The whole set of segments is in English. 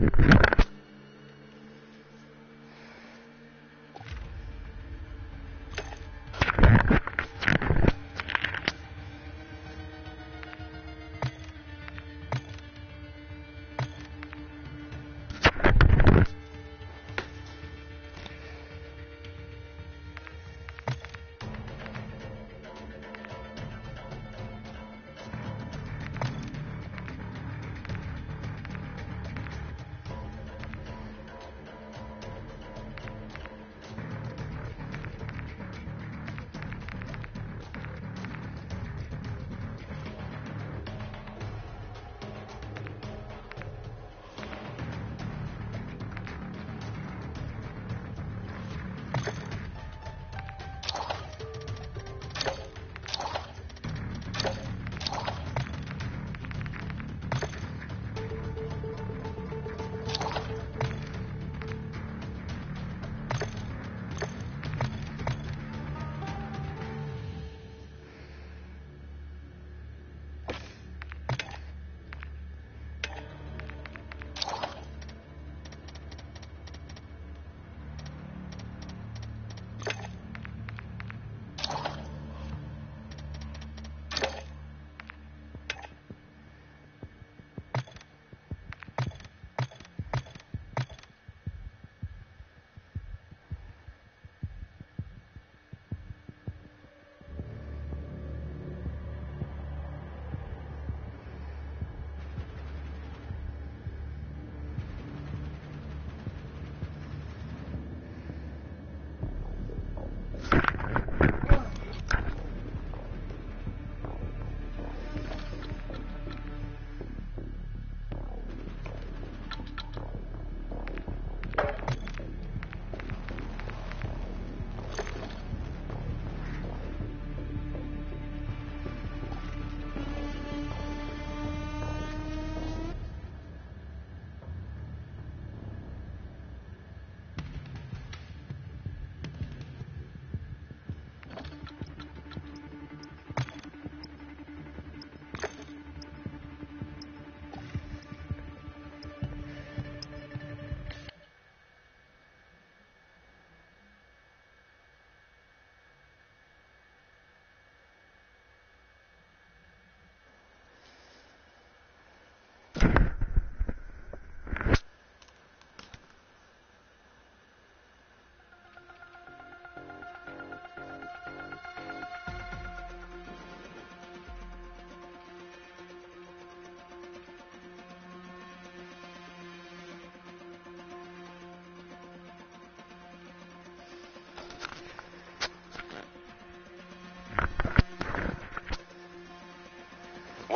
Thank you.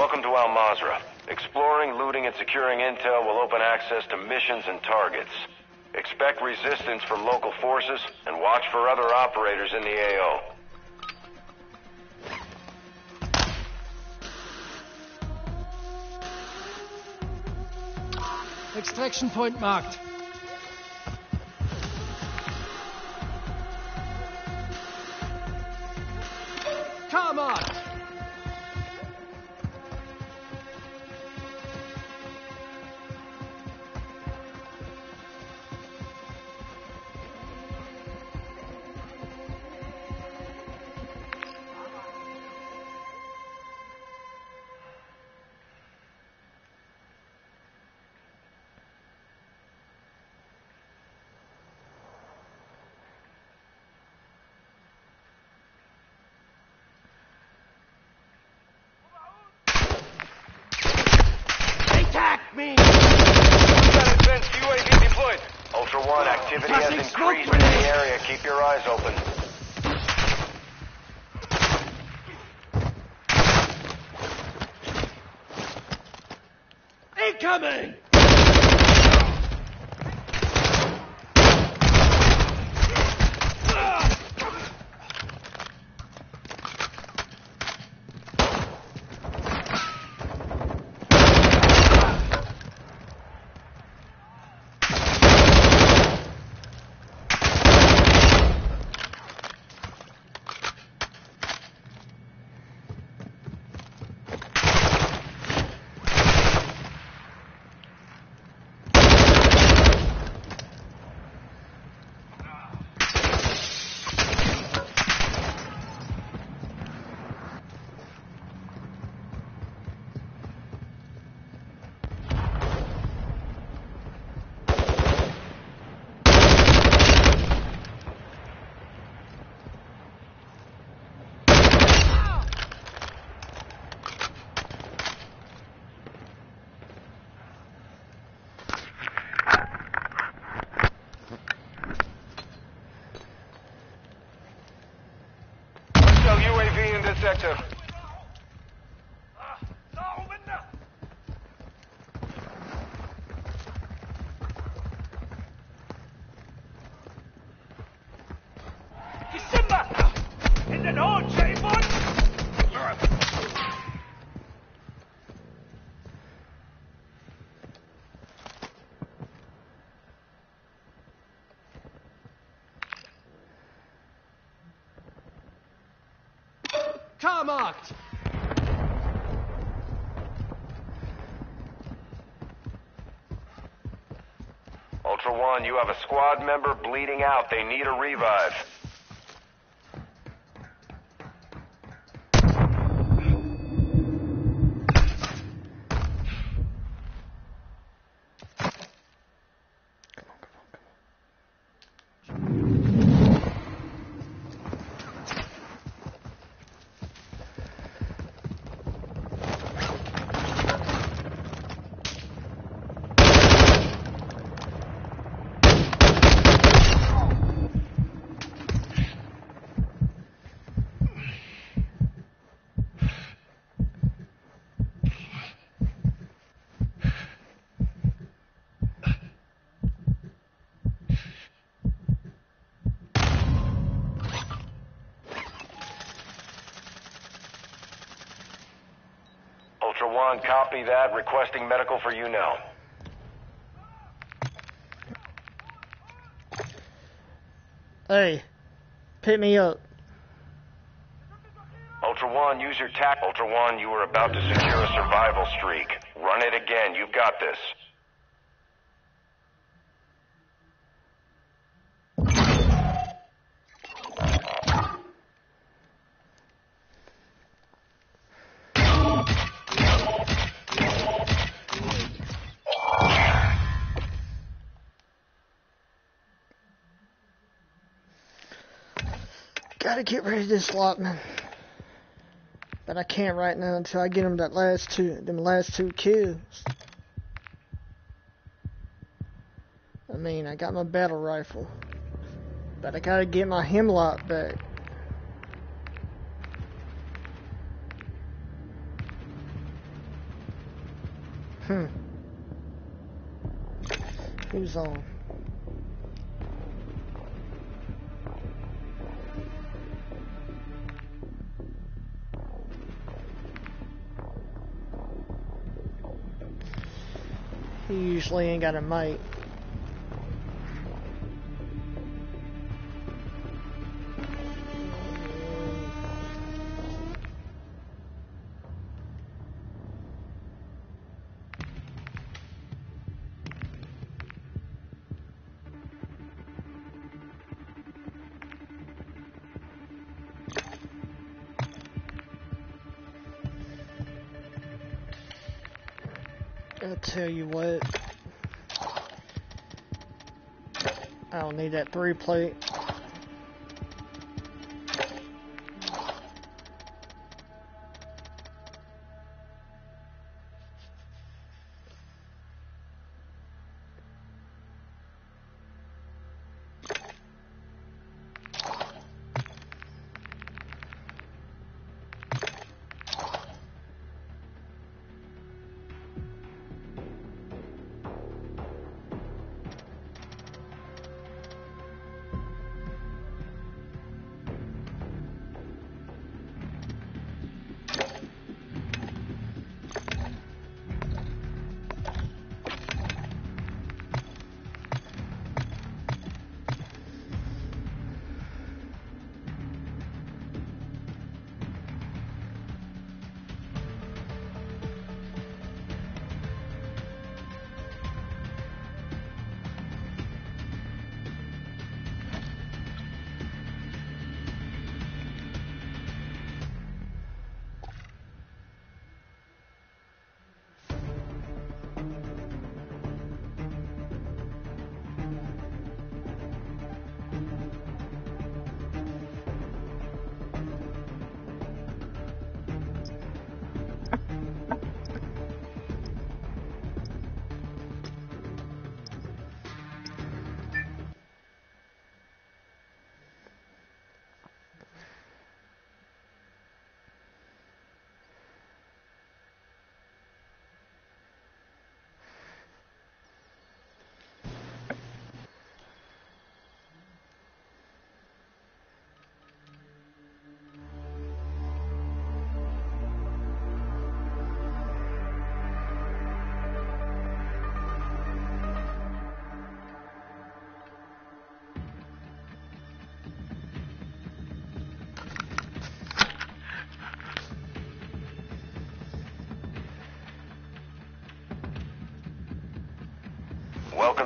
Welcome to Al Mazrah. Exploring, looting, and securing intel will open access to missions and targets. Expect resistance from local forces, and watch for other operators in the AO. Extraction point marked. Incoming! You have a squad member bleeding out. They need a revive. Ultra One, copy that. Requesting medical for you now. Hey, pick me up. Ultra One, use your tack. Ultra One, you were about to secure a survival streak. Run it again. You've got this. Gotta get rid of this Lachmann. But I can't right now until I get him that last two, them last two kills. I mean, I got my battle rifle. But I gotta get my hemlock back. Hmm. Who's on? He usually ain't got a mate. Three plate.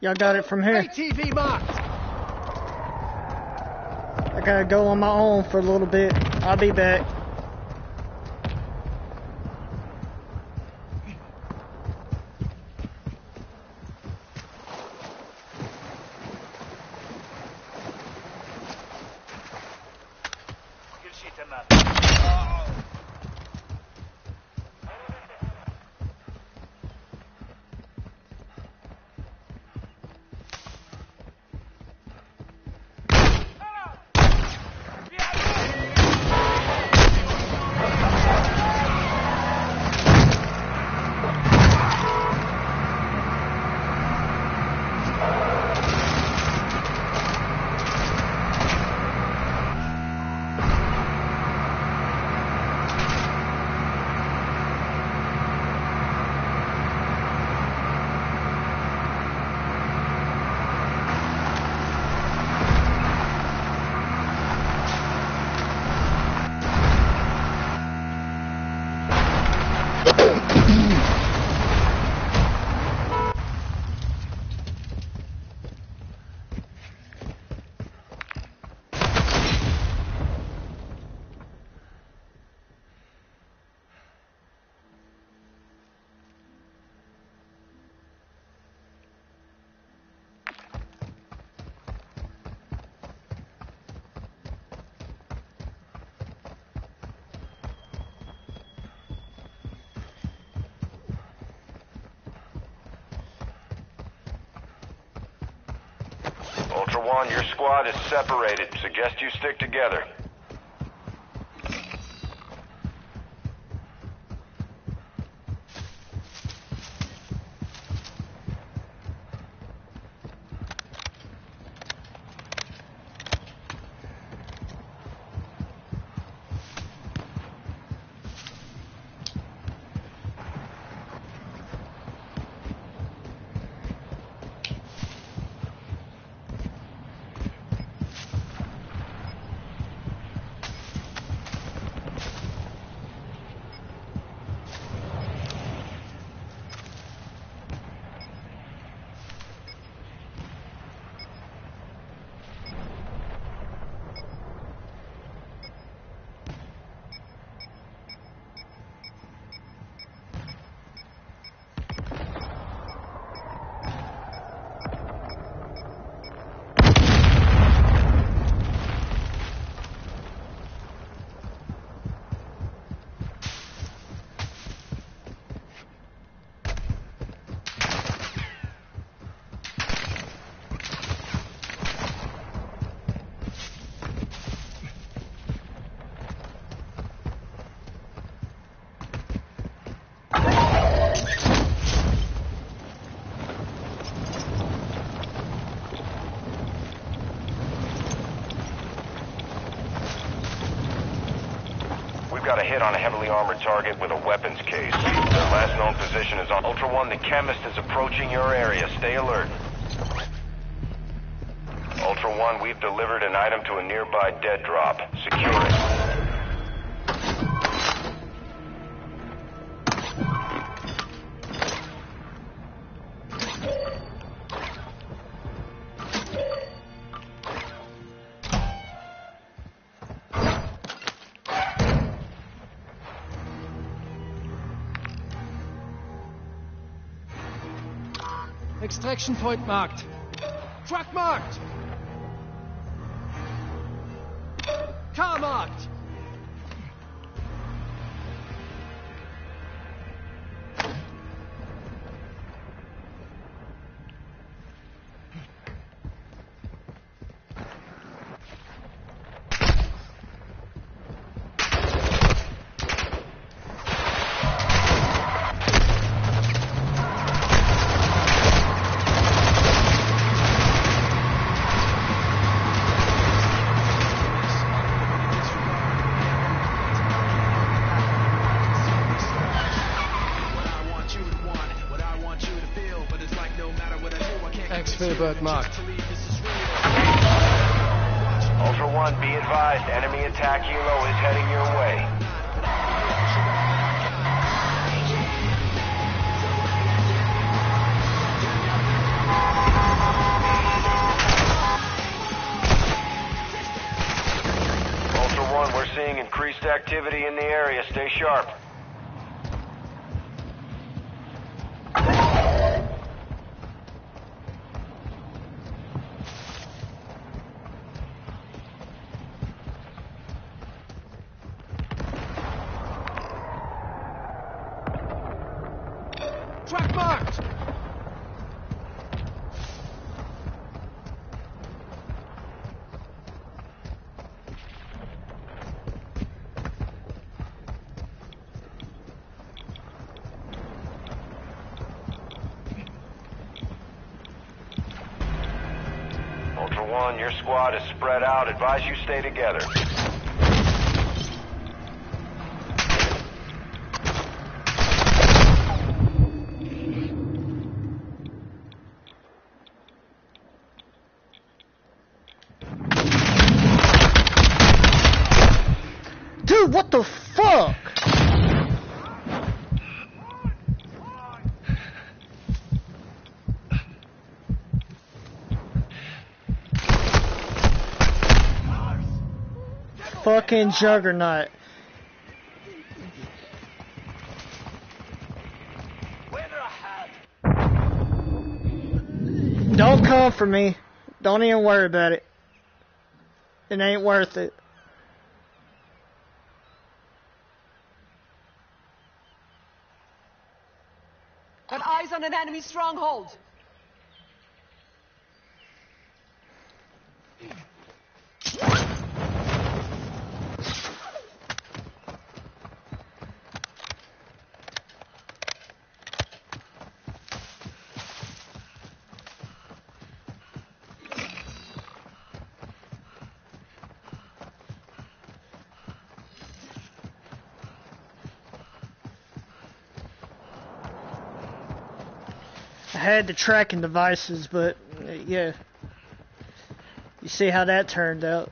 Y'all got it from here. ATV marked. I gotta go on my own for a little bit. I'll be back. Ultra One, your squad is separated. Suggest you stick together. Hit on a heavily armored target with a weapons case. Their last known position is on Ultra One. The chemist is approaching your area. Stay alert. Ultra One, we've delivered an item to a nearby dead drop. Secure it. Extraction point marked. Truck marked. Spielberg marked. Squad is spread out. Advise you stay together. Dude, what the fuck? Fucking juggernaut. Don't come for me. Don't even worry about it. It ain't worth it. Got eyes on an enemy stronghold. Had the tracking devices, but uh, yeah. You see how that turned out.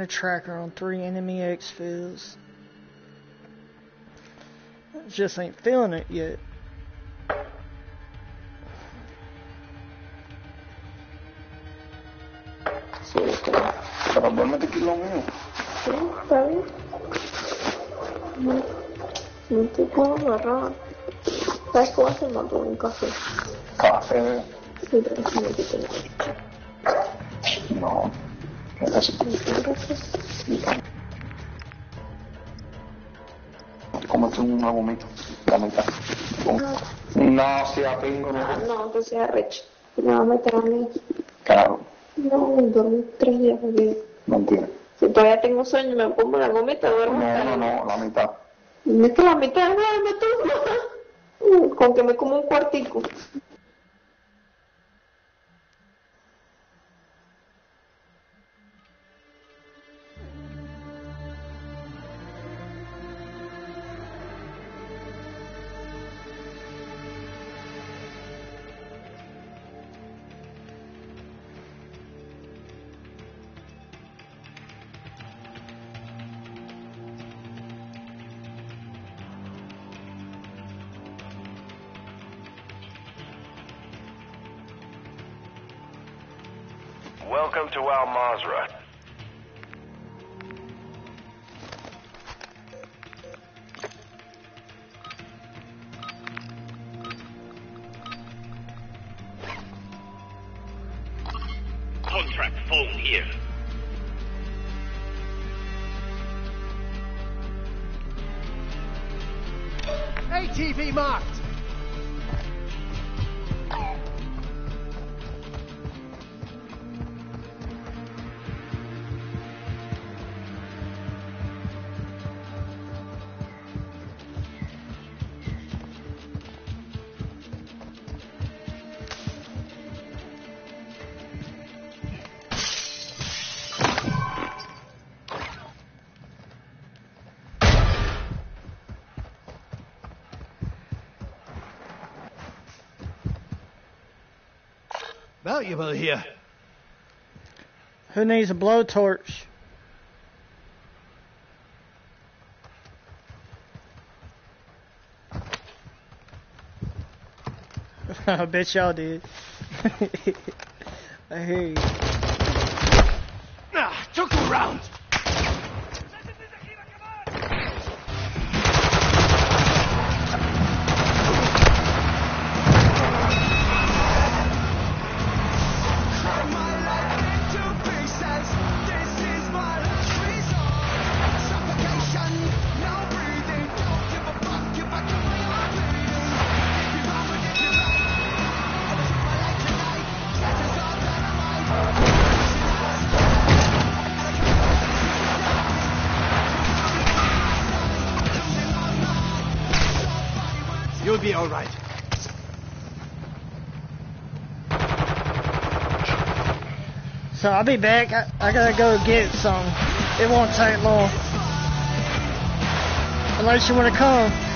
Plant a tracker on three enemy exfils. Just ain't feeling it yet. Sí, pero, pero aquí lo mío. Sí, está bien. No, no te puedo agarrar. ¿Sabes qué voy a hacer? Me café. Café. Sí, pero déjame que te lo No. Necesito. Cómete una gomita. La mitad. No, si a pingo Ah, no. no, entonces arrecho. Me va a meter a mí. Claro, No, dormí tres días porque mentira. si todavía tengo sueño me pongo la gomita, duermo. No, no, no, la mitad. No es que la mitad duerme tú. Con que me como un cuartico. Welcome Valuable here. Who needs a blowtorch? I bet y'all did. I hear you. Ah, took a round. I'll be back. I, I gotta go get some. It won't take long. Unless you wanna come.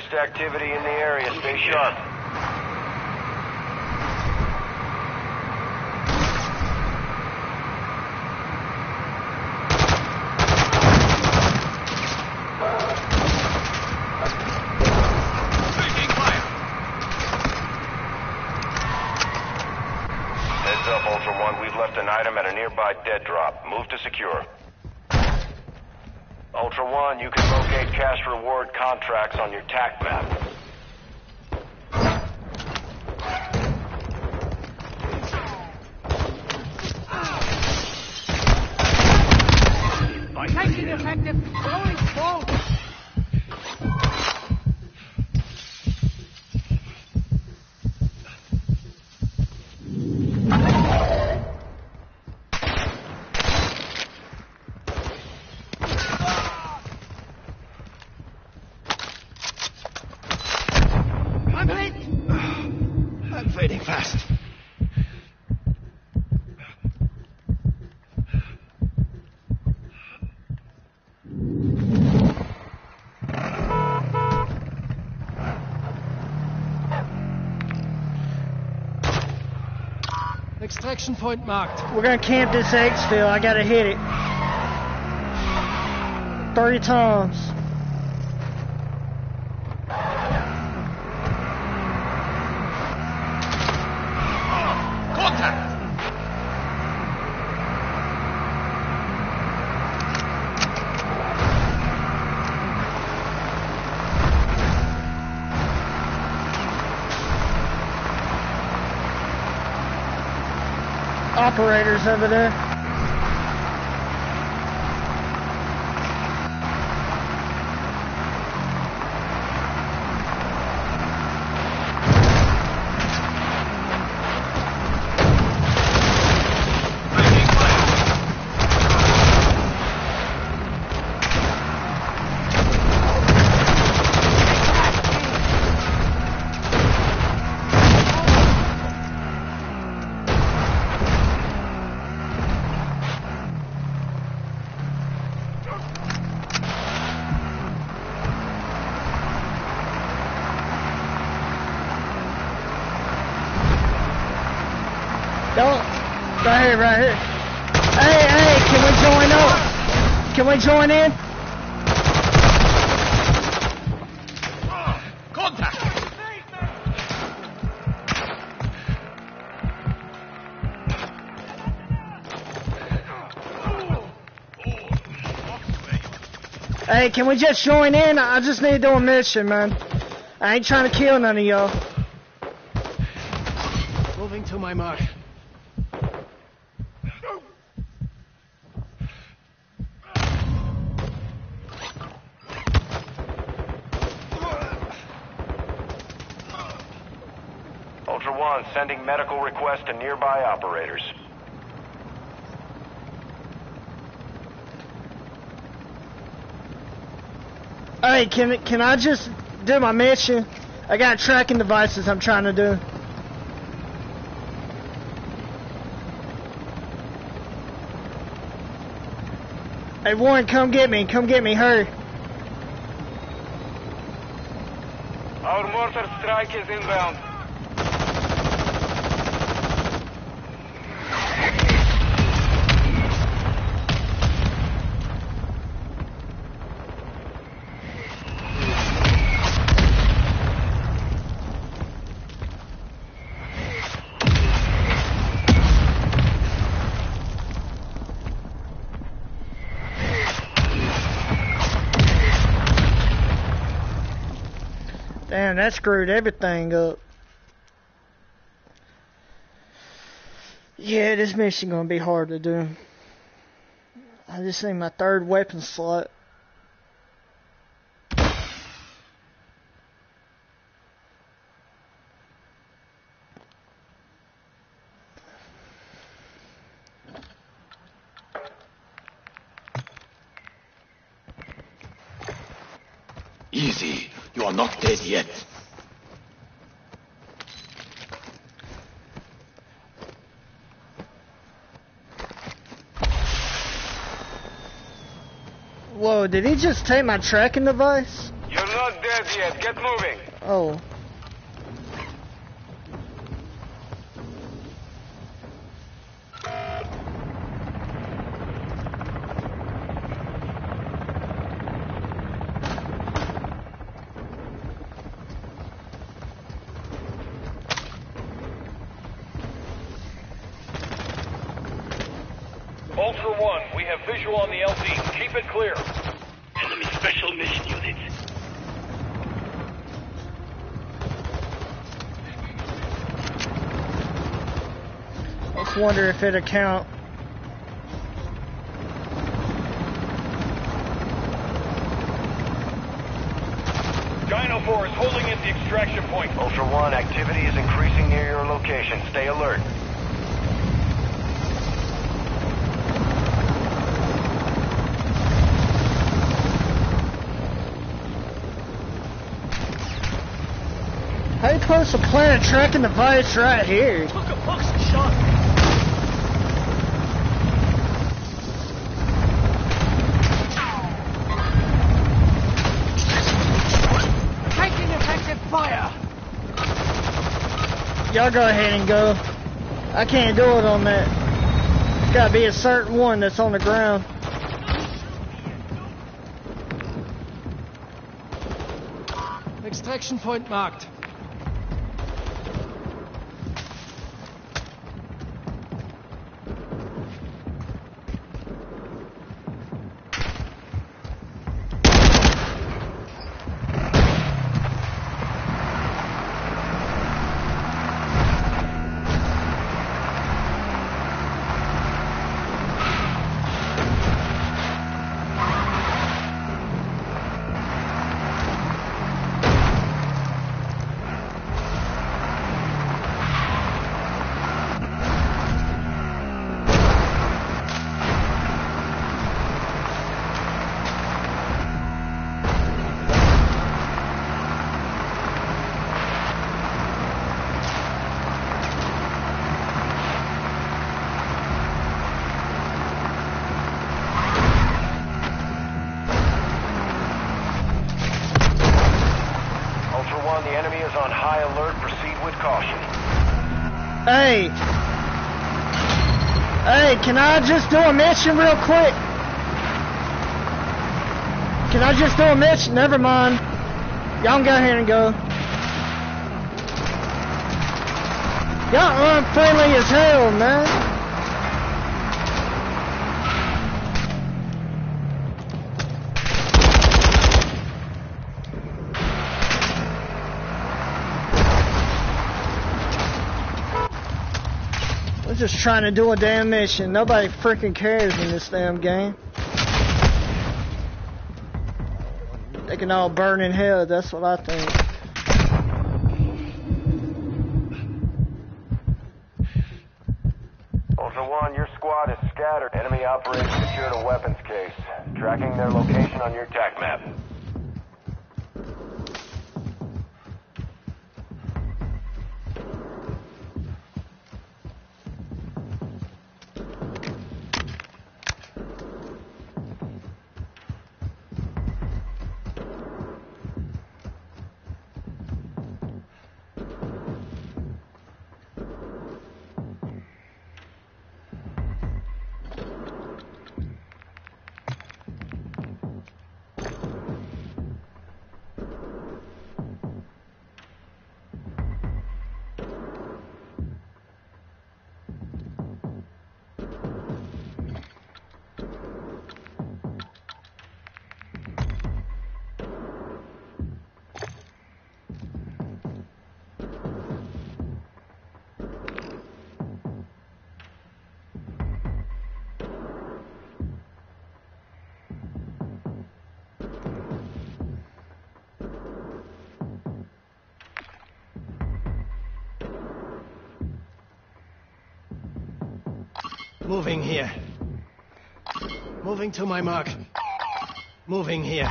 Increased activity in the area. Stay sharp. Taking fire. Heads up, Ultra One. We've left an item at a nearby dead drop. Move to secure. Ultra One, you can locate cash reward contracts on your TAC map. Taking effective. Going forward. I'm hit. I'm fading fast. Extraction point marked. We're gonna camp this exfil. I gotta hit it. 30 times. Contact. Operators over join in? Contact. Hey, can we just join in? I just need to do a mission, man. I ain't trying to kill none of y'all. Moving to my mark. Sending medical request to nearby operators. Hey, can can I just do my mission? I got tracking devices I'm trying to do. Hey, Warren, come get me. Come get me. Hurry. Our mortar strike is inbound. Damn, that screwed everything up. Yeah, this mission gonna be hard to do. I just need my third weapon slot. Easy. You are not dead yet. Whoa, did he just take my tracking device? You're not dead yet. Get moving. Oh. Wonder if it'll count. Dino 4 is holding at the extraction point. Ultra One, activity is increasing near your location. Stay alert. How you supposed to plant a tracking device right here? Y'all go ahead and go. I can't do it on that. It's gotta be a certain one that's on the ground. Extraction point marked. I just do a mission real quick? Can I just do a mission? Never mind. Y'all can go ahead and go. Y'all unfriendly as hell, man. We're just trying to do a damn mission. Nobody freaking cares in this damn game. They can all burn in hell, that's what I think. Moving here. Moving to my mark. Moving here.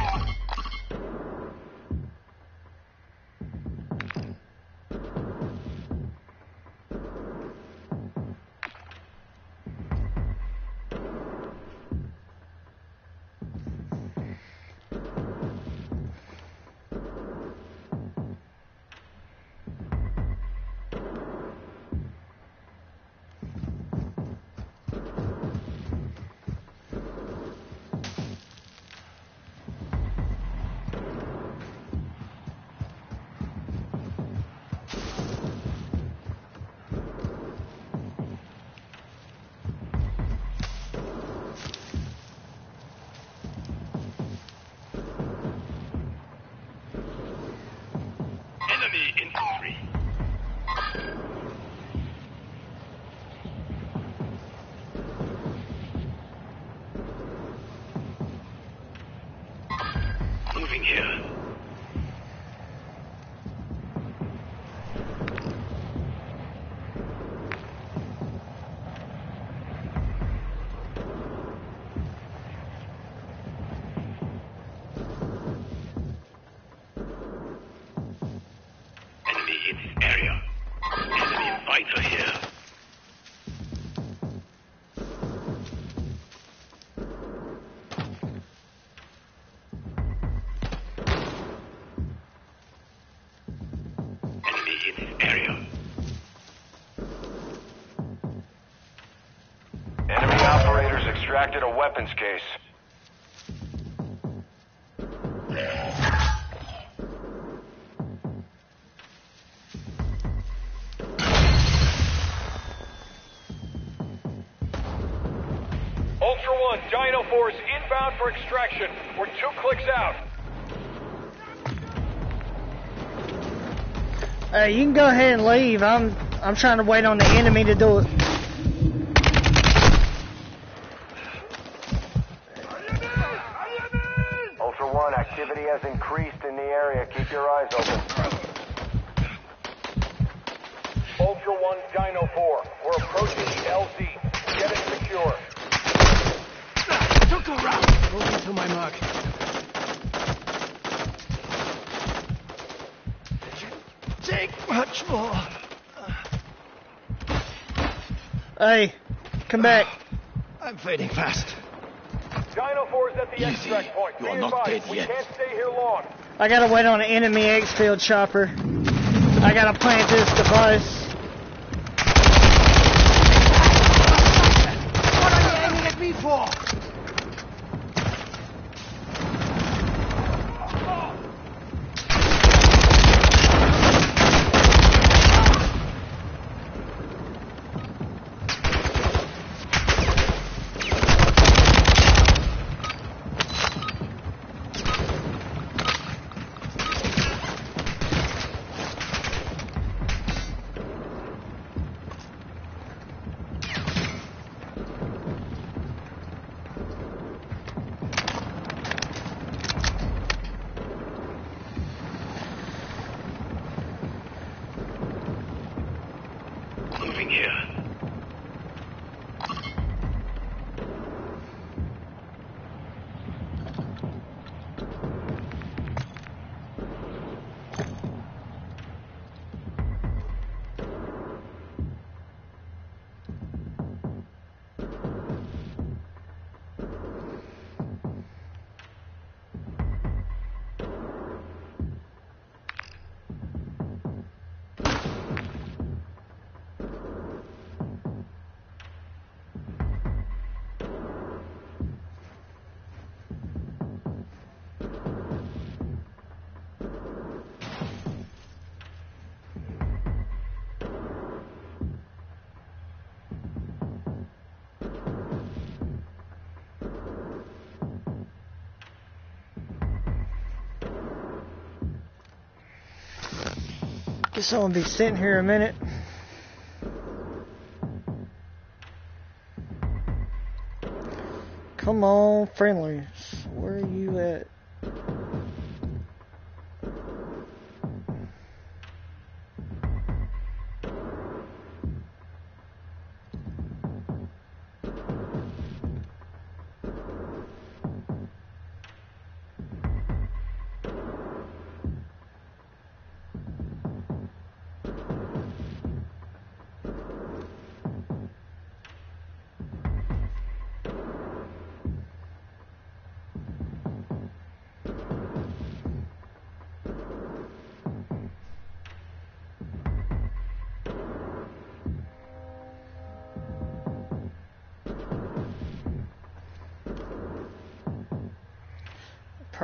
Weapons case. Ultra One, Dino Force inbound for extraction. We're two clicks out. Hey, you can go ahead and leave. I'm I'm trying to wait on the enemy to do it. Ultra One, activity has increased in the area. Keep your eyes open. Ultra One, Dino Four. We're approaching the LZ. Get it secure. Took a round. Moving to my mark. Take much more. Hey, come back. I'm fading fast. Dino Four is at the Easy. extract point. You are not advised, dead we yet. can't stay here long. I gotta wait on an enemy exfil chopper. I gotta plant this device. I'm gonna be sitting here a minute. Come on, friendlies.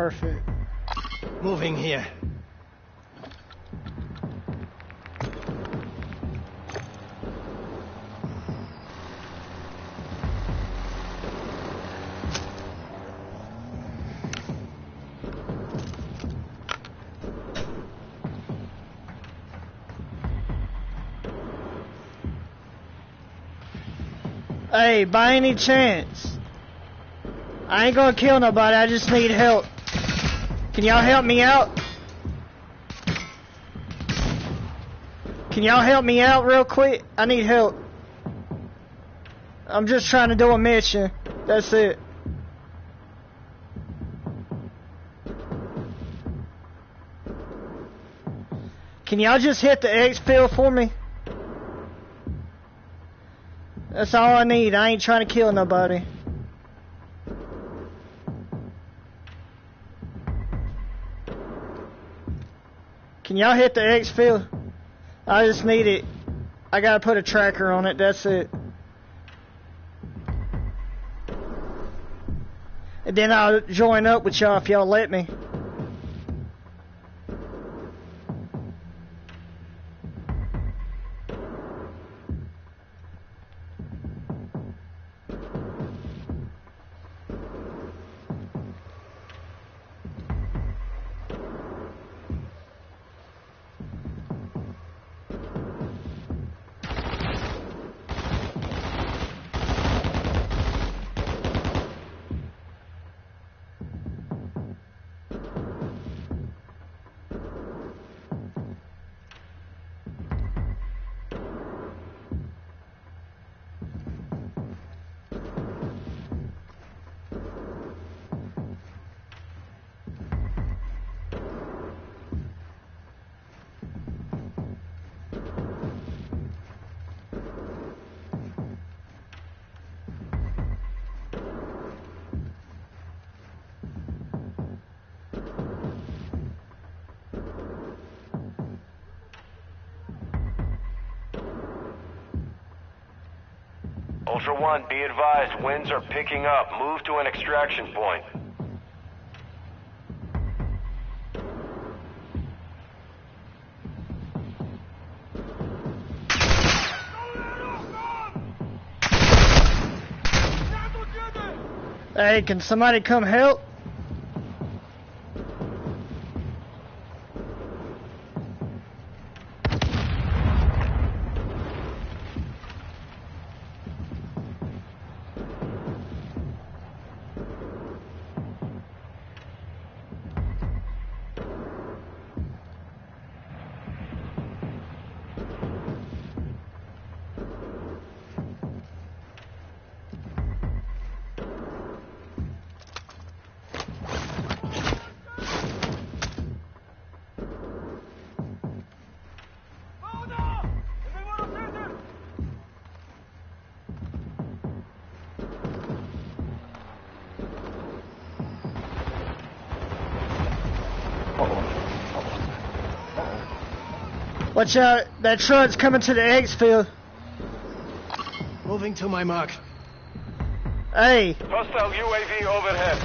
Perfect. Moving here. Hey, by any chance, I ain't gonna kill nobody. I just need help. Can y'all help me out? Can y'all help me out real quick? I need help. I'm just trying to do a mission. That's it. Can y'all just hit the exfil for me? That's all I need. I ain't trying to kill nobody. Can y'all hit the exfil? I just need it. I gotta put a tracker on it, that's it. And then I'll join up with y'all if y'all let me. Be advised, winds are picking up. Move to an extraction point. Hey, can somebody come help? Watch out, that truck's coming to the exfil. Moving to my mark. Hey, Hostile UAV overhead.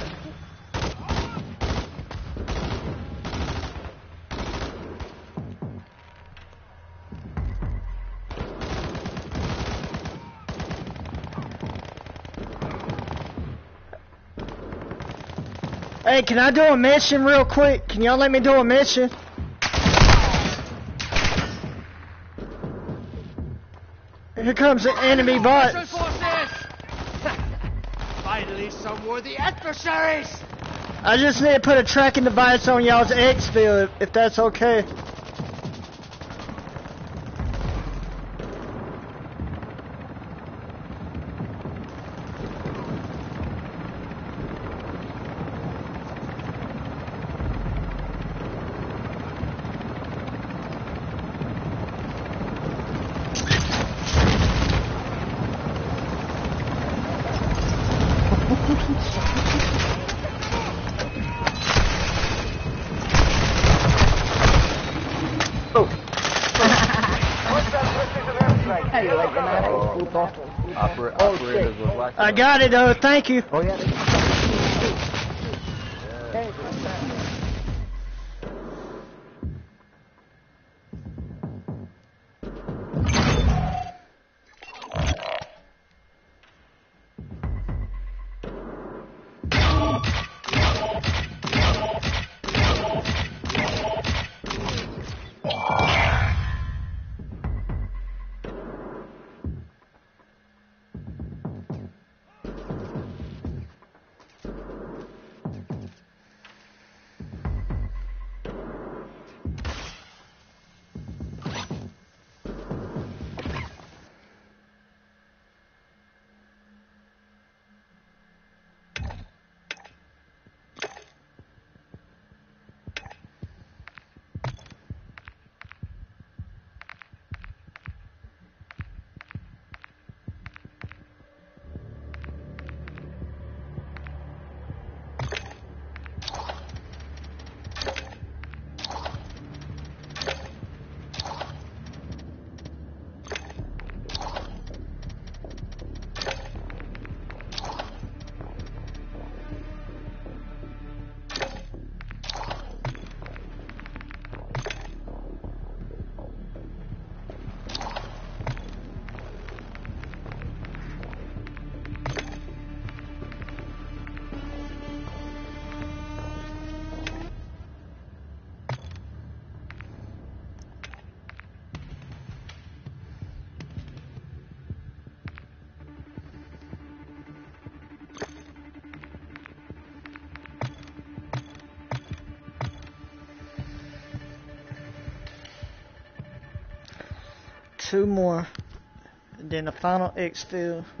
hey, can I do a mission real quick? Can y'all let me do a mission? Here comes the enemy bot. Finally, some worthy adversaries! I just need to put a tracking device on y'all's exfil, if that's okay. I got it, though. Thank you. Oh, two more. And then the final exfil. Welcome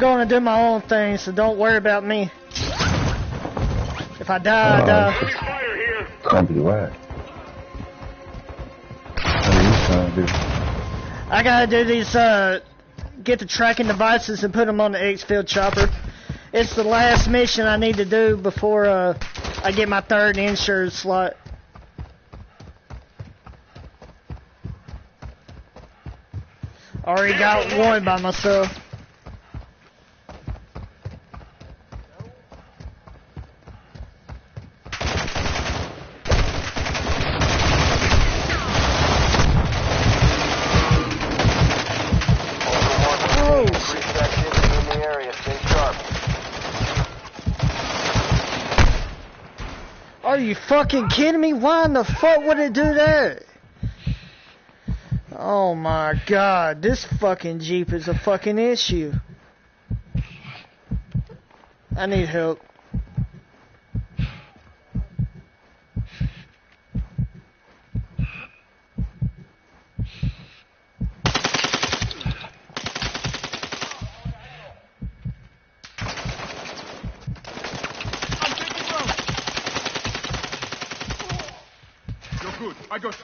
Going to do my own thing, so don't worry about me. If I die, I die. Enemy fire here. Can't be right. What are you trying to do? I gotta do these, uh, get the tracking devices and put them on the exfil chopper. It's the last mission I need to do before, uh, I get my third insurance slot. Already got one by myself. Oh, Increased activity in the area. Stay sharp. Are you fucking kidding me? Why in the fuck would it do that? Oh my god, this fucking Jeep is a fucking issue. I need help. You're good. I got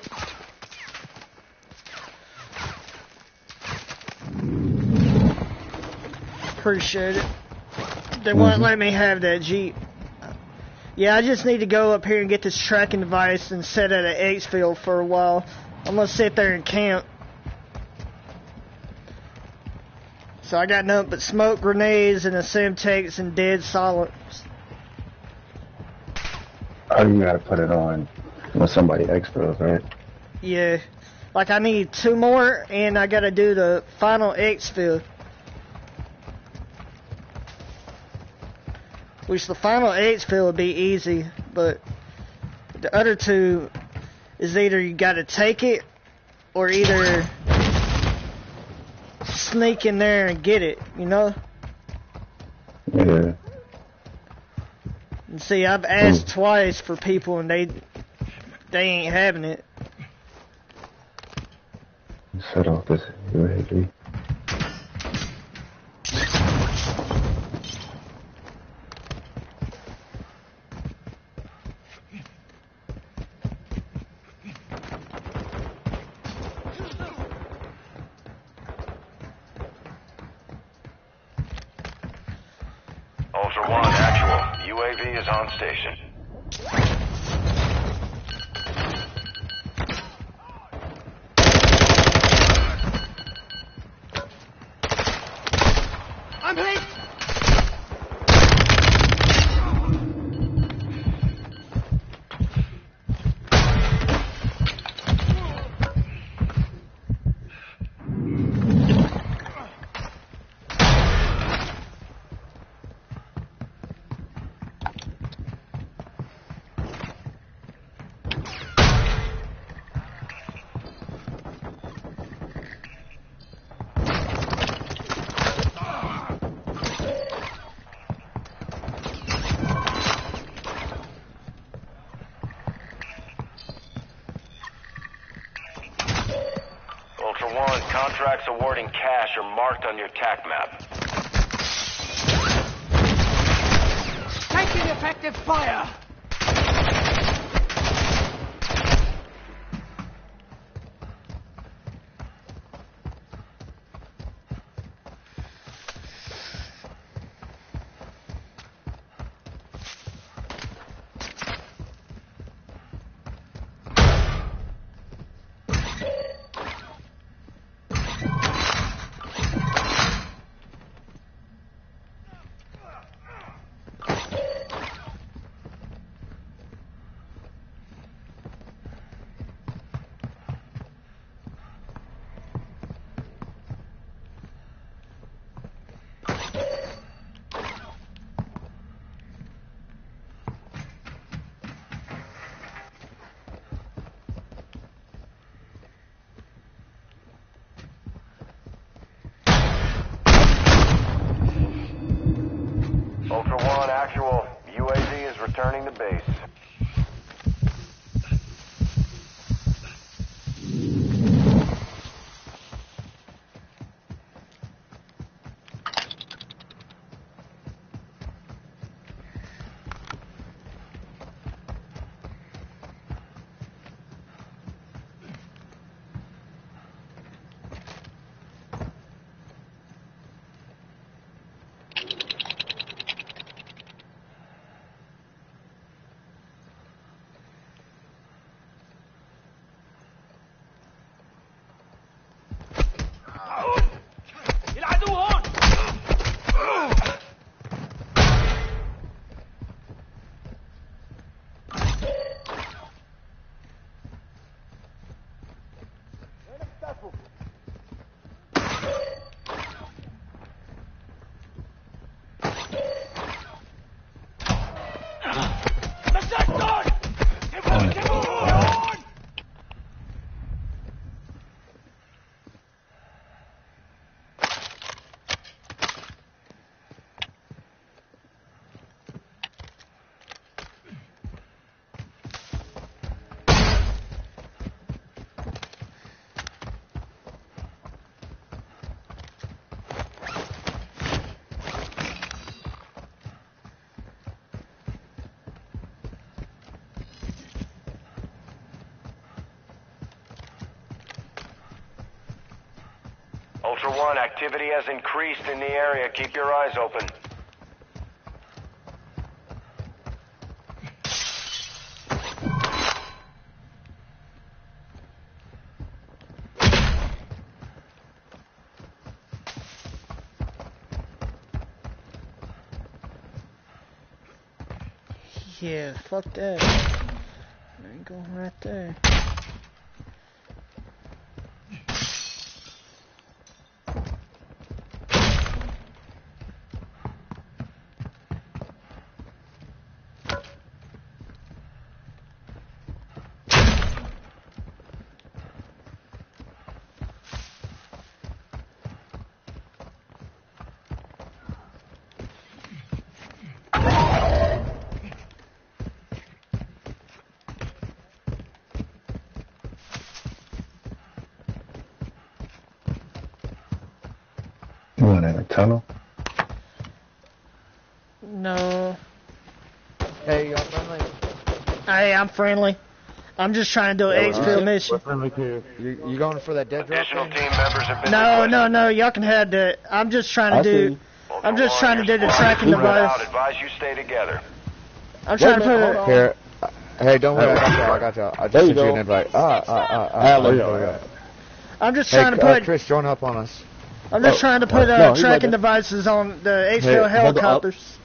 It. They won't mm-hmm. let me have that Jeep. Yeah, I just need to go up here and get this tracking device and set it at exfil for a while. I'm gonna sit there and camp. So I got nothing but smoke grenades and a Semtex and dead silence. Oh, you gotta put it on when somebody expos, right? Yeah. Like I need two more and I gotta do the final exfil. Which the final eight field would be easy, but the other two is either you gotta take it or either sneak in there and get it, you know? Yeah. And see I've asked twice for people and they they ain't having it. Set off this. Ultra One, actual. UAV is on station. 1, contracts awarding cash are on your TAC map. Taking effective fire! 1, activity has increased in the area. Keep your eyes open. Yeah, fuck that. I ain't going right there. Tunnel? No. Hey, y'all friendly? Hey, I'm friendly. I'm just trying to do an Yeah, H we're mission. You, you going for that dead drop? Additional team members have been No, no, no. Y'all can have that. I'm just trying to I do. see. I'm just One, trying to do the tracking is spread device. Advise you stay together. I'm trying to put Hold a. on. Here. uh, Hey, don't worry. I got y'all. I got y'all. I just There you sent you an invite. Ah, ah, ah, ah. You look, go. yeah. I'm just Hey, trying to uh, put. Chris, join up on us. I'm just Oh, trying to put no, uh, he tracking devices on the H Hey, field hold up. helicopters.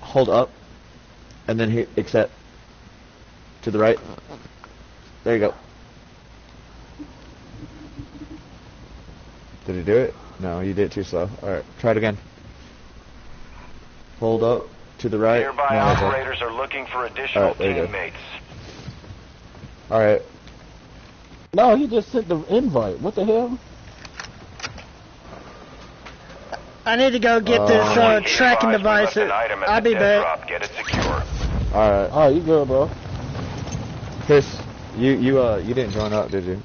Hold up, and then hit accept. To the right. There you go. Did he do it? No, you did it too slow. All right, try it again. Hold up. To the right. Nearby No, okay. operators are looking for additional Alright, there you go. teammates. All right. No, he just sent the invite. What the hell? I need to go get this Uh, uh, tracking device. left an item at I'll be dead back. Drop. Get it secure. All right. Oh, you good, bro? Chris, you you uh you didn't join up, did you?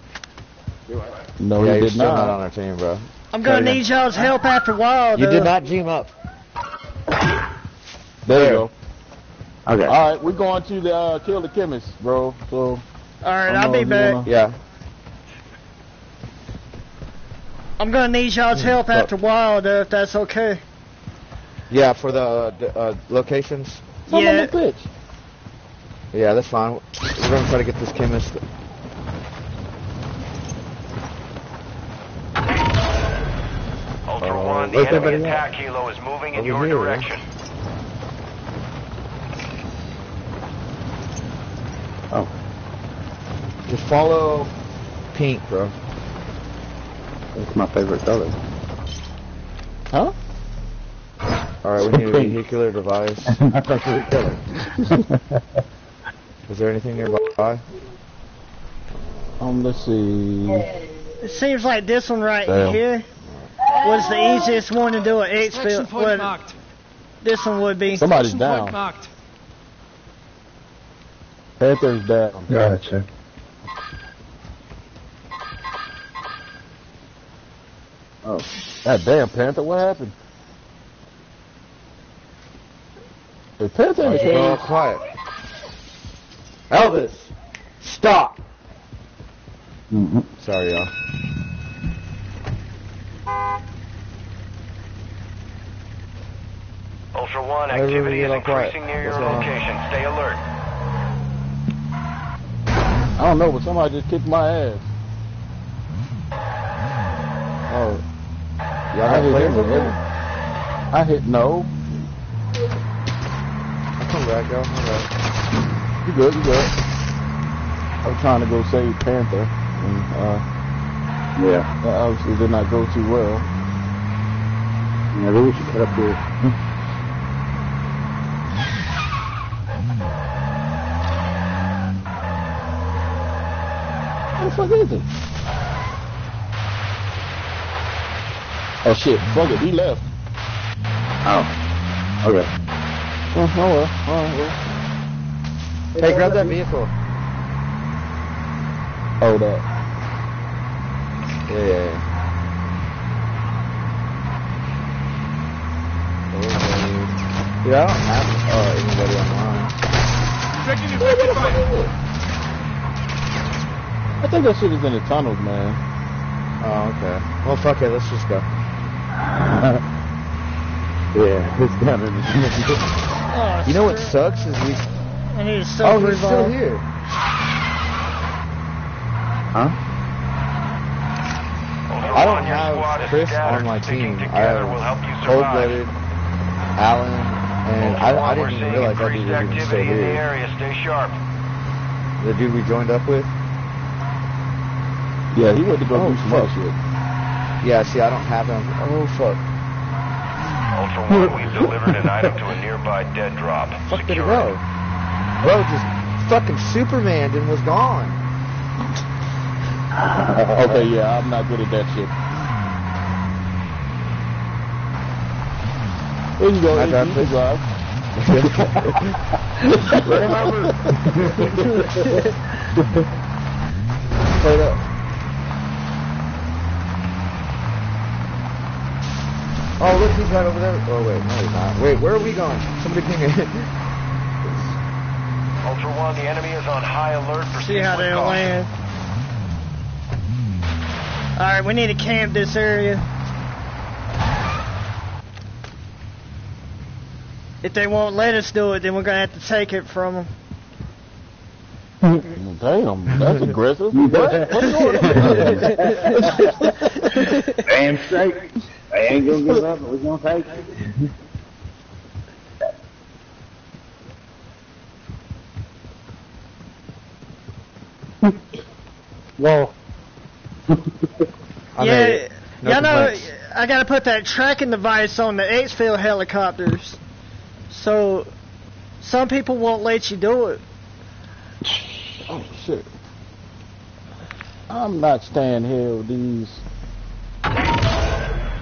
No, yeah, he you're did still not. not on our team, bro. I'm gonna need y'all's help after a while. You though. did not team up. There you go. Okay. All right, we're going to the uh, kill the chemist, bro. So. All right, I I'll be know if you back. wanna- Yeah. I'm gonna need y'all's help so- after a while, though, if that's okay. Yeah, for the uh, d- uh, locations. Come on Yeah. the pitch. Yeah, that's fine. We're gonna try to get this chemist. Ultra Uh, One, the enemy everybody attack helo is moving in your here, direction. Oh. Just follow pink, bro. That's my favorite color. Huh? All right, we need a vehicular device. my favorite color. Is there anything nearby? um, let's see. It seems like this one right Damn. here was the easiest one to do an X Extraction field. point Well, marked. this one would be. Somebody's Extraction point down. marked. Panther's down. Gotcha. God damn, Panther, what happened? Is Panther in the Okay, all quiet. Elvis, stop. Mm-hmm. Sorry, y'all. Ultra One, activity is all quiet. increasing near your What's going on? location. Stay alert. I don't know, but somebody just kicked my ass. Y'all I got hit players him over with there? it. I hit no. I'll come back, y'all. Come back. You good, you good. I was trying to go save Panther. And, uh, yeah. That obviously did not go too well. Yeah, maybe we should cut up here. What the fuck is it? Oh shit, fuck it, he left. Oh. Okay. Oh, oh well. Oh, well. Hey, grab that vehicle. Oh, that. Yeah, yeah, yeah. Yeah, I don't have uh, anybody online. Checking effective fire. I think that shit is in the tunnels, man. Oh, okay. Well, fuck it. Let's just go. yeah, it's down in the. Oh, You know what sucks is we. I need a Oh, self he's still here. Huh? Ultra I don't One, have Chris on my team. I help you have survive. cold-blooded, Alan, and I, I didn't even realize that increased dude was even still activity in the here. area. Stay sharp. The dude we joined up with. Yeah, he went to go Oh, do some fuck. other shit. Yeah, see, I don't have him. Oh fuck. Ultra One, we've delivered an item to a nearby dead drop. Fuck did it Secure go? Bro just fucking Superman and was gone. okay, yeah, I'm not good at that shit. There you go, I AJ, got you this. can drive. Straight up. Oh look, he's right over there. Oh wait, no he's not. Wait, where are we going? Somebody ping it. Ultra One, the enemy is on high alert. See Proceed how with they land. Alright, we need to camp this area. If they won't let us do it, then we're gonna have to take it from them. Damn, that's aggressive. what? What's going on? Damn straight. They ain't gonna give up, but we're gonna take it. Well, I yeah. No y'all know. I gotta put that tracking device on the exfil helicopters. So some people won't let you do it. oh shit. I'm not staying here with these.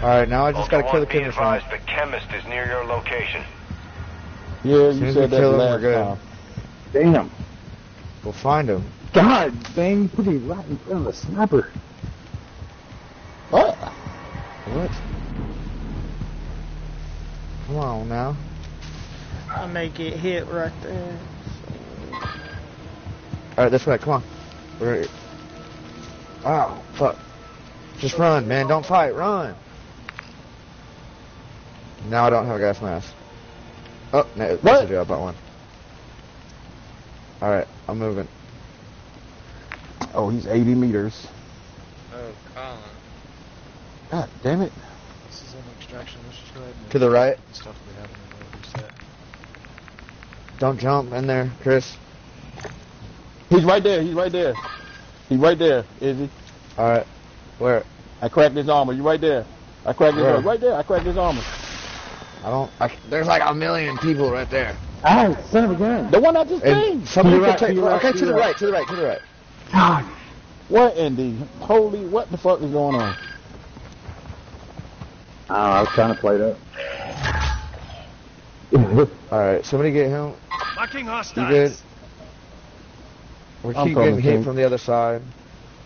Alright, now I just Ultra gotta kill the be chemist on it. advised, the chemist is near your location. Yeah, As soon you as said that kill him, we're last good. time. Damn. We'll find him. God dang, put him right in front of the sniper. What? What? Come on now. I may get hit right there. Alright, this way, come on. We're... Wow, fuck. Just run, man. Don't fight. Run. Now I don't have a gas mask. Oh, no, that's a job. I one. Alright, I'm moving. Oh, he's 80 meters. Oh, Colin. God damn it. This is an extraction. Let's just go ahead and To the right. stuff we have in the reset. Don't jump in there, Chris. He's right there. He's right there. He's right there, is he? Alright. Where? I cracked his armor. You right there. I cracked his Where? armor. Right there. I cracked his armor. I don't. I, there's like a million people right there. Oh, son of a gun. The one I just And seen. somebody To the can right, take. right, okay, to to the the right. right, to the right, to the right. God. What in the holy, what the fuck is going on? Oh, I was trying to play that. Alright, somebody get him. Locking You hostiles. good? We I'm keep coming, getting hit from the other side.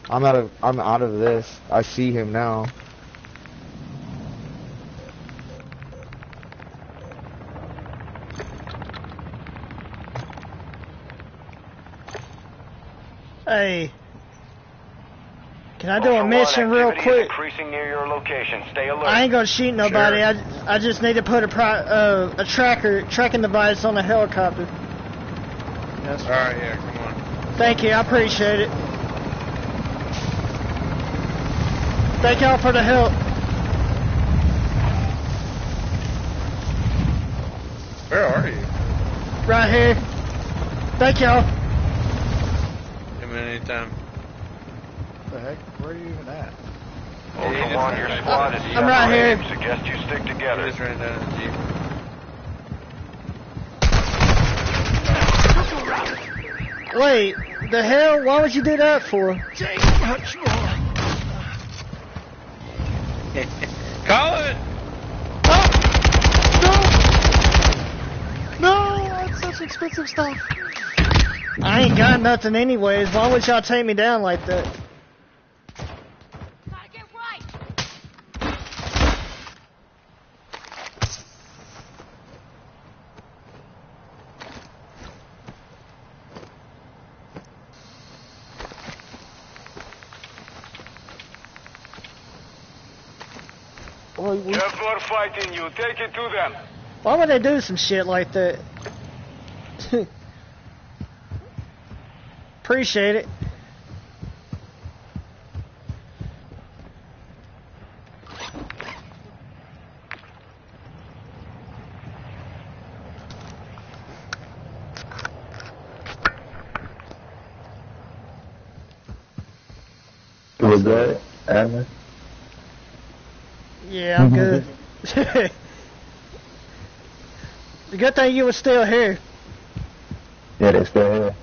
I'm out of I'm out of this. I see him now. Hey. Can I do Ultra a One, mission real quick? Increasing near your location. Stay alert. I ain't gonna shoot nobody. Sure. I, I just need to put a pri- uh, a tracker tracking device on the helicopter. Yes. All right, yeah, come on. Thank you. I appreciate it. Thank y'all for the help. Where are you? Right here. Thank y'all. Give me anytime. What the heck? Where are you even at? Ultra One, your squad is I'm right here. separated. Suggest you stick He together. just ran down the jeep. Wait, the hell? Why would you do that for? Colin! Oh, no, that's such expensive stuff. I ain't got nothing anyways. Why would y'all take me down like that? You have more fight you. Take it to them. Why would they do some shit like that? Appreciate it. Was that Alan? Yeah, I'm good. the good thing you were still here. Yeah, they still here.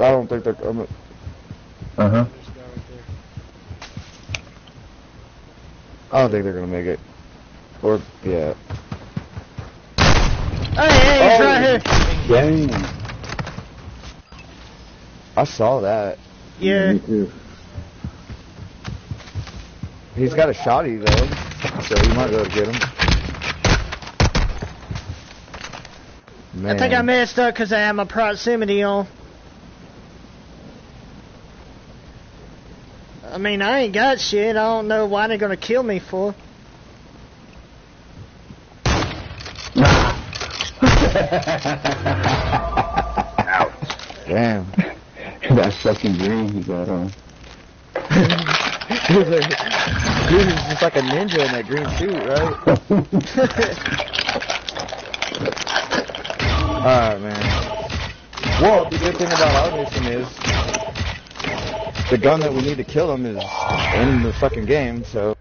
I don't think they're coming. Uh huh. There's a guy right there. I don't think they're gonna make it. Or yeah. Hey, hey, he's Oh. right here. Dang. I saw that. Yeah. Me too. He's got a shotty though, so you might be able to get him. Man. I think I messed up because I had my proximity on. I mean, I ain't got shit. I don't know why they're gonna kill me for. Damn. that fucking green he got on. He was a- he was just like a ninja in that green suit, right? Alright, man. Well, the good thing about our mission is the gun that we need to kill him is in the fucking game, so.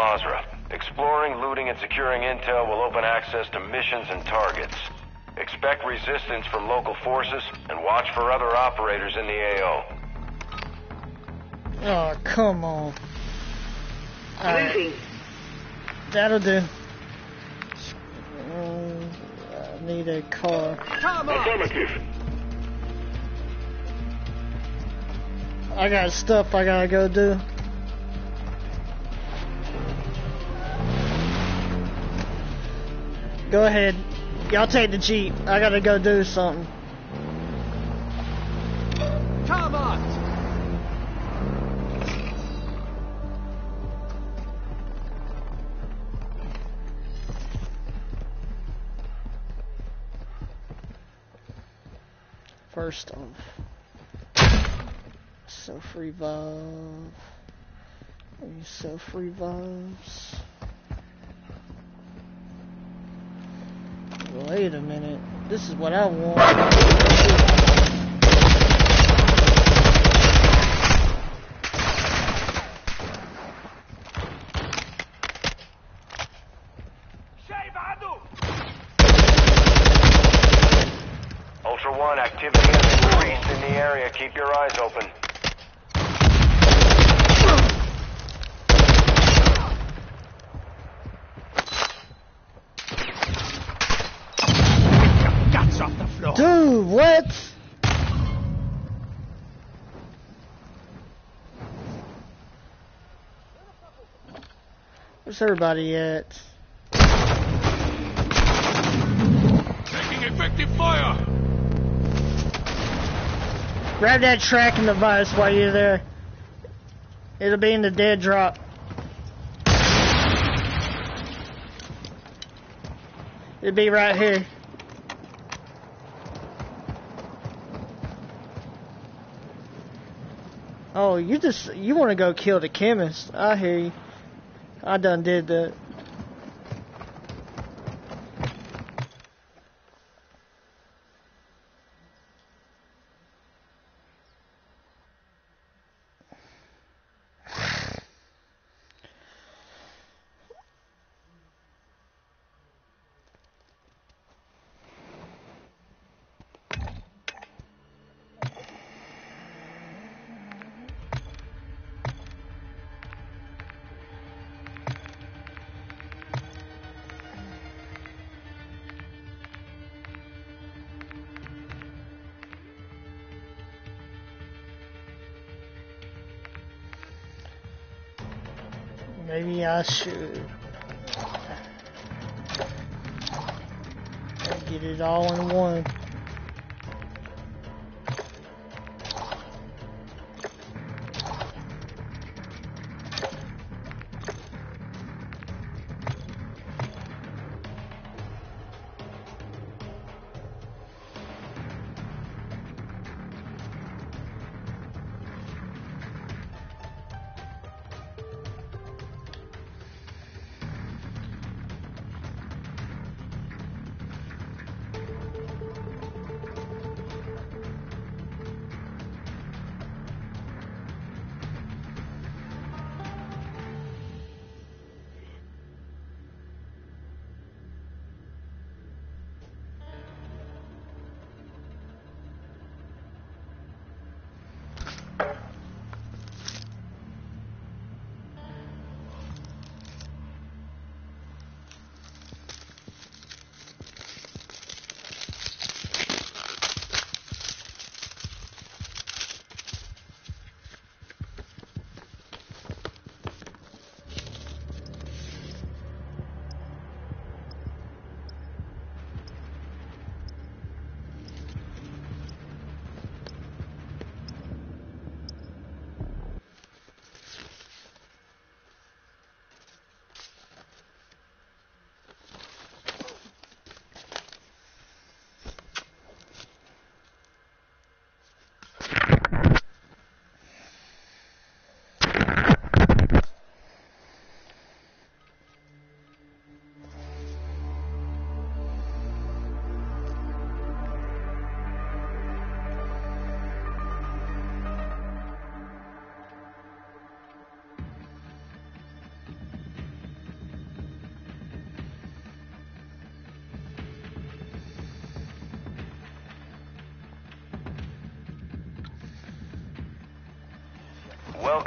Welcome to Al Mazrah. Exploring, looting, and securing intel will open access to missions and targets. Expect resistance from local forces and watch for other operators in the AO. Oh, come on. Alright. That'll do. Um, I need a car. Affirmative. I got stuff I gotta go do. Go ahead. Y'all take the Jeep. I gotta go do something. Come on! First off, self revive. Self revives. Wait a minute. This is what I want. Ultra One, activity has increased in the area. Keep your eyes open. Guts off the floor. Dude, what? Where's everybody at? Taking effective fire. Grab that tracking device while you're there. It'll be in the dead drop. It'll be right here. Oh, you just you want to go kill the chemist? I hear you. I done did that. Maybe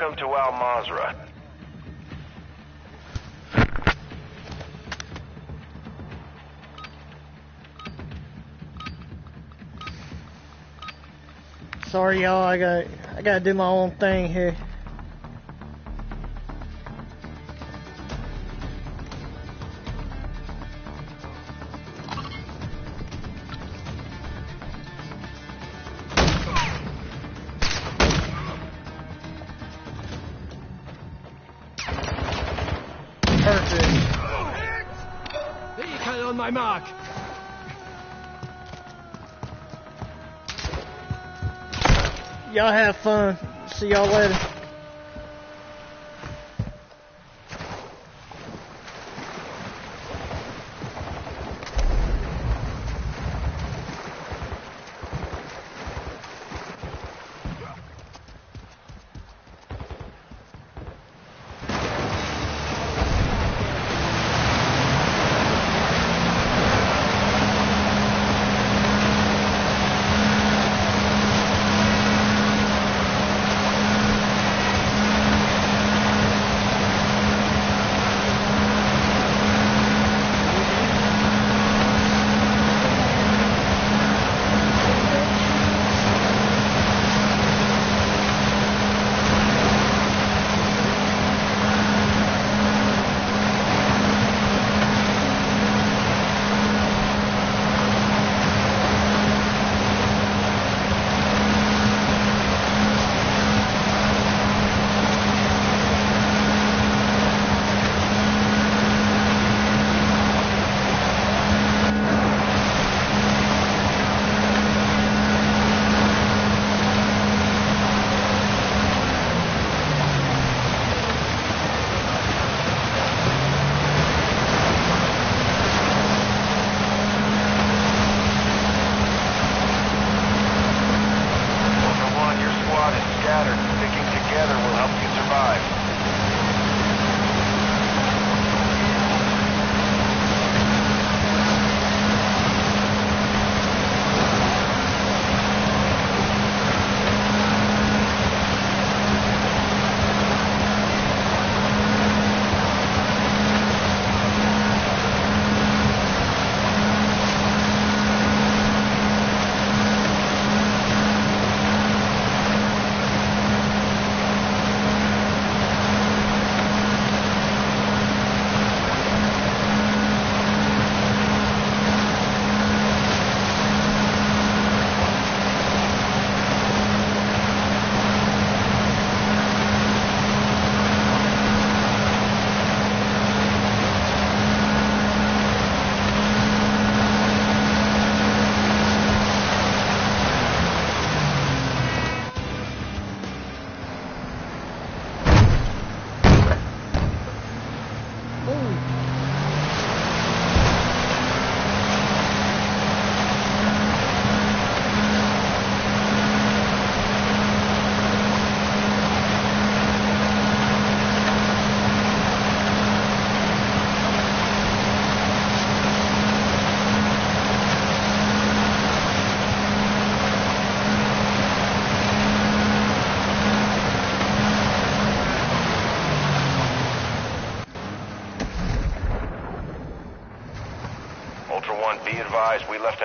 Welcome to Al Mazrah. Sorry, y'all. I got I gotta do my own thing here. Fun. See y'all later.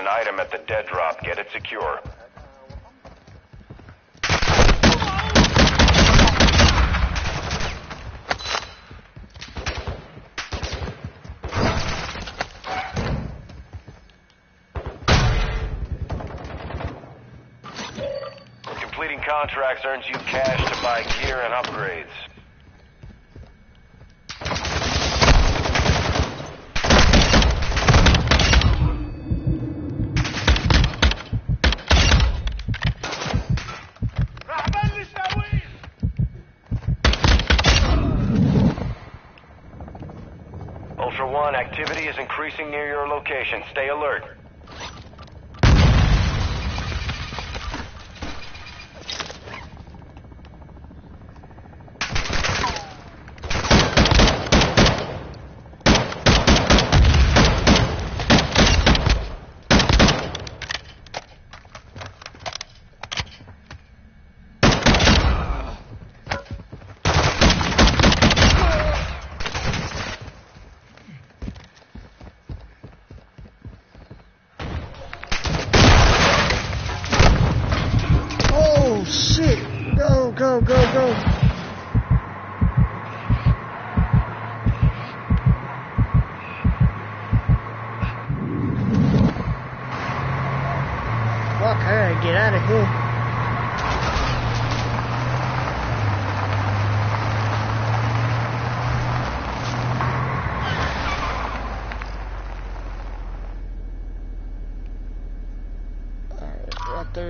Item at the dead drop. Get it secure. Completing contracts earns you cash to buy gear and upgrades. Ultra One, activity is increasing near your location. Stay alert.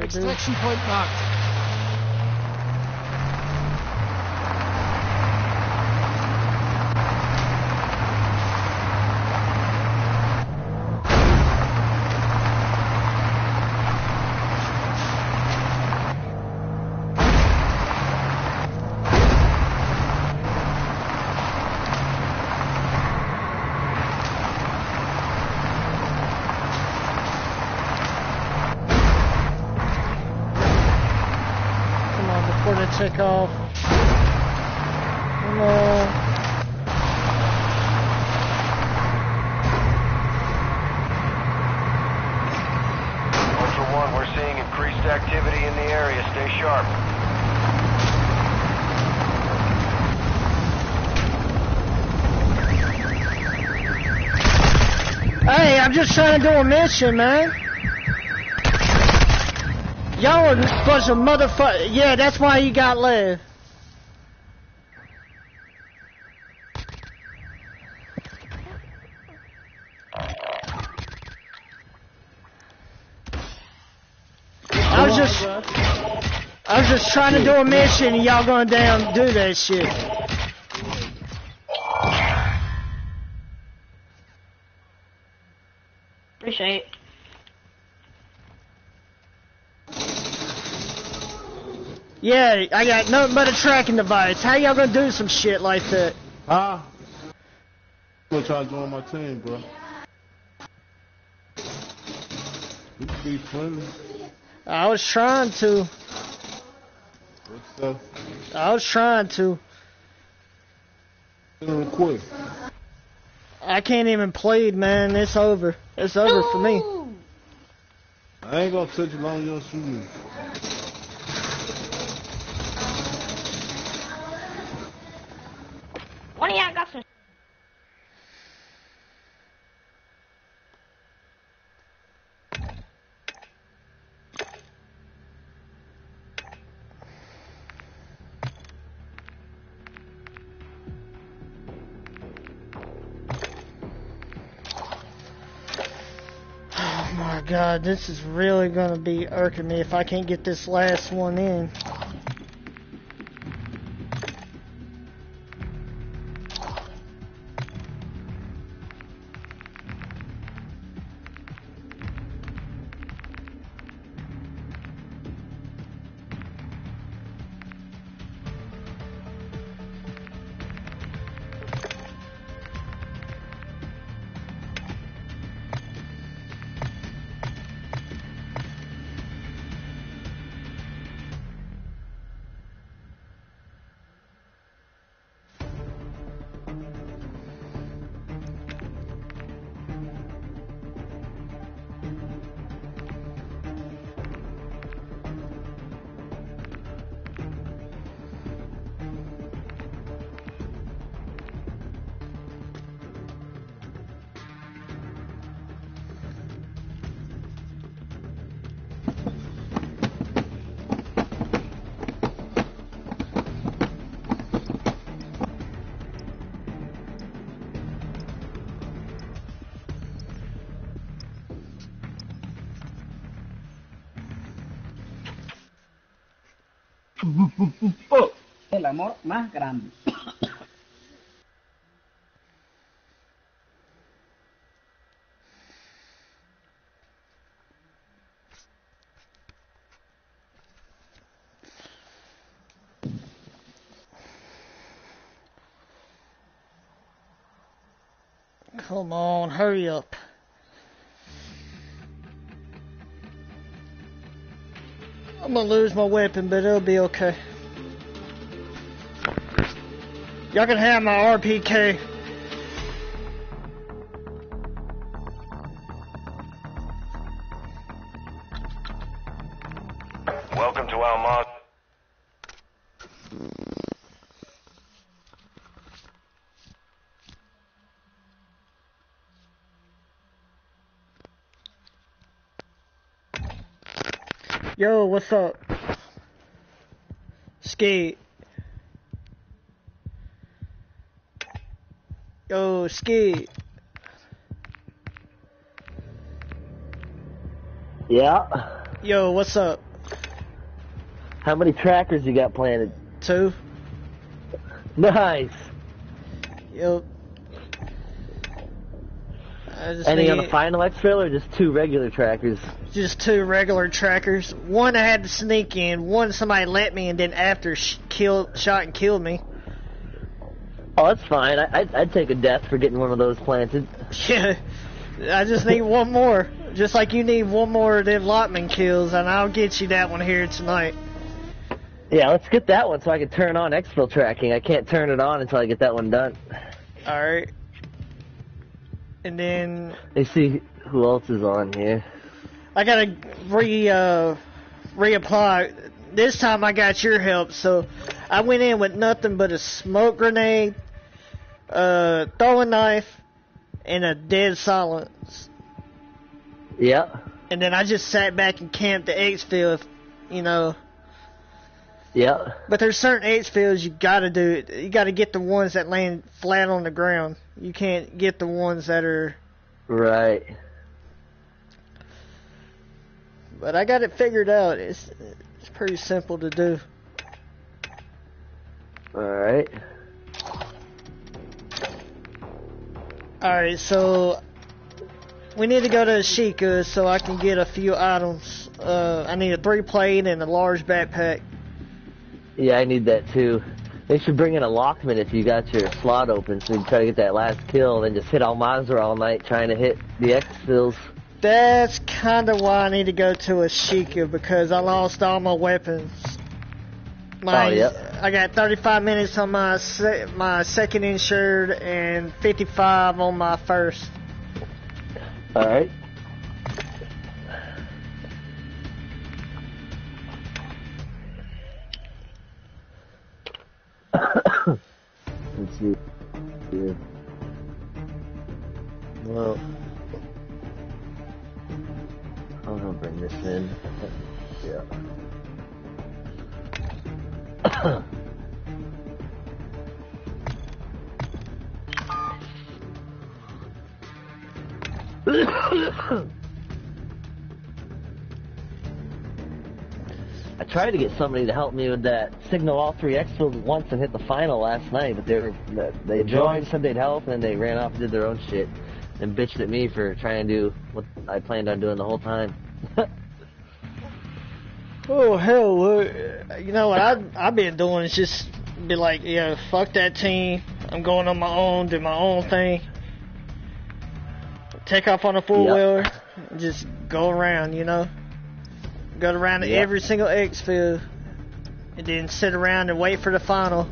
Extraction point marked. Come on, before they take off. Come on. Ultra One, we're seeing increased activity in the area. Stay sharp. Hey, I'm just trying to do a mission, man. Y'all are a bunch of motherfucker. Yeah, that's why you got left. I was just, I was just trying to do a mission, and y'all going down do that shit. Yeah, I got nothing but a tracking device. How y'all gonna do some shit like that? Huh? I'm gonna try to join my team, bro. We can be friendly. I was trying to. What's up? I was trying to. Quick. I can't even plead, man. It's over. It's over for me. I ain't gonna touch you long you don't shoot me. One of y'all got some. Oh my god, this is really gonna be irking me if I can't get this last one in. Más grande. Come on, hurry up. I'm gonna lose my weapon, but it'll be okay. Y'all can have my RPK. Welcome to Almaz. Yo, what's up? Skate. Yo, skate. Yeah. Yo, what's up? How many trackers you got planted? Two. Nice. Just Any on the final exfil or just two regular trackers? just two regular trackers. One I had to sneak in. One somebody let me, and then after sh- killed, shot and killed me. Oh, that's fine. I, I'd, I'd take a death for getting one of those planted. Yeah. I just need one more. Just like you need one more of them Lachmann kills, and I'll get you that one here tonight. Yeah, let's get that one so I can turn on exfil tracking. I can't turn it on until I get that one done. Alright. And then Let's see who else is on here. I gotta re uh reapply. This time I got your help, so I went in with nothing but a smoke grenade, uh throwing knife, and a dead silence. Yeah. And then I just sat back and camped the exfil, you know. Yeah. But there's certain exfils you gotta do. It you gotta get the ones that land flat on the ground. You can't get the ones that are. Right. But I got it figured out. It's it's pretty simple to do. Alright. Alright, so we need to go to Ashika so I can get a few items. Uh, I need a three plate and a large backpack. Yeah, I need that too. They should bring in a Lachmann if you got your slot open so you can try to get that last kill and then just hit Al Mazrah all night trying to hit the exfils. That's kind of why I need to go to Ashika because I lost all my weapons. My, Oh, yep. I got 35 minutes on my se- my second insured and 55 on my first. Alright. Let's see. Yeah. Well, I'm gonna bring this in. Yeah. I tried to get somebody to help me with that signal all three exfils at once and hit the final last night, but they were they joined, said they'd help, and then they ran off and did their own shit and bitched at me for trying to do what I planned on doing the whole time. Oh hell! uh, You know what I I've been doing is just be like, yeah, fuck that team. I'm going on my own, do my own thing. Take off on a four wheeler, and just go around, you know. Go around to Yep. every single exfil, and then sit around and wait for the final.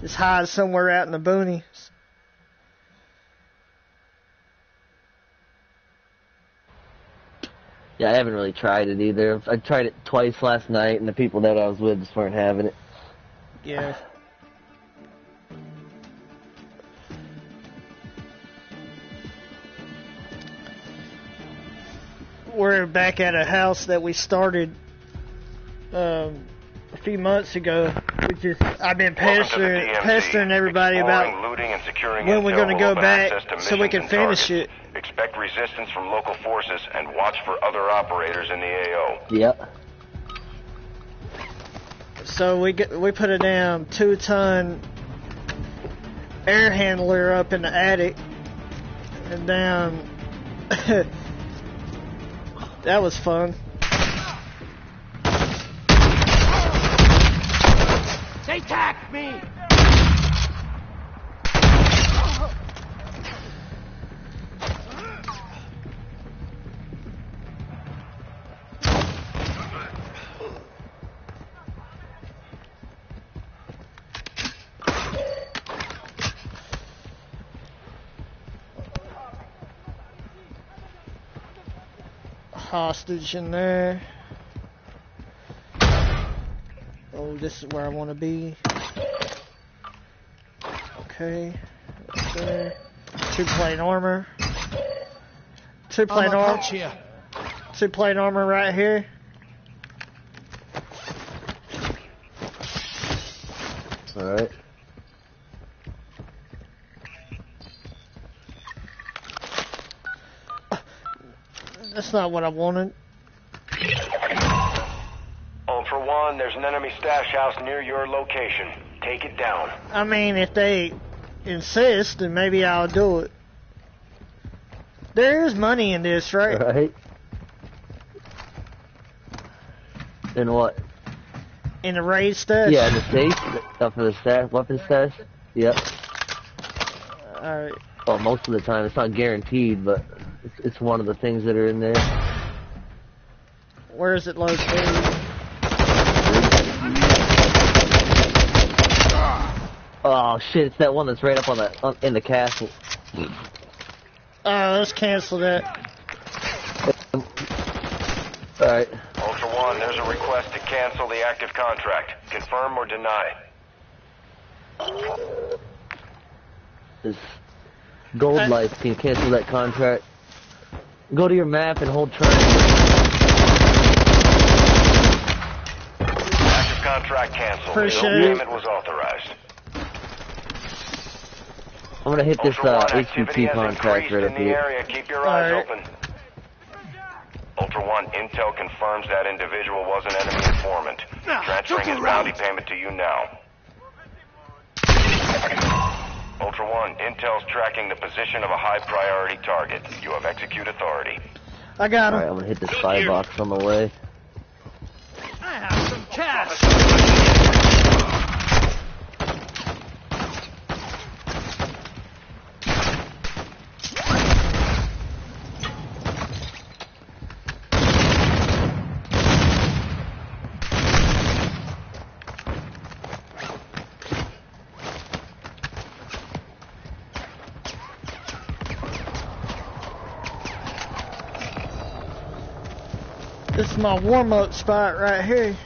Just hide somewhere out in the boonies. Yeah, I haven't really tried it either. I tried it twice last night, and the people that I was with just weren't having it. Yeah. We're back at a house that we started um, a few months ago. We just I've been Welcome pestering, pestering everybody Exploring, about looting, and securing when we're gonna go back to so we can finish targets. Expect resistance from local forces and watch for other operators in the AO. Yep. So we get, we put a damn two ton air handler up in the attic, and damn, that was fun. They tacked me! Hostage in there. Oh, this is where I want to be. Okay, that's. Two plate armor. Two plate armor. Two plate armor right here. Alright. That's not what I wanted. One, there's an enemy stash house near your location. Take it down. I mean, if they insist, then maybe I'll do it. There is money in this, right? Right. And what? In the raid stash? Yeah, the safe, stuff for the stash, weapon stash. Yep. Alright. Well, most of the time, it's not guaranteed, but it's, it's one of the things that are in there. Where is it located? Oh shit! It's that one that's right up on the on, in the castle. Oh, let's cancel that. All right. Ultra One, there's a request to cancel the active contract. Confirm or deny. This gold life can cancel that contract. Go to your map and hold triangle. Active contract canceled. Appreciate no payment was authorized. I'm gonna hit this Ultra uh, One, activity HCP has contract right up here. area. Keep your eyes Alright. open. Ultra One, Intel confirms that individual was an enemy informant. Transferring his bounty payment to you now. Ultra One, Intel's tracking the position of a high priority target. You have execute authority. I got All right, him. I'm gonna hit this spy box on the way. I have some cash. My warm-up spot right here.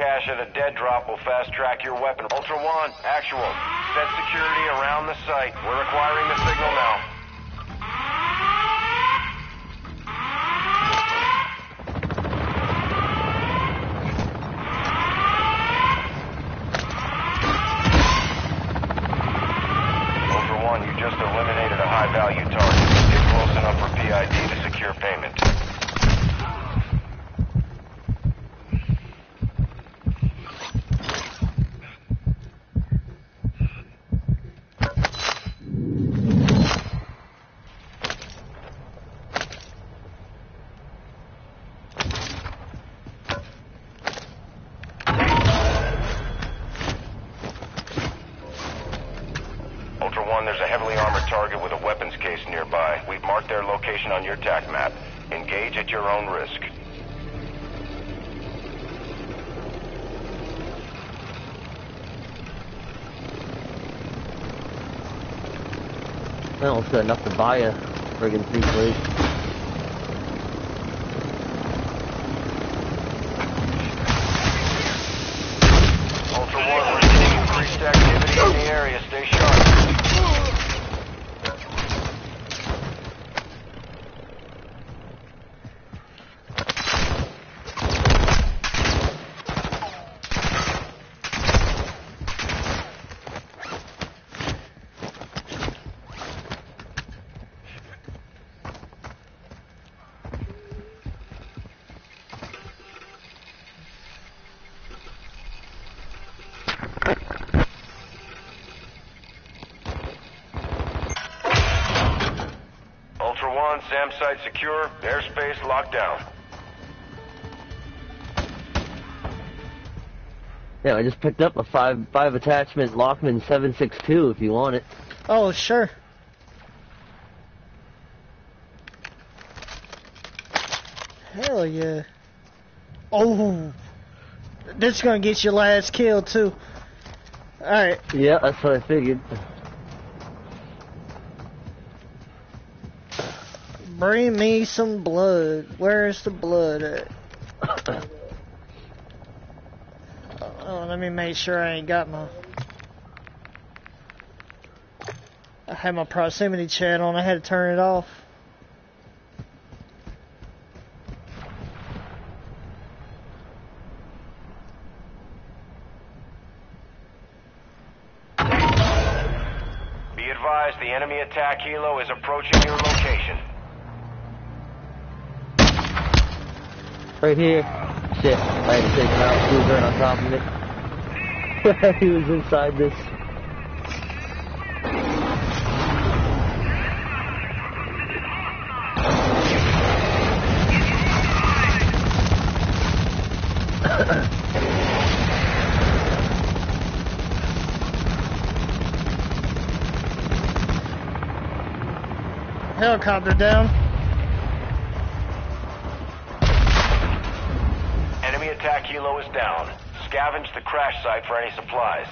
Cash at a dead drop will fast track your weapon. Ultra One, actual. Set security around the site. We're acquiring the signal now. Ultra One, you just eliminated a high value target. Get close enough for PID to secure payment. Ultra One, there's a heavily armored target with a weapons case nearby. We've marked their location on your TAC map. Engage at your own risk. I almost a friggin' three plate. I just picked up a five five attachment Lachmann seven six two. If you want it. Oh, sure. Hell yeah. Oh. This is gonna get your last kill too. Alright. Yeah, that's what I figured. Bring me some blood. Where's the blood at? Me make sure I ain't got my... I had my proximity chat on. I had to turn it off. Be advised, the enemy attack helo is approaching your location. Right here. Shit, I had to take him out. He was right on top of me. he was inside this. Helicopter down. Enemy attack helo is down. Scavenge the crash site for any supplies.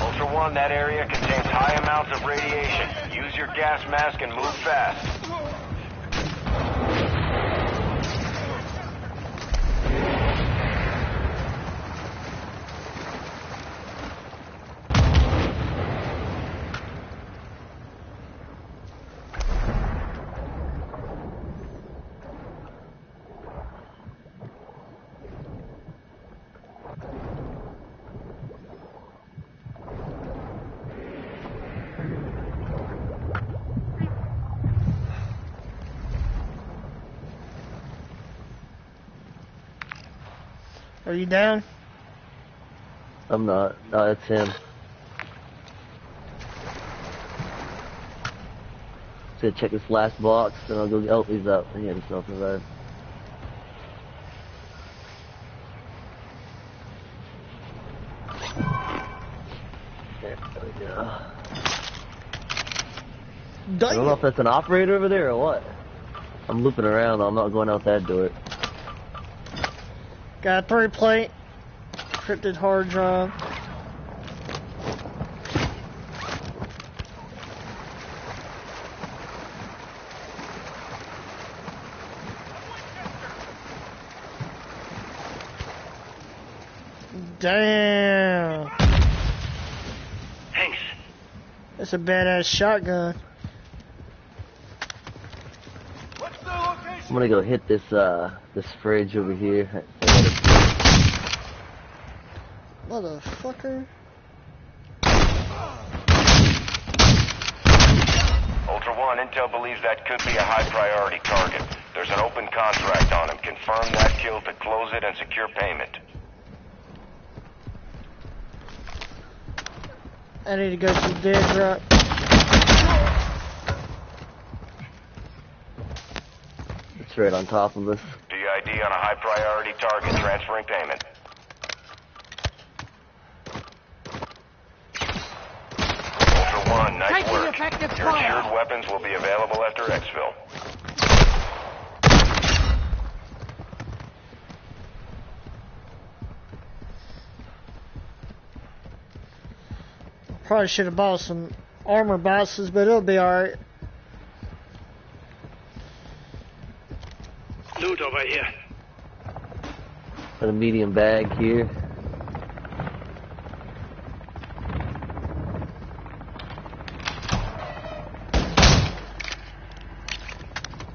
Ultra One, that area contains high amounts of radiation. Use your gas mask and move fast. Are you down? I'm not. No, it's him. Just gonna check this last box, and I'll go. Oh, he's up. He had himself we go. I don't know if that's an operator over there or what. I'm looping around. I'm not going out that door. Got a three plate, encrypted hard drive. Damn. Thanks. That's a badass shotgun. I'm gonna go hit this uh this fridge over here. Motherfucker. Ultra One, Intel believes that could be a high priority target. There's an open contract on him. Confirm that kill to close it and secure payment. I need to go to the dead drop. It's right on top of us. DID on a high priority target, transferring payment. Ultra One, nice Taking work. effective Your fire. assured weapons will be available after exfil. Probably should have bought some armor boxes, but it'll be alright. Loot over here. Got a medium bag here.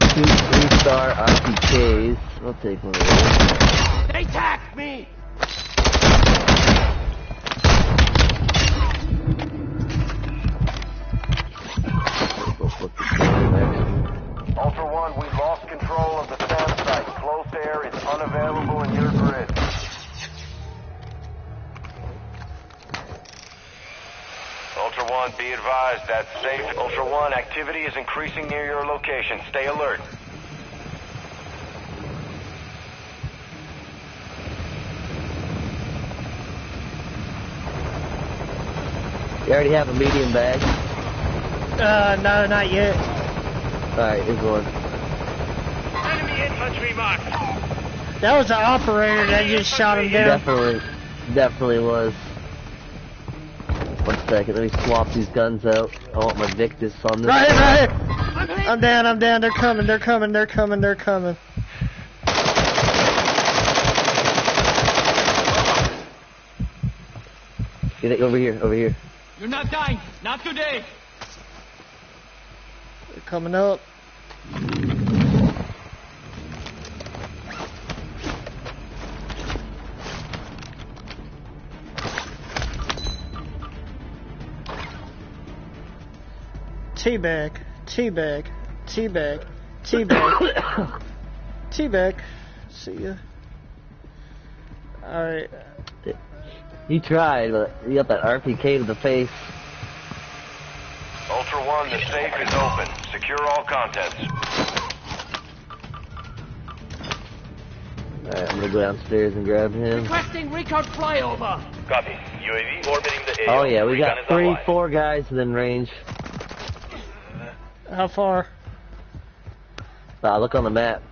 Two three-star RPKs. I'll take one of those. Activity is increasing near your location. Stay alert. You already have a medium bag. Uh, no, not yet. Alright, here's one. Enemy infantry marked. That was the operator that just shot him down. Definitely, definitely was. One second, let me swap these guns out. I want my Victus on this. Right here, right. I'm down, I'm down. They're coming, they're coming, they're coming, they're coming. Get it over here, over here. You're not dying. Not today. They're coming up. Teabag, teabag, teabag, teabag, teabag. See ya. Alright. He tried, but he got that RPK to the face. Ultra One, the safe is open. Secure all contents. Alright, I'm gonna go downstairs and grab him. Requesting recon flyover. Copy. UAV orbiting the Oh yeah, we got Recon is three, four guys within range. How far? Uh, look on the map.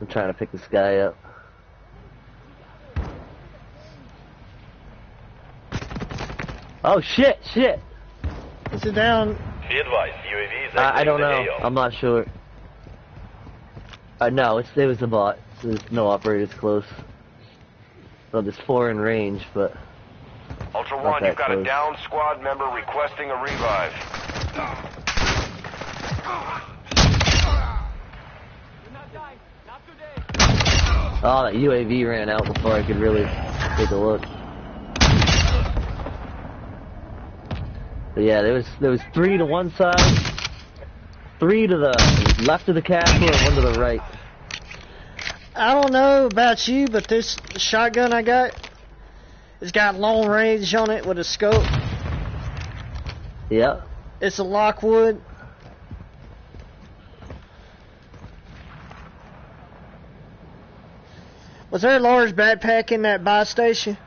I'm trying to pick this guy up. Oh shit, shit! Is it down? Be advised, UAV is I, I don't know. AO. I'm not sure. Uh, no, it's, it was a bot. There's no operators close. Well, there's four in range, but Ultra One, you've got a down squad member requesting a revive. oh, that UAV ran out before I could really take a look. But yeah, there was there was three to one side, three to the left of the castle, and one to the right. I don't know about you, but this shotgun I got, it's got long range on it with a scope. Yeah. It's a Lockwood. Was there a large backpack in that buy station?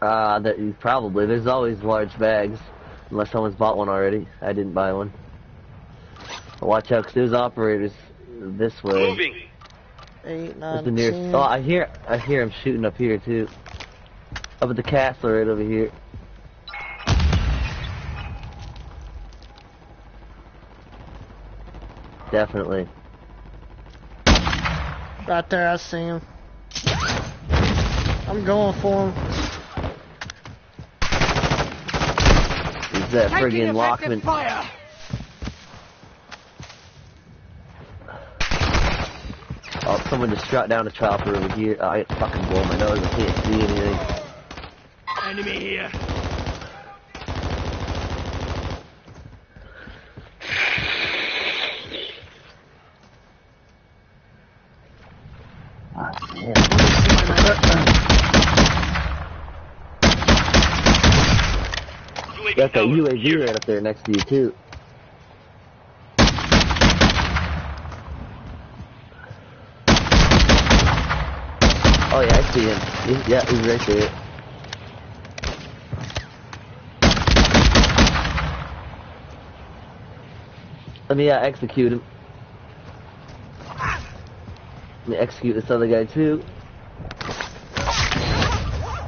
Uh, that probably. There's always large bags, unless someone's bought one already. I didn't buy one. Watch out, 'cause there's operators this way. Moving. Eight, That's nine, the nearest. ten. Oh, I hear, I hear him shooting up here too. Up at the castle, right over here. Definitely. Right there, I see him. I'm going for him. Is that Taking friggin' effective Lachmann. fire. Oh, someone just shot down a chopper over here. Oh, I fucking blow my nose. I can't see anything. Enemy here. Got that UAV right up there next to you too. Oh yeah, I see him. He- yeah, he's right there. Let me uh, execute him. Let me execute this other guy too.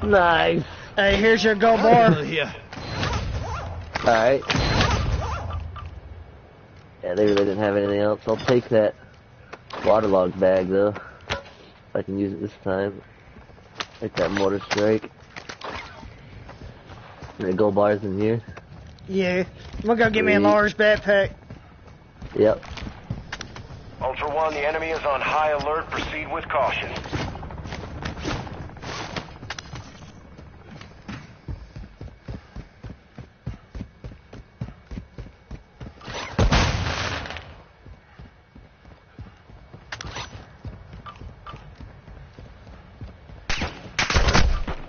Nice. Hey, here's your gold bar. Here. Alright. Yeah, they really didn't have anything else. I'll take that waterlogged bag though. If I can use it this time. Take that mortar strike. And the gold bars in here. Yeah. I'm gonna go get me a Sweet. large backpack. Yep. Ultra One, the enemy is on high alert. Proceed with caution.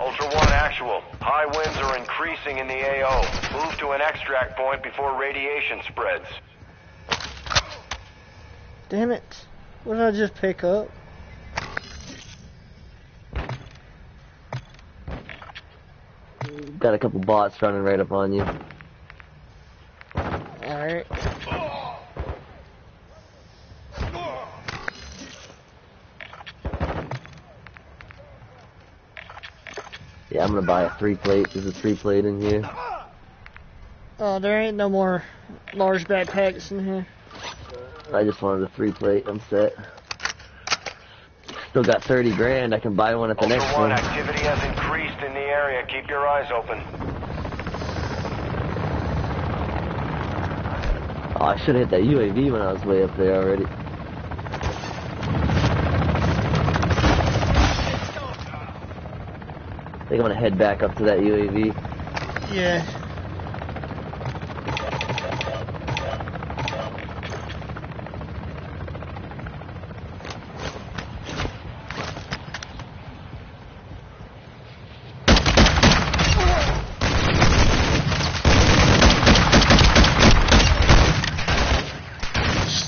Ultra One, Actual, high winds are increasing in the AO. Move to an extract point before radiation spreads. Damn it. What did I just pick up? Got a couple bots running right up on you. Alright. Yeah, I'm gonna buy a three plate. There's a three plate in here. Oh, there ain't no more large backpacks in here. I just wanted a three plate. I'm set. Still got 30 grand. I can buy one at the Ultra next One, one. activity has increased in the area. Keep your eyes open. Oh, I should have hit that UAV when I was way up there already. I think I'm gonna head back up to that UAV. Yeah.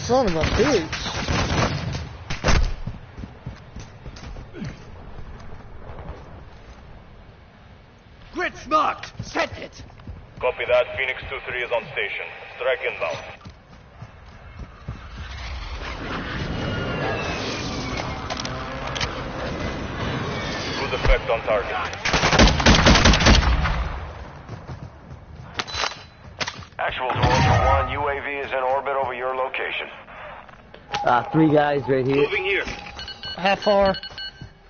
Son of a bitch. Grid's marked. Set it. Copy that. Phoenix 2-3 is on station. Strike inbound. Good effect on target. Actual to Ultra One, UAV is in orbit over your location. Uh, three guys right here. Moving here. How far?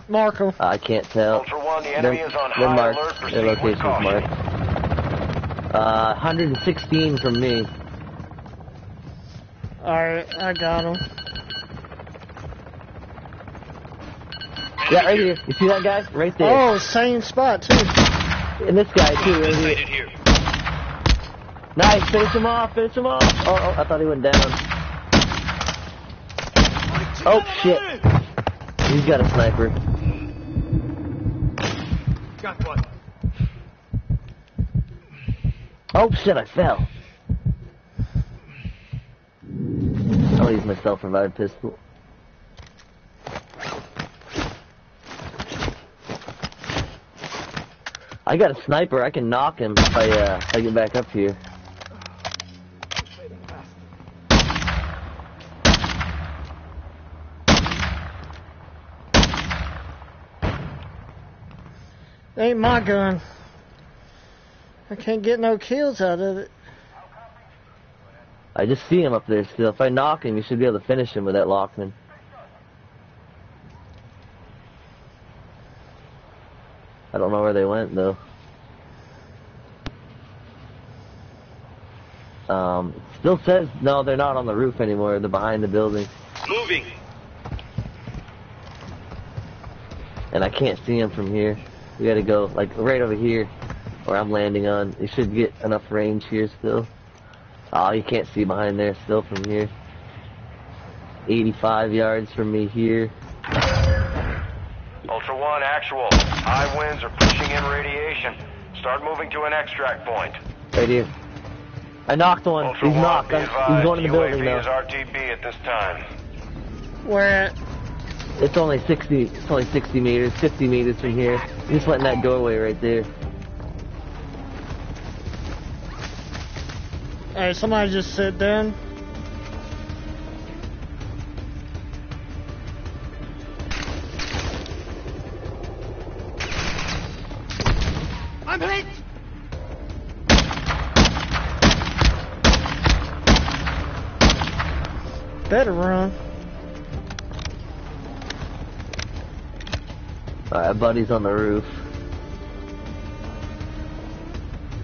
Mark 'em. I can't tell. Ultra One, the enemy They're, is on they're high marked. alert. Their Proceed with location's marked. Uh, 116 from me. Alright, I got him. Yeah, right here. You see that guy? Right there. Oh, same spot too. And this guy too, right here. Nice, finish him off, finish him off. Oh, oh, I thought he went down. Oh, shit. He's got a sniper. Got one. Oh, shit, I fell. I'll use my self-revive pistol. I got a sniper. I can knock him if I, uh, if I get back up here. Ain't my gun. I can't get no kills out of it. I just see him up there still. If I knock him, you should be able to finish him with that Lachmann. I don't know where they went though. Um, still says no, they're not on the roof anymore. They're behind the building, Moving. and I can't see them from here. We gotta go like right over here, where I'm landing on. You should get enough range here still. Oh, you can't see behind there still from here. 85 yards from me here. Ultra One, actual. High winds are pushing in radiation. Start moving to an extract point. Right here. I knocked one. Ultra He's One, knocked. be I'm- advised, He's going in the building UAV is now. RTB at this time. Where at? It's only 60. It's only 60 meters, 50 meters from here. Just went in that doorway right there. Hey, somebody just sit down. I'm hit. Better run. Alright, buddy's on the roof.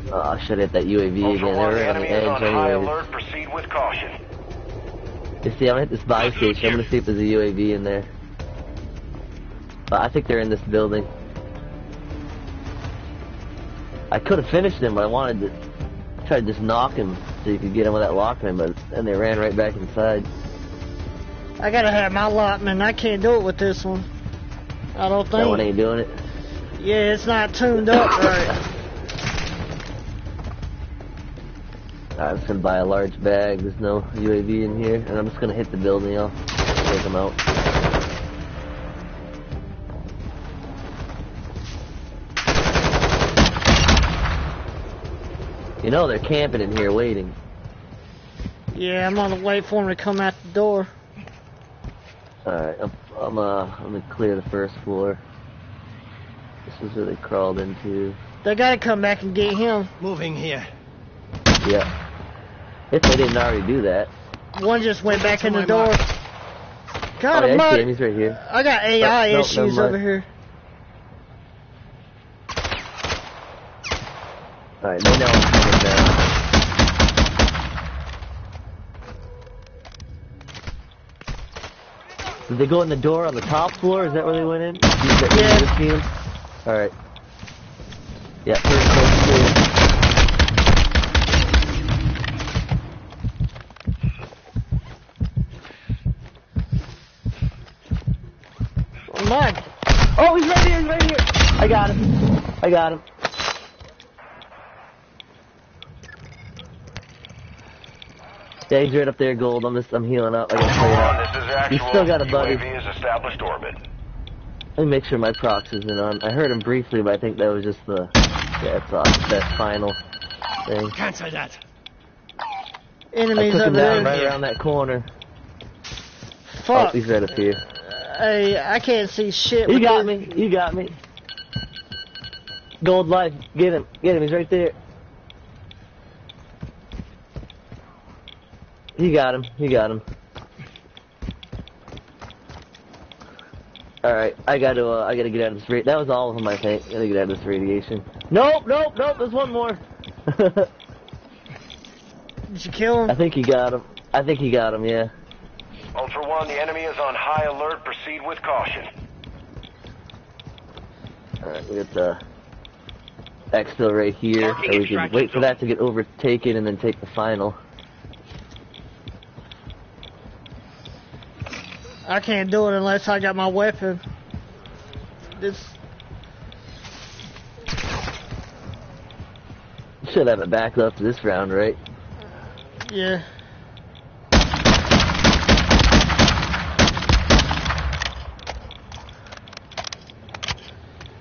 Oh, I should hit that UAV Ultra again. They One, were the on the enemy is on edge high anyways. alert. Proceed with caution. You see, I'm gonna hit this buy station. I'm gonna see if there's a UAV in there. But I think they're in this building. I could have finished him, but I wanted to try to just knock him so you could get him with that Lachmann, but then they ran right back inside. I gotta have my Lachmann. I can't do it with this one. I don't think. That one ain't doing it. Yeah, it's not tuned up right. I'm just gonna buy a large bag. There's no UAV in here, and I'm just gonna hit the building. I'll take them out. You know they're camping in here waiting. Yeah, I'm on the wait for them to come out the door. Alright, I'm, I'm, uh, I'm gonna clear the first floor. This is where they crawled into. They gotta come back and get him. Moving here. Yeah. If they didn't already do that. One just went back in the door. God oh, yeah, I him. He's right here. I got AI Oh, no, issues never over here. Alright, they know I'm coming down. Did they go in the door on the top floor? Is that where they went in? Yeah. yeah. Alright. Yeah, first floor clear. Oh. Oh, he's right here, he's right here. I got him. I got him. Yeah, he's right up there, Gold. I'm just, I'm healing up. I gotta tell you Ultra One, that. this is You actual. still got a buddy. UAV is established orbit. Let me make sure my prox isn't on. I heard him briefly, but I think that was just the, yeah, it's off. That final thing. Cancel that. I Enemies took him over down there. right around that corner. Fuck. Oh, he's right up here. Hey, I can't see shit. You got this. me. You got me. Gold life. Get him. Get him. He's right there. You got him. You got him. All right, I got to. Uh, I got to get out of this. Ra- that was all of them, I think. Gotta get out of this radiation. Nope, nope, nope. There's one more. Did you kill him? I think he got him. I think he got him. Yeah. Ultra One, the enemy is on high alert. Proceed with caution. All right, we got the exfil right here. So we can wait for that to get overtaken and then take the final. I can't do it unless I got my weapon. This. Should have it back up to this round, right? Yeah.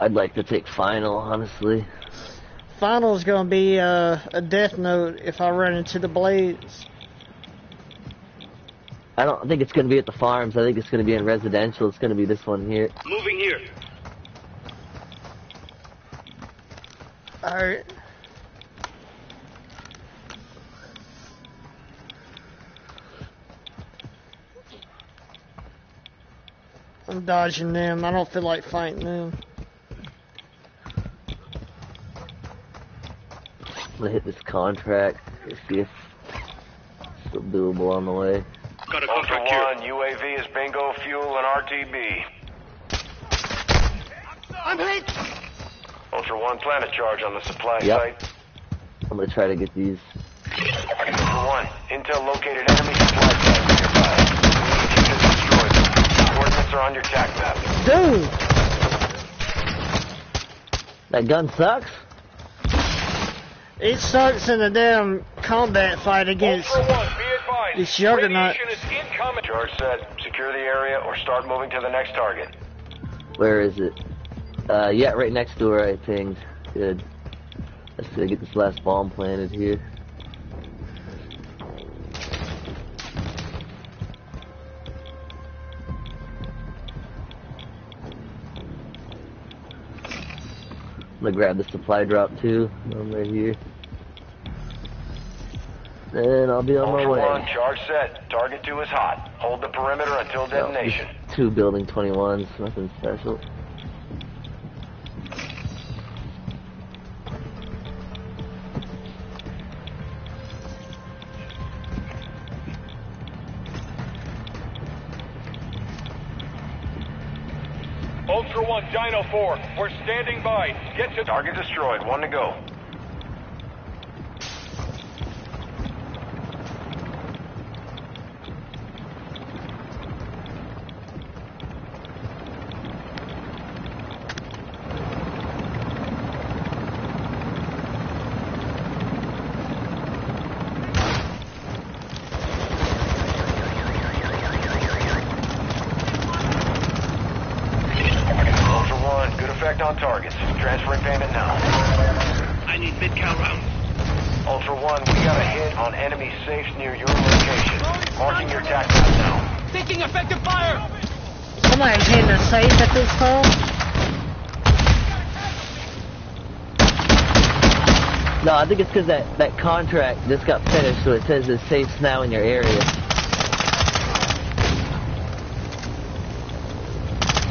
I'd like to take final, honestly. Final's gonna be uh, a death note if I run into the blades. I don't think it's going to be at the farms. I think it's going to be in residential. It's going to be this one here. Moving here. Alright. I'm dodging them. I don't feel like fighting them. I'm going to hit this contract. See if it's still doable on the way. Got a Ultra contract One, here. UAV is bingo fuel and RTB. I'm hit. Ultra One, plant a charge on the supply Yep. site. I'm going to try to get these. Ultra One, intel located enemy supply site nearby. We need you to destroy them. Coordinates are on your TAC map. Dude! That gun sucks? It sucks in a damn combat fight against Ultra One, be advised. This juggernaut. Radiation is incoming. Charge set. Secure the area or start moving to the next target. Where is it? Uh, yeah, right next door, I pinged. Good. Let's see, get this last bomb planted here. I'm gonna grab the supply drop too. I'm right here. Then I'll be on my Ultra way. One, charge set. Target two is hot. Hold the perimeter until detonation. just two building 21s, nothing special. Ultra One, Dino 4, we're standing by. Get to Target destroyed. One to go. on targets. Transferring payment now. I need mid-cal rounds. Ultra One, we got a hit on enemy safes near your location. Marking your tac map now. Taking effective fire! Somebody's hitting a safe at this time. No, I think it's because that, that contract just got finished, so it says it's safes now in your area.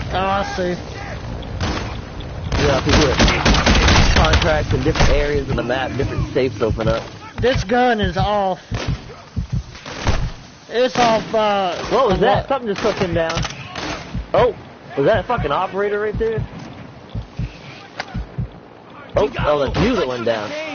Oh, I see. Yeah, if you contracts in different areas of the map, different safes open up. This gun is off. It's off, uh... What was that? Something just took him down. Oh, was that a fucking operator right there? Oh, oh, that's you that went down.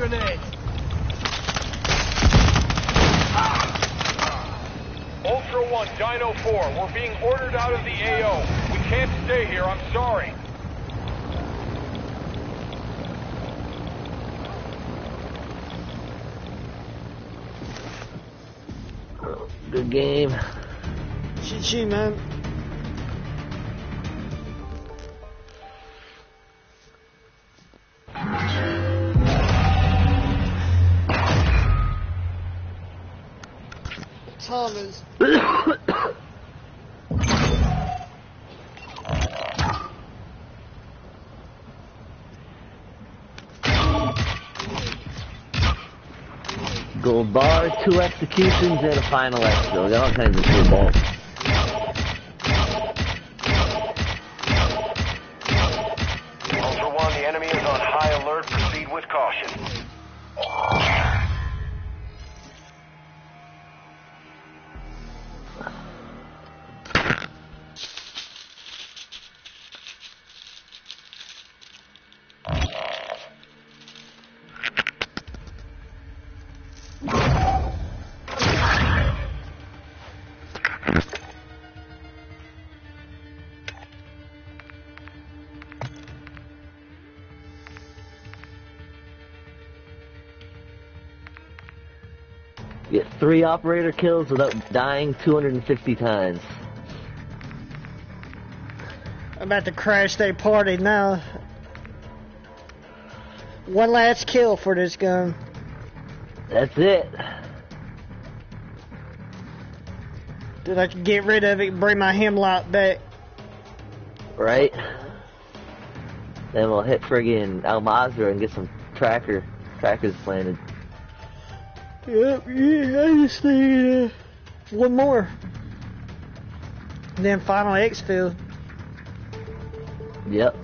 Grenade. Ultra One, Dino 4, we're being ordered out of the AO. We can't stay here, I'm sorry. Good game. GG, man. Gold bar, two executions, and a final. We got all kinds of cool balls. Three operator kills without dying 250 times. I'm about to crash their party now. One last kill for this gun. That's it. Then I can get rid of it and bring my hemlock back. Right? Then we'll hit friggin' Al Mazrah and get some tracker trackers planted. Yep, yeah, I just need uh, one more. And then final exfil. Yep.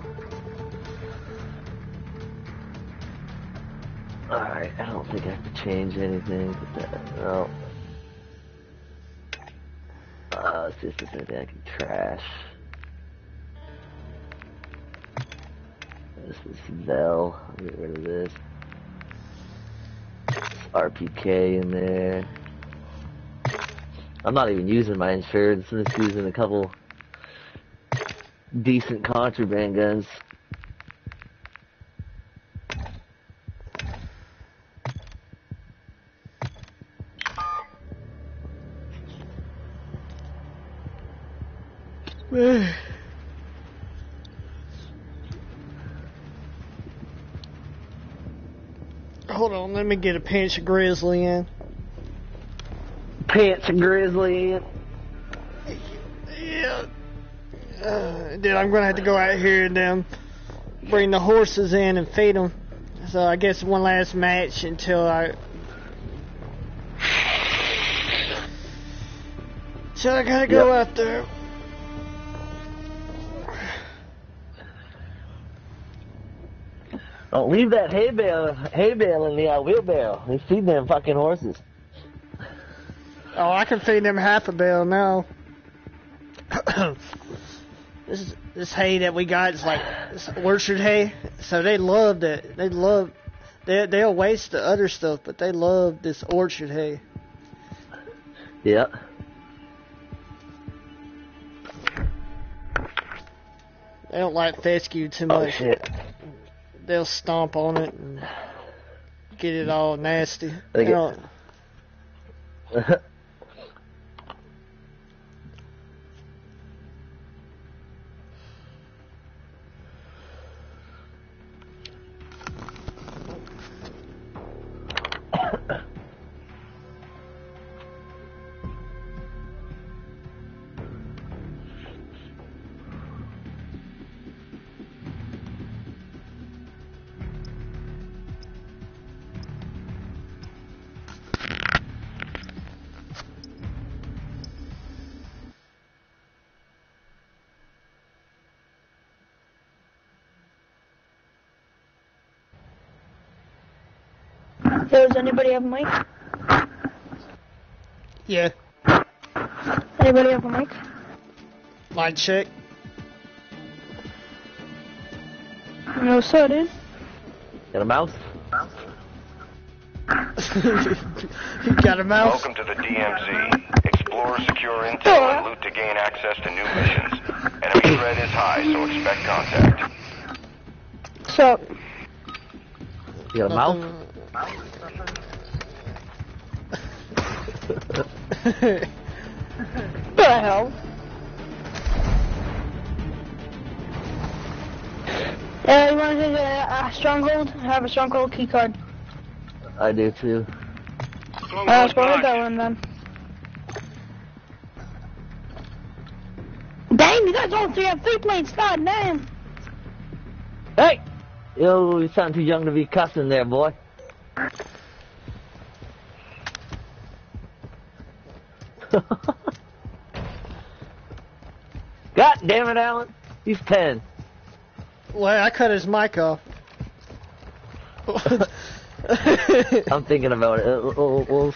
Alright, I don't think I have to change anything. But that, no. Uh, let's see if there's anything I can trash. This is Vel. I'll get rid of this. RPK in there. I'm not even using my insurance. I'm just using a couple decent contraband guns. Hold on, let me get a pinch of grizzly in. Pants of grizzly in. Yeah. Uh, then I'm gonna have to go out here and um, bring the horses in and feed them. So I guess one last match until I. So I gotta go out there. Don't leave that hay bale, hay bale in the uh, wheelbarrow. They feed them fucking horses. Oh, I can feed them half a bale now. this is, this hay that we got is like orchard hay, so they loved it. They love they they'll waste the other stuff, but they love this orchard hay. Yep. They don't like fescue too much. Oh much. shit. They'll stomp on it and get it all nasty. They You get- have a mic? yeah, Anybody have a mic? mic check. No, sir, dude. Got a mouse? you got a mouse? Welcome to the DMZ. Explore, secure intel, and loot to gain access to new missions. Enemy threat is high, so expect contact. So, You got a mouse? the hell? Yeah, you want to take a, a stronghold? I have a stronghold key card. I do too. Uh, let's go with that one then. Dang, you guys all three have three plates. God damn. Hey! Yo, you sound too young to be cussing there, boy. God damn it, Alan. He's 10. Well, I cut his mic off. I'm thinking about it. Uh, Little, little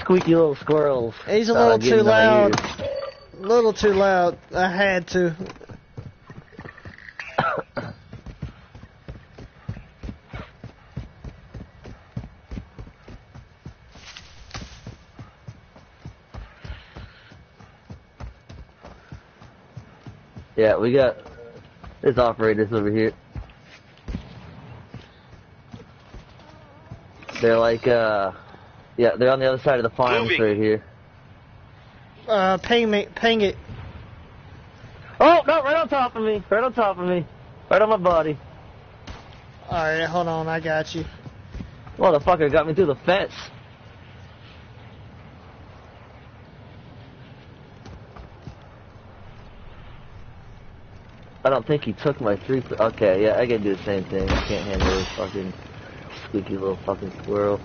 squeaky little squirrels. He's a uh, little getting too loud. A little too loud. I had to. Yeah, we got there's operators over here. They're like, uh, yeah, they're on the other side of the farms right here. Uh, ping me, ping it. Oh, no, right on top of me. Right on top of me. Right on my body. Alright, hold on, I got you. Motherfucker got me through the fence. I don't think he took my three. Okay, yeah, I gotta do the same thing. I can't handle this fucking squeaky little fucking squirrel.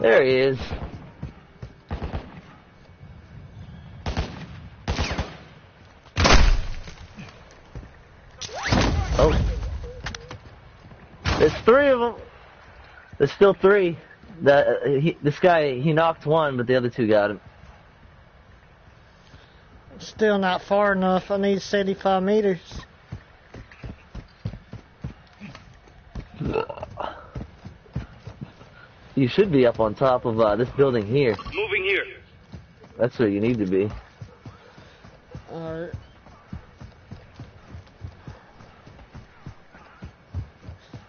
There he is. Oh. There's three of them. There's still three. The, uh, he, this guy, he knocked one, but the other two got him. Still not far enough. I need 75 meters. You should be up on top of uh, this building here. Moving here. That's where you need to be. Alright.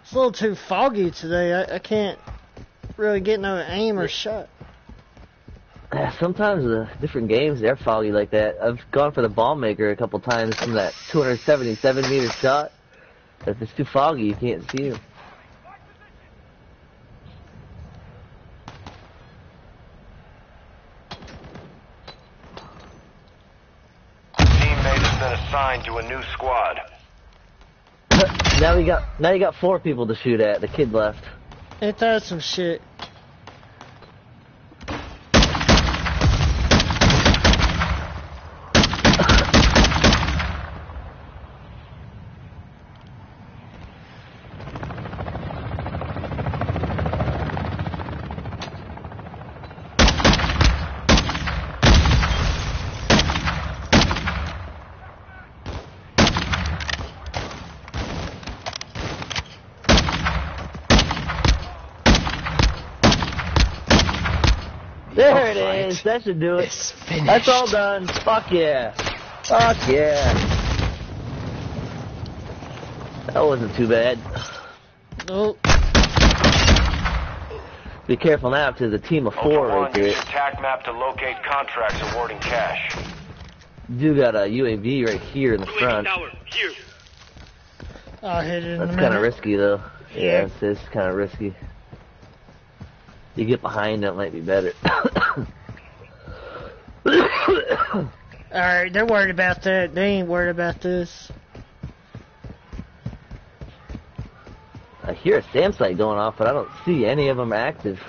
It's a little too foggy today. I, I can't really get no aim or shot. Uh, sometimes the different games they're foggy like that. I've gone for the ball maker a couple times from that 277 meter shot. But If it's too foggy, you can't see him. Teammate has been assigned to a new squad. Now we got now you got four people to shoot at. The kid left. Ain't that some shit? That should do it. That's all done. Fuck yeah. Fuck yeah. That wasn't too bad. Nope. Be careful now, because a team of four Ultra right One, use there. map to locate contracts awarding cash. Do got a UAV right here in the front. I'll hit it in That's kind of risky, though. Yeah. it's, it's kind of risky. You get behind it, might be better. Alright, they're worried about that. They ain't worried about this. I hear a SAM site going off, but I don't see any of them active.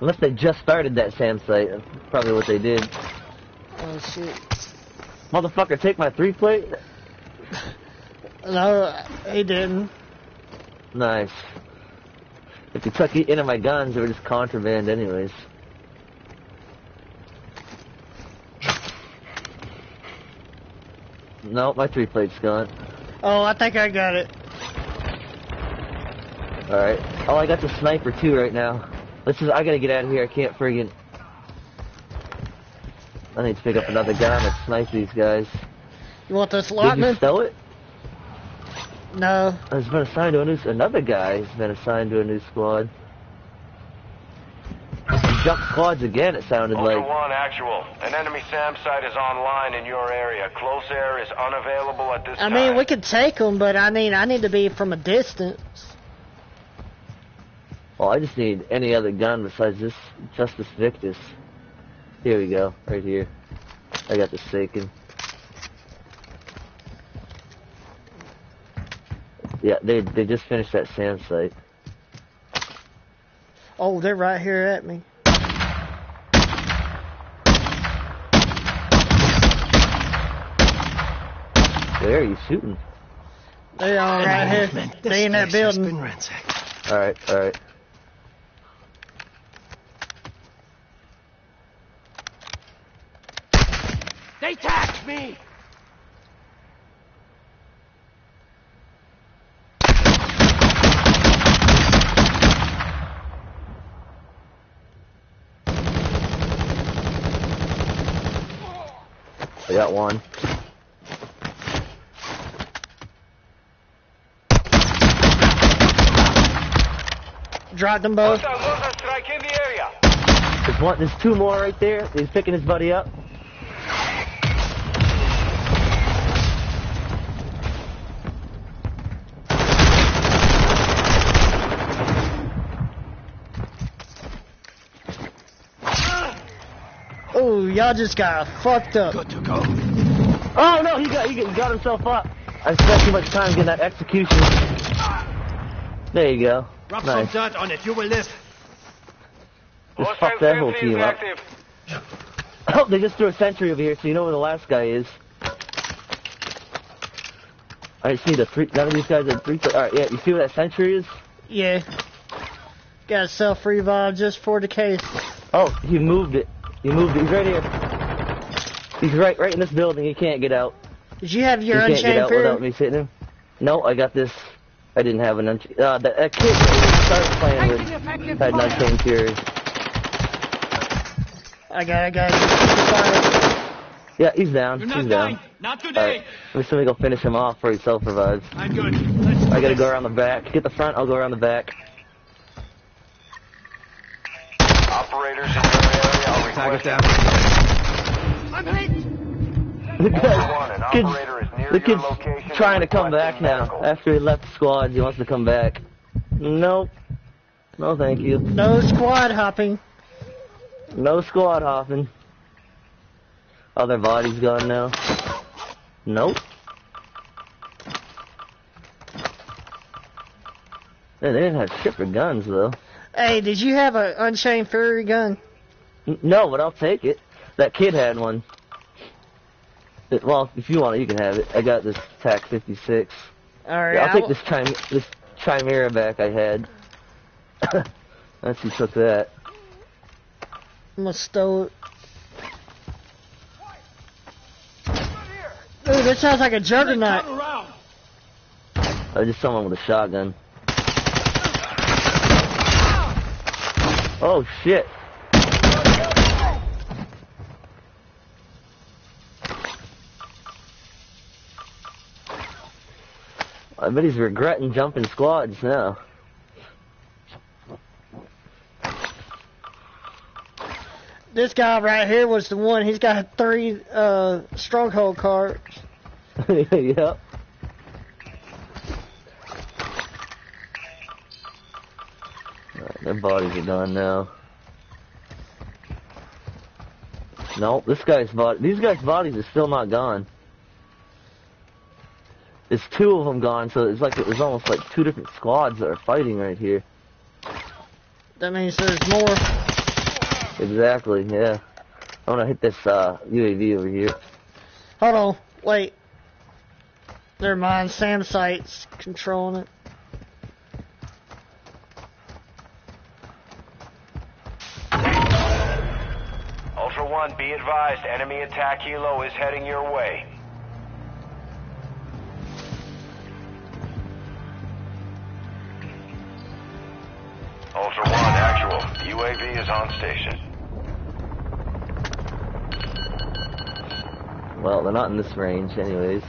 Unless they just started that SAM site. That's probably what they did. Oh shit. Motherfucker, take my three plate? No, he didn't. Nice. If you tuck any of my guns, they were just contraband anyways. No, my three plate's gone. Oh, I think I got it. Alright. Oh, I got the sniper too right now. This is, I gotta get out of here. I can't friggin'. I need to pick up another gun and snipe these guys. You want this Did you stow it? No. Has been assigned to a new, another guy has been assigned to a new squad. Jump squads again, it sounded Ultra like. One, actual. An enemy SAM site is online in your area. Close air is unavailable at this I time. mean, we could take them, but I need I need to be from a distance. Well, I just need any other gun besides this Justice Victus. Here we go, right here. I got the Sakin. Yeah, they they just finished that SAM site. Oh, they're right here at me. Where are you shooting? They are right here. They in that building. Alright, alright. They tagged me! I got one. Dropped them both. strike in the area. There's one there's two more right there. He's picking his buddy up. Oh, y'all just got fucked up. Good to go. Oh no, he got he got, he got himself up. I spent too much time getting that execution. There you go. Rub nice. some dirt on it. You will live. Just fuck that whole team up. Oh, they just threw a sentry over here, so you know where the last guy is. I see the three. None of these guys are three. All right, yeah. You see where that sentry is? Yeah. Got a self revive just for the case. Oh, he moved it. He moved it. He's right here. He's right, right in this building. He can't get out. Did you have your he can't get out Fury? without me sitting him. No, I got this. I didn't have an unchained. Uh, that, that kid that started playing with had an unchained fury. I got, I got. Yeah, he's down. You're he's not down. dying. Not today. right, let me see me go finish him off before he self revives. I'm good. I gotta go around the back. Get the front. I'll go around the back. Operators in your area are Target requesting... I'm hit. The Ultra One, an guy's, kid's, operator is near the kid's trying to come back now. After he left the squad, he wants to come back. Nope. No, thank you. No squad hopping. No squad hopping. Oh, their body's gone now. Nope. Man, they didn't have shit for guns though. Hey, did you have an Unchained Fury gun? N- No, but I'll take it. That kid had one. It- well, if you want it, you can have it. I got this TAQ-56. Alright, Yeah, I'll take this chim this Chimera back I had. Unless he took that. I'm gonna stow it. Ooh, that sounds like a juggernaut. I just someone with a shotgun. Ah! Oh shit! I bet he's regretting jumping squads now. This guy right here was the one. He's got three uh, stronghold cards. yep. Alright, their bodies are gone now. No, this guy's body. These guys' bodies are still not gone. There's two of them gone, so it's like there's almost like two different squads that are fighting right here. That means there's more. Exactly, yeah. I want to hit this uh, UAV over here. Hold on, wait. Never mind. Sam site's controlling it. Ultra One, be advised, enemy attack helo is heading your way. Ultra One, actual. UAV is on station. Well, they're not in this range, anyways.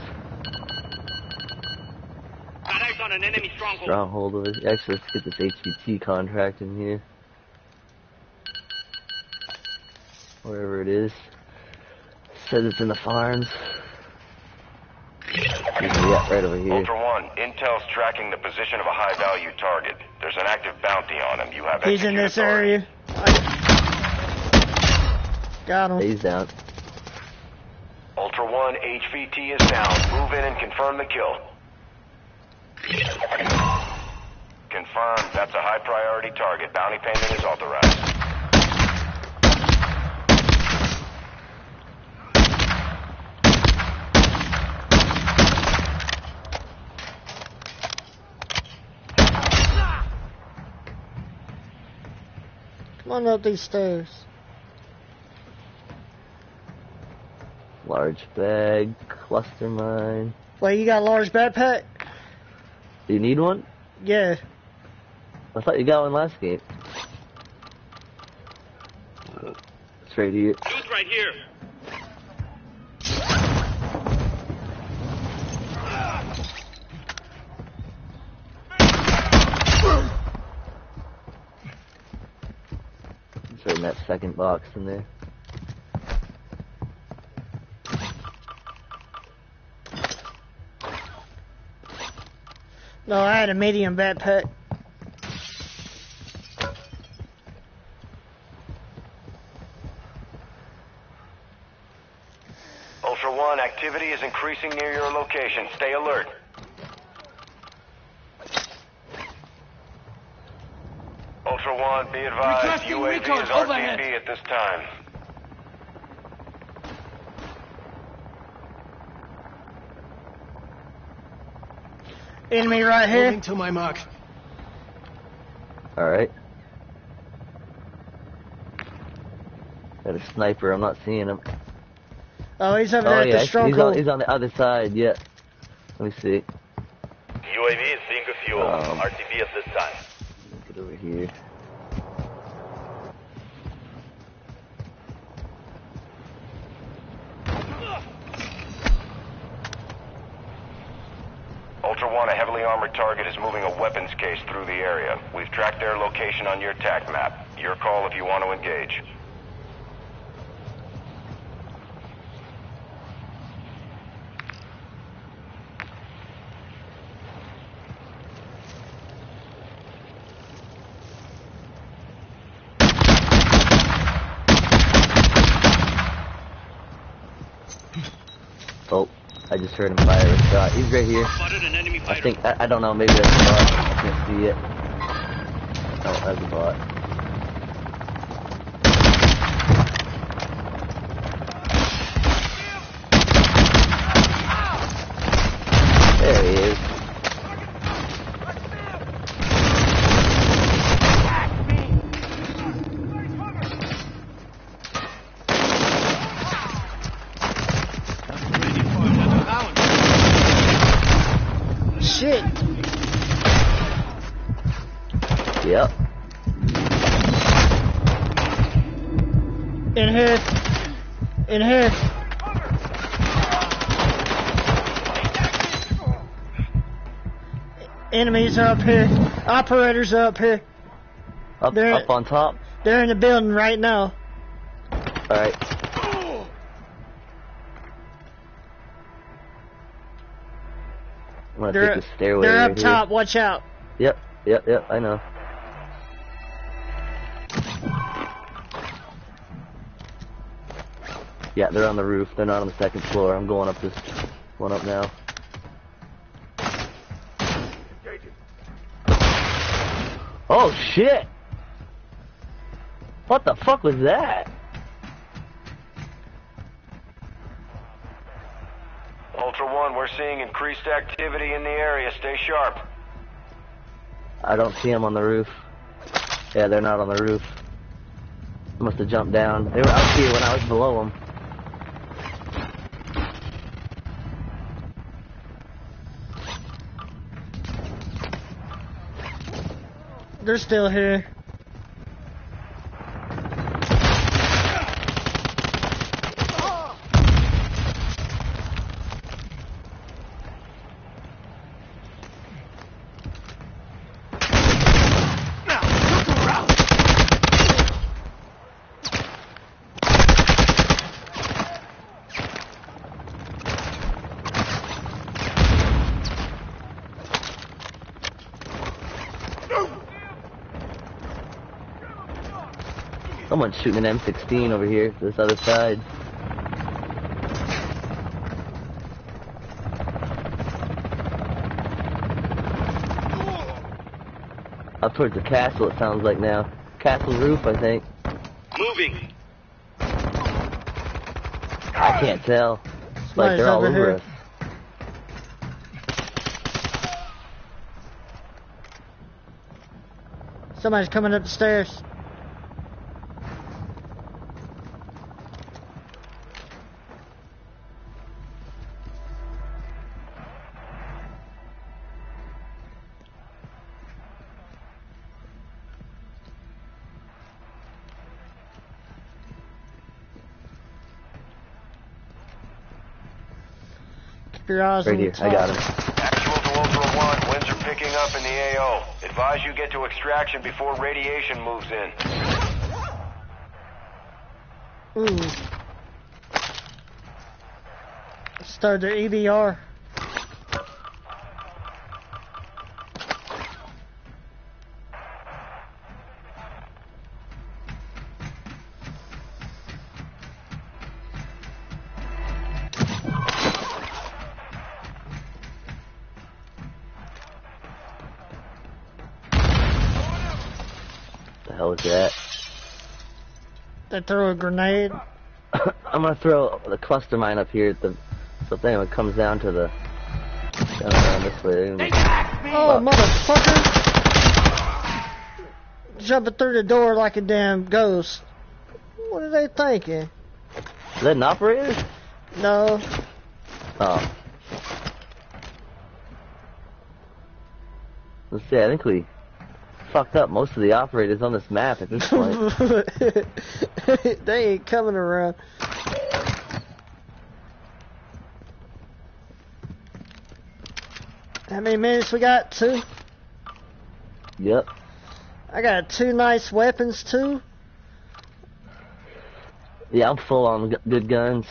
Got eyes on an enemy stronghold. Stronghold of it. Actually, let's get this HVT contract in here. Wherever it is. Says it's in the farms. Yeah, right over here. Ultra One, Intel's tracking the position of a high-value target. There's an active bounty on him. You have He's in this authority. area. Got him. He's down. Ultra One, HVT is down. Move in and confirm the kill. Confirmed. That's a high priority target. Bounty payment is authorized. Come on up these stairs. Large bag, cluster mine. Wait, you got a large backpack? Do you need one? Yeah. I thought you got one last game. It's right here. Dude's right here. It's right in that second box in there. No, I had a medium backpack. Ultra One, activity is increasing near your location. Stay alert. Ultra One, be advised, Requesting UAV recon is overhead. RTB at this time. Enemy right here. Moving to my mark. Alright. Got a sniper, I'm not seeing him. Oh, he's over oh there yeah, at the he's stronghold. on, he's on the other side, yeah. Let me see. UAV is being refueled. Um, RTB at this time. Get over here. Ultra One, a heavily armored target is moving a weapons case through the area. We've tracked their location on your TAC map. Your call if you want to engage. Oh, I just heard him fire a shot. He's right here. Spotted an enemy I think, I, I don't know, maybe that's a bot. I can't see it. That's a bot. Are up here. Operators up here. Up, They're- up on top. They're in the building right now. All right. I'm gonna They're, take the stairway. they're right up here. top. Watch out. Yep, yep, yep. I know. Yeah, they're on the roof. They're not on the second floor. I'm going up this one up now. Oh shit! What the fuck was that? Ultra One, we're seeing increased activity in the area. Stay sharp. I don't see them on the roof. Yeah, they're not on the roof. Must have jumped down. They were out here when I was below them. They're still here. Someone's shooting an M16 over here this other side. Up towards the castle, it sounds like now. Castle roof, I think. Moving. I can't tell. It's like they're all over over here. us. Somebody's coming up the stairs. Your eyes Right on here, the I got top. him. Actual to Ultra One, winds are picking up in the AO. Advise you get to extraction before radiation moves in. Ooh. Start their EBR. the hell is that? They throw a grenade. I'm gonna throw the cluster mine up here at the so if anyone comes down to the down around this way. they're gonna Oh, motherfucker! Jumping through the door like a damn ghost. What are they thinking? Is that an operator? No. Oh. Let's see, I think we fucked up most of the operators on this map at this point. they ain't coming around. How many minutes we got? Two? yep. I got two nice weapons too. Yeah, I'm full on good guns.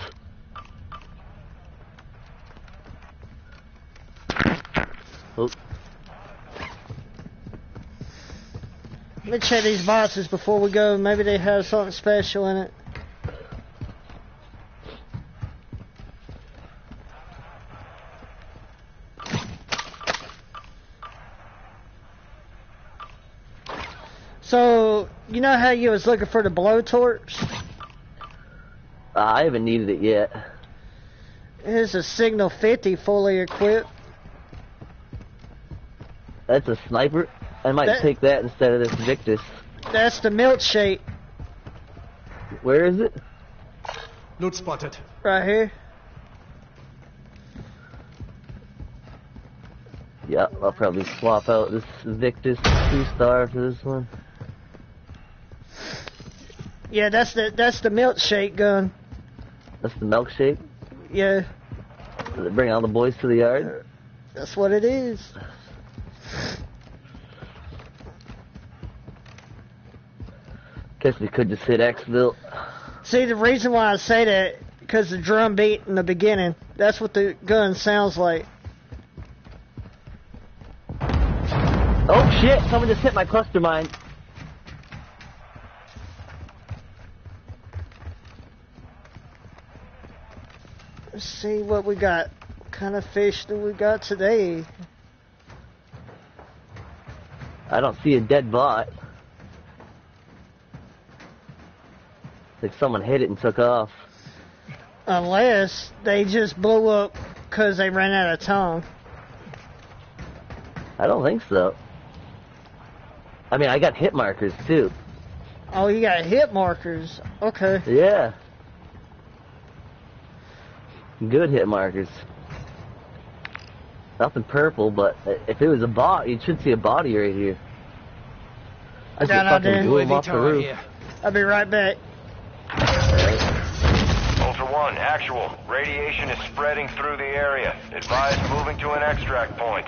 Let me check these boxes before we go. Maybe they have something special in it. So, you know how you was looking for the blowtorch? I haven't needed it yet. Here's a Signal 50 fully equipped. That's a sniper. I might That- take that instead of this Victus. That's the milkshake Where is it? Loot spotted. right here. Yeah, I'll probably swap out this Victus two star for this one. Yeah, that's the that's the milkshake gun. That's the milkshake. Yeah, Does it bring all the boys to the yard? that's what it is. Guess we could just hit exfil. See, the reason why I say that, because the drum beat in the beginning, that's what the gun sounds like. Oh shit! Someone just hit my cluster mine. Let's see what we got. What kind of fish do we got today? I don't see a dead bot. Like someone hit it and took off. Unless they just blew up because they ran out of time. I don't think so. I mean, I got hit markers too. Oh, you got hit markers. Okay. Yeah. Good hit markers. Nothing purple, but if it was a bot, you should see a body right here. I Got just an fucking idea. blew off the roof. I'll be right back. Ultra One, actual. Radiation is spreading through the area. Advise moving to an extract point.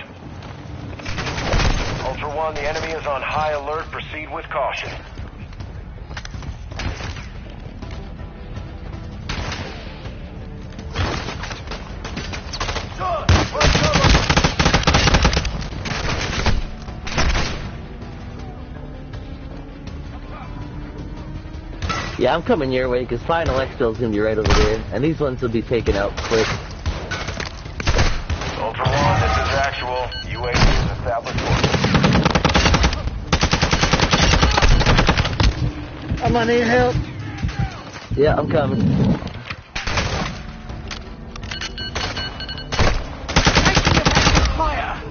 Ultra One, the enemy is on high alert. Proceed with caution. Yeah, I'm coming your way because Final Exfil's gonna be right over there, and these ones will be taken out quick. Ultra One, this is actual. UAV is established. I'm gonna need help. Yeah, I'm coming. Fire!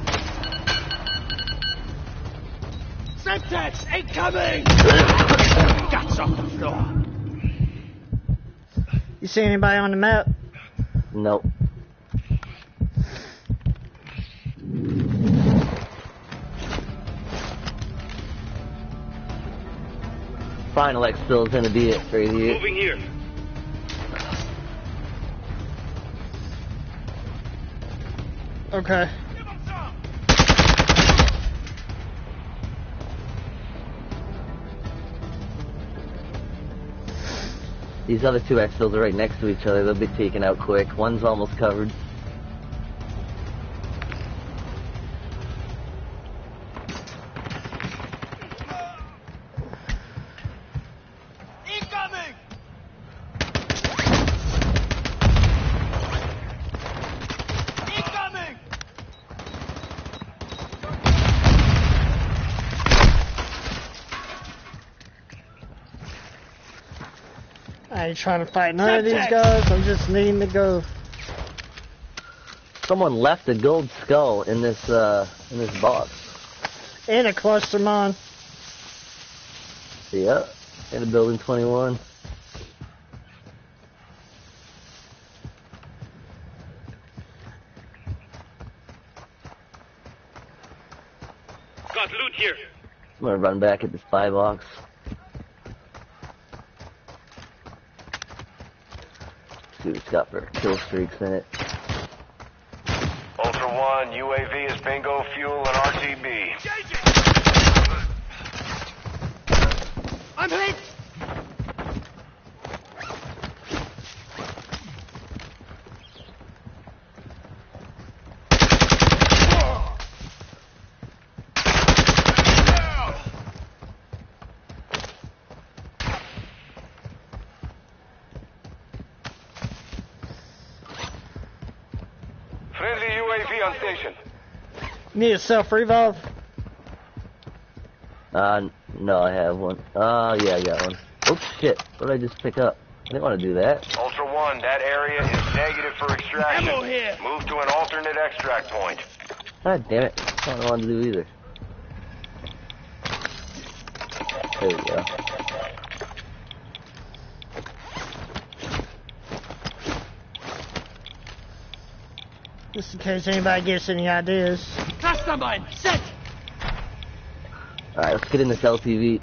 Semtex incoming! Guts off the floor. You see anybody on the map? Nope. Final Exfil's gonna be it right here. Moving here. Okay. These other two Exfils are right next to each other. They'll be taken out quick. One's almost covered. Incoming! Incoming! I ain't trying to fight none of these guys. I'm just needing to go. Someone left a gold skull in this uh in this box. And a cluster mine. Yeah. In a building 21. Got loot here. I'm gonna run back at this buy box. See it's got for kill streaks in it. Ultra One, UAV is bingo fuel and RTB. I'm hit! Friendly UAV on station. Need a self revive. Uh, no, I have one. Uh, yeah, I got one. Oh shit! What did I just pick up? I didn't want to do that. Ultra One, that area is negative for extraction. Ammo here. Move to an alternate extract point. God damn it! That's not what I wanted to do either. There we go. Just in case anybody gets any ideas. Mastermind, sit! Alright, let's get in this LTV.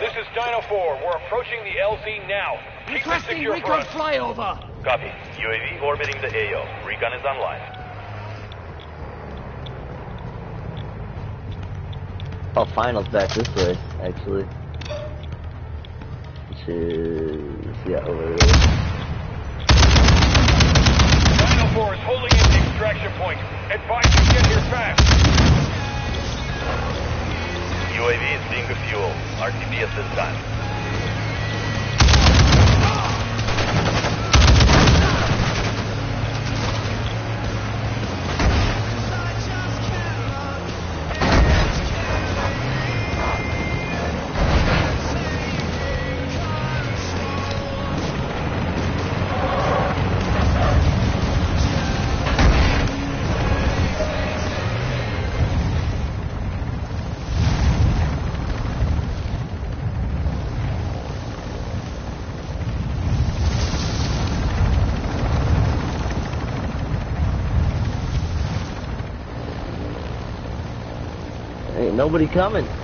This is Dino 4. We're approaching the LZ now. Requesting recon front. flyover. Copy. UAV orbiting the AO. Recon is online. Oh, finals back this way, actually. Which is... yeah, over there. Pulling in the extraction point. Advise you get here fast. UAV is being refueled. RTB at this time. nobody coming.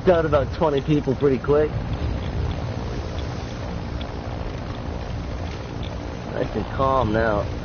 wiped out about 20 people pretty quick. Nice and calm now.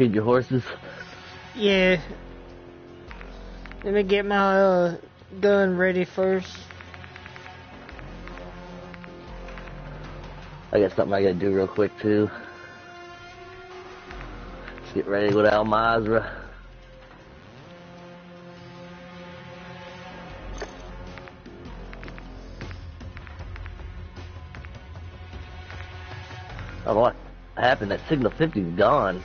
Feed your horses? Yeah. Let me get my uh, gun ready first. I got something I gotta do real quick too. Let's get ready to go to Al Mazrah. I oh, don't know what happened. That signal 50's gone.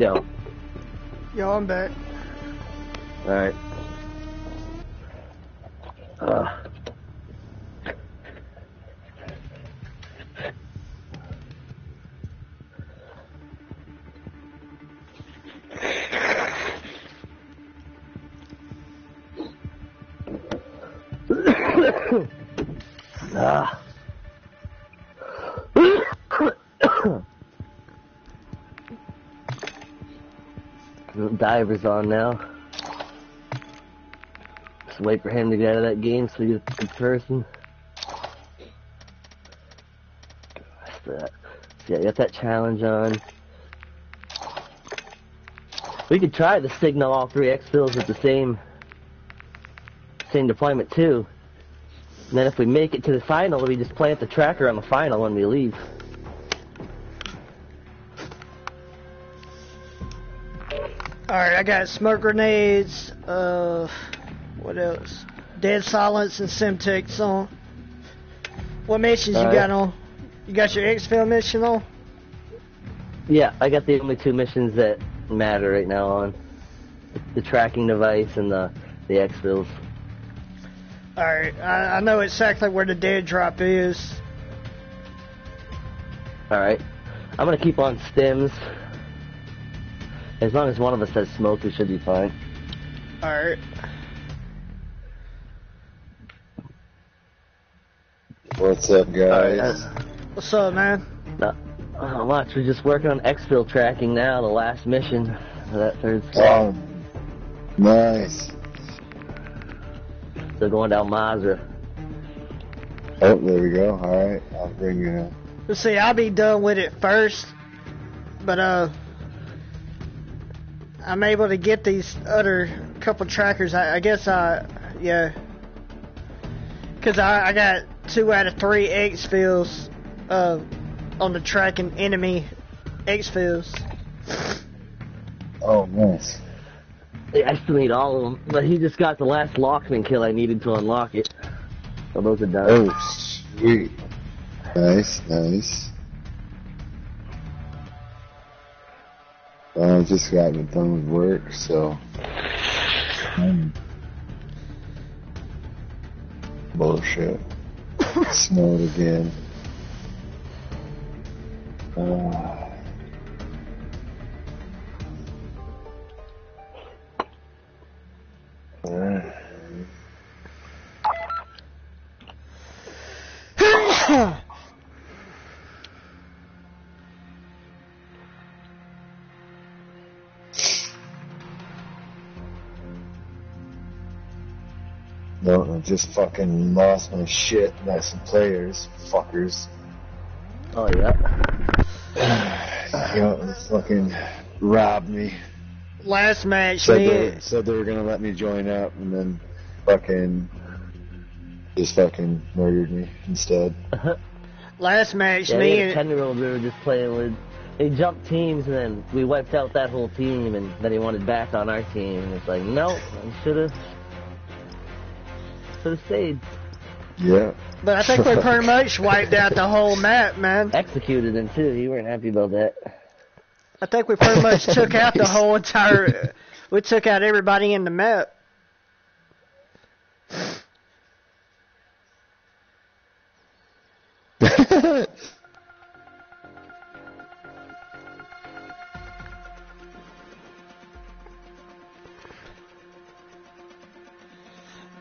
Yo. Yo, I'm back. Alright. Diver's on now. Just wait for him to get out of that game so you get the good person. That? So yeah, got that challenge on. We could try to signal all three exfils at the same same deployment too. And then if we make it to the final, we just plant the tracker on the final when we leave. Alright, I got smoke grenades, uh, what else? Dead Silence and Semtex on. What missions you Alright. got on? You got your exfil mission on? Yeah, I got the only two missions that matter right now on the tracking device and the the exfils. Alright, I, I know exactly where the dead drop is. All right, I'm gonna keep on stims. As long as one of us has smoke, we should be fine. Alright. What's up, guys? What's up, man? No, not much. We're just working on exfil tracking now. The last mission for that third Oh, squad. nice. So going down Mazrah. Oh, there we go. All right, I'll bring you in. Let's see, I'll be done with it first, but uh, I'm able to get these other couple trackers. I, I guess I, yeah, because I, I got two out of three exfils uh, on the tracking enemy exfils. Oh, nice. I still need all of them, but he just got the last Lachmann kill I needed to unlock it. So those are done. Oh, sweet. Nice, nice. I just got done with work, so. Hmm. Bullshit. Snowed again. Uh, uh, No, I just fucking lost my shit. Got some players, fuckers. Oh yeah. You know, fucking robbed me. Last match, Said me, they, said they were gonna let me join up, and then fucking just fucking murdered me instead. last match, Yeah, me we had a and ten year old we were just playing with. They jumped teams and then we wiped out that whole team and then he wanted back on our team and it's like, no, I should have should have stayed. Yeah. But I think we pretty much wiped out the whole map, man. Executed him too. You weren't happy about that. I think we pretty much took out the whole entire. We took out everybody in the map.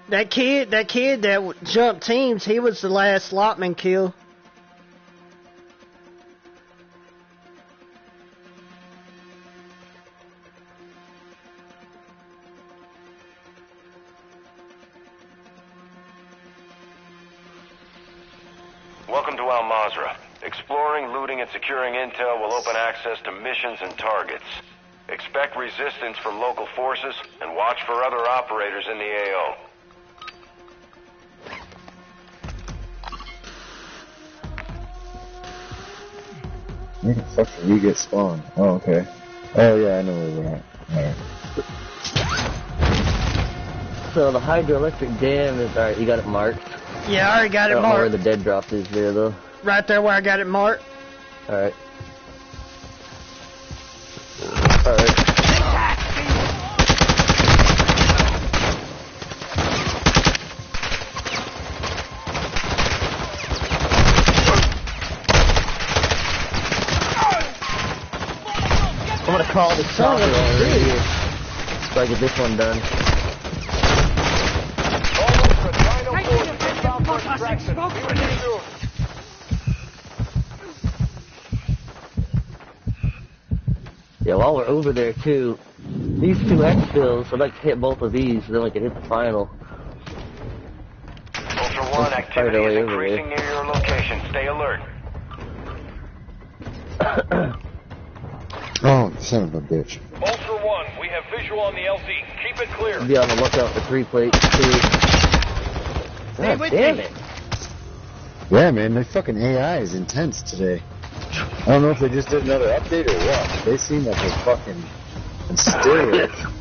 That kid, that kid that jumped teams, he was the last Lachmann kill. Welcome to Al Mazrah. Exploring, looting, and securing intel will open access to missions and targets. Expect resistance from local forces and watch for other operators in the AO. Where the fuck did we get spawned? Oh, okay. Oh, yeah, I know where we're at. Alright. So the hydroelectric dam is alright, you got it marked. Yeah, I already got I it don't know where the dead drop is there though. Right there where I got it marked. Alright. I'm gonna call the chopper over here so I get this one done. Yeah, while we're over there too, these two exfils, I'd like to hit both of these, so then we can hit the final. Ultra One, activity is increasing near your location. Stay alert. Oh, son of a bitch. Ultra One, we have visual on the LZ. Keep it clear. Be on the lookout for three plates too. God with damn me. it! Yeah, man, the fucking AI is intense today. I don't know if they just did another update or what. They seem like they're fucking on steroids.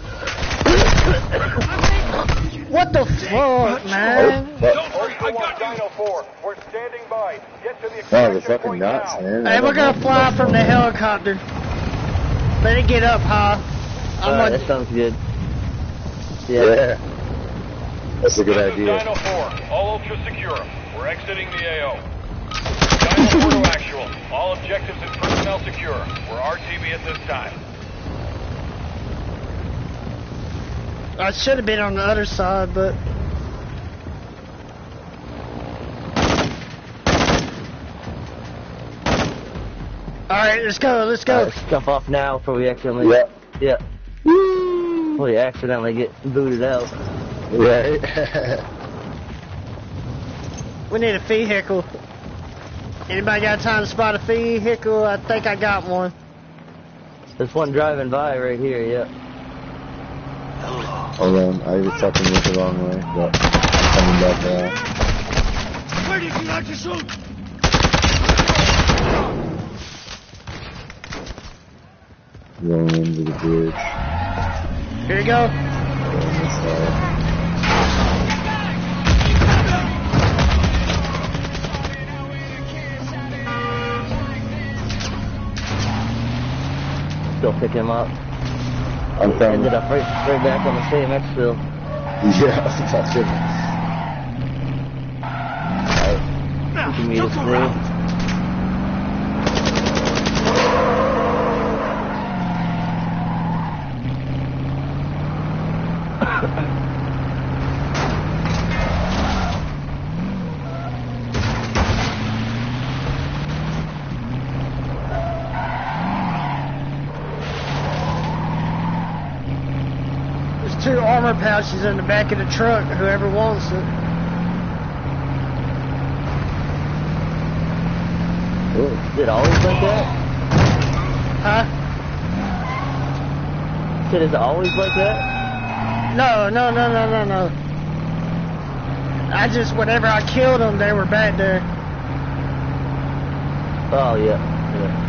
What the fuck, man? Ultra One, Dino 4, we're standing by. Get to the Oh, they're fucking nuts, man. Hey, we're gonna fly from the helicopter. Let it get up huh? I'm Alright, that sounds good. Yeah. Yeah. That's a good idea. Dino 4, all Ultra secure. We're exiting the AO. Dino 4 to actual. All objectives and personnel secure. We're RTB at this time. I should have been on the other side, but all right, let's go. Let's go. Alright, jump off now before we accidentally. Yeah. Yeah. Before we accidentally get booted out. Right. We need a vehicle. Anybody got time to spot a vehicle? I think I got one. There's one driving by right here. yep. Hold on, I was talking went the wrong way, but coming back now. Where did you like to shoot? Rolling into the bridge. Here you go. On this side. Still pick him up. I'm coming. Ended up right, right back on the same exfil. Yeah, fucking. You can meet us through. There's armor pouches in the back of the truck. Whoever wants it. Is it always like that? Huh? Is it always like that? No, no, no, no, no, no. I just, whenever I killed them, they were back there. Oh yeah. yeah.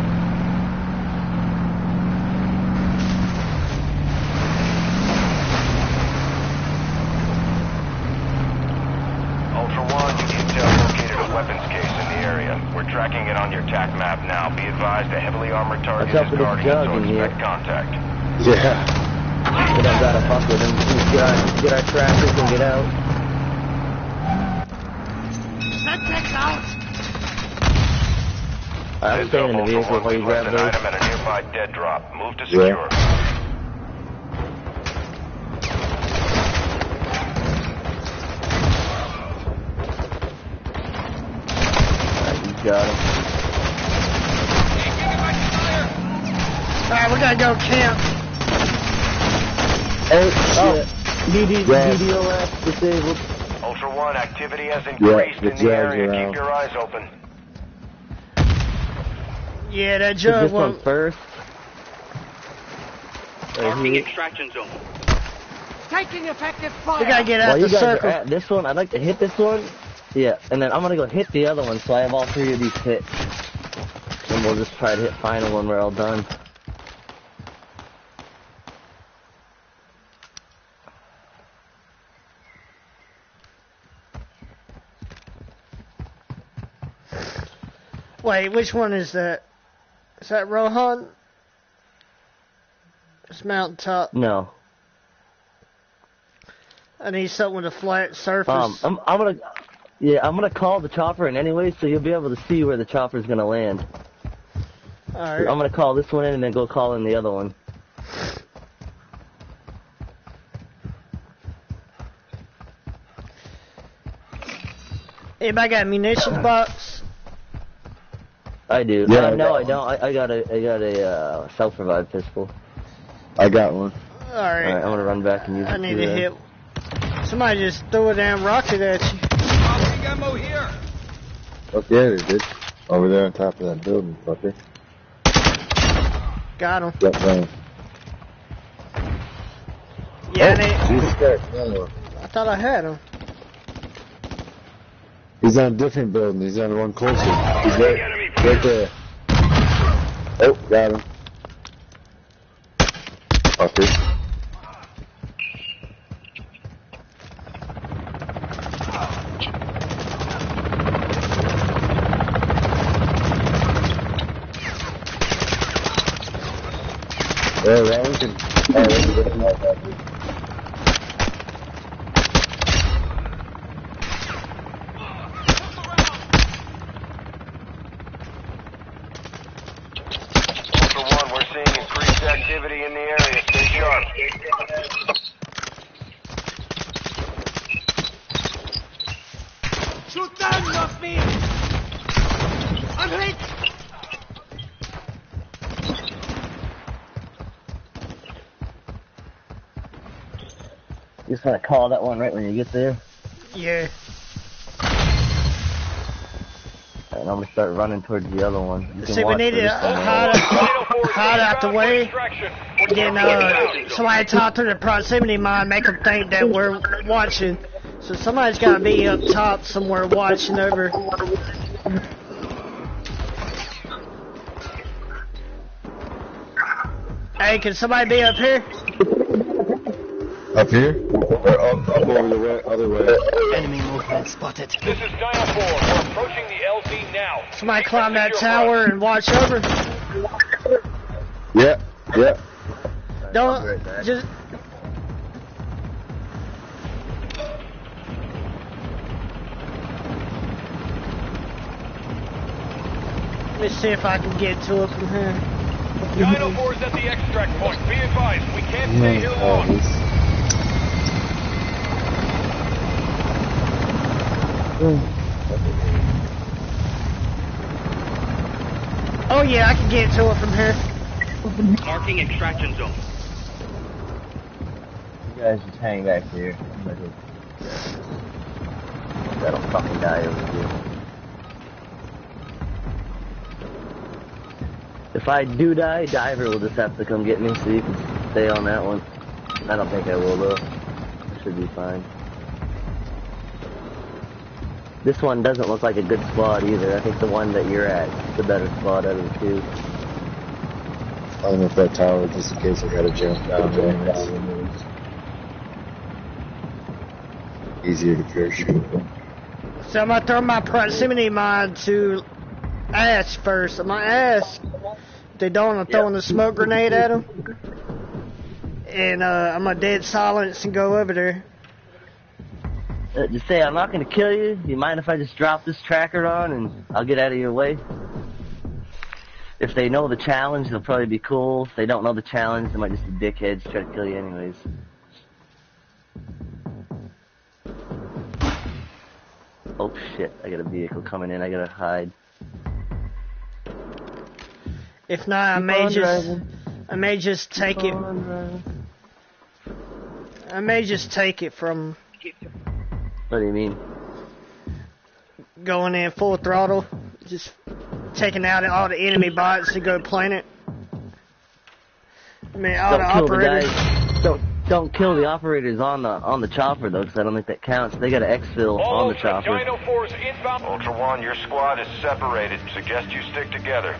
Ultra One, intel located a weapons case in the area. We're tracking it on your TAC map now. Be advised, a heavily armored target Watch out is guarding jug it, so in here. contact. Yeah. We don't gotta fuck with him. Just get our, get our traffic and get out. Semtex out! I'm staying in the Ultra vehicle while you we've grab left an item at a nearby dead drop. Move to secure. Alright, you got him. Alright, we gotta go camp. Oh, shit. DD, Yeah. DDoS disabled. Ultra One, activity has increased the in the jugs area. are Keep your eyes open. Yeah, that Is jug this one one. first? Right Marking extraction zone. Taking effective fire. We fire! gotta get While out you the guys circle. are at this one, I'd like to hit this one. Yeah, and then I'm gonna go hit the other one, so I have all three of these hit. And we'll just try to hit final when we're all done. Wait, which one is that? Is that Rohan? This mountaintop. No. I need something with a flat surface. Um, I'm, I'm gonna, yeah, I'm gonna call the chopper in anyway, so you'll be able to see where the chopper's gonna land. Alright. I'm gonna call this one in and then go call in the other one. Anybody got a munitions box? I do. Yeah, uh, I no, I don't. I, I got a, I got a uh, self-revive pistol. I got one. Alright. Alright, I'm gonna run back and use I it. I need to then. hit. Somebody just threw a damn rocket at you. ammo here. Oh, yeah, they did. Over there on top of that building, fucker. Got him. Yep, man. Yeah, oh, they, Jesus Christ, no. I thought I had him. He's on a different building. He's on the one closer. He's right, right there. Oh, got him. Fucker. Yeah, that him out that way. Ultra One, we're seeing increased activity in the area. Stay sharp. Shoot down, off me! I'm hit! You just gotta call that one right when you get there, Yeah. and I'm gonna start running towards the other one. You See, we need to hide, hide out the way. Then uh, somebody talk through the proximity mine, make them think that we're watching. So somebody's got to be up top somewhere watching over. Hey, can somebody be up here? Up here? Or up, up over the way, other way? Enemy movement spotted. This is Dino 4. We're approaching the LZ now. Somebody climb that tower and watch over. Yeah, yeah. Don't just. Let me see if I can get to it from here. Dino 4 is at the extract point. Be advised, we can't stay here Oh, long. Mm. Oh yeah, I can get to it from here. Marking extraction zone. You guys just hang back here. I'm gonna go- That'll fucking die over here. If I do die, Diver will just have to come get me so you can stay on that one. I don't think I will though. I should be fine. This one doesn't look like a good spot either. I think the one that you're at is the better spot out of the two. I don't know if that tower, just in case I gotta jump down there. Easier to parachute. So I'm gonna throw my proximity mine to Ash first. I'm gonna ask. If they don't, I'm throwing the smoke grenade at them. And uh, I'm gonna dead silence and go over there. Uh, just say, I'm not gonna kill you. You mind if I just drop this tracker on and I'll get out of your way? If they know the challenge, they'll probably be cool. If they don't know the challenge, they might just be dickheads, try to kill you anyways. Oh shit, I got a vehicle coming in, I gotta hide. If not, I may just, driving. I may just take it. I may just take it from What do you mean? going in full throttle, just taking out all the enemy bots to go planet. I mean, all Don't the kill the operators. Don't don't kill the operators on the on the chopper though, because I don't think that counts. They got to exfil on the chopper. Dino 4's inbound. Ultra One, your squad is separated. Suggest you stick together.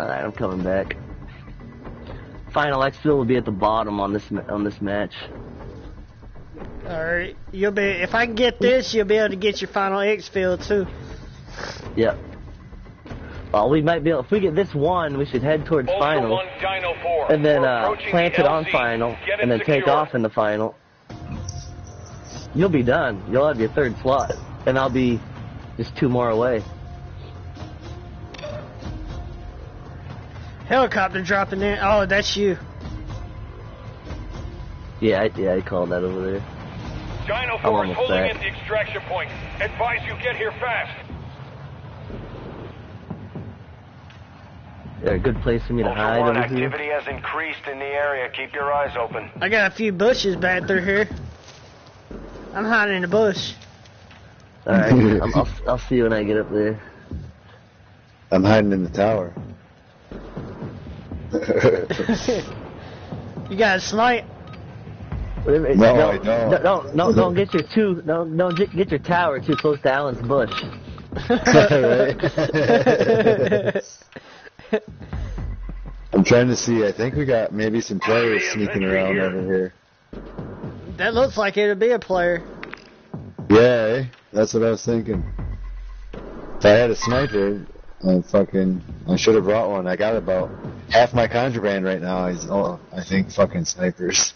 Alright, I'm coming back. Final exfil will be at the bottom on this on this match. Alright, you'll be if I can get this, you'll be able to get your final exfil too. Yep. Oh, we might be able. If we get this one, we should head towards Ultra final, One, Dino 4. and then We're uh, plant the it on final, Get and it then take off in the final. You'll be done. You'll have your third slot, and I'll be just two more away. Helicopter dropping in. Oh, that's you. Yeah, I, yeah, I called that over there. Dino I'm 4 is almost holding back. at the extraction point. Advise you get here fast. Is there a good place for me to hide Ultra One, over here? activity has increased in the area. Keep your eyes open. I got a few bushes back through here. I'm hiding in the bush. All right, I'll I'll see you when I get up there. I'm hiding in the tower. You got a snipe? Whatever- No, don't, I don't. Don't, don't, don't get your too, don't, don't get get your tower too close to Alan's bush. I'm trying to see. I think we got maybe some players sneaking around over here. That looks like it'd be a player. Yeah, eh? that's what I was thinking. If I had a sniper, I fucking I should have brought one. I got about half my contraband right now. Is oh, I think fucking snipers.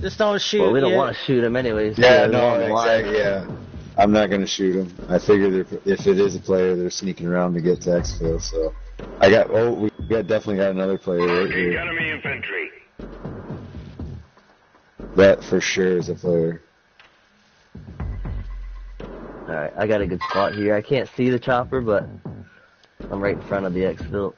Just don't shoot. well, we don't yet. want to shoot them anyways. Yeah, we no, want him alive. exactly. Yeah, I'm not gonna shoot them. I figure if, if it is a player, they're sneaking around to get to exfil. So I got. Oh, we got definitely got another player right here. Enemy infantry. That for sure is a player. All right, I got a good spot here. I can't see the chopper, but I'm right in front of the exfil.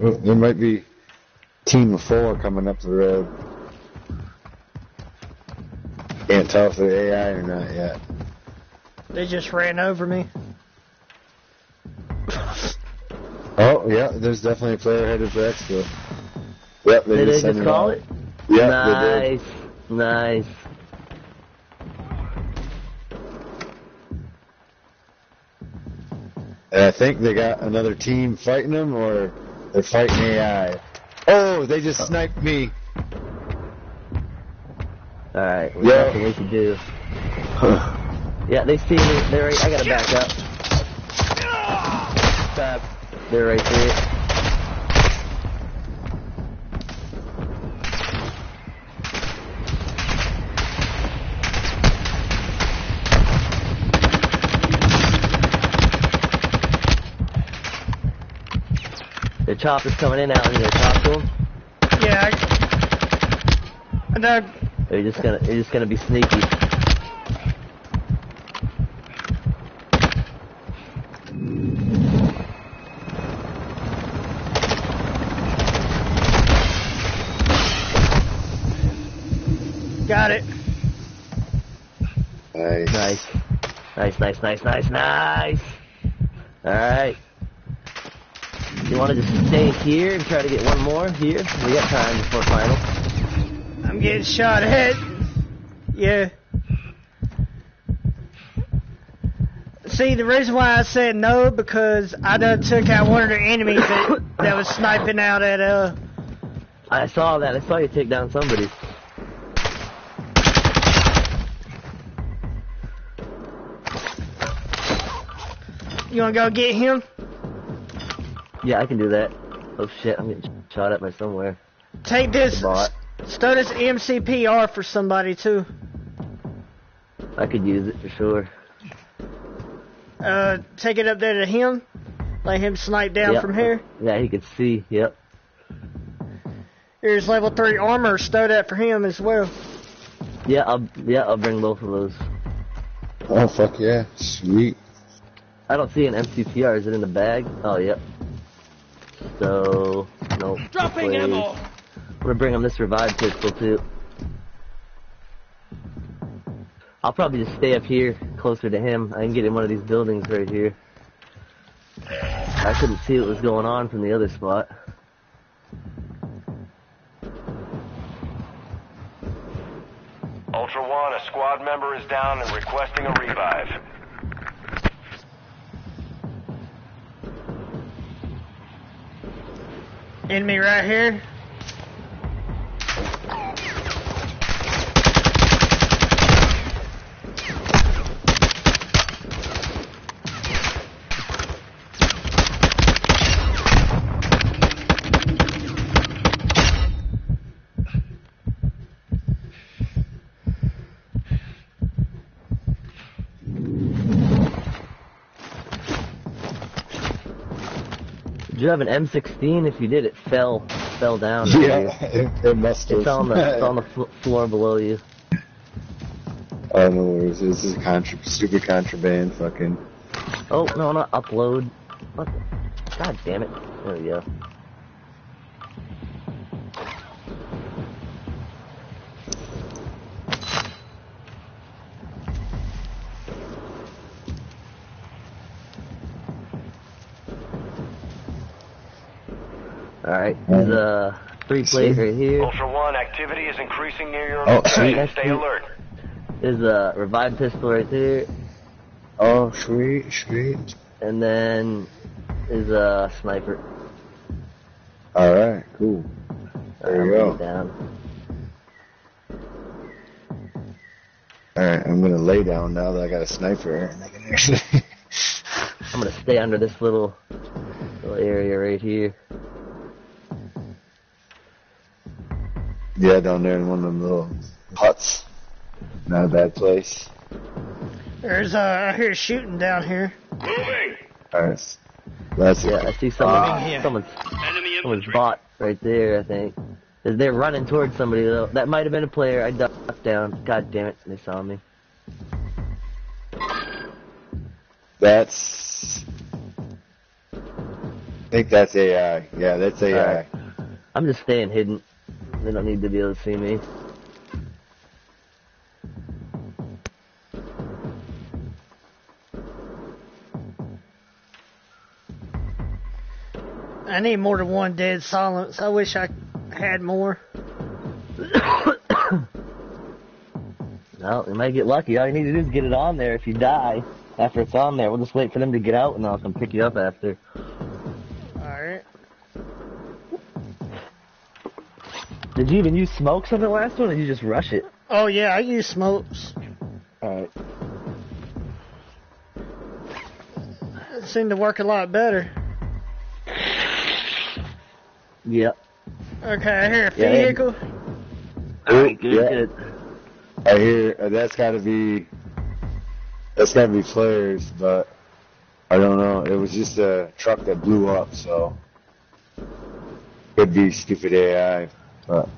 Oh, there might be team of four coming up the road. Can't tell if they're AI or not yet. They just ran over me. Oh yeah, there's definitely a player headed for exfil. Yep, they Did just they just call it? Yeah, nice, nice. And I think they got another team fighting them, or they're fighting AI. Oh, they just sniped me. All right, we Yeah. got nothing we can do. Yeah, they see me. They're right. I gotta back up. Stop. They're right there. The chopper's coming in, Alan. You gonna talk to him? Yeah. I, I know. Or you just gonna, you're just gonna be sneaky. Got it. Nice. Nice. Nice, nice, nice, nice, nice. Alright. You wanna just stay here and try to get one more here? We got time before final. I'm getting shot at. Yeah. See, the reason why I said no because I done took out one of the enemies that, that was sniping out at uh. I saw that. I saw you take down somebody. You wanna go get him? Yeah, I can do that. Oh shit, I'm getting shot at by somewhere. Take this. Bot. Stow this MCPR for somebody too. I could use it for sure. Uh, take it up there to him. Let him snipe down Yep. from here. Yeah, he could see. Yep. Here's level three armor. Stow that for him as well. Yeah, I'll yeah I'll bring both of those. Oh fuck yeah, sweet. I don't see an MCPR. Is it in the bag? Oh, yep. So, no. Dropping this ammo. I'm gonna bring him this revive pistol too. I'll probably just stay up here, closer to him. I can get in one of these buildings right here. I couldn't see what was going on from the other spot. Ultra One, a squad member is down and requesting a revive. Enemy right here. You have an M16? If you did, it fell fell down. Yeah, it, it must have. It's on the it's on the fl- floor below you. Oh, I don't know what it is. This is contra- stupid contraband. Fucking. Oh no, not upload. What? God damn it! There we go. Alright, mm-hmm. there's a three plate right here. Ultra One, activity is increasing near your Oh, location. sweet. Stay alert. There's a revive pistol right there. Oh, sweet, sweet. And then there's a sniper. All right, cool. There you I'm go. Down. All right, I'm gonna lay down now that I got a sniper. And I can actually. I'm gonna stay under this little little area right here. Yeah, down there in one of them little huts. Not a bad place. There's uh, I hear shooting down here. Moving. All right, that's Yeah, I see someone. Ah. Someone's Enemy someone's infantry. bot right there. I think. They're running towards somebody though. That might have been a player. I ducked down. God damn it! They saw me. That's. I think that's AI. Yeah, that's AI. Alright. I'm just staying hidden. They don't need to be able to see me. I need more than one dead silence. I wish I had more. Well, you might get lucky. All you need to do is get it on there. If you die after it's on there, we'll just wait for them to get out, and I'll come pick you up after. Alright. Did you even use smokes on the last one, or did you just rush it? Oh yeah, I use smokes. Alright. It seemed to work a lot better. Yep. Okay, I hear a Yeah, yeah. vehicle. Alright, good, yeah. good. I hear uh, that's got to be that's got to be flares, but I don't know. It was just a truck that blew up, so could be stupid AI, but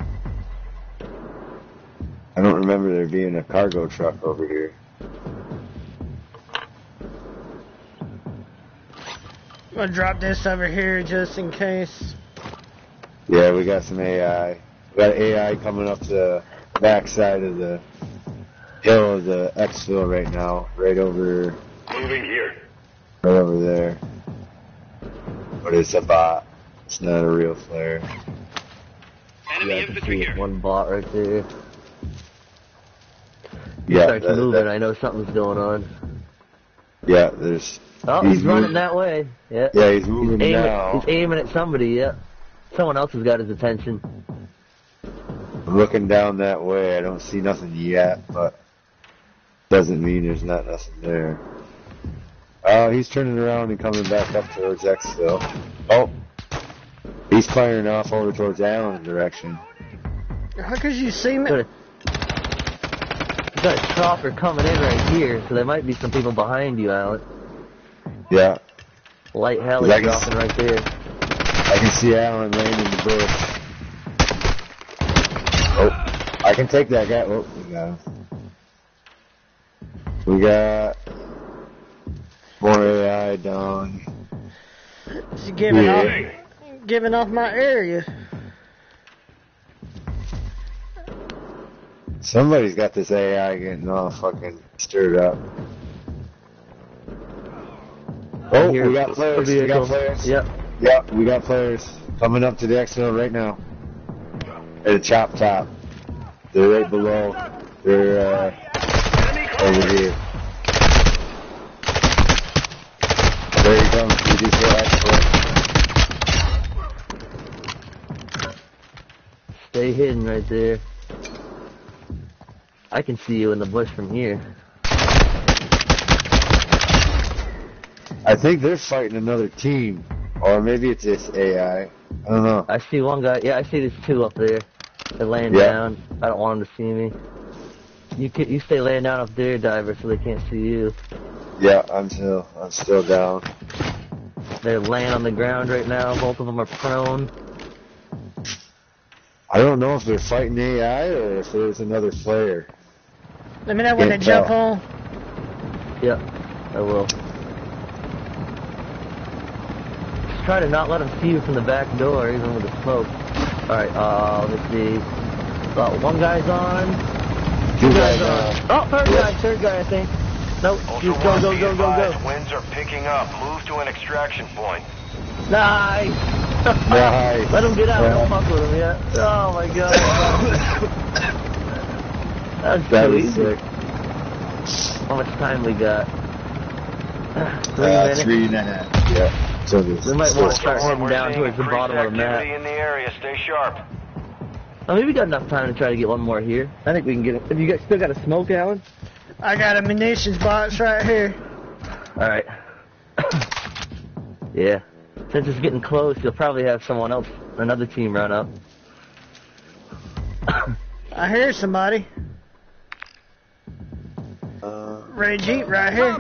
I don't remember there being a cargo truck over here. I'm gonna drop this over here just in case. Yeah, we got some AI. We got AI coming up the backside of the hill of the exfil right now, right over Moving here. right over there. But it's a bot. It's not a real flare. Enemy Yeah, I can infantry see here. one bot right there. He Yeah, starts that- moving. that- I know something's going on. Yeah, there's. Oh, he's, running moving- that way. Yeah. Yeah, he's moving aiming, now. He's aiming at somebody. Yeah. Someone else has got his attention. I'm looking down that way. I don't see nothing yet, but doesn't mean there's not nothing there. Oh, he's turning around and coming back up towards Exfil. Oh, he's firing off over towards Allen's direction. How could you see me? Got a, got a chopper coming in right here, so there might be some people behind you, Alan. Yeah, Light heli Like it's- dropping right there. I can see Allen laying in the bush. Oh, I can take that guy. Oh, we got him. We got more AI down. She's giving Yeah. off, giving off my area. Somebody's got this AI getting all fucking stirred up. Oh, we got players. We got players. Yep. Yep, we got players coming up to the exfil right now. At the chop top. They're right below. They're uh, over here. There he comes. We just hit exfil. Stay hidden right there. I can see you in the bush from here. I think they're fighting another team, or maybe it's this AI. I don't know. I see one guy. Yeah, I see these two up there. They're laying Yeah. down. I don't want them to see me. You can, you stay laying down up there, diver, so they can't see you. Yeah, I'm still, I'm still down. They're laying on the ground right now. Both of them are prone. I don't know if they're fighting AI or if there's another player. Let me know when they Can't jump tell. on. Yep, I will. Just try to not let them see you from the back door, even with the smoke. Alright, uh, let's see. Uh, one guy's on. Two guys guys on. Oh, third guy, third guy, I think. Nope, Ultra just go, One, go, be go, go, advised, go. Winds are picking up. Move to an extraction point. Nice! Nice. Let him get out, Yeah. don't fuck with him yet. Oh my god. That's That too was easy. sick. How much time we got? Three Uh, minutes. three and a half. Yeah. So this, We might so- want to start heading down seeing towards the bottom of the activity map. in the area. Stay sharp. I mean, we got enough time to try to get one more here. I think we can get it. Have you guys still got a smoke, Alan? I got a munitions box right here. All right. yeah. Since it's getting close, you'll probably have someone else, another team run up. I hear somebody. Uh, Red Jeep right here.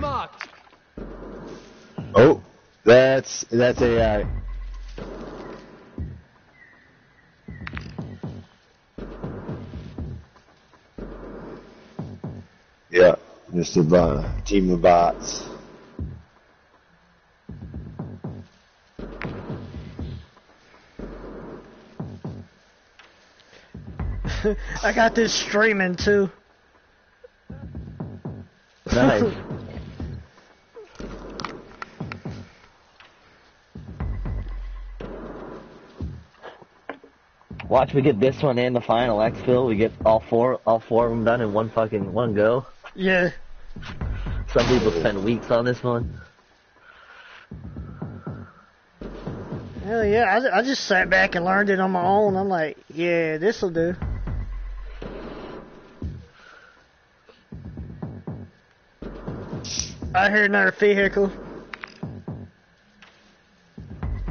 oh, that's that's AI. Yeah, just a bot, team of bots. I got this streaming too. Nice. Watch we get this one and the final exfil. We get all four, all four of them done in one fucking one go. Yeah. Some people spend weeks on this one. Hell yeah. I, I just sat back and learned it on my own. I'm like, yeah, this'll do. I hear another vehicle.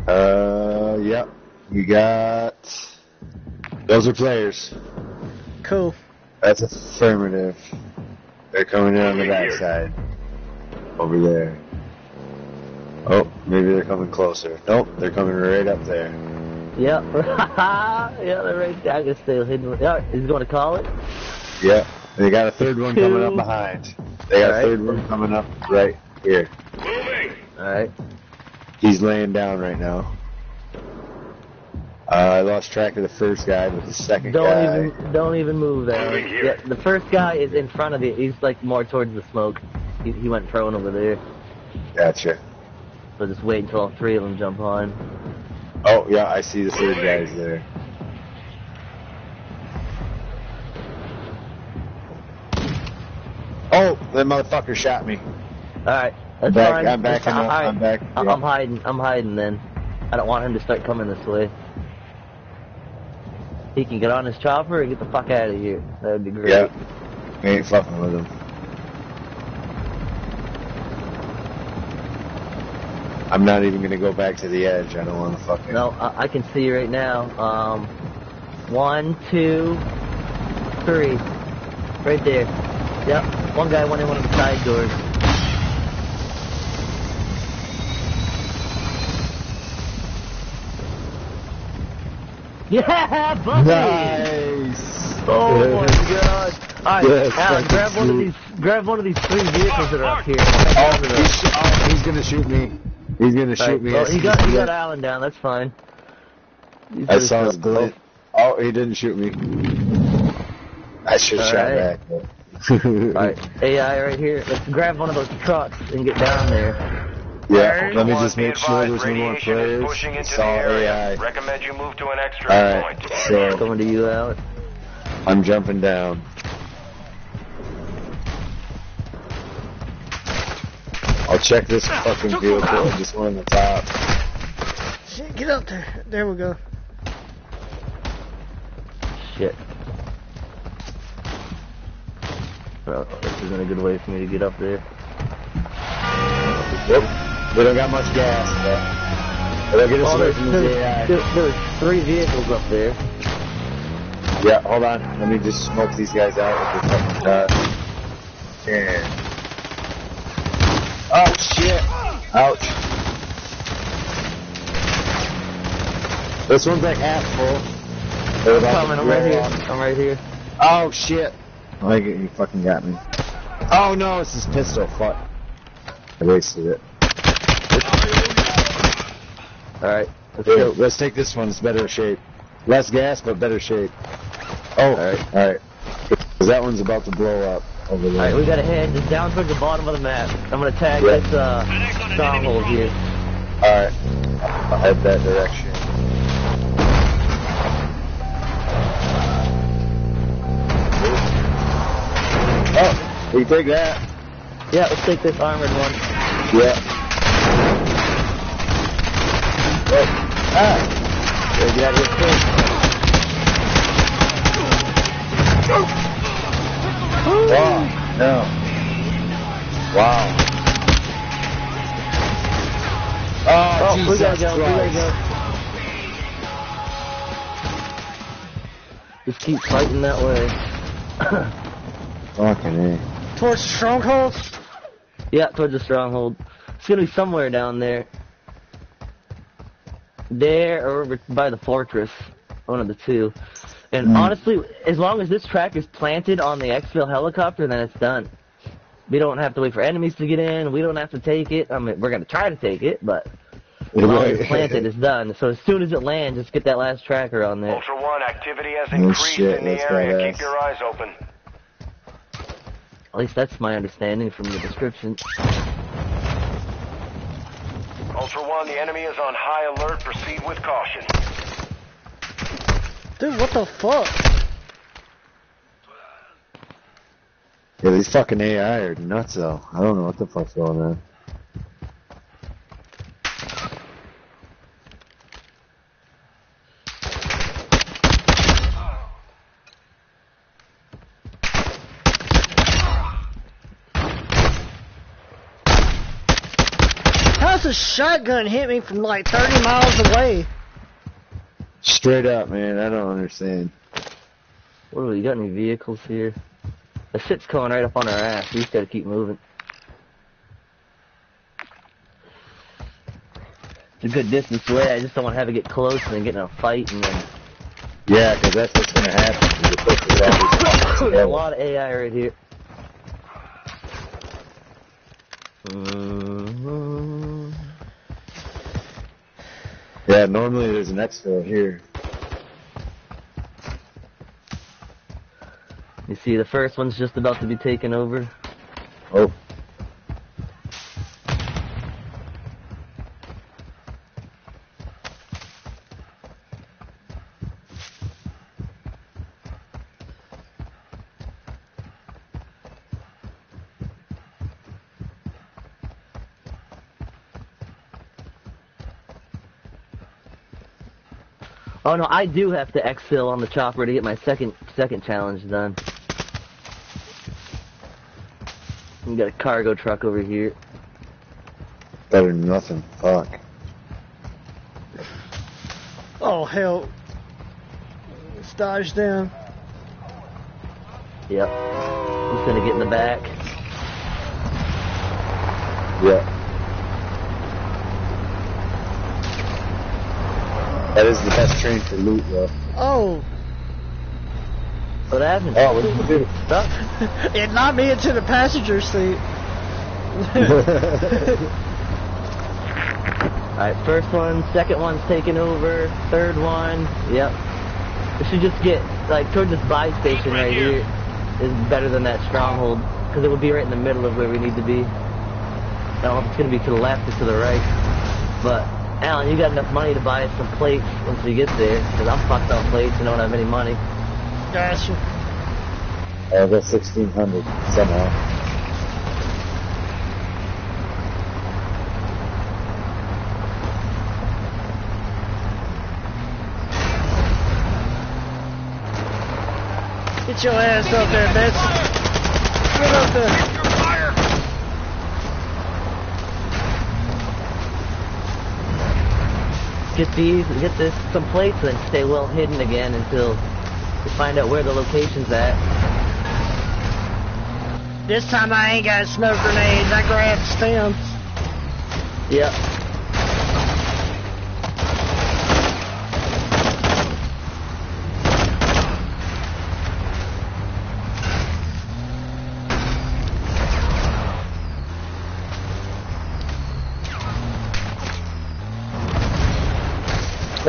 Uh, yep. You got. Those are players. Cool. That's affirmative. They're coming in on the Moving here. backside. Over there. Oh, maybe they're coming closer. Nope, they're coming right up there. Yep. yeah, they're right there. I can stay hidden. Yeah, he's going to call it. Yep. They got a third one coming up behind. They got Alright. a third one coming up right here. All right. He's laying down right now. Uh, I lost track of the first guy, but the 2nd Don't guy. even, don't even move there. Moving. Yeah, the first guy is in front of you. He's like more towards the smoke. He, he went prone over there. Gotcha. So just wait until all three of them jump on. Oh, yeah, I see the third guy's there. Oh, that motherfucker shot me. All right. That's back- fine. I'm That's backing fine. up, All right. I'm back, I'm, yeah. I'm hiding. I'm hiding then. I don't want him to start coming this way. He can get on his chopper and get the fuck out of here. That would be great. Yeah. We ain't fucking with him. I'm not even gonna go back to the edge. I don't want to fucking. No, I, I can see you right now. Um, one, two, three, right there. Yep. One guy went in one of the side doors. Yeah, buddy. Nice. Oh my god! All right, Yes, Alan, grab one of these. Grab one of these three vehicles that are up here. Oh, he's, oh, he's gonna shoot me. He's gonna shoot Right, me. Well, he got he got. Alan down. That's fine. He's I just saw his up glint. Oh, he didn't shoot me. I should have shot right. back. but- Alright, AI right here. Let's grab one of those trucks and get down there. Yeah, let me just make sure there's no more radiation is players. pushing It's all. AI. Recommend you move to an extra Alright, point. so Coming to you, Alan. I'm jumping down. I'll check this fucking vehicle. Just one on the top. Shit, get up there. There we go. shit. Well, this isn't a good way for me to get up there. Yep. We don't got much gas, but it'll get us Oh, away there's, from the there's, there's three vehicles up there. Yeah, hold on. Let me just smoke these guys out with car. Yeah. Oh shit! Ouch. This one's like half full. They're I'm coming, I'm right here. I'm right here. Oh shit! Oh, you, you fucking got me. Oh no, it's his pistol. Fuck. I wasted it. Alright, let's Here, go. let's take this one. It's better shape. Less gas, but better shape. Oh, alright. Alright. Because that one's about to blow up over there. Alright, we gotta head just down towards the bottom of the map. I'm gonna tag Yeah. this uh stronghold here. Alright. I'll head that direction. Oh, we take that. Yeah, let's take this armored one. Yeah. Oh, ah. Gotta get out of here quick. Wow. No. Wow. Oh, Oh, we Jesus gotta go, we gotta go. Just keep fighting that way. Fucking A. Towards the stronghold? Yeah, towards the stronghold. It's gonna be somewhere down there. There or over by the fortress. One of the two. And Mm. honestly, as long as this track is planted on the exfil helicopter, then it's done. We don't have to wait for enemies to get in. We don't have to take it. I mean, we're gonna try to take it, but as long as it's planted, it's done. So as soon as it lands, just get that last tracker on there. Ultra One, activity has Oh, increased shit, in the that's area. Keep your eyes open. At least that's my understanding from the description. Ultra One, the enemy is on high alert. Proceed with caution. Dude, what the fuck? Yeah, these fucking AI are nuts though. I don't know what the fuck's going on. How's a shotgun hit me from like 30 miles away? Straight up, man. I don't understand. What do we got? Any vehicles here? The shit's coming right up on our ass. We just gotta keep moving. It's a good distance away. I just don't want to have to get close and then get in a fight and then. Yeah, 'cause that's what's gonna happen. You get pushed with all these fucking There's a lot of AI right here. Mhm. Yeah, normally there's an exfil here. You see, the first one's just about to be taken over. Oh. No, I do have to exfil on the chopper to get my second second challenge done. We got a cargo truck over here. Better than nothing. Fuck. Oh, hell. Let's dodge them. Yep. I'm just gonna get in the back. Yeah. That is the best train for loot, though. Oh, What happened? Oh, what did you do? It knocked me into the passenger seat. Alright, first one, second one's taken over, third one, yep. We should just get, like, towards this buy station right here is better than that stronghold, because it would be right in the middle of where we need to be. I don't know if it's going to be to the left or to the right, but, Alan, you got enough money to buy some plates once we get there, because I'm fucked on plates and don't have any money. Gotcha. Uh, I got 1600 somehow. Get your ass up there, Betsy. Get up there. Get these, and get this some plates, and stay well hidden again until we find out where the location's at. This time I ain't got smoke grenades. I grabbed stems. Yep.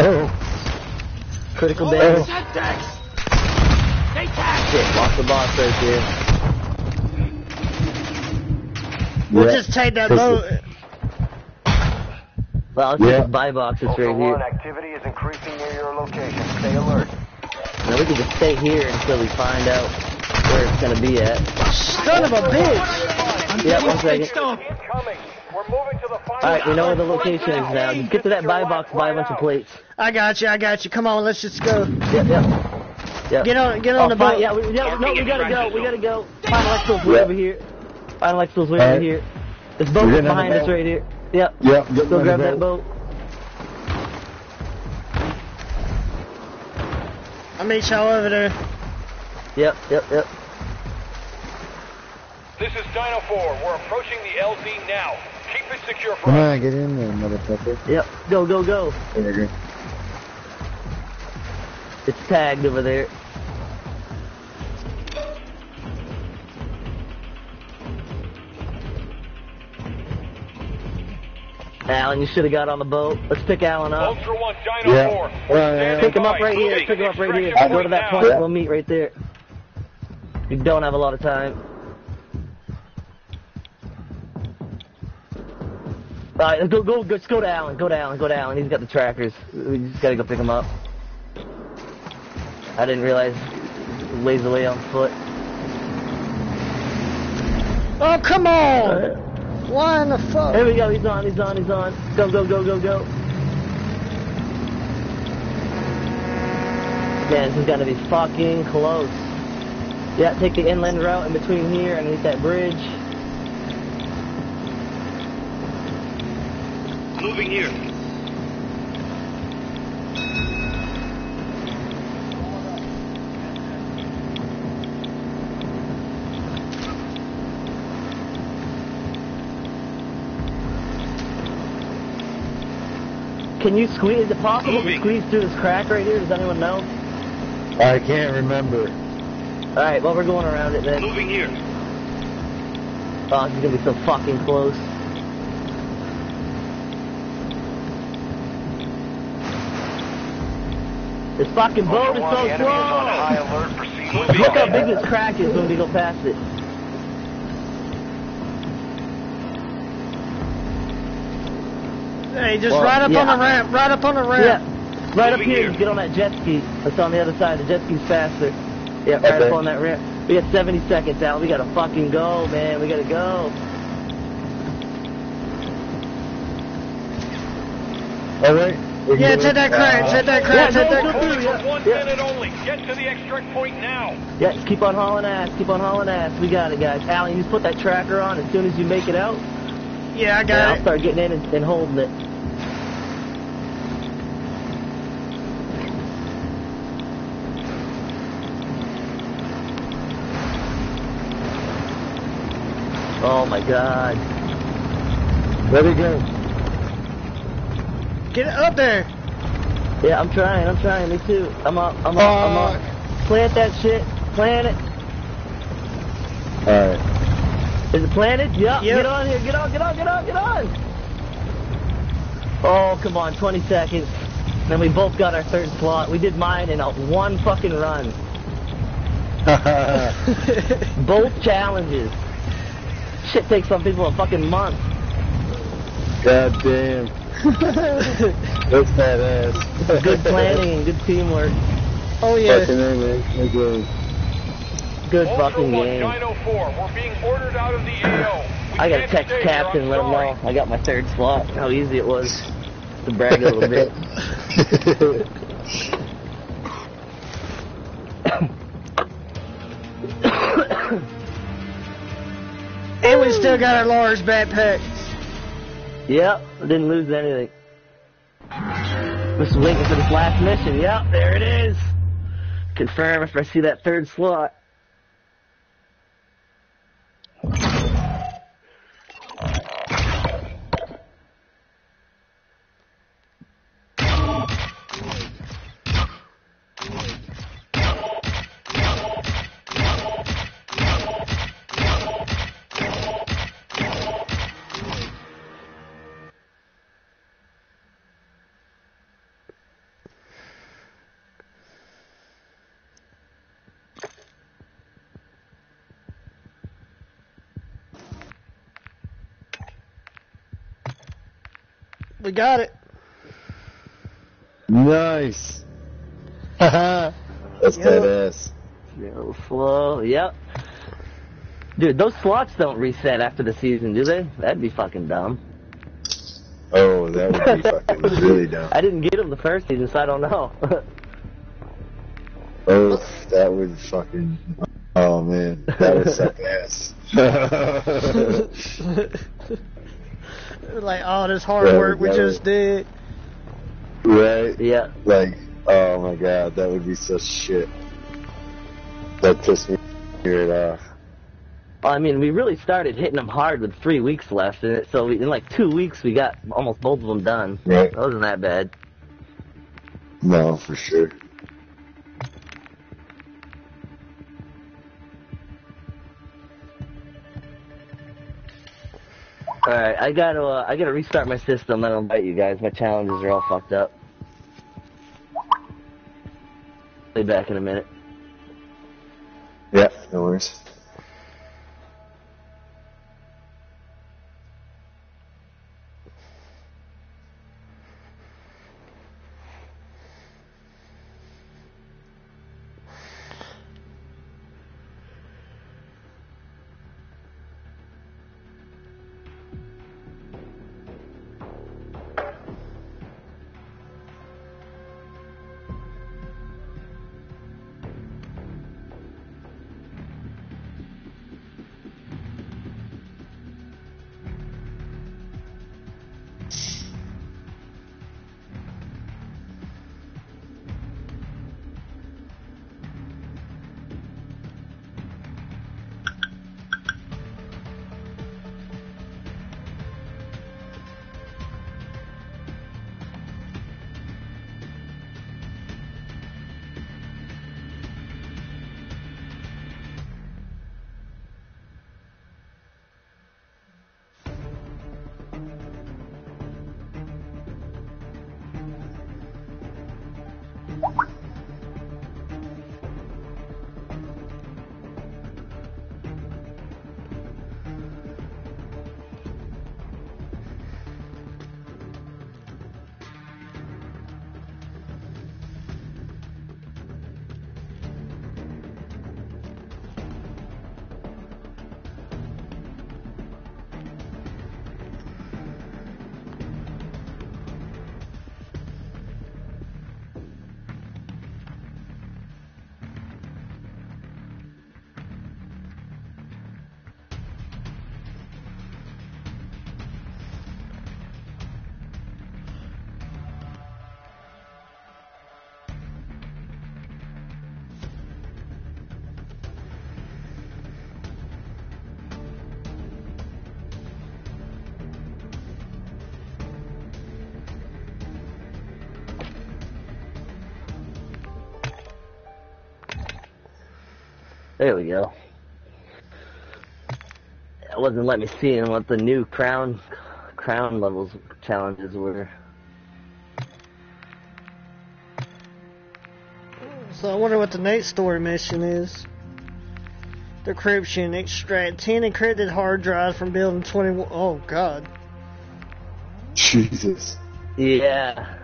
Oh. Critical damage. They Shit, lost the boss right there. We'll Yeah. just take that Pistol. boat. Well, let's Yeah. get buy box that's Ultra right One, here. activity is increasing near your location. Stay alert. Now we can just stay here until we find out where it's gonna be at. Son of a bitch! Yeah, one second. Incoming. We're moving to the final. Alright, we know where the location is now. Just get to that buy box, buy a bunch of plates. I got you. I got you. Come on, let's just go. Yep, yep. Yep. Get on. Get on Oh, the boat. Yeah, we, yeah, no, we gotta go. We gotta go. Final Exo's way Yeah. over here. Final Exo's way Alright. over here. This boat is getting on the behind us right here. Yep. Yep, get Go on grab that boat. boat. I'll meet y'all over there. Yep, yep, yep. This is Dino 4. We're approaching the LZ now. Keep it secure for Come us. on, get in there, motherfucker. Yep. Go, go, go. There you. It's tagged over there. Alan, you should have got on the boat. Let's pick Alan up. Ultra One, Dino Yeah. 4. Well, yeah. Pick him up right here. Pick him up right here. Go to that point. Yeah. We'll meet right there. We don't have a lot of time. All right, let's go, go, go, let's go to Alan. Go to Alan. Go to Alan. He's got the trackers. We just gotta go pick him up. I didn't realize he ways away on foot. Oh, come on! Why in the fuck? Here we go. He's on. He's on. He's on. Go, go, go, go, go. Man, this is gonna be fucking close. Yeah, take the inland route in between here and hit that bridge. Moving here. Can you squeeze? Is it possible to squeeze through this crack right here? Does anyone know? I can't remember. All right, well we're going around it then. Moving here. Oh, this is gonna be so fucking close. This fucking boat is so the enemy is on high slow. alert. Proceed with Look how big this crack is when we go past it. Hey, just Well, right up yeah. on the ramp. Right up on the ramp. Yeah, right up here. here. You get on that jet ski. That's on the other side. The jet ski's faster. Yeah, right Okay. up on that ramp. We got 70 seconds out. We gotta fucking go, man. We gotta go. All right. We can Yeah, do take that crack. Uh, Take that Yeah, crack. Take that go crack. Yeah, one yeah. minute only. Get to the extract point now. Yeah, just keep on hauling ass. Keep on hauling ass. We got it, guys. Alan, you just put that tracker on as soon as you make it out. Yeah, I And got I'll start getting in and, and holding it. Oh my god. Ready, go. Get it up there. Yeah, I'm trying, I'm trying, me too. I'm up, I'm up, I'm up. Uh, plant that shit. Plant it. All right. Is it planted? Yep. Yep. Get on here, get on, get on, get on, get on. Oh, come on, 20 seconds. Then we both got our third slot. We did mine in a one fucking run. Both challenges. Shit takes some people a fucking month. God damn. That's badass. good planning, good teamwork. Oh yeah. Fucking A, man. Good. Good Ultra fucking game. Oh We're being ordered out of the AO. I gotta text Captain let him know I got my third slot. How easy it was to brag a little bit. and we still got our large backpack. Yep, didn't lose anything. Just waiting for this last mission. Yep, there it is. Confirm if I see that third slot. We got it. Nice. That's Yep. badass. Real slow. Yep. Dude, those slots don't reset after the season, do they? That'd be fucking dumb. Oh, that would be fucking really dumb. I didn't get them the first season, so I don't know. Oh, that would fucking. Oh man, that would suck ass. Like all this hard Yeah, work we just did. right? Yeah. Like, oh my god, that would be such shit. That pissed me right off. I mean, we really started hitting them hard with three weeks left, and it, so we, in like two weeks we got almost both of them done. Right. That wasn't that bad. No, for sure. All right, I gotta uh, I gotta restart my system. I don't bite you guys. My challenges are all fucked up. Be back in a minute. Yeah, no worries. There we go. It wasn't letting me see what the new crown crown levels challenges were. So I wonder what the next story mission is. Decryption. Extract 10 encrypted hard drives from building 21. Oh, God. Jesus. Yeah.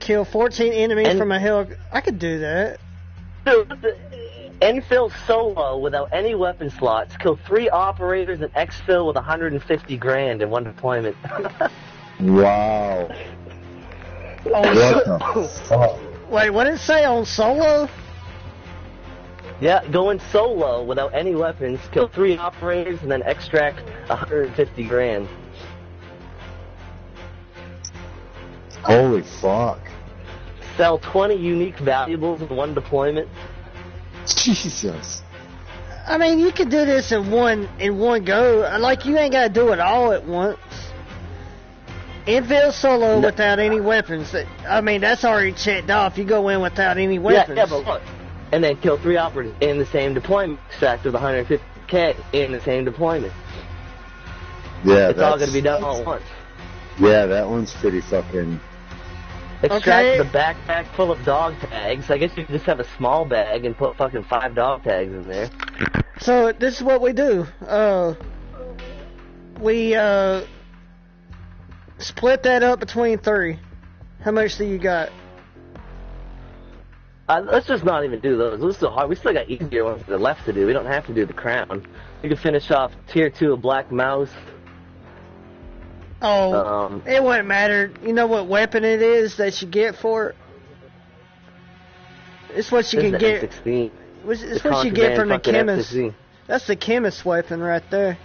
Kill 14 enemies And- from a hill. I could do that. Infill solo without any weapon slots. Kill three operators and exfil with 150 grand in one deployment. Wow. On What so- the fuck? Wait, what did it say on solo? Yeah, going solo without any weapons, kill three operators, and then extract 150 grand. Holy fuck. Sell 20 unique valuables in one deployment. Jesus. I mean, you could do this in one in one go. Like you ain't gotta do it all at once. Infill solo without any weapons. I mean, that's already checked off. You go in without any weapons. Yeah, yeah, but look. And then kill three operators in the same deployment, extract with 150k in the same deployment. Yeah, it's all gonna be done all at once. Yeah, that one's pretty fucking. Extract Okay. the backpack full of dog tags. I guess you could just have a small bag and put fucking five dog tags in there. So this is what we do. Uh, we uh split that up between three. How much do you got? Uh, let's just not even do those. Those are so hard. We still got easier ones that left to do. We don't have to do the crown. We can finish off tier two of Black Mous. Oh, Um, it wouldn't matter. You know what weapon it is that you get for it? It's what you can get. the M16. It's, it's what you get from the chemist. M16. That's the chemist weapon right there.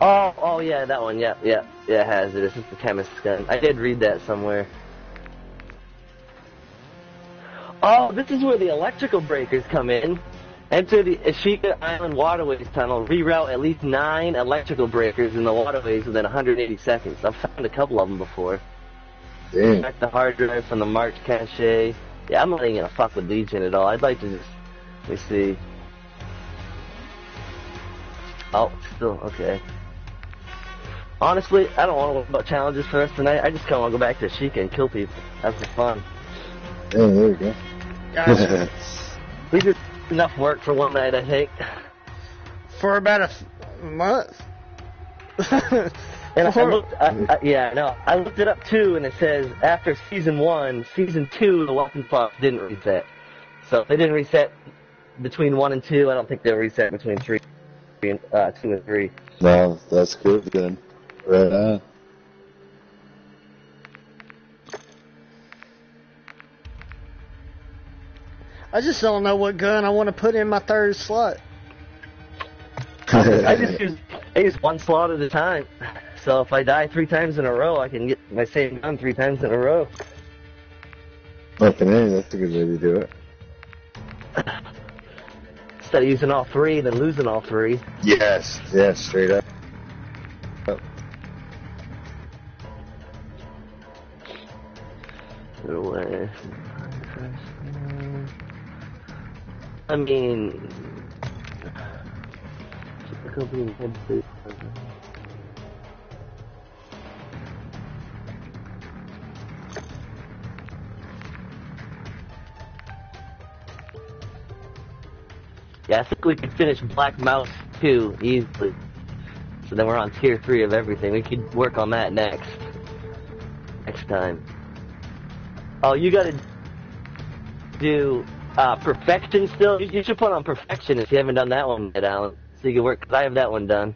Oh, oh yeah, that one. Yeah, yeah, yeah. It has it. This is the chemist's gun. I did read that somewhere. Oh, this is where the electrical breakers come in. Enter the Ashika Island Waterways Tunnel. Reroute at least nine electrical breakers in the waterways within 180 seconds. I've found a couple of them before. Damn. Back the hard drive from the March cache. Yeah, I'm not even gonna fuck with Legion at all. I'd like to just let me see. Oh, still okay. Honestly, I don't want to worry about challenges for us tonight. I just kind of want to go back to Ashika and kill people. Have some fun. Yeah, there we go. Guys, We did enough work for one night, I think. for about a f- month. And I looked, I, I, yeah, no, I looked it up too, and it says after season one, season two, the Walking slots didn't reset. So if they didn't reset between one and two, I don't think they'll reset between three and uh, two and three. No, that's good then. Right on. I just don't know what gun I want to put in my third slot. I just use I use one slot at a time. So if I die three times in a row, I can get my same gun three times in a row. Fucking A, that's a good way to do it. Instead of using all three, then losing all three. Yes, yes, straight up. Up. Away. I mean, Yeah, I think we could finish Black Mous 2 easily. So then we're on tier 3 of everything. We could work on that next. Next time. Oh, you gotta do uh, Perfection still? You, you should put on Perfection if you haven't done that one yet, Alan. So you can work, because I have that one done.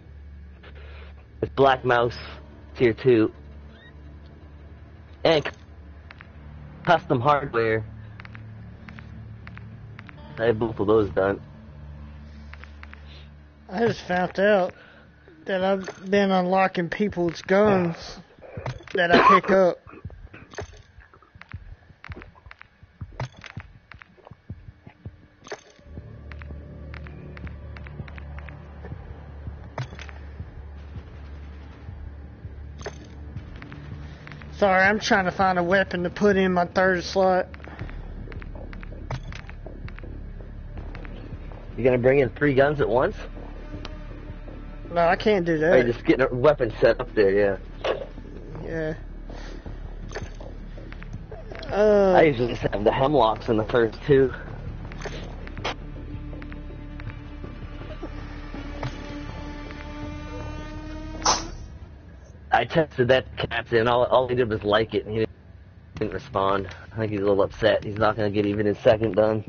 It's Black Mous tier 2. And custom hardware. I have both of those done. I just found out that I've been unlocking people's guns that I pick up. Sorry, I'm trying to find a weapon to put in my third slot. You gonna bring in three guns at once? No, I can't do Or you that. just getting a weapon set up there, yeah. Yeah. Uh, I usually just have the hemlocks in the first two. I texted that captain. All, all he did was like it, and he didn't respond. I think he's a little upset. He's not going to get even his second done.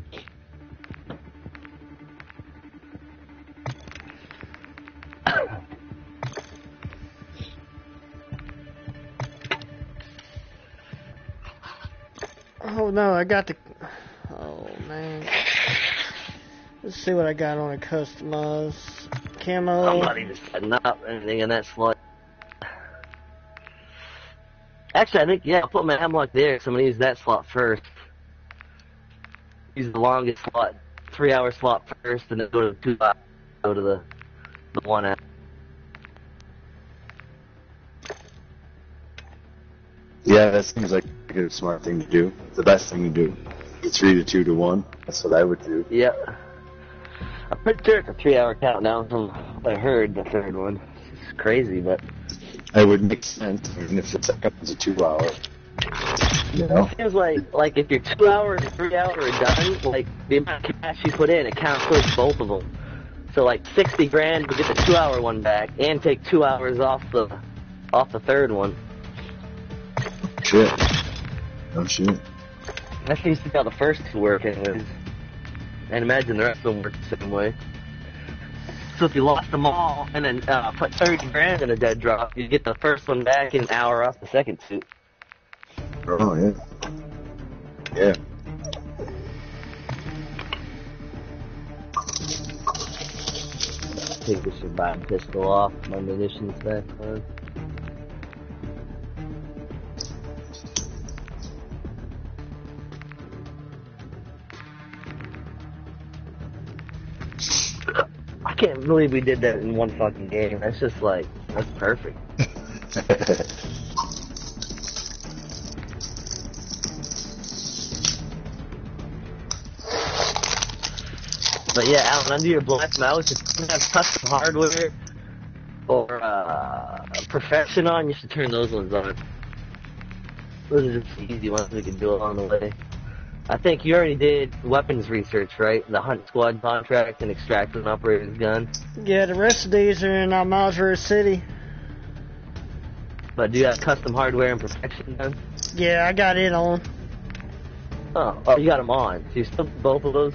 oh no, I got the. Oh man. Let's see what I got on a customize. Camo. Not even setting up anything in that slot. Actually, I think, yeah, I'll put my Hemlock there, so I'm going to use that slot first. Use the longest slot, three hour slot first, and then go to the two hour, go to the, the one hour. Yeah, that seems like a good, smart thing to do. The best thing to do. Three to two to one. That's what I would do. Yeah. I'm pretty sure it's a three hour countdown from what I heard, the third one. It's crazy, but It would make sense, even if the second a two hour. You know? it seems like like if you're two hours, three hours are done, like the amount of cash you put in, it counts towards both of them. So like sixty grand to get the two hour one back, and take two hours off the off the third one. Shit. Oh shit. That seems to be how the first two work, anyways. And imagine the rest of them work the same way. So if you lost them all and then uh, put 30 grand in a dead drop, you get the first one back in an hour off the second suit. Oh yeah. Yeah. Take this surviving pistol off, my munitions back on. Can't believe we did that in one fucking game. That's just like, that's perfect. But yeah, Alan, under your Black Mous, if you have custom hardware or uh, perfection on, you should turn those ones on. Those are just the easy ones we can do along the way. I think you already did weapons research, right? The Hunt Squad contract and extract an operator's gun. Yeah, the rest of these are in uh, Al Mazrah City. But do you have custom hardware and perfection done? Yeah, I got it on. Oh, oh, you got them on. So you still both of those?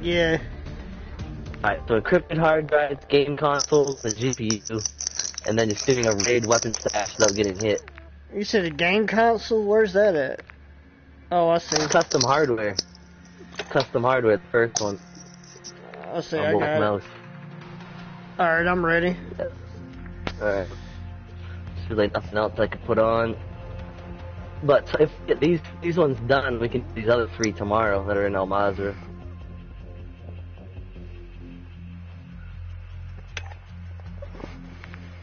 Yeah. Alright, so encrypted hard drives, game consoles, the GPU, and then just doing a raid weapon stash without getting hit. You said a game console? Where's that at? Oh, I see. Custom hardware. Custom hardware, the first one. I see, I got it. Alright, I'm ready. Alright. There's really nothing else I could put on. But if these these ones done, we can do these other three tomorrow that are in Al Mazrah.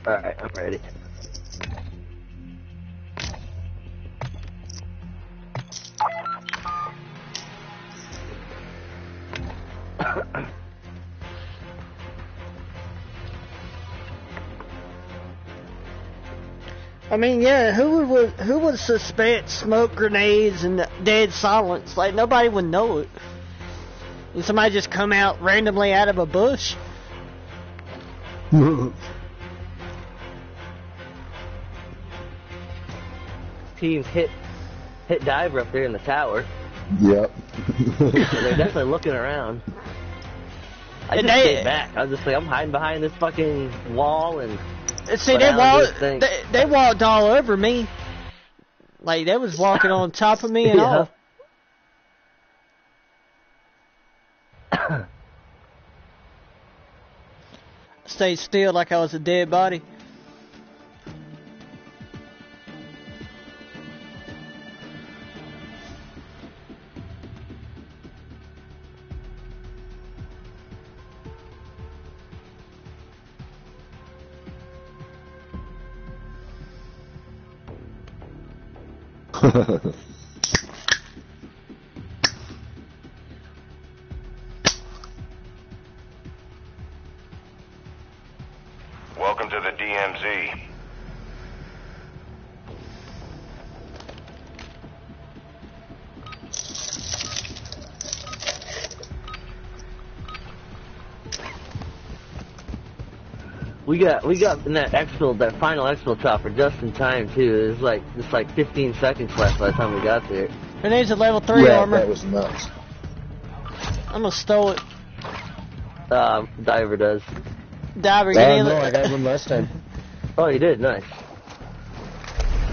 Alright, I'm ready. I mean, yeah, who would who would suspect smoke grenades and dead silence? Like nobody would know it. And somebody just come out randomly out of a bush. Teams hit hit diver up there in the tower. Yep. They're definitely looking around. I just they- stayed back. I was just like, I'm hiding behind this fucking wall and. And See, they walked they, they walked all over me. Like they was walking on top of me and Yeah. all. Stayed still like I was a dead body. Welcome to the DMZ. We got we got in that exfil that final exfil chopper just in time too. It was like just like 15 seconds left by the time we got there. And there's a level three yeah, armor. that was nuts. I'm gonna stole it. Uh, diver does. Diver, I get in don't know, the- I got one last time. Oh, you did nice.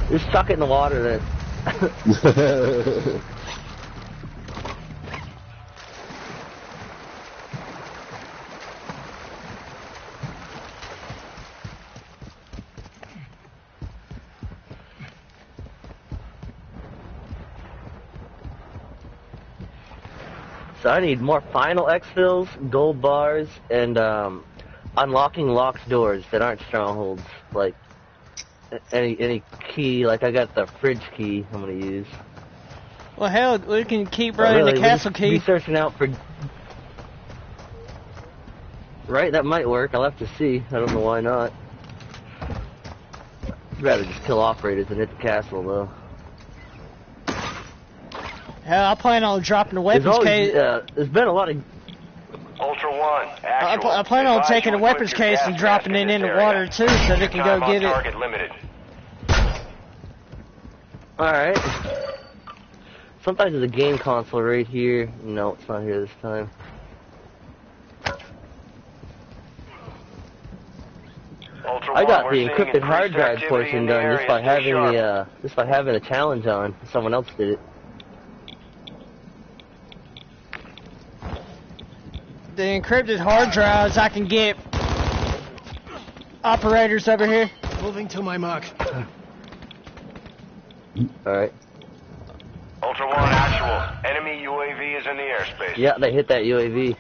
Just stuck it in the water then. I need more final exfils, gold bars, and um, unlocking locked doors that aren't strongholds. Like any any key. Like I got the fridge key. I'm gonna use. Well, hell, we can keep running really, the castle just Be key. searching out for. Right, that might work. I'll have to see. I don't know why not. I'd rather just kill operators than hit the castle, though. Hell, I plan on dropping the weapons always, case. uh, there's been a lot of Ultra One, I, actual. pl- I plan on taking the weapons case and dropping it in the water too, so they can go get it. limited. Alright. Sometimes there's a game console right here. No, it's not here this time. Ultra I got the encrypted hard drive portion done just by having sharp. the uh just by having a challenge on. Someone else did it. The encrypted hard drives, I can get operators over here. Moving to my mark. Alright. Ultra One, actual. Enemy UAV is in the airspace. Yeah, they hit that UAV.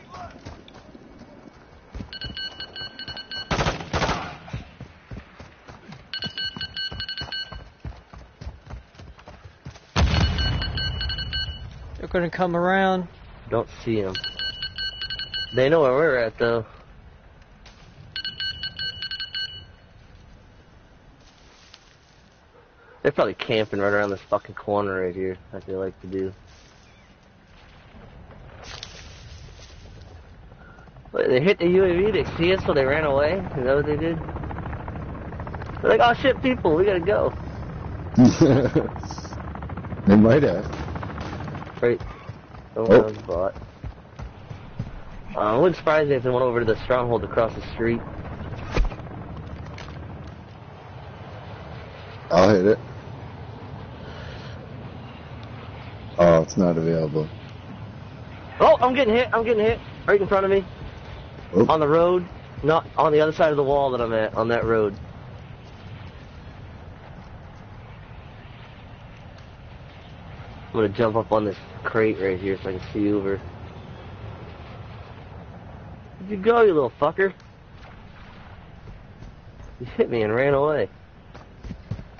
They're gonna come around. Don't see them. They know where we're at though. They're probably camping right around this fucking corner right here, like they like to do. But they hit the UAV, they see us, so they ran away. Is that what they did? They're like, oh shit, people, we gotta go. they might have. Right. Oh, Oh. that was a bot. Uh, it wouldn't surprise me if they went over to the stronghold across the street. I'll hit it. Oh, it's not available. Oh, I'm getting hit. I'm getting hit. Right in front of me. Oh. On the road. Not on the other side of the wall that I'm at. On that road. I'm gonna jump up on this crate right here so I can see over. Where'd you go, you little fucker? You hit me and ran away.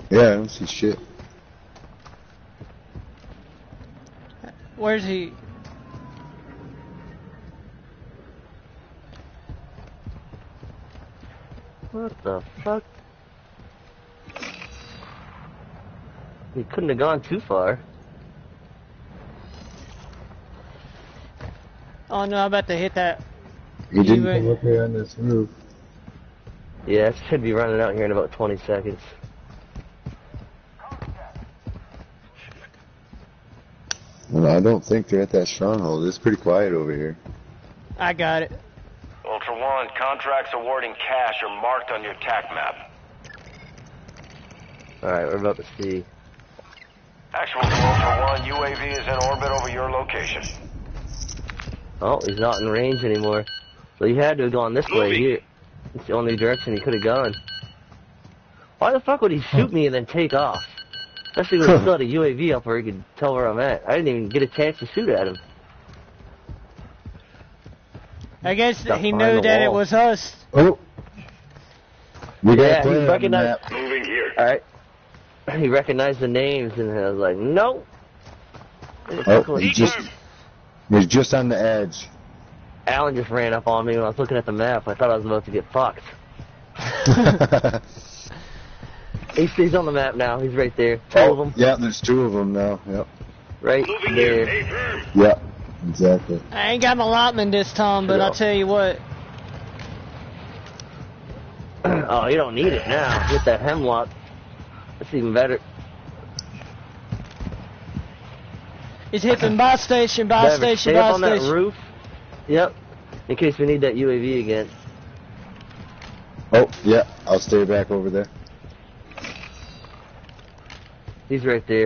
Yeah, I don't see shit. Where's he? What the fuck? He couldn't have gone too far. Oh no, I'm about to hit that. He didn't You, come up here on this roof. Yeah, it should be running out here in about 20 seconds. Well, I don't think they're at that stronghold. It's pretty quiet over here. I got it. Ultra One, contracts awarding cash are marked on your TAC map. Alright, we're about to see. Actual to Ultra One, UAV is in orbit over your location. Oh, he's not in range anymore. So he had to have gone this way here. It's the only direction he could have gone. Why the fuck would he shoot me and then take off? Especially when he still had a UAV up where he could tell where I'm at. I didn't even get a chance to shoot at him. I guess Stuck he knew the that it was us. Oh! We got yeah, a he player recognized. Moving here. Alright. He recognized the names and I was like, nope. Oh, he just, he's just on the edge. Alan just ran up on me when I was looking at the map. I thought I was about to get fucked. He's, he's on the map now. He's right there. Two oh, of them. Yeah, there's two of them now. Yep. Right Moving there. Stay firm. Yeah, exactly. I ain't got my allotment this time, but Yeah. I'll tell you what. oh, you don't need it now. With that hemlock. That's even better. He's hitting buy station, buy Driver, station, stay buy up on that roof. Yep. In case we need that UAV again. Oh, yeah, I'll stay back over there. He's right there.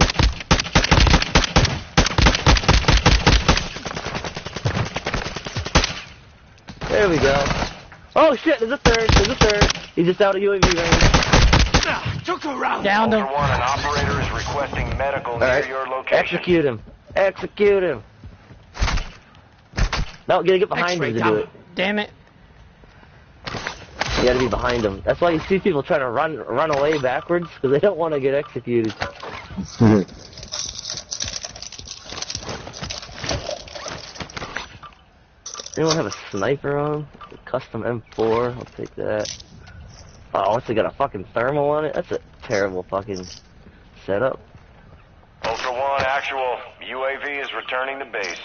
There we go. Oh shit, there's a third, there's a third. He's just out of UAV range. Took a round. Downed him. One, an operator is requesting medical near Alright. your location. Execute him. Execute him. No, you gotta get behind X-ray him to down. do it. Damn it. You gotta be behind him. That's why you see people trying to run run away backwards because they don't want to get executed. Anyone have a sniper on? A custom M4? I'll take that. Oh, what's it got a fucking thermal on it? That's a terrible fucking setup. Ultra One, actual. UAV is returning to base.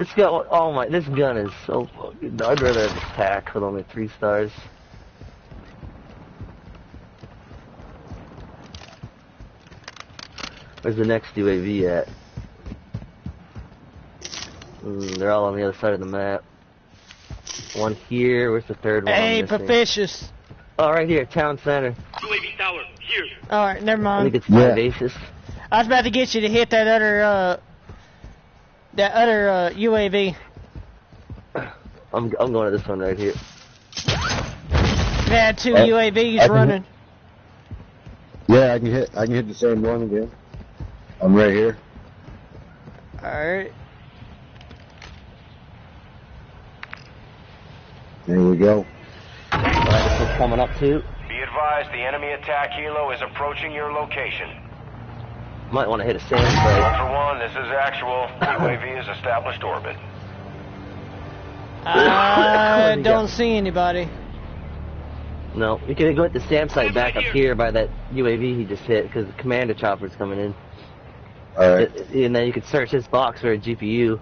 This gun, oh my, this gun is so fucking. I'd rather have this pack with only three stars. Where's the next UAV at? Mm, they're all on the other side of the map. One here. Where's the third one? Hey, missing? Propitious. Oh, right here, town center. UAV tower, here. Alright, never I mind. think it's vivacious. I was about to get you to hit that other, uh, that other, uh, UAV. I'm I'm going to this one right here. They two Uh, UAVs I can- running. Yeah, I can hit. I can hit the same one again. I'm right here. Alright. There we go. Alright, this one's coming up too. Be advised, the enemy attack helo is approaching your location. Might want to hit a sand spray. for One, this is actual. UAV is established orbit. I don't see anybody. No, you can go hit the SAM site back up here by that UAV he just hit because the commander chopper's coming in. All right. And then you can search his box for a GPU.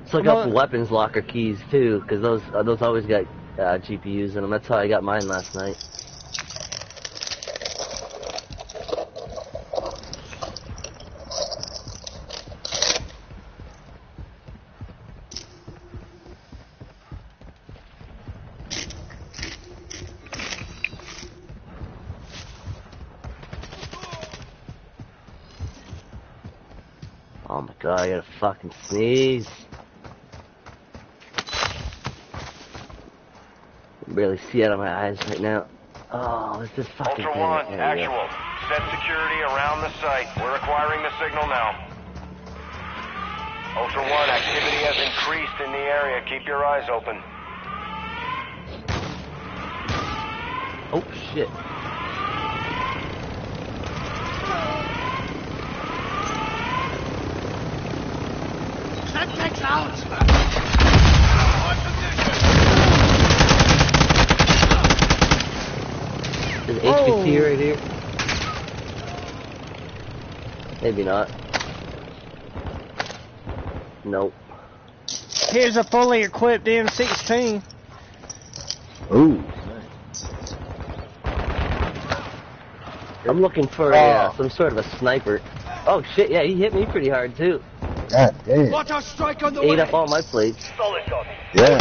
Let's look up weapons locker keys too, because those uh, those always got uh, GPUs in them. That's how I got mine last night. Oh my god, I gotta fucking sneeze. can barely see out of my eyes right now. Oh, this is fucking Ultra. One, go. actual. Set security around the site. We're acquiring the signal now. Ultra One, activity has increased in the area. Keep your eyes open. Oh shit. Out! There's Oh. HVT right here. Maybe not. Nope. Here's a fully equipped M16. Ooh. I'm looking for uh, some sort of a sniper. Oh shit, yeah, he hit me pretty hard too. God damn. Water strike on the Ate way! up all my plates. Solid copy. Yeah.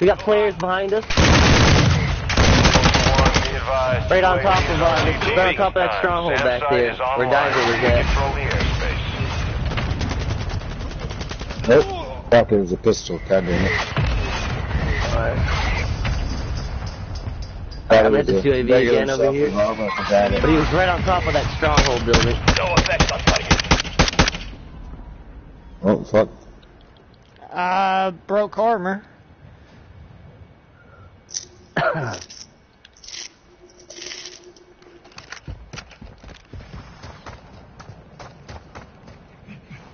We got players behind us. Ultra One, be advised. Right on top is of, uh, right on top of that stronghold back site there, is where online. Diver was at. Control the. Nope. Fuck, it was a pistol. God damn it. Alright. Thought I'm it at the UAV again over here. self-revolver. I forgot it. But he was right on top of that stronghold building. No effect on target. Oh, fuck. I broke armor. Ultra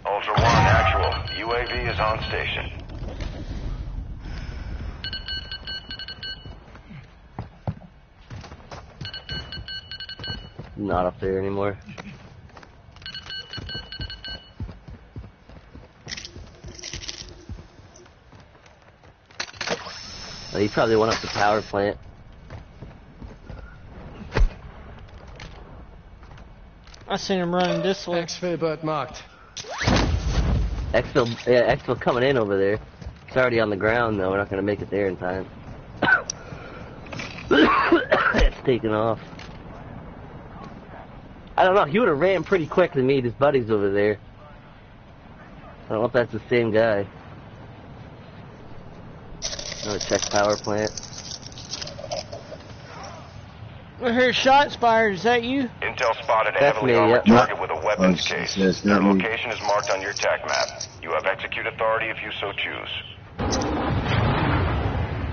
One, actual. UAV is on station. Not up there anymore. Oh, he probably went up the power plant. I seen him running this way. Exfil bird marked. Exfil, yeah, Exfil coming in over there. It's already on the ground though. We're not gonna make it there in time. it's taking off. I don't know. He would have ran pretty quick to meet his buddies over there. I don't know if that's the same guy. Another check power plant. I heard shots fired. Is that you? Intel spotted a That's heavily me, armored yep. target with a weapons Oh, case. it's Their not me. location is marked on your TAC map. You have execute authority if you so choose.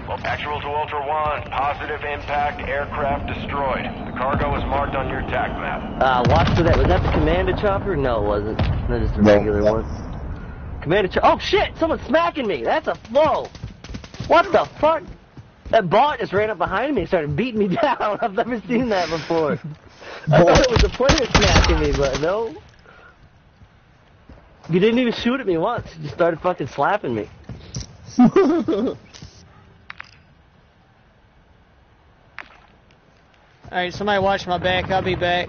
Well, Actual to Ultra One, positive impact, aircraft destroyed. The cargo is marked on your TAC map. Uh, watch for that. Was that the commander chopper? No, it wasn't. No, just a regular that- one. Commander chopper. Oh shit! Someone's smacking me. That's a flow. What the fuck? That bot just ran up behind me and started beating me down. I've never seen that before. I thought it was a player smacking me, but no. You didn't even shoot at me once. You just started fucking slapping me. Alright, somebody watch my back. I'll be back.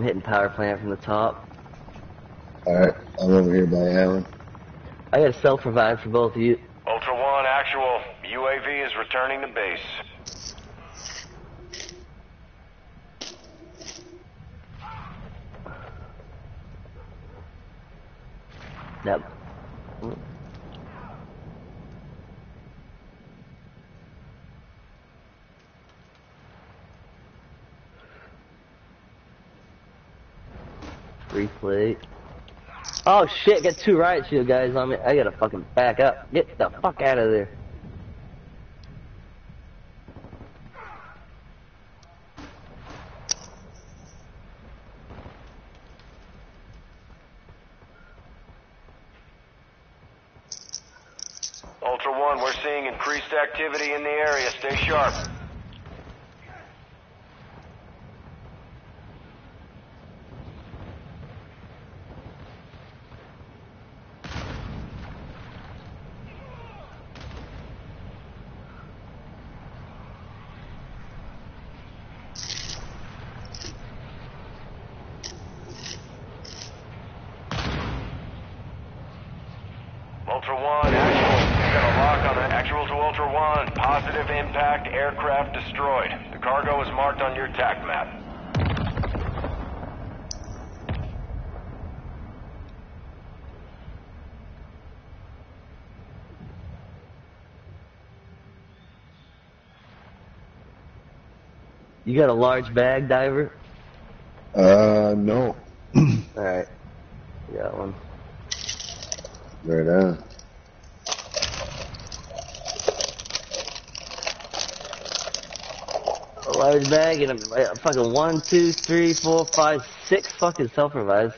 I'm hitting power plant from the top. Alright, I'm over here by Alan. I got a self revive for both of you. Ultra One, actual. UAV is returning to base. Yep. Replay. Oh shit, got two riot shield guys on me. I gotta fucking back up. Get the fuck out of there. Ultra One, we're seeing increased activity in the area. Stay sharp. Ultra One, actual. We've got a lock on the actual to Ultra One. Positive impact, aircraft destroyed. The cargo is marked on your TAC map. You got a large bag, diver? Uh, no. Alright. Got one. Right on. A large bag and a, a fucking one, two, three, four, five, six fucking self revives.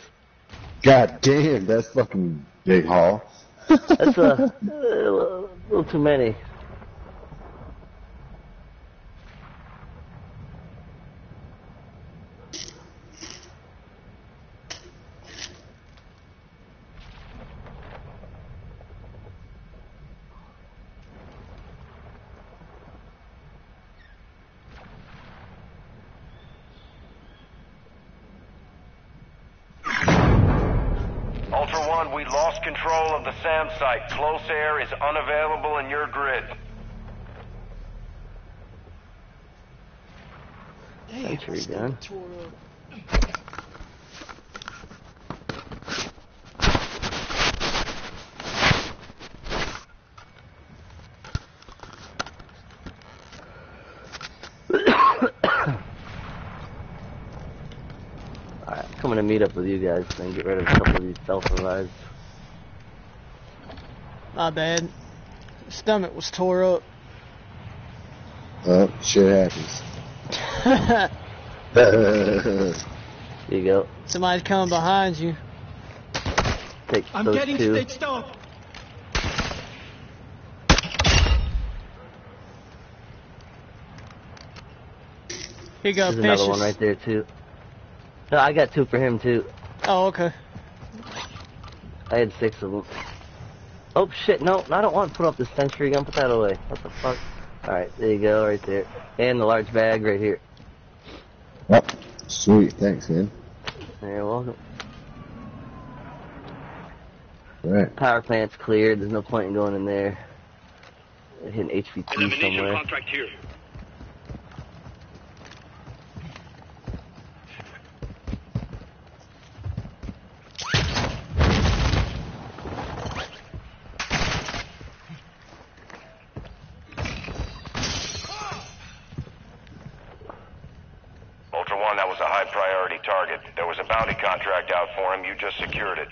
God damn, that's fucking big haul. That's a, a little, little too many. Ultra One, we lost control of the SAM site. Close air is unavailable in your grid. Sentry gun. Alright, coming to meet up with you guys and get rid of a couple of these self revives. My bad. Stomach was tore up. Oh, shit happens. Here you go. Somebody's coming behind you. Take I'm those getting two. stitched up. Here you go, There's another one right there too. No, I got two for him too. Oh, okay. I had six of them. Oh shit, no, I don't want to put up the sentry gun, put that away. What the fuck? Alright, there you go, right there. And the large bag right here. Oh, sweet, thanks, man. You're welcome. Right. Power plant's cleared, there's no point in going in there. Hit an HVT somewhere. contract here. One, that was a high priority target. There was a bounty contract out for him. You just secured it.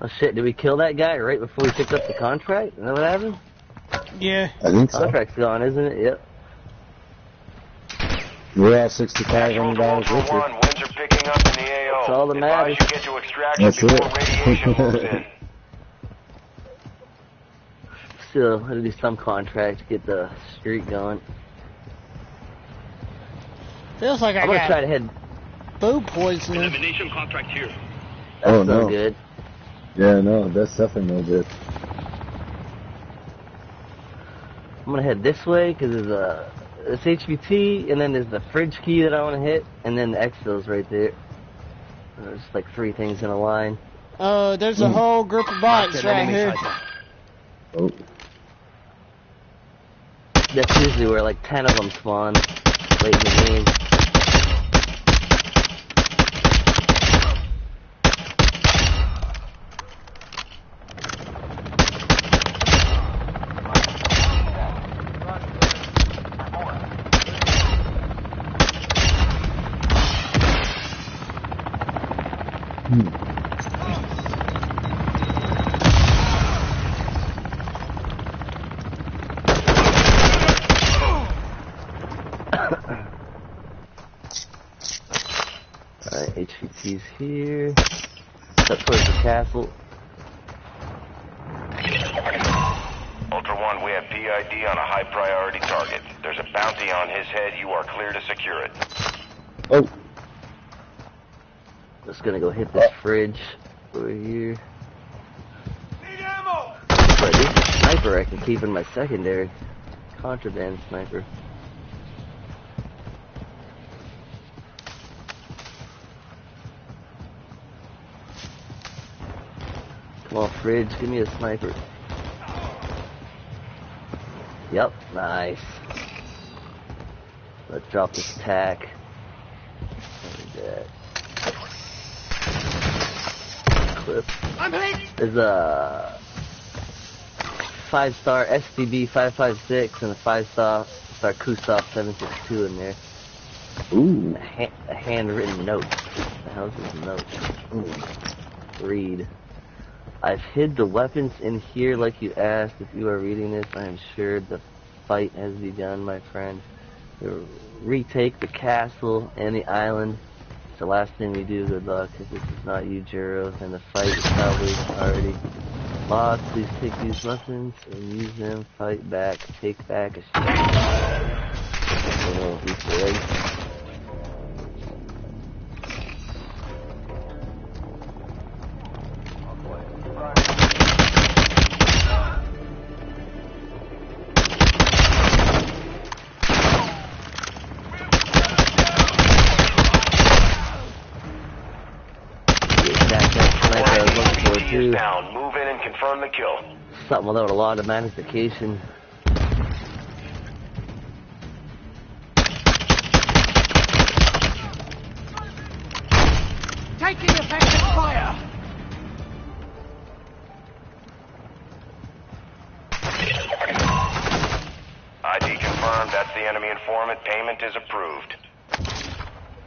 Oh shit, did we kill that guy right before we picked up the contract? Is that what happened? Yeah. I think so. Contract's gone, isn't it? Yep. We're at sixty-five hundred dollars Ultra richer. One, winds are picking up in the AO. That's all that matters. You get to extraction That's before it. radiation moves in. Still, gotta do some contract to get the streak going. Feels like I I'm gonna got try to head. food poisoning. Elimination contract here. That's Oh, no. good. Yeah, no, that's definitely no good. I'm gonna head this way because there's a this HVT, and then there's the fridge key that I want to hit, and then the exfil's right there. There's like three things in a line. Uh, there's a whole group of bots right here. Oh, That's usually where like ten of them spawn late in the game. Alright, HVT's here. Up castle. Ultra One, we have PID on a high priority target. There's a bounty on his head. You are clear to secure it. oh, Just gonna go hit this fridge over here. But this sniper I can keep in my secondary. Contraband sniper. Come on, fridge, give me a sniper. Yep, nice. Let's drop this tack. Clip. I'm hit! There's a five star STB 556 and a five star star Kastov 762 in there. ooh, A, ha- a handwritten note. The hell's this note? Ooh. Read. I've hid the weapons in here like you asked. If you are reading this, I am sure the fight has begun, my friend. We'll retake the castle and the island. It's the last thing we do. Good luck. If this is not you, Juro, and the fight is probably already lost. Please take these weapons and use them. Fight back. Take back a. kill. Something without a lot of magnification. Taking effective fire! ID confirmed. That's the enemy informant. Payment is approved.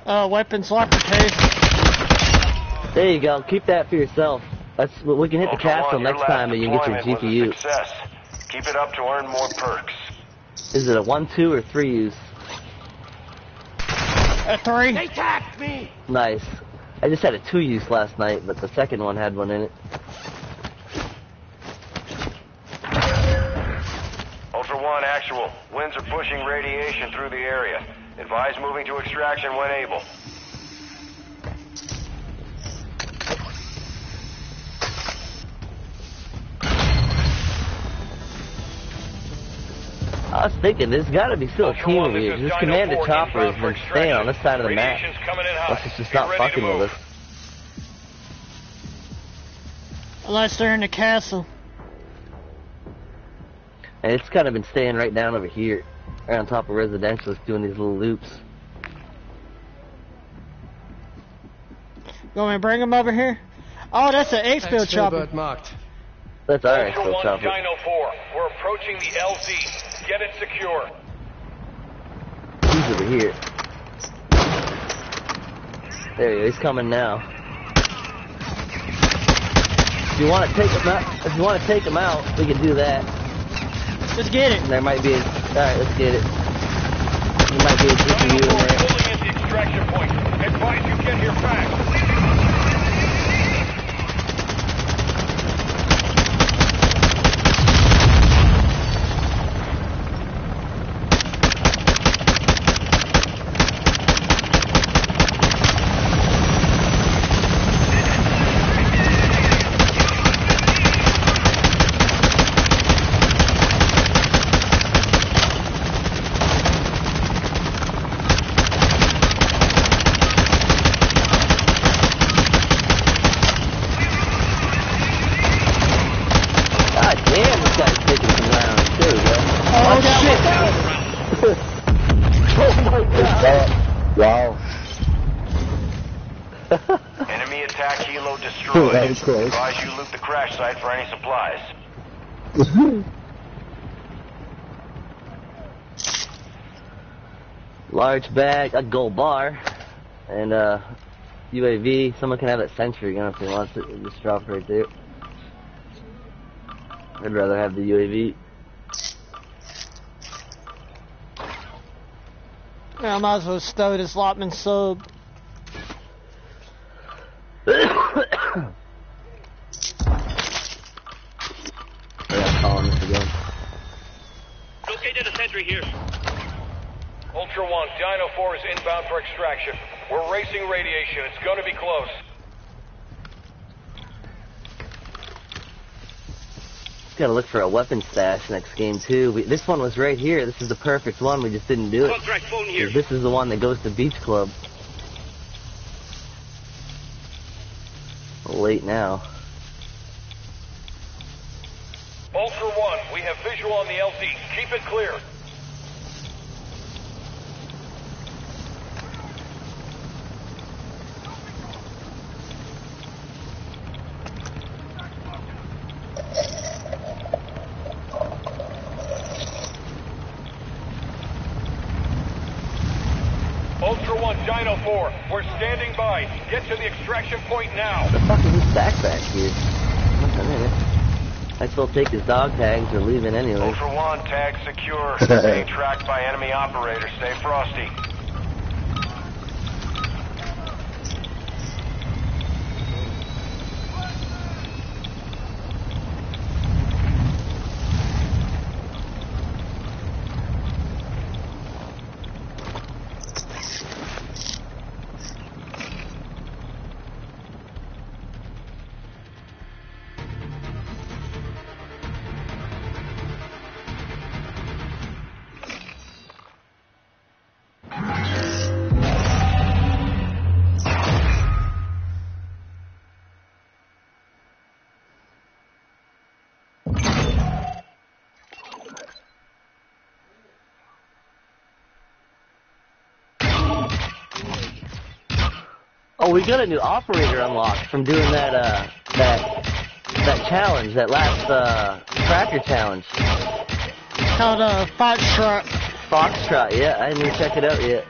Uh, weapons locker case. There you go. Keep that for yourself. That's we can hit the Ultra castle next time, and you can get your deployment was a GPU. Success. Keep it up to earn more perks. Is it a one, two, or three use? A three. They tapped me! Nice. I just had a two use last night, but the second one had one in it. Ultra One, actual. Winds are pushing radiation through the area. Advise moving to extraction when able. I was thinking, there's got to be still a team of you. this here. is This commander chopper has been staying on this side of the map. Radiation's coming in. Unless it's just Get not fucking with us. Unless they're in the castle. And it's kind of been staying right down over here, right on top of residential, it's doing these little loops. You want me to bring them over here? Oh, that's an eight-field chopper. marked. That's alright, Ultra still One, chopper. Dino 4. We're approaching the LZ. Get it secure. He's over here. There he is. He's coming now. If you want to take him out, if you want to take him out, we can do that. Let's get it. There might be a. All right, let's get it. There might be a GPU in there. Pulling at the extraction point. Advise you get here fast. God damn, this guy's taking some rounds too, bro. Oh, shit! oh my god. Wow. Enemy attack helo destroyed. That was close. Advise you loot the crash site for any supplies. Large bag, a gold bar, and uh, UAV. Someone can have that sentry gun if they want it. It Just drop right there. I'd rather have the UAV. Yeah, I might as well stow this Lachmann sub. Yeah, calling this again. Located a sentry here. Ultra One, Dino 4 is inbound for extraction. We're racing radiation. It's gonna be close. Gotta look for a weapon stash next game too. We, this one was right here. This is the perfect one. We just didn't do it. Contract phone here. This is the one that goes to Beach Club. Late now. Ultra One, we have visual on the LZ. Keep it clear. Ultra One, Dino 4, we're standing by. Get to the extraction point now. The fuck is this backpack here? What's in it? I still take his dog tags or leave it anyway. Ultra One, tag secure. Being tracked by enemy operators. Stay frosty. We got a new operator unlocked from doing that uh that that challenge, that last uh tracker challenge. Called uh, Foxtrot. Foxtrot, yeah, I didn't even check it out yet.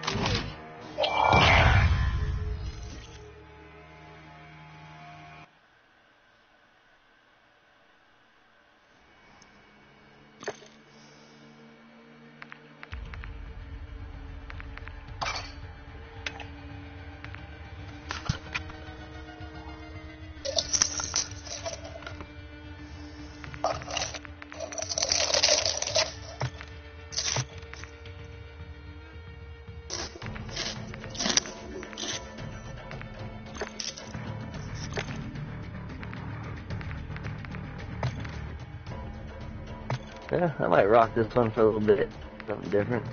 Rock this one for a little bit. Something different.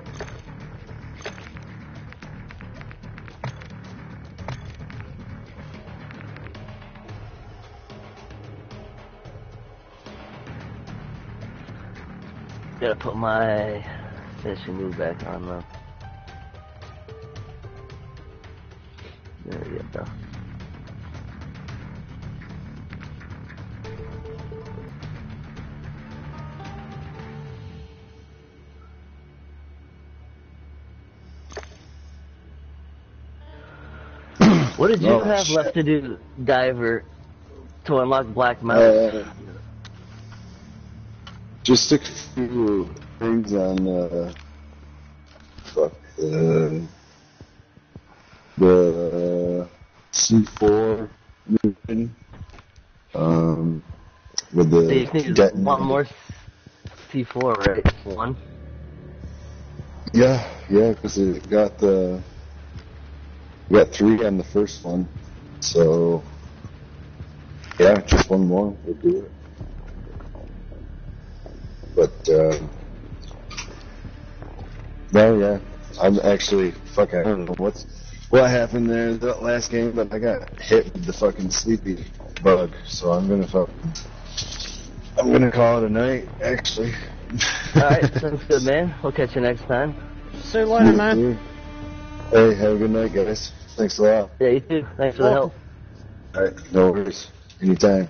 Gotta put my fishing move back on though. Oh, have shit. left to do, Diver, to unlock Black Mountain? Uh, just a few things on uh, fuck uh, the C4 mission. Um, with so you the detonator. one more C4, right? One. Yeah, yeah, because it got the we got three on the first one, so yeah, just one more we'll do it. But uh, no, yeah, I'm actually fucking. I don't know what's what happened there that last game, but I got hit with the fucking sleepy bug, so I'm gonna fucking. I'm gonna call it a night, actually. Alright, sounds good, man. We'll catch you next time. See you later, man. Hey, have a good night, guys. Thanks a lot. Yeah, you too. Thanks for the help. All right, no worries. Anytime.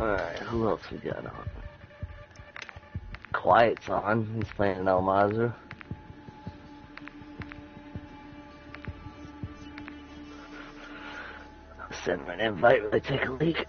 Alright, who else we got on? Quiet's on. He's playing in Send an invite when I take a leak.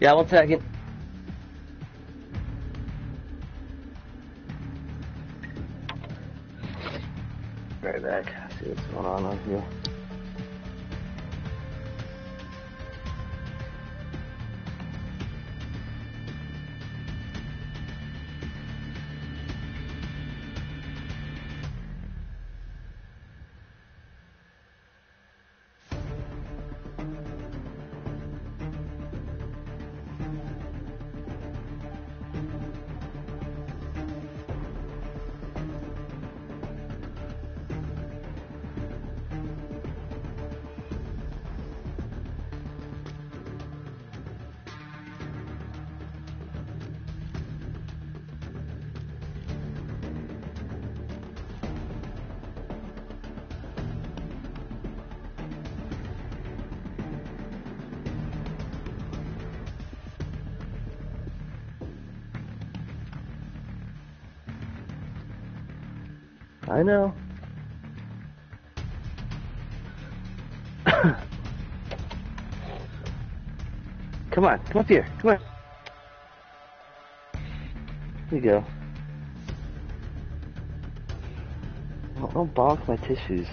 Yeah, one second. I know. come on, come up here, come on. Here you go. Don't, don't bonk my tissues.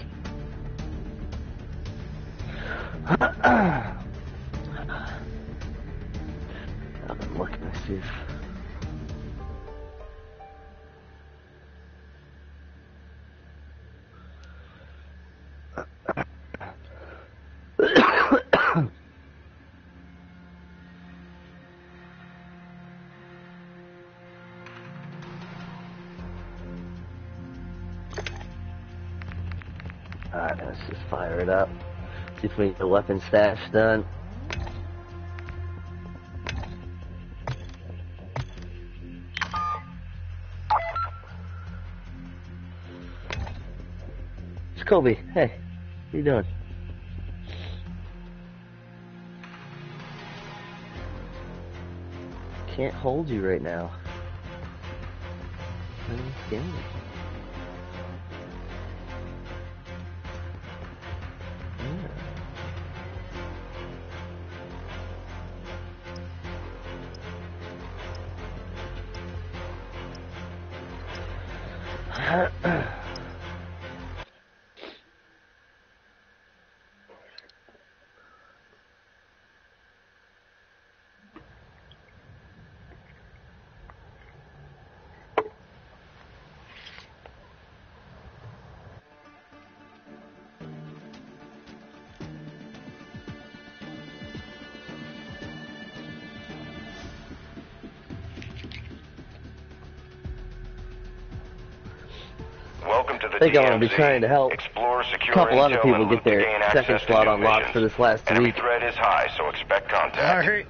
Get the weapon stash done. It's Kobe. Hey, what you doing? Can't hold you right now. Think I'm gonna be trying to help Explore, a couple other people get their second slot unlocked for this last Enemy week. threat is high, so expect contact. Alright.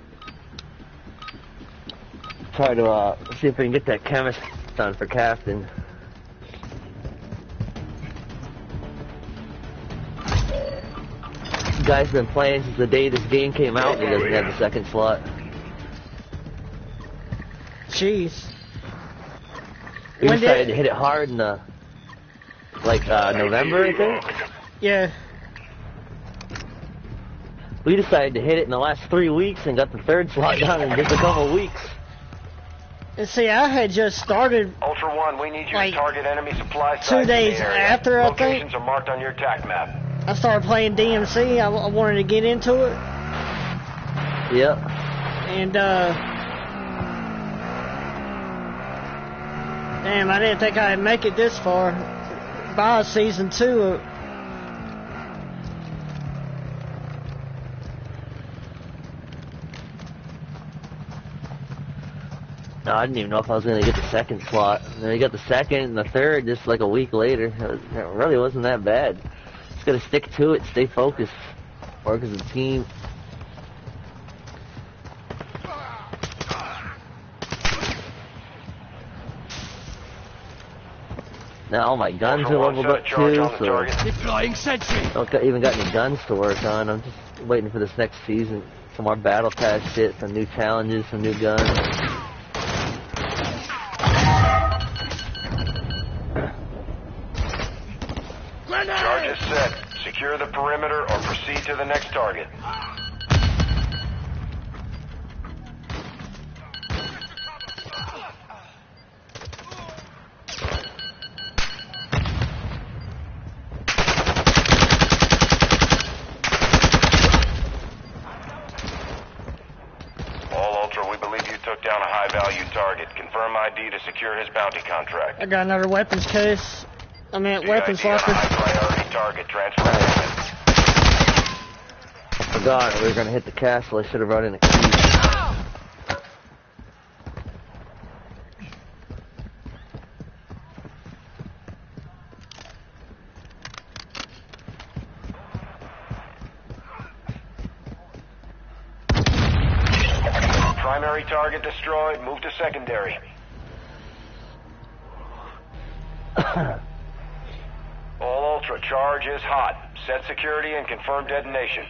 Try to uh, see if we can get that chemist done for Captain. Guy's been playing since the day this game came out and he doesn't have the second slot. Jeez. We When decided did- to hit it hard in the, like, uh, November, I think? Yeah. We decided to hit it in the last three weeks and got the third slot done in just a couple weeks. And see, I had just started Ultra One, we need you Like, to target enemy supply sites two days after, I think. Locations are marked on your TAC map. I started playing DMZ. I, I wanted to get into it, Yep. and uh, damn, I didn't think I'd make it this far. By season two, No, I didn't even know if I was going to get the second slot. And then we got the second and the third just like a week later. It, was, it really wasn't that bad. Just got to stick to it, stay focused, work as a team. Now all my guns Ultra are One, leveled set up charge too, on so. Deploying sentry. I don't got- even got any guns to work on. I'm just waiting for this next season. Some more battle pass shit, some new challenges, some new guns. Charges set. Secure the perimeter or proceed to the next target. Secure his bounty contract. I got another weapons case. I mean, weapons CID on locker. high-priority target. Transfer oh, payment. Forgot we were gonna hit the castle. I should have brought in a key. Primary target destroyed. Move to secondary. All Ultra, charge is hot. Set security and confirm detonation.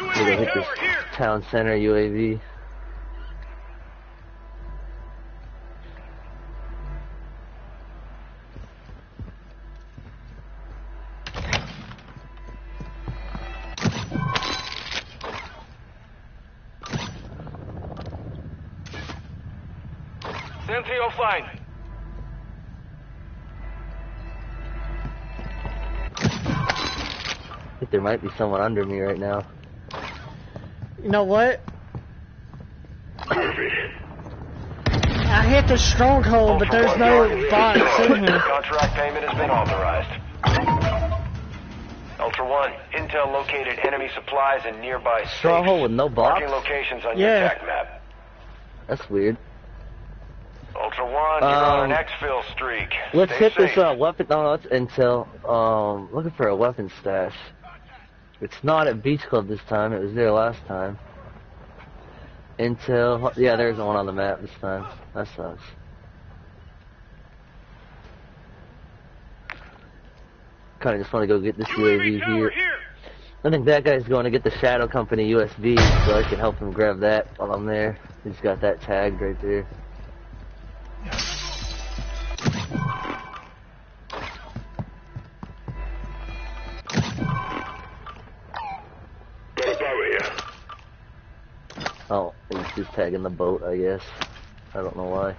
We're gonna hit this town center UAV. Might be someone under me right now. You know what? I hit the stronghold, but there's no bots in here. Contract payment has been authorized. Ultra One, intel located enemy supplies in nearby safes. Stronghold with no box? Marking locations on Yeah. your TAC map. That's weird. Ultra One, you're on an Um, exfil streak. Let's Stay hit this safe. uh, weapon. No, no, it's intel. Um, looking for a weapon stash. It's not at Beach Club this time. It was there last time. Intel. Yeah, there's one on the map this time. That sucks. Kind of just want to go get this UAV here. I think that guy's going to get the Shadow Company USB, so I can help him grab that while I'm there. He's got that tagged right there. Tagging the boat, I guess. I don't know why.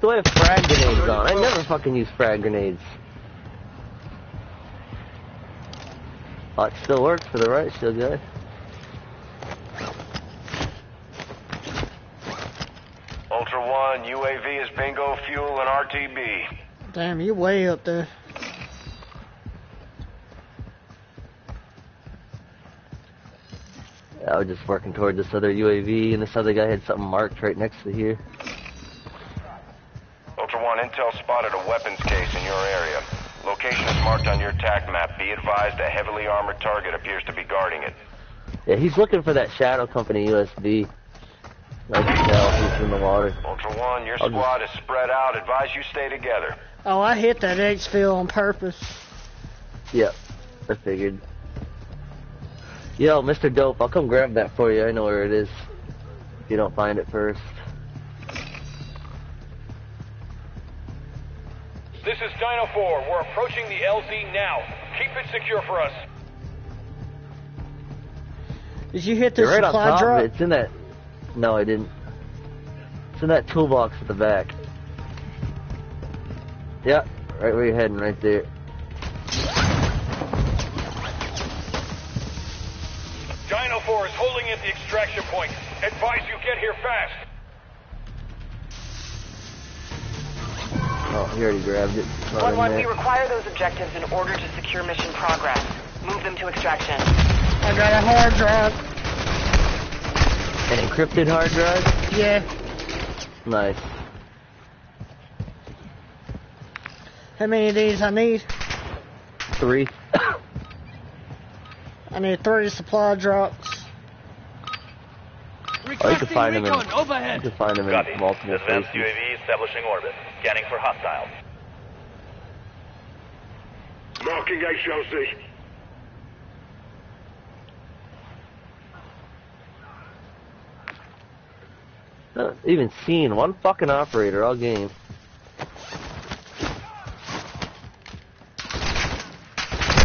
Do I have frag grenades on? I never fucking use frag grenades. Oh, it still works for the right shield guy. Ultra One, UAV is bingo, fuel, and RTB. Damn, you way up there. I was just working toward this other UAV, and this other guy had something marked right next to here. On your TAC map. Be advised a heavily armored target appears to be guarding it. Yeah, he's looking for that Shadow Company USB. I can tell he's in the water. Ultra One, your I'll just- squad is spread out. Advise you stay together. Oh, I hit that H-Field on purpose. Yep, I figured. Yo, Mr. Dope, I'll come grab that for you. I know where it is. If you don't find it first. This Dino 4. We're approaching the LZ now. Keep it secure for us. Did you hit the You're on supply top drop? It's in that. No, I didn't. It's in that toolbox at the back. Yep, right where you're heading, right there. Dino 4 is holding at the extraction point. Advise you get here fast. He already grabbed it. It's not in 1-1, we require those objectives in order to secure mission progress. Move them to extraction. I got a hard drive. An encrypted hard drive? Yeah. Nice. How many of these I need? Three. I need three supply drops. Oh, you can find them in. You can find them in Copy. multiple Advanced places. UAV establishing orbit. Scanning for hostiles. Marking HLZ. Not even seen one fucking operator all game.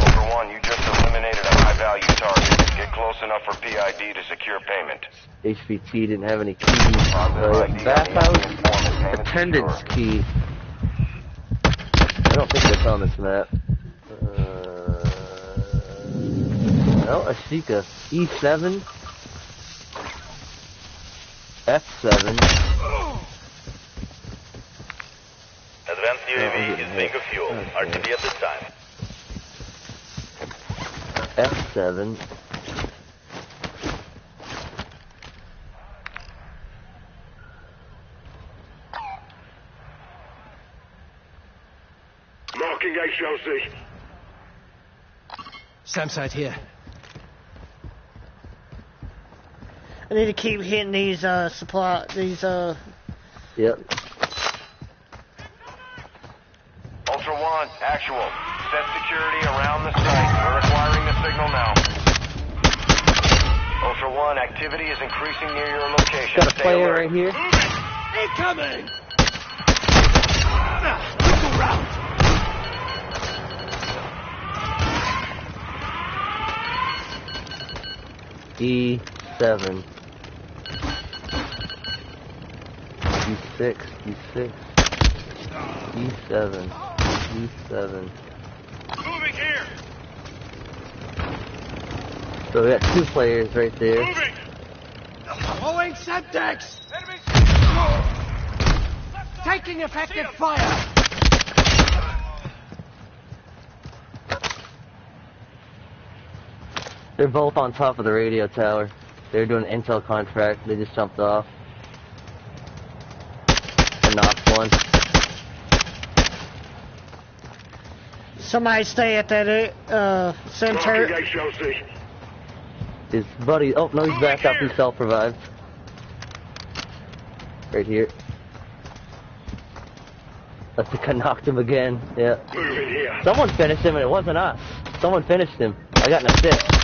Ultra One, you just eliminated a high-value target. Get close enough for PID to secure payment. HVT didn't have any keys. Uh, bathhouse attendance key. I don't think that's on this map. Uh, no, Ashika. E7. F7. Advanced UAV is bingo fuel. RTB at this time. F7. Marking HLZ. SAM site here. I need to keep hitting these uh supply these uh Yep. Ultra One, actual. Set security around the site. We're acquiring the signal now. Ultra One, activity is increasing near your location. Got a Stay player alert. right here. Incoming! E7. E6, E6, E7, E7. Moving here. So we got two players right there. Throwing Semtex! Taking effective fire! They're both on top of the radio tower. They're doing an intel contract. They just jumped off. And knocked one. somebody stay at that uh center. Marking His buddy. Oh no, he's back up. He's self-revived. Right here. I think I knocked him again. Yeah. Someone finished him, and it wasn't us. Someone finished him. I got an assist.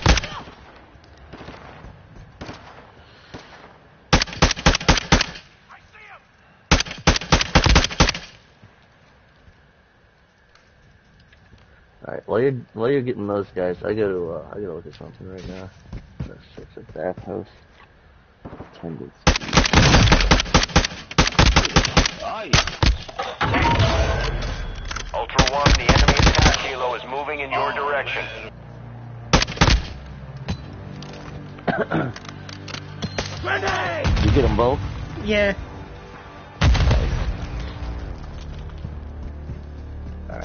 Alright, while you're while you're getting those guys, I go to uh, I gotta look at something right now. Let's search the bathhouse. Attendance. Ultra One, the enemy attack helo is moving in your direction. You get them both? Yeah.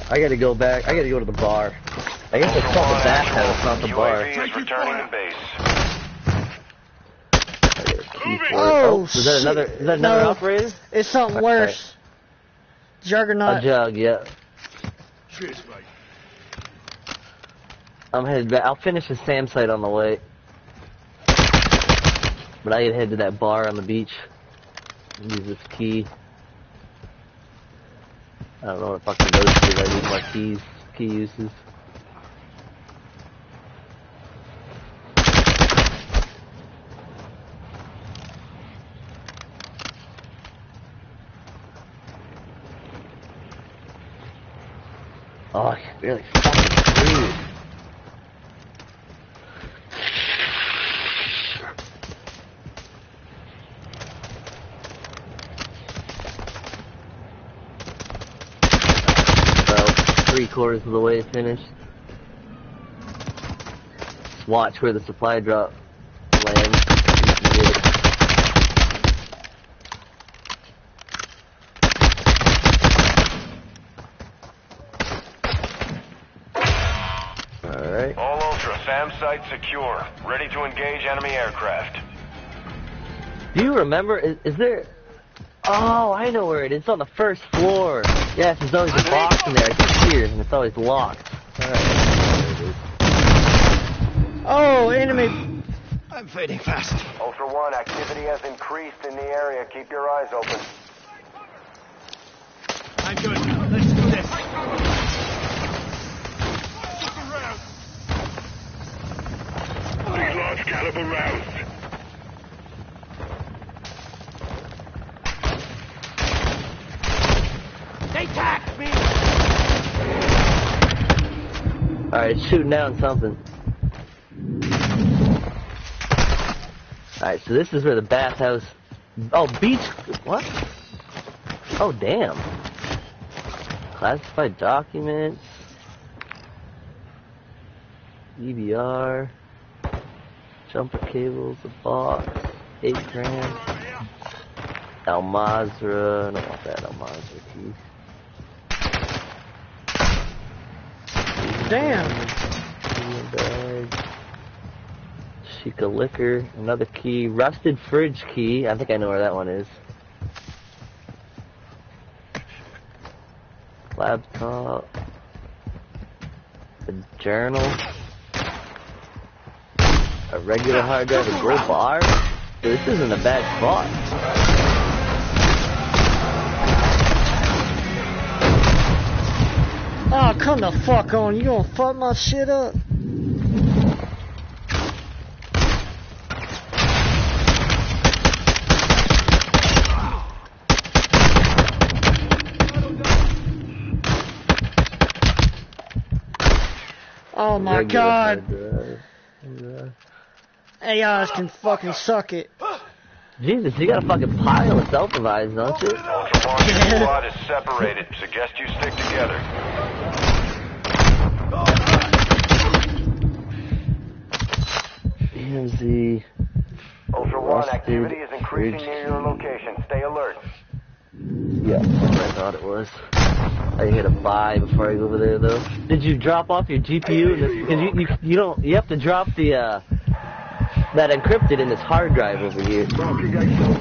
I gotta go back. I gotta go to the bar. I guess it's called the bathhouse, not the bar. UAV is returning. Oh, is that another? Is that another no, operator? It's something Okay. worse. Juggernaut. A jug, yeah. I'm headed back. I'll finish the SAM site on the way. But I gotta head to that bar on the beach. Use this key. I don't know what the fuck to go to. I need my keys, key uses. Oh, I really fucking breathe. Well, three quarters of the way finished. Just watch where the supply drop lands. Alright. All Ultra, SAM site secure. Ready to engage enemy aircraft. Do you remember? Is, is there? Oh, I know where it is. It's on the first floor. Yes, there's always a box in there. I can see it, and it's always locked. Alright. Oh, enemy. I'm fading fast. Ultra One, activity has increased in the area. Keep your eyes open. I'm good. Let's do this. These large caliber rounds. They tagged me. Alright, it's shooting down something. Alright, so this is where the bathhouse. Oh, beach. What? Oh, damn. Classified documents. EBR. Jumper cables, a box. Eight grand. Al Mazrah. I don't want that Al Mazrah Damn. Bag. a liquor, another key, rusted fridge key. I think I know where that one is. Laptop. A journal. A regular hard drive, a gold bar. This isn't a bad spot. Oh, come the fuck on. You gonna fuck my shit up? Oh my Regular god. hard. AIs can fucking suck it. Jesus, you got a fucking pile of self-revives, don't you? Ultra One, squad is separated. Suggest you stick together. DMZ. Ultra One, activity is increasing near your location. Stay alert. Yeah, I thought it was. I hit a buy before I go over there, though. Did you drop off your GPU? Because you, you you don't you have to drop the uh that encrypted in this hard drive over here.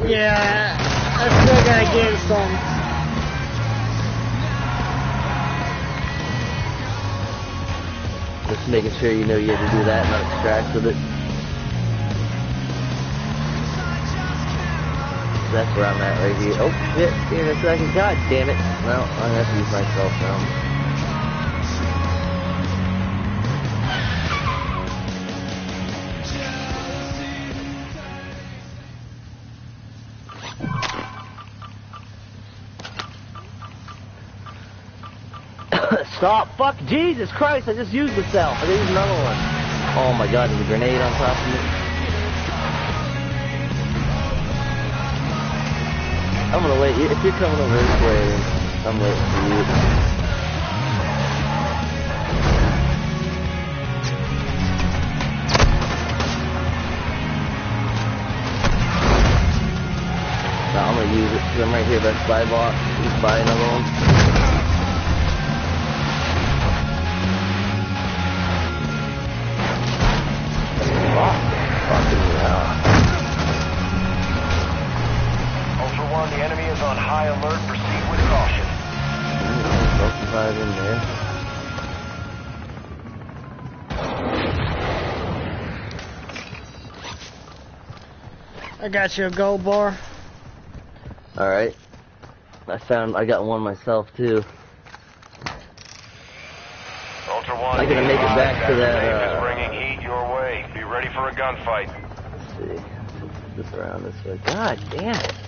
Yeah, I still gotta get some. Just making sure you know you had to do that, not extract with it. That's where I'm at right here. Oh shit, here in a second. God damn it. Well, I'm gonna have to use myself now. Stop! Fuck! Jesus Christ! I just used myself. I used another one. Oh my god, there's a grenade on top of me. I'm gonna wait. If you're coming over this way, I'm waiting for you. No, I'm gonna use it 'cause I'm right here by spy box. Just buy. Alert. Proceed with caution. Smoke five in there. I got you a gold bar. Alright. I found, I got one myself too. Ultra One, I gotta make it back to that, Safe is uh, bringing heat your way. Be ready for a gunfight. Let's see. This around this way. God damn it.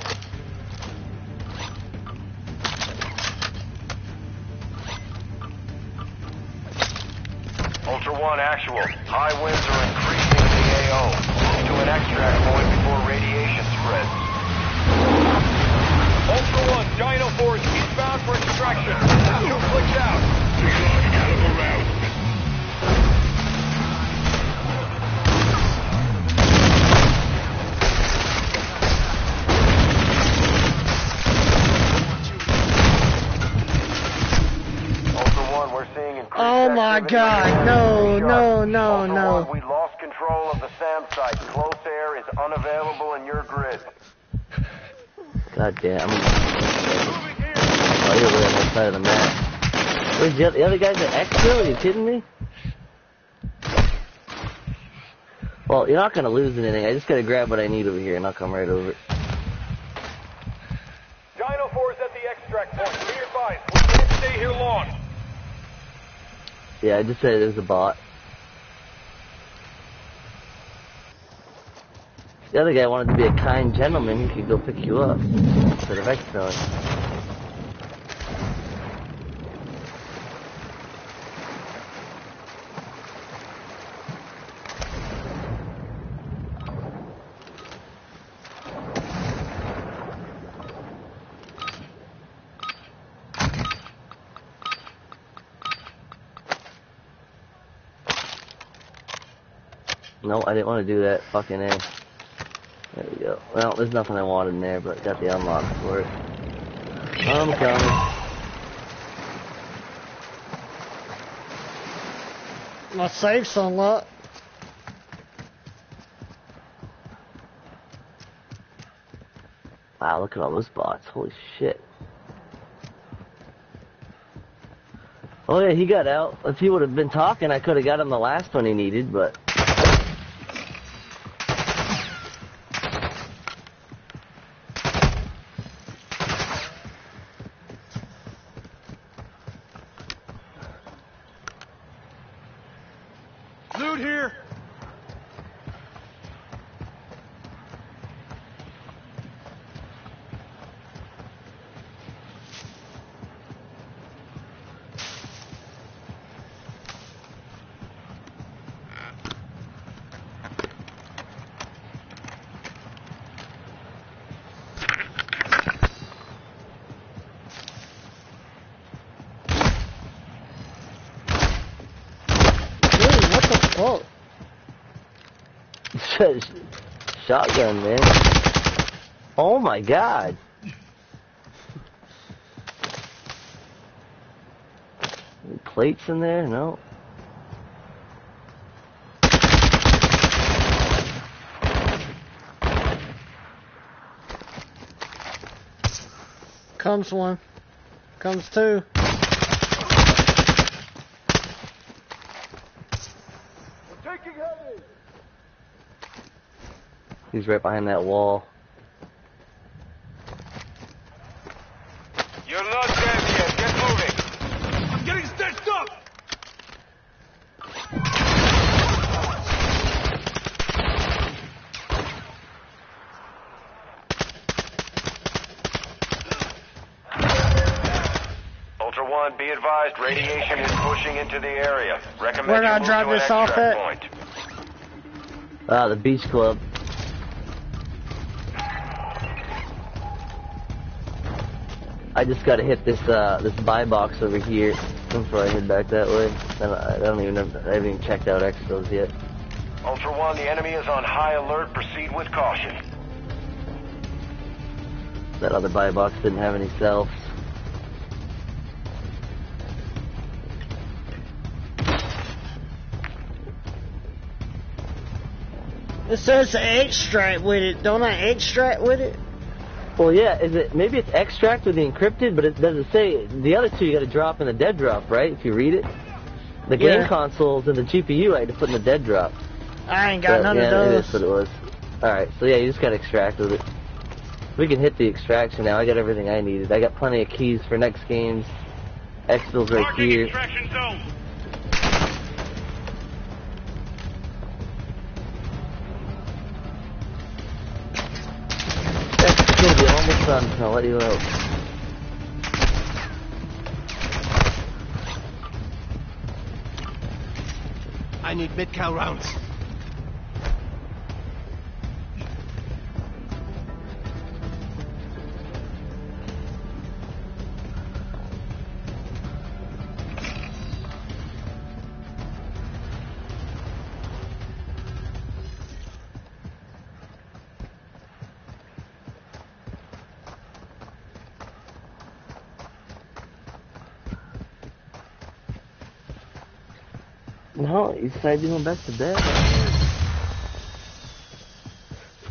Ultra One, actual. High winds are increasing in the AO. Move to an extract point before radiation spreads. Ultra One, Dino Force eastbound for extraction. Two clicks out. Ultra Oh my god, in no, no, no, no. We lost control of the SAM site. Close air is unavailable in your grid. God damn. Oh, you're way on that side of the map. Where's the other, the other guys at Exfil? Are you kidding me? Well, you're not gonna lose anything. I just gotta grab what I need over here and I'll come right over. Dino Force at the extract point. Be advised, we can't stay here long. Yeah, I just said it was a bot. The other guy wanted to be a kind gentleman. He could go pick you up instead of exfilling. No, I didn't want to do that. Fucking A. There we go. Well, there's nothing I wanted in there, but got the unlock for it. I'm coming. My safe's unlocked. Wow, look at all those bots. Holy shit. Oh yeah, he got out. If he would have been talking, I could have got him the last one he needed, but... Loot here. Dude, what the fuck? Shotgun, man. Oh my god. Any plates in there? No. Comes one. Comes two. He's right behind that wall. You're not dead yet. Get moving. I'm getting stitched up. Ultra One, be advised, radiation is pushing into the area. Recommend We're gonna this off at point. Uh, the beach club. I just gotta hit this uh this buy box over here before I head back that way. And I I don't even know, I haven't even checked out Expos yet. Ultra One, the enemy is on high alert. Proceed with caution. That other buy box didn't have any selves. It says extract with it. Don't I extract with it? Well, yeah, is it maybe it's extract with the encrypted, but it does it say the other two you got to drop in the dead drop, right? If you read it, the game Yeah. consoles and the GPU I had to put in the dead drop. I ain't got So, none yeah, of It those. is what it was. All right, so yeah, you just got to extract with it. We can hit the extraction now. I got everything I needed. I got plenty of keys for next games. Exfil's right here. I'll let you know. I need mid-cal rounds. Decided you back to bed.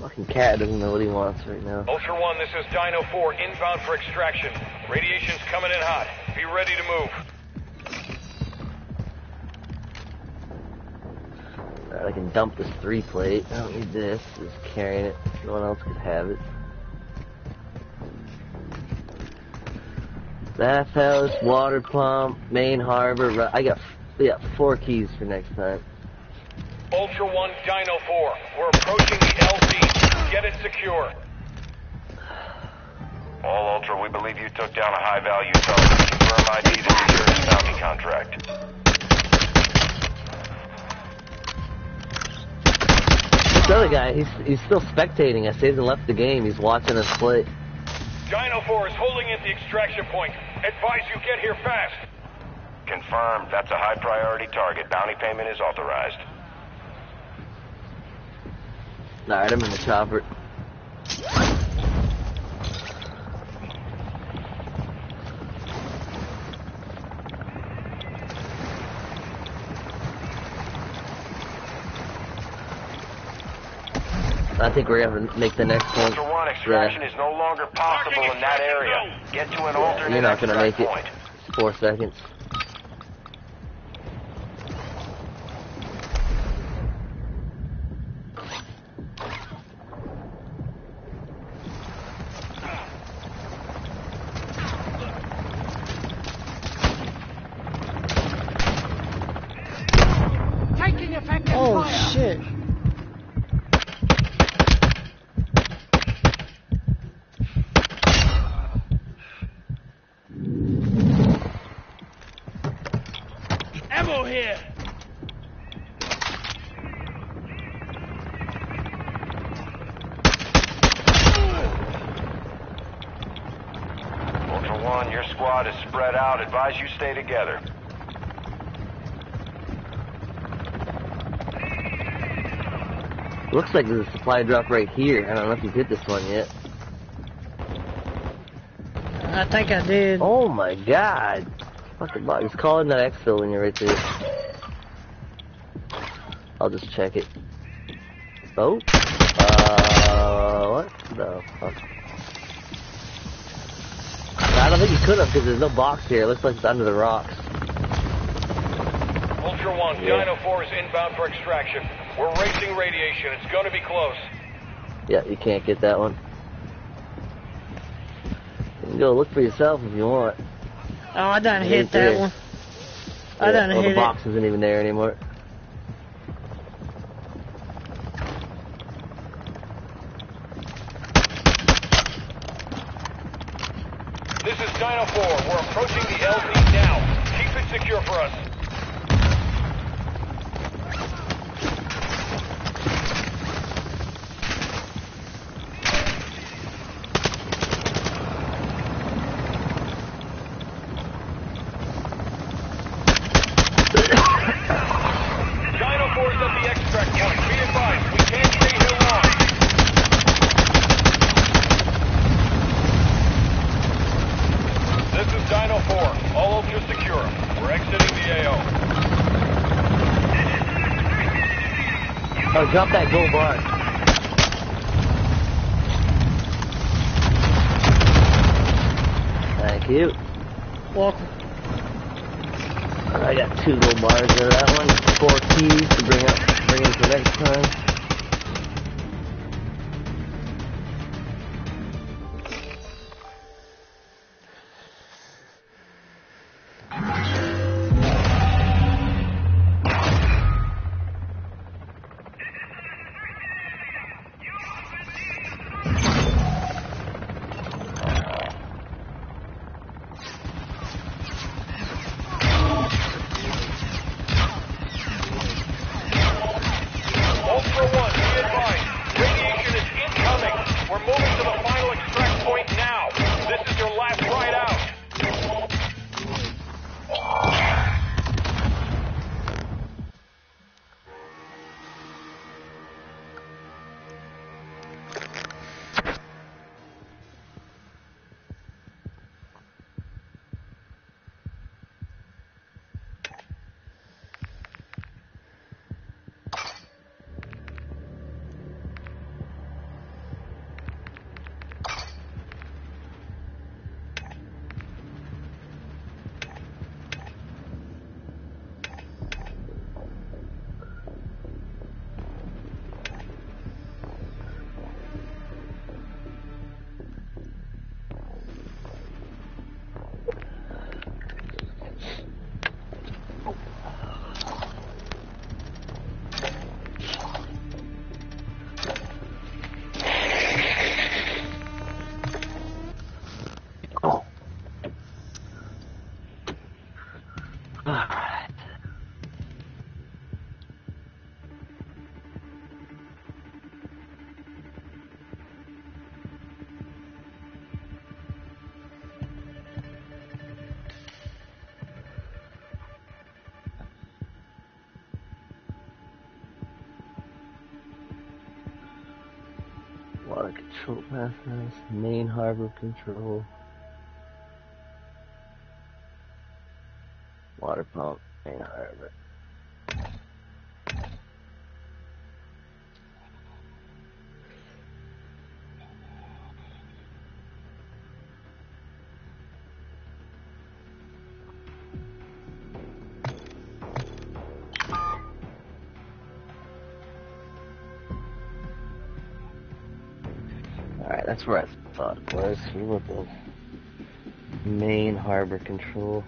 Fucking cat doesn't know what he wants right now. Oh, Ultra One, this is Dino 4, inbound for extraction. Radiation's coming in hot. Be ready to move. I can dump this three plate. I don't need this. Just carrying it. No one else could have it. Bathhouse, water pump, main harbor. I got, I got four keys for next time. Ultra One, Dino 4, we're approaching the LZ. Get it secure. All Ultra, we believe you took down a high-value target. Confirm ID to secure this bounty contract. This other guy, he's he's still spectating us. He hasn't left the game. He's watching us play. Dino 4 is holding at the extraction point. Advise you get here fast. Confirmed. That's a high-priority target. Bounty payment is authorized. Alright, I'm in the chopper. I think we're gonna make the next one. Ultra One, extraction Yeah. is no longer possible in that area. Get to an alternate You're not gonna make it. point. Four seconds. Taking effective Oh fire. shit. Ammo here. Ultra One, your squad is spread out. Advise you stay together. Looks like there's a supply drop right here. I don't know if you've hit this one yet. I think I did. Oh my god. Fucking bug. Just call in that exfil when you're right there. I'll just check it. Oh? Think you could have because there's no box here. It looks like it's under the rocks. Ultra One, Yeah. Dino 4 is inbound for extraction. We're racing radiation. It's gonna be close. Yeah, you can't get that one. You can go look for yourself if you want. Oh, I done It hit that there. one. I Yeah, done well, hit the it. box isn't even there anymore. cute. Welcome. I got two little bars there. That one, four keys to bring up, bring in for next time. Athens, main harbor control. Water pump, main harbor. we're at the Main Harbor Control.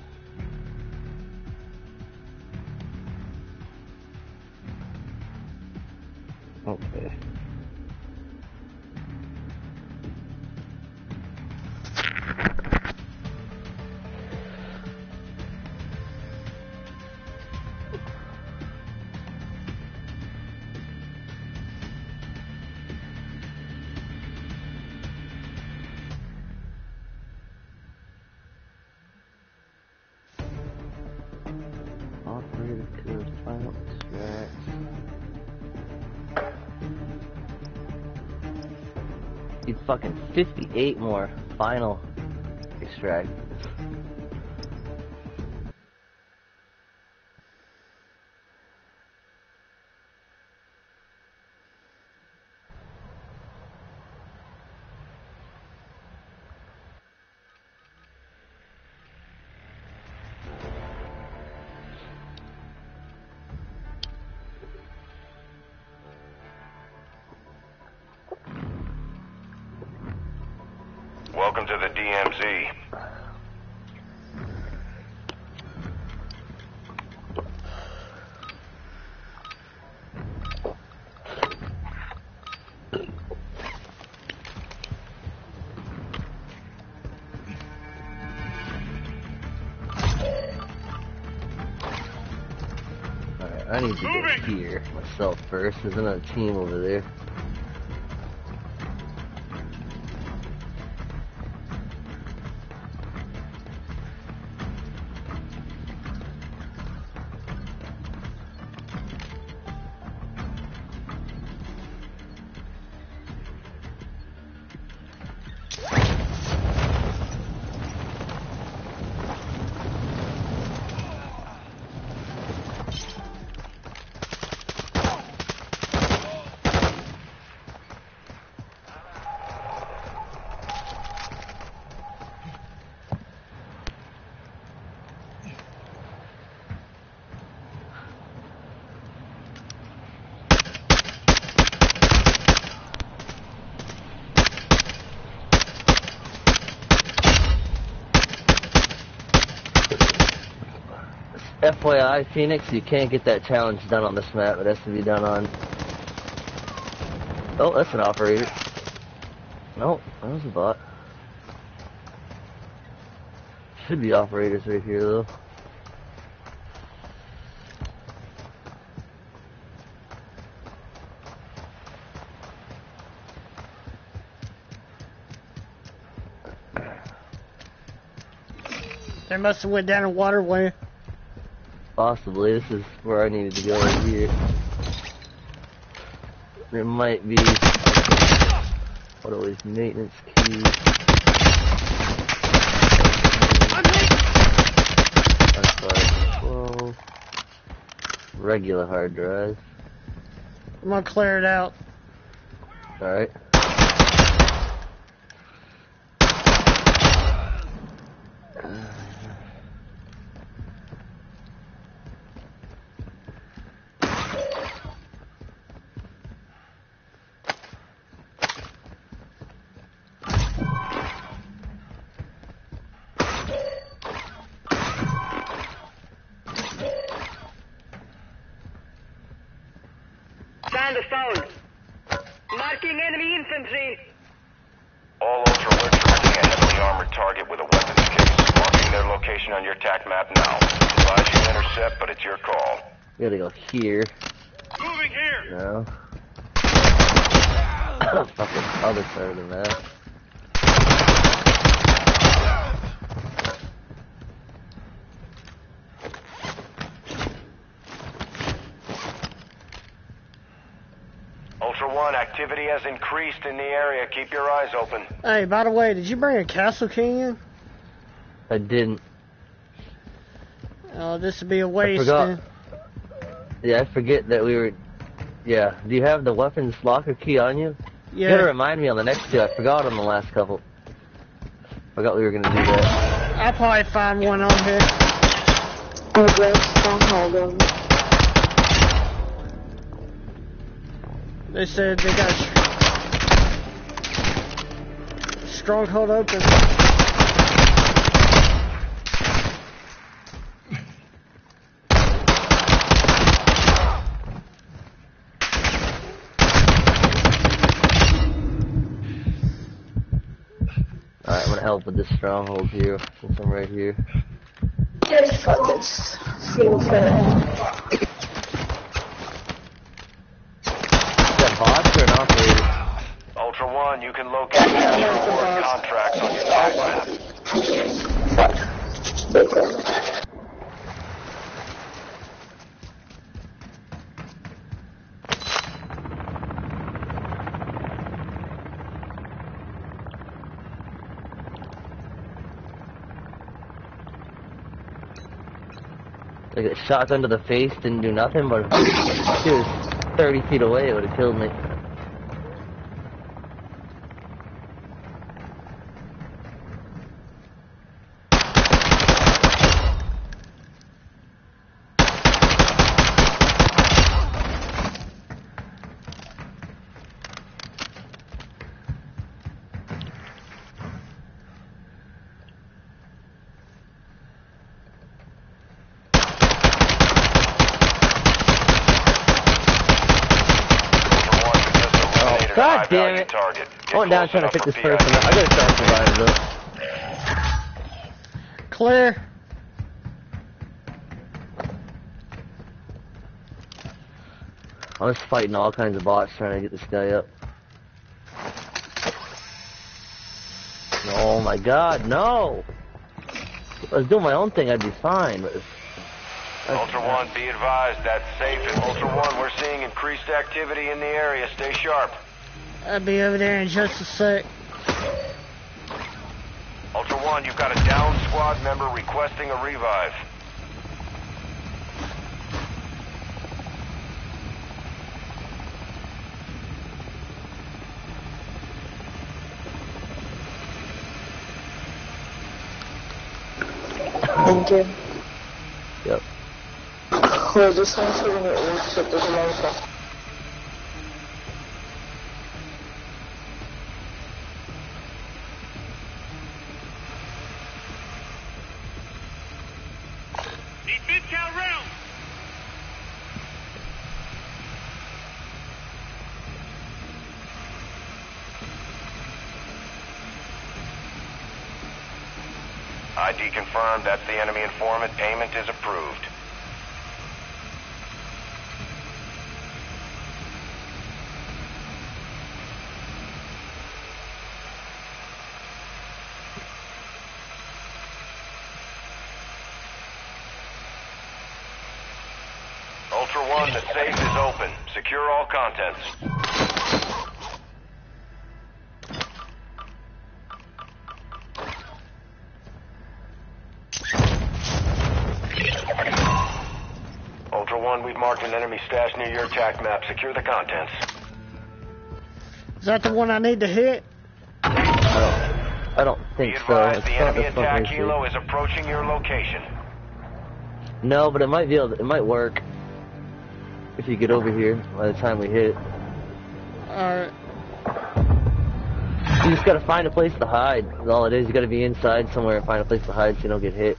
eight more. Final extract. Need to get here myself first. There's another team over there. FYI, Phoenix, you can't get that challenge done on this map. It has to be done on. Oh, that's an operator. No, that was a bot. Should be operators right here, though. They must have went down a waterway. Possibly. This is where I needed to go right here. There might be what are these maintenance keys? That's like 12. Regular hard drive. I'm gonna clear it out. Alright. Sound is found. Marking enemy infantry. All Ultra Alerts are marking a heavily armored target with a weapons case. Marking their location on your TAC map now. Advise you intercept, but it's your call. We gotta go here. Moving here. No. Fucking other side of the map. Ultra One, activity has increased in the area. Keep your eyes open. Hey, by the way, did you bring a castle key in? I didn't. Oh, this would be a waste. forgot. then. Yeah, I forget that we were. Yeah. Do you have the weapons locker key on you? Yeah. You gotta remind me on the next two. I forgot on the last couple. Forgot we were gonna do that. I'll probably find one on here. Oh, great stronghold on They said they got stronghold open. Alright, I'm gonna help with this stronghold here since I'm right here. Fuck this. Is that bots or an operator? Ultra One, you can locate capture reward contracts on your TAC map. I got shot to the face, didn't do nothing, but if she was 30 feet away, it would have killed me. Oh, God damn it! I went down trying to pick this person up. I gotta try and survive though. Clear. I'm just fighting all kinds of bots trying to get this guy up. Oh my god, no! If I was doing my own thing, I'd be fine, but... If, Ultra One, be advised that's safe. And Ultra One, we're seeing increased activity in the area. Stay sharp. I'll be over there in just a sec. Ultra One, you've got a down squad member requesting a revive. Thank you. Yep. Well, this one's for me. Oh, shit, there's a lot of stuff. Need mid-cal rounds. Confirmed. That's the enemy informant. Payment is approved. Ultra One, the safe is open. Secure all contents. Stash near your attack map. Secure the contents. Is that the one I need to hit? I don't Be think so. advised, It's the enemy attack issue. helo is approaching your location. No, but it might be able to, it might work. If you get over here by the time we hit. Alright. You just gotta find a place to hide. That's all it is. You gotta be inside somewhere and find a place to hide so you don't get hit.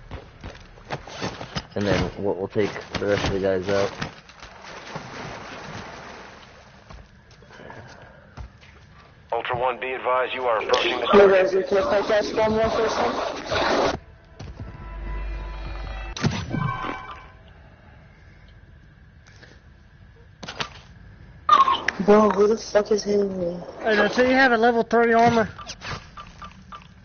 And then we'll, we'll take the rest of the guys out. Ultra advised, you are approaching the Hey target. guys, you can I catch one more for a? Bro, who the fuck is hitting me? Hey, does he have a level 3 armor?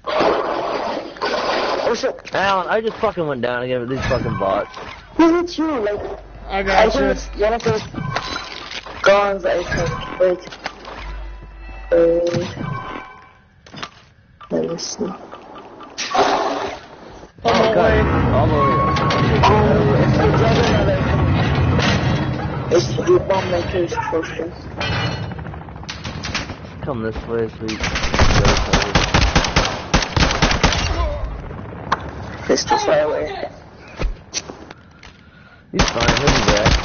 Oh shit. Alan, I just fucking went down again with these fucking bots. Who hit you? Like, I I got think you. it's one of those guns I can, wait. Uh, the bomb maker is close Come this way, sweet. It's too far away. He's fine, he'll be back.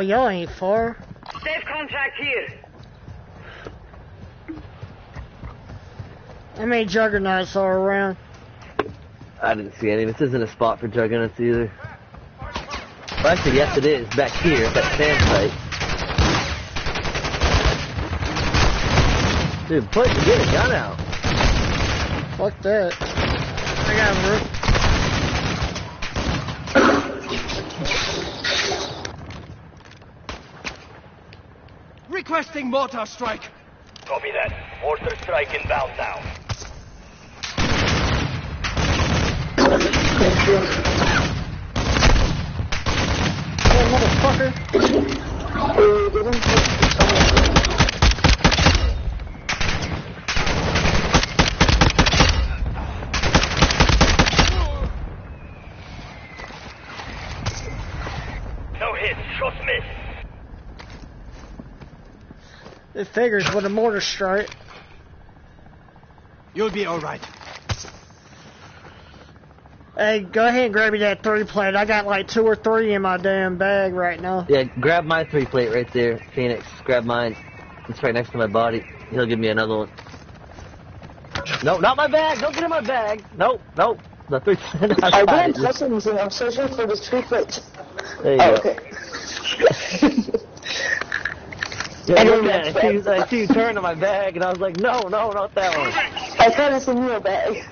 Oh, y'all ain't far. Safe contact here. How many juggernauts are around? I didn't see any. This isn't a spot for juggernauts either. Well, actually, yes it is. Back here, at that SAM site. Dude, put get a gun out. Fuck that. I got room. Requesting mortar strike. Copy that. Mortar strike inbound now. Hey, motherfucker. No hits. Shots missed. It figures with a mortar strike. You'll be alright. Hey, go ahead and grab me that three plate. I got like two or three in my damn bag right now. Yeah, grab my three plate right there, Phoenix. Grab mine. It's right next to my body. He'll give me another one. No, not my bag. Don't get in my bag. Nope, nope. The three plate. I didn't touch anything. I'm searching for the tree plate. There you Oh, go. okay. Yeah, I look know at I see, I see you turn to my bag, and I was like, no, no, not that one. I thought it's in your bag.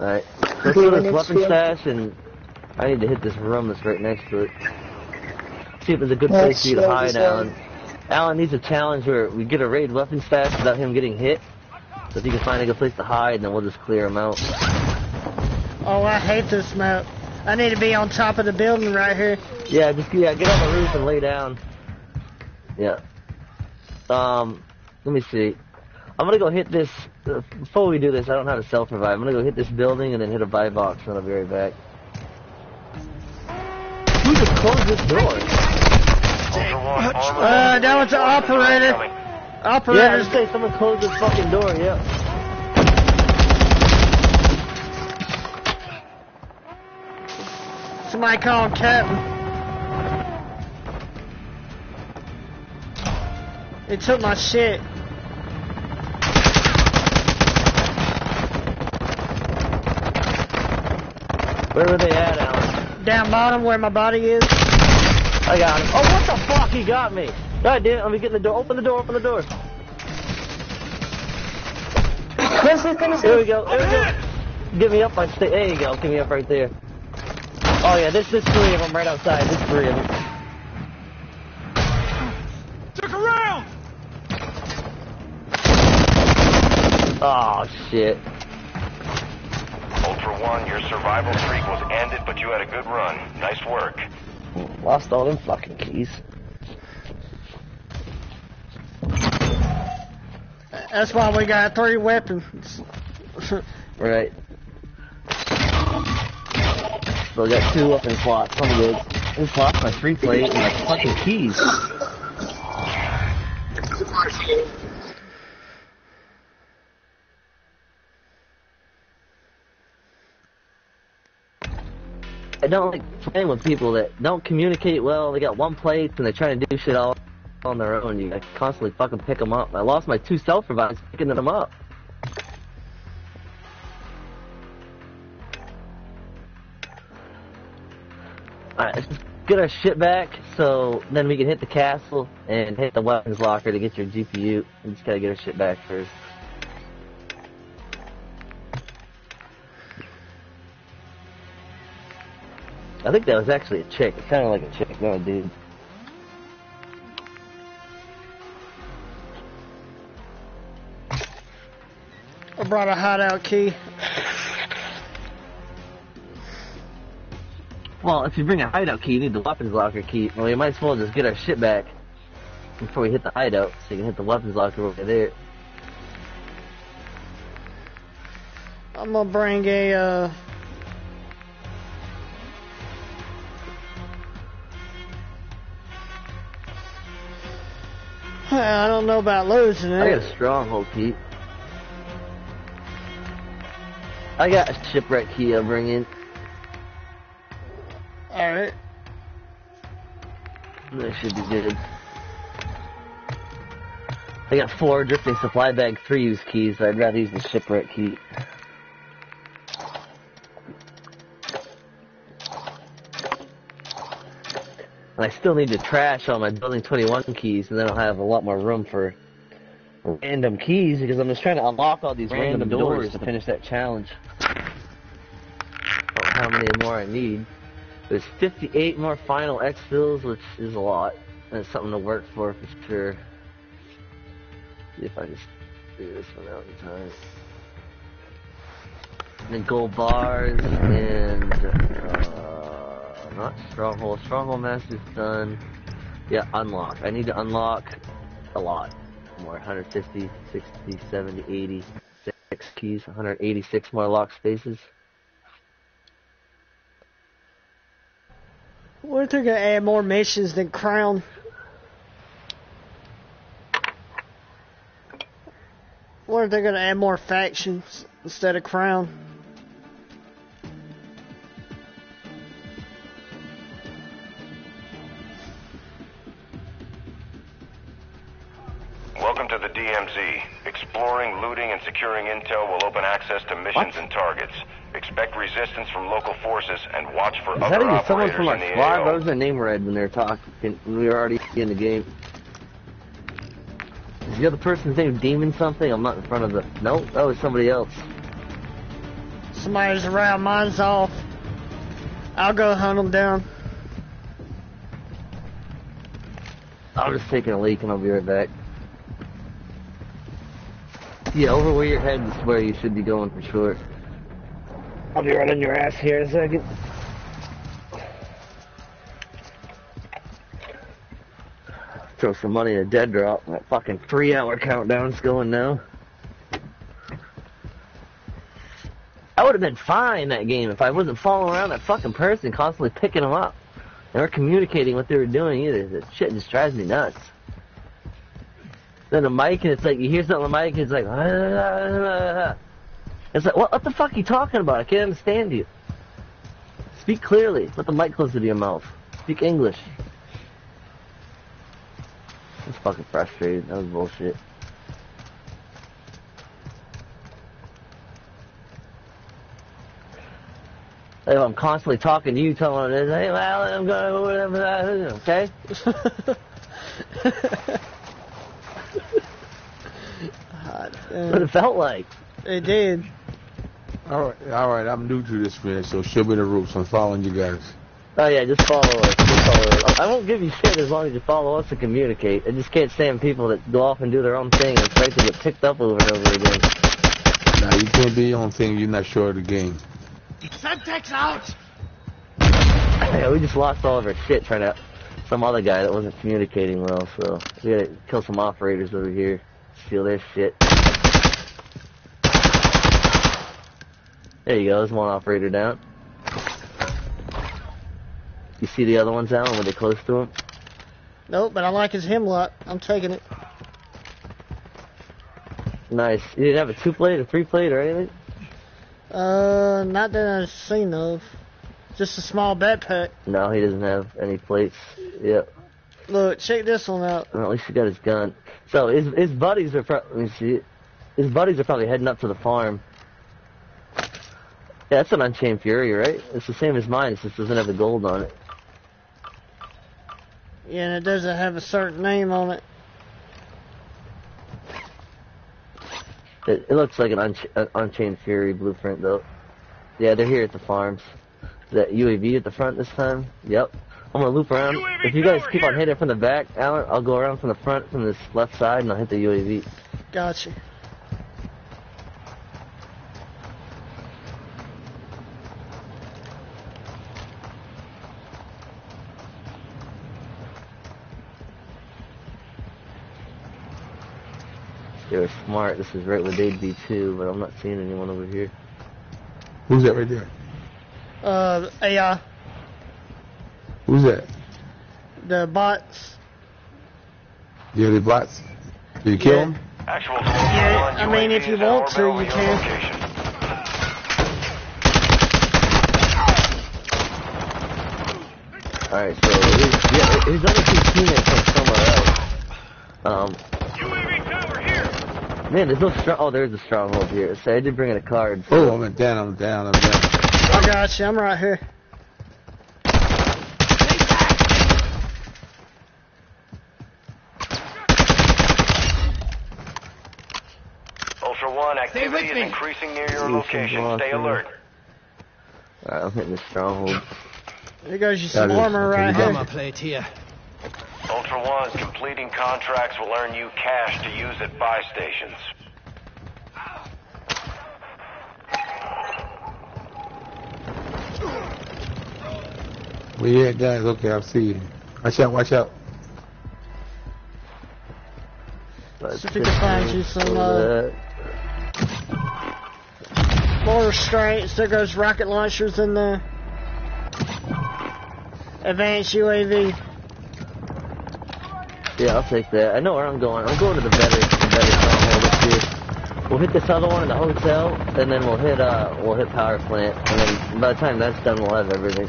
Alright, let's Do go you to this weapon stash, and I need to hit this room that's right next to it. See if there's a good Let's place for you to hide, this Alan. Alan needs a challenge where we get a raid weapon stash without him getting hit. So if you can find a good place to hide, then we'll just clear him out. Oh, I hate this map. I need to be on top of the building right here. Yeah, just yeah, get on the roof and lay down. Yeah. Um, let me see. I'm gonna go hit this. Uh, before we do this, I don't know how to self revive. I'm gonna go hit this building and then hit a buy box, and I'll be right back. Who just closed this door? Uh, that was the operator. Operator. Yeah, I just say someone closed this fucking door. Yeah. Somebody call him Captain. They took my shit. Where were they at, Alan? Down bottom where my body is. I got him. Oh, what the fuck? He got me. God damn! Let me get in the door. Open the door. Open the door. Where's Here we go. Here we go. Get me up on stage. There you go. Get me up right there. Oh yeah, this this three of them right outside. This three of them. Took around! Oh shit. Ultra One, your survival streak was ended, but you had a good run. Nice work. Lost all them fucking keys. That's why we got three weapons. Right. So I got two weapon slots. I'm good. I just lost my free plate and my fucking keys. I don't like playing with people that don't communicate well. They got one plate and they're trying to do shit all on their own. You I constantly fucking pick them up. I lost my two self revives picking them up. Uh, Alright, let's just get our shit back so then we can hit the castle and hit the weapons locker to get your GPU. We just gotta get our shit back first. I think that was actually a chick. It sounded like a chick, not a dude. I brought a hideout key. Well, if you bring a hideout key, you need the weapons locker key. Well, we might as well just get our shit back before we hit the hideout, so you can hit the weapons locker over there. I'm gonna bring a, uh... I don't know about losing it. I got a stronghold key. I got a shipwreck key I'll bring in. Alright. That should be good. I got four drifting supply bag three use keys, I'd rather use the shipwreck key. And I still need to trash all my building 21 keys, and then I'll have a lot more room for random keys, because I'm just trying to unlock all these random, Random doors, doors to finish that challenge. How many more I need. There's 58 more final X fills, which is a lot. That's something to work for for sure. See if I just do this one out in time. And then gold bars and uh, not stronghold. Stronghold master's done. Yeah, unlock. I need to unlock a lot more. 150, 60, 70, 80, six keys. 186 more lock spaces. What if they're gonna add more missions than Crown? What if they're gonna add more factions instead of Crown? Securing intel will open access to missions and targets. Expect resistance from local forces and watch for Is that other even someone operators from our in the squad? AO. What was their name read when they were talking? We were already in the game. Is the other person's name Demon something? I'm not in front of the. Nope, that was somebody else. Somebody's around. Mine's off. I'll go hunt them down. I'm just taking a leak and I'll be right back. Yeah, over where your head is where you should be going for sure. I'll be running your ass here in a second. Throw some money in a dead drop. That fucking three hour countdown's going now. I would have been fine in that game if I wasn't following around that fucking person constantly picking them up. They weren't communicating what they were doing either. That shit just drives me nuts. Then the mic and it's like you hear something on the mic and it's like ah. it's like what what the fuck are you talking about? I can't understand you. Speak clearly. Put the mic closer to your mouth. Speak English. That's fucking frustrating. That was bullshit. I'm constantly talking to you, telling this, hey, well, I'm going whatever, okay? what it felt like. It did. All right, all right. I'm new to this, man. So show me the ropes. I'm following you guys. Oh yeah, just follow us. Just follow us. I won't give you shit as long as you follow us and communicate. I just can't stand people that go off and do their own thing and expect to get picked up over and over again. Now you can't be your own thing. You're not sure of the game. Semtex out! Yeah, we just lost all of our shit trying to some other guy that wasn't communicating well, so we gotta kill some operators over here, steal their shit. There you go, there's one operator down. You see the other ones, Alan? Were they close to him? Nope, but I like his hemlock. I'm taking it. Nice. You didn't have a two plate, a three plate, or anything? Uh, not that I've seen of. Just a small backpack. No, he doesn't have any plates. Yep. Look, check this one out. Well, at least he got his gun. So his his buddies are pro- let me see. His buddies are probably heading up to the farm. Yeah, that's an Unchained Fury, right? It's the same as mine. It just doesn't have the gold on it. Yeah, and it doesn't have a certain name on it. It, it looks like an Unch- uh, Unchained Fury blueprint, though. Yeah, they're here at the farms. That UAV at the front this time. Yep. I'm gonna loop around. if you guys keep on hitting from the back, Alan, I'll go around from the front, from this left side, and I'll hit the UAV. Gotcha. They were smart. This is right where they'd be too, but I'm not seeing anyone over here. Who's that right there? Uh, AI. Who's that? The bots. Yeah, the bots. Did you kill Yeah. him? Actual Yeah, I mean, if you want to, you can. Alright, so his, yeah, his other two teammates went somewhere else. Um, man, there's no strong. Oh, there's a stronghold here. So I did bring in a card. Oh, I'm down. I'm down. I'm down. I got you. I'm right here. Ultra One, activity is increasing near your Ooh, location. some Stay alert. Alright, I'm hitting the stronghold. There goes you some Got it. armor right Okay, here. Armor plate here. Ultra One, completing contracts will earn you cash to use at buy stations. Where you at, guys? Okay, I'll see you. Watch out. Watch out. But See if we can find you some, uh, More restraints. There goes rocket launchers in there. Advanced UAV. Yeah, I'll take that. I know where I'm going. I'm going to the better, the better stronghold up here. We'll hit this other one in the hotel, and then we'll hit, uh, we'll hit power plant, and then by the time that's done, we'll have everything.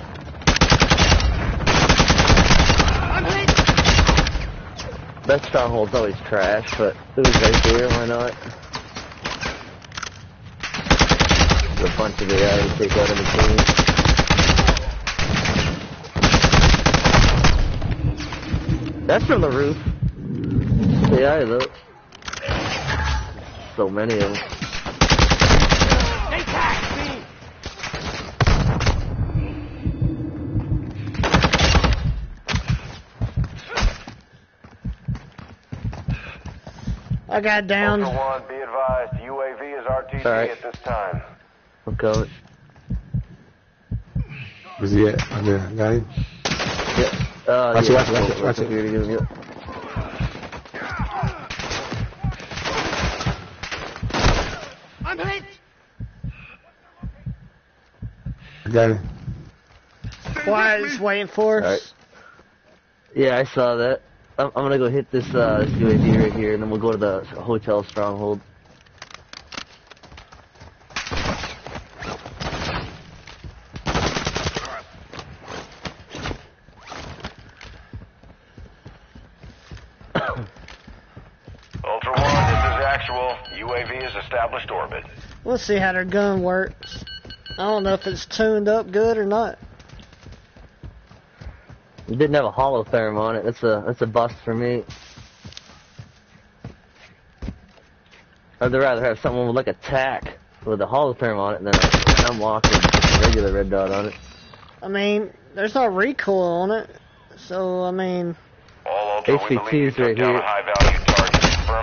That stronghold's always trash, but it was right there, why not? There's a bunch of AI to take out of the between. That's from the roof. AI though. So many of them. They tagged me! I got down. Ultra One, be advised, UAV is RTB Alright. at this time. I'm coming. Where's he at? I got, got him. Uh, Watch it, yeah, watch it, watch it, watch it. Here, here, here. I'm hit! I got him. Quiet is waiting for us. Alright. Yeah, I saw that. I'm, I'm gonna go hit this, uh, this UAV right here, and then we'll go to the hotel stronghold. Ultra One, this is actual. UAV is established orbit. We'll see how their gun works. I don't know if it's tuned up good or not. It didn't have a Holotherm on it. That's a that's a bust for me. I'd rather have someone with like a TAQ with a Holotherm on it than a unlock with just a regular red dot on it. I mean, there's no recoil on it. So, I mean, All Ultra, we believe HVT's right here. high-value target.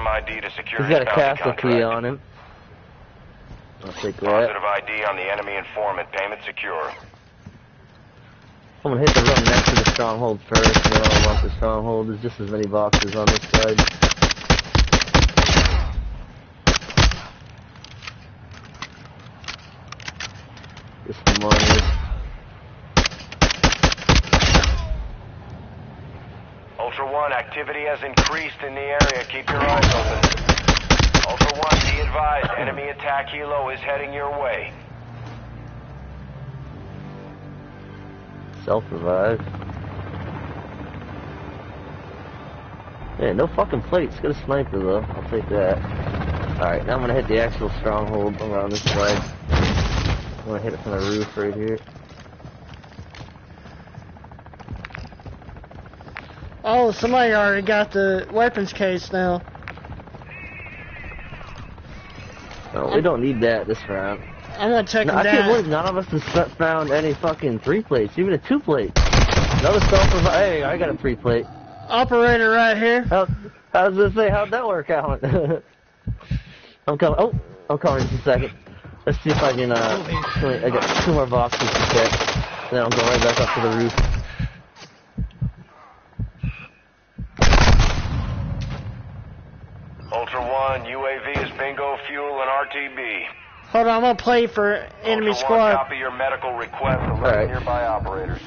ID to secure He's got a castle key on him. I'll take that. Positive ID on the enemy informant. Payment secure. I'm gonna hit the room next to the stronghold first, and then I'll unlock the stronghold. There's just as many boxes on this side. Just the money. Ultra One, activity has increased in the area. Keep your eyes open. Ultra One, be advised, enemy attack helo is heading your way. Self-revive. Yeah, no fucking plates. Got a sniper though. I'll take that. Alright, now I'm gonna hit the actual stronghold around this side. I'm gonna hit it from the roof right here. oh, somebody already got the weapons case now. No, we don't need that this round. I'm gonna check No, them I can't believe none of us has found any fucking three plates, even a two plate. Another self revive. Hey, I got a three plate. Operator right here. How, I was gonna say, how'd that work out? I'm coming. Oh, I'm coming just a second. Let's see if I can, uh, wait, I got two more boxes to check. Then I'll go right back up to the roof. Ultra One, UAV is bingo fuel and RTB. Hold on, I'm gonna play for enemy Ultra One, squad. copy your medical request. Alert Alright. nearby operators.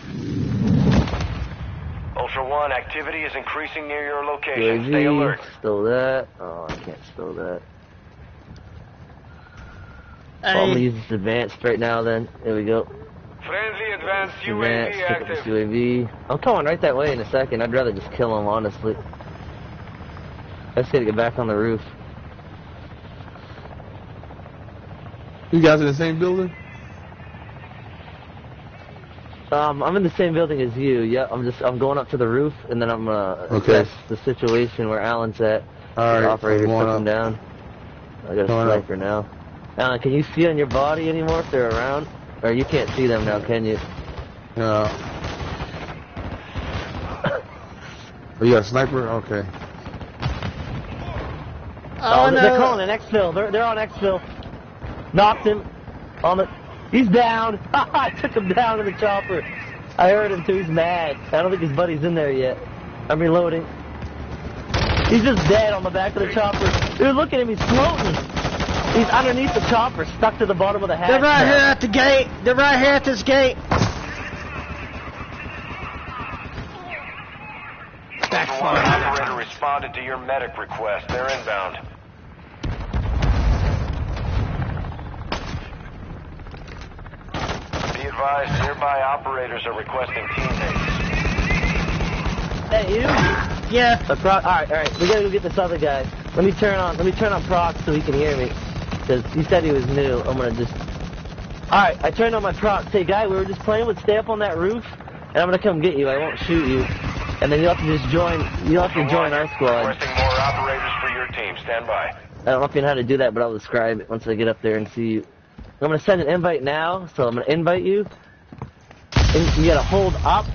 Ultra One, activity is increasing near your location. Stay UAV, alert. Stow that. Oh, I can't stow that. I'm gonna use this advanced right now then. There we go. Friendly advanced Advanced, UAV pick up this active. UAV. I'm coming right that way in a second. I'd rather just kill him, honestly. I just gotta get back on the roof. You guys in the same building? Um, I'm in the same building as you. Yeah, I'm just I'm going up to the roof, and then I'm gonna Okay. assess the situation where Alan's at. All right, the operator I'm going took him up. down. I got a Going up. sniper now. Alan, can you see on your body anymore if they're around? Or you can't see them now, can you? Yeah. Oh, you got a sniper? Okay. oh no! they're no. calling an exfil. They're they're on exfil. Knocked him. On the. He's down. I took him down in the chopper. I heard him too. He's mad. I don't think his buddy's in there yet. I'm reloading. He's just dead on the back of the chopper. Dude, look at him. He's floating. He's underneath the chopper, stuck to the bottom of the hatch. They're right now. here at the gate. They're right here at this gate. Ultra One, operator responded to your medic request. They're inbound. Be advised, nearby operators are requesting teammates. Hey, you. Yeah. But Proc, all right, all right. We gotta go get this other guy. Let me turn on. Let me turn on Proc so he can hear me. Cause he said he was new. I'm gonna just. All right, I turned on my Proc. Say, guy, we were just playing with. Stay up on that roof, and I'm gonna come get you. I won't shoot you. And then you'll have to just join. You'll have to join our squad. Requesting more operators for your team. Stand by. I don't know if you know how to do that, but I'll describe it once I get up there and see you. I'm gonna send an invite now, so I'm gonna invite you. And you gotta hold up,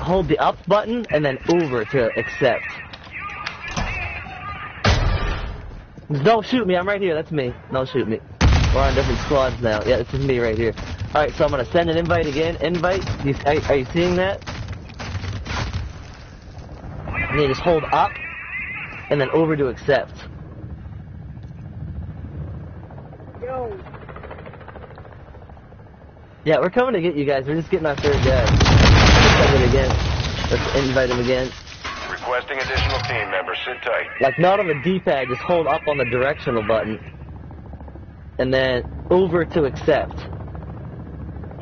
hold the up button, and then over to accept. Don't shoot me, I'm right here, that's me. Don't shoot me. We're on different squads now. Yeah, this is me right here. Alright, so I'm gonna send an invite again. Invite, you, are, are you seeing that? And you just hold up, and then over to accept. Yo. Yeah, we're coming to get you guys. We're just getting our third guy. Let's send it again. Let's invite him again. Requesting additional team members. Sit tight. Like not on the D-pad, just hold up on the directional button. And then over to accept.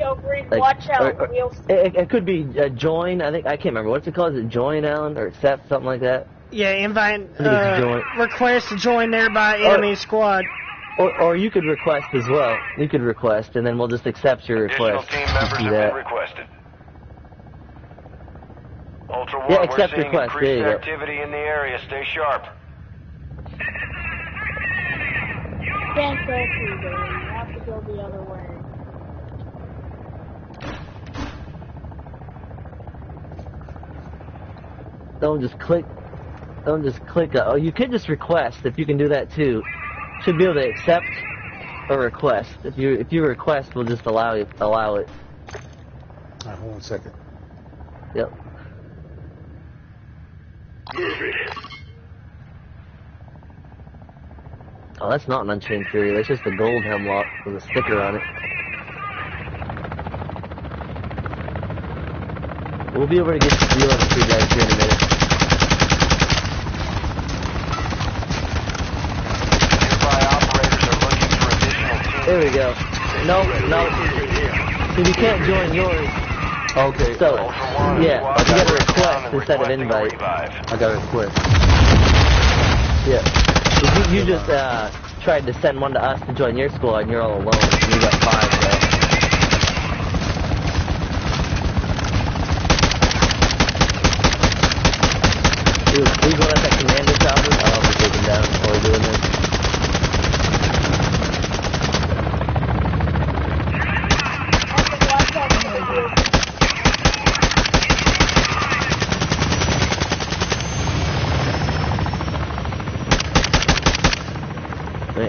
Yo, Green, Like, watch out. or- or- We'll It, it could be uh, join. I think I can't remember what's it called. Is it join, Alan, or accept, something like that? Yeah, invite, I uh, join. request to join nearby Or- enemy squad. Or, or you could request as well. You could request, and then we'll just accept your Additional request. team members see have that. been requested. Ultra One, Yeah, we're accept seeing request. There increased you go. activity in the area. Stay sharp. can't go through there. You have to go the other way. Don't just click. Don't just click. Uh, oh, you could just request if you can do that too. Should be able to accept a request. If you if you request, we'll just allow you allow it. Alright, hold on a second. Yep. Oh, that's not an Unchained Fury. That's just a gold hemlock with a sticker on it. We'll be able to get to the other two guys here in a minute. There we go. No, no. See, we can't join yours. Okay. So, yeah, you got a request instead of invite. I got a request. Yeah. You, you just uh, tried to send one to us to join your school, and you're all alone. And you got five. Dude, are you going at that commander chopper? Oh, I'm taking down while we're doing this.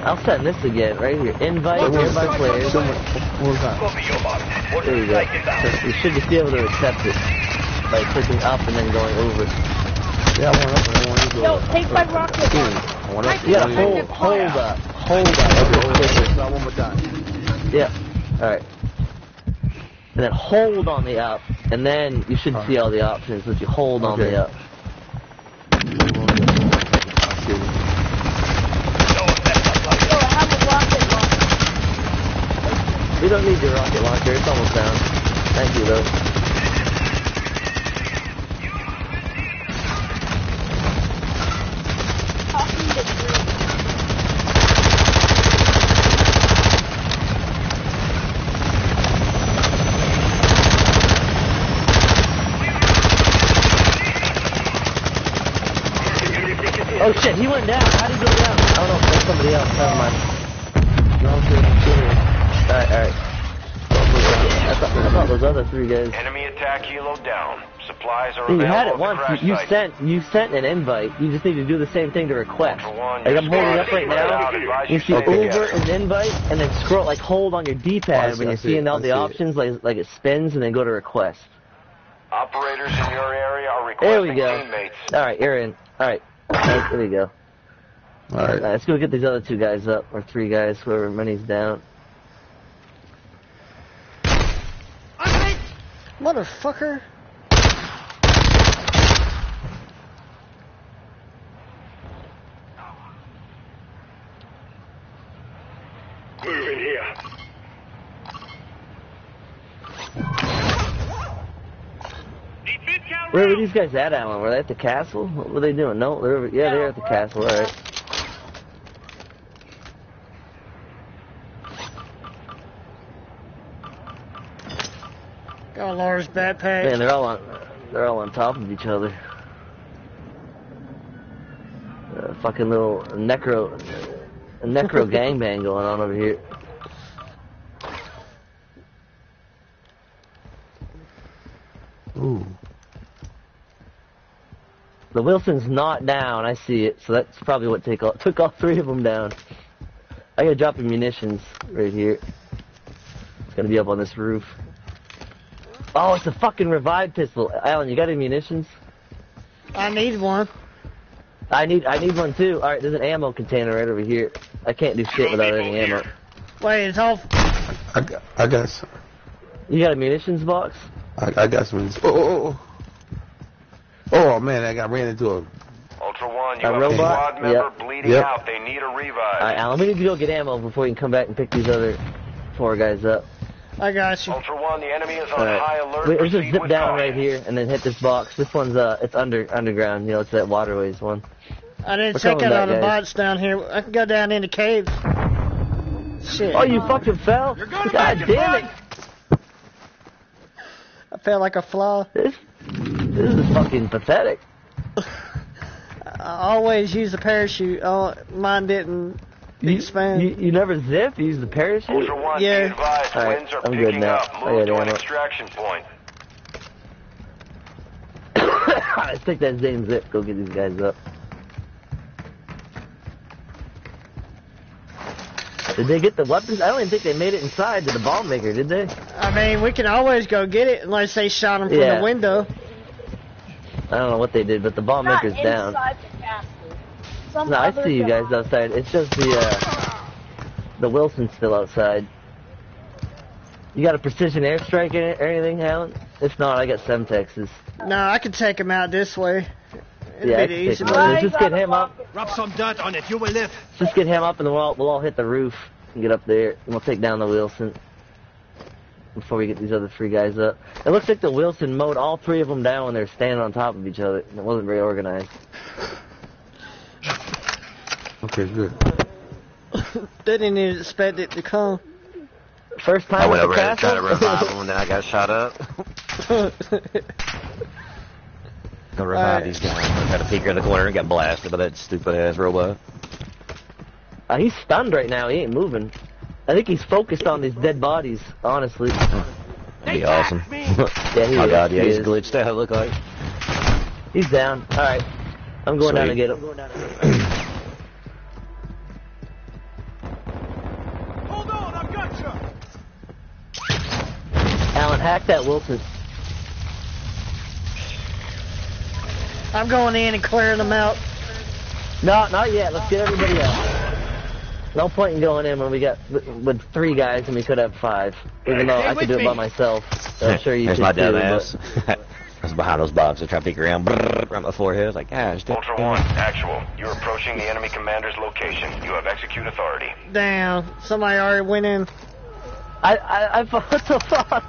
I'll send this again right here. Invite nearby players. There you go. So you should just be able to accept it by clicking up and then going over. Yeah, I want up and I want to go. Yo, take my rocket Here. I want up. You gotta hold, hold up, hold up. Okay, Try one more time. Yeah. All right. And then hold on the up, and then you should see all the options. If you hold on the up. Yo, I have a rocket launcher. We don't need your rocket launcher. It's almost down. Thank you, though. Oh shit, he went down. How did he go down? Oh no, that's somebody else. Never mind. Alright, alright. I thought, I thought those other three guys. Enemy attack helo down. Supplies are See, you had it once. You, you sent you sent an invite. You just need to do the same thing to request. Like I'm holding up right now. You see Okay. over an invite, and then scroll like hold on your I D-pad see, when you're seeing all the see it. options, like like it spins, and then go to request. Operators in your area are requesting There we requesting go. teammates. All right, Aaron. All right, Nice, there we go. All right. let's go get these other two guys up, or three guys, whoever many's down. Motherfucker. Move in here. Where were these guys at, Alan? Were they at the castle? What were they doing? No, they're over, yeah, they're at the castle. All Got a large backpack. Man, they're all on, they're all on top of each other. Uh, fucking little necro, a necro gangbang going on over here. Ooh. The Wheelson's not down. I see it. So that's probably what take all, took all three of them down. I gotta drop the munitions right here. It's gonna be up on this roof. Oh, it's a fucking revive pistol. Alan, you got any munitions? I need one. I need I need one too. All right, there's an ammo container right over here. I can't do shit without any ammo. Wait, it's all. I got, I got, some, You got a munitions box? I, I got some. Oh, oh, oh. oh, oh man, I got ran into a. Ultra One, you A have robot? a squad member Yep. bleeding Yep. out. They need a revive. All right, Alan, we need to go get ammo before you can come back and pick these other four guys up. I got you. Ultra One, the enemy is on All right. high alert. We, we just zip down caution. right here and then hit this box. This one's uh, it's under underground. You know, it's that waterways one. I didn't We're check out all the guys. bots down here. I can go down in the cave. Shit. Oh, you fucking fell! God damn it! I felt like a flaw. This, this is fucking pathetic. I always use a parachute. Oh, mine didn't You, expand. you, you never zip? You use the parachute? Ultra One, Yeah. advised, All right, winds are I'm good now. up. Oh, I Move got to an extraction point. Let's take that same zip. Go get these guys up. Did they get the weapons? I don't even think they made it inside to the bomb maker, did they? I mean, we can always go get it unless they shot him from Yeah. the window. I don't know what they did, but the bomb Not maker's down. Inside the castle. Some No, I other see you guys outside. It's just the uh, the Wheelson's still outside. You got a precision airstrike in it or anything, Alan? If not, I got Semtexes. No, I can take him out this way. It'd Yeah, I be can take easy him out. Just get him up. Rub some dirt on it. You will live. Just get him up, and we'll all, we'll all hit the roof and get up there, and we'll take down the Wheelson before we get these other three guys up. It looks like the Wheelson mowed all three of them down when they're standing on top of each other. It wasn't very organized. Okay, good. they didn't even expect it to come. First time I went over there to try to revive him, and then I got shot up. Go revive Alright. these guys. I had a peek in the corner and got blasted by that stupid ass robot. Uh, he's stunned right now. He ain't moving. I think he's focused on these dead bodies, honestly. That'd be awesome. Yeah, he oh is. god, yeah, He he's is. glitched out. Look like. He's down. All right. I'm going down to get him. Hold on, I've got you. Alan, hack that Wheelson. I'm going in and clearing them out. No, not yet. Let's get everybody out. No point in going in when we got with, with three guys and we could have five. Even though Stay I could with do it by myself. I'm sure you There's could my too. dumb but- ass. I was behind those boxes trying to peek around, brrr, around my forehead. I was like, gosh, damn. Ultra One, actual. You're approaching the enemy commander's location. You have execute authority. Damn, somebody already went in. I, I, I, what the fuck?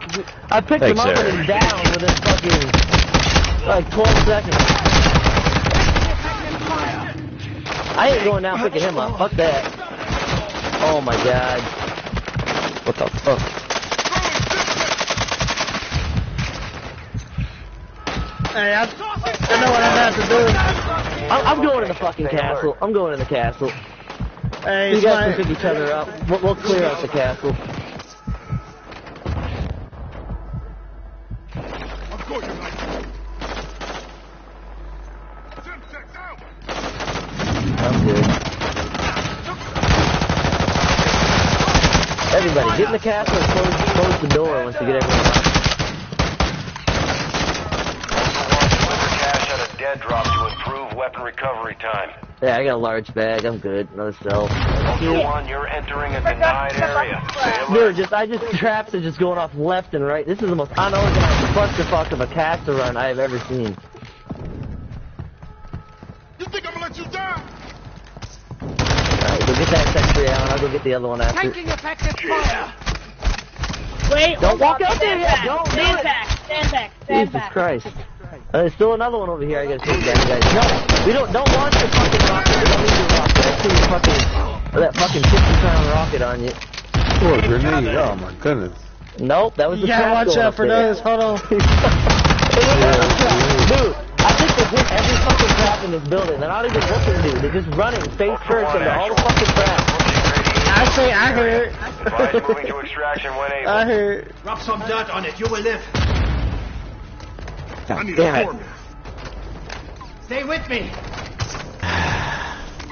I picked Thanks, him up sir. and he's down within fucking, like 12 seconds. I ain't going down picking him up. Fuck that. Oh my god. What the fuck? Hey, I, I know what I'm about to do. I'm, I'm going in the fucking castle. I'm going in the castle. Hey, You guys can pick each other up. We'll, we'll clear out the castle. I'm good. Everybody, get in the castle and close, close the door once you get everyone out. Deliver cash at a dead drop to improve weapon recovery time. Yeah, I got a large bag. I'm good. Another cell. Ultra One, you're entering a denied area. Stay alert. Dude, just I just traps are just going off left and right. This is the most unorganized clusterfuck of a caster run I have ever seen. You think I'm gonna let you die? Alright, go get that secretary out, and I'll go get the other one after. Taking effective fire. Wait, Don't walk on, out there yet. back, Don't stand back, stand back, stand Jesus back. Christ. Uh, there's still another one over here. I gotta take down, guys. No, we don't don't launch the fucking rocket. We don't need your rocket. I see your fucking that fucking 50 pound rocket on you. Oh, a grenade. Oh, my goodness. Nope, that was the gotta trap watch going out for there. those. Hold on. Dude, I think they hit every fucking trap in this building. They're not even looking, dude. They're just running face first into all the fucking traps. I say, I heard. Advise moving to extraction when able. I heard. Rub some dirt on it. You will live. God need damn a it. foreman. Stay with me.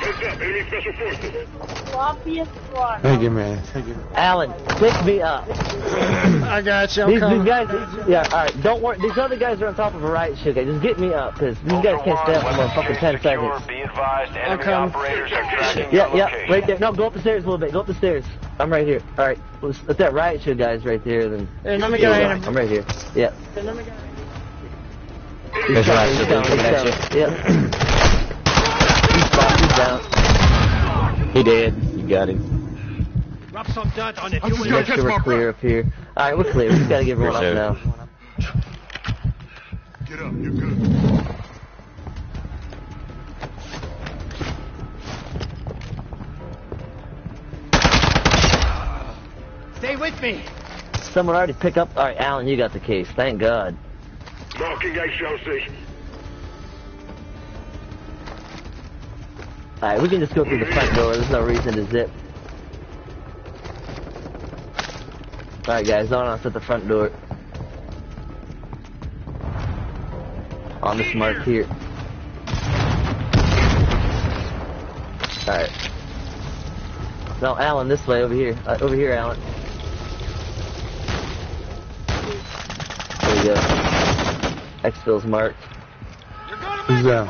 Heads up, enemy special forces. Sloppy one. Thank you, man. Thank you. Alan, pick me up. I got you. I'm These, these guys, yeah, all right. Don't worry. These other guys are on top of a riot shit. guys. Just get me up, cause these guys can't stay up for more fucking ten seconds. Be advised, enemy coming. operators are tracking Yeah, yeah, location. right there. No, go up the stairs a little bit. Go up the stairs. I'm right here. All right, let's, let that riot shit guys right there. Then Hey, let me Here go we in him. I'm right here. Yeah. Hey, let me. There's He's riot shit down, coming he's at down. Yep. he's down. He's down. He did. You got him. Rub some dirt on it. I'm just gonna Make live. sure we're clear up here. All right, we're clear. We just gotta give everyone up Sir. now. Get up. You're good. Stay with me. Someone already pick up. All right, Alan, you got the case. Thank God. Marking HLC. All right, we can just go through the front door. There's no reason to zip. All right, guys, on us at the front door. On this mark here. All right. No, Alan, this way, over here. Uh, over here, Alan. There you go. Exfil's marked. Who's that?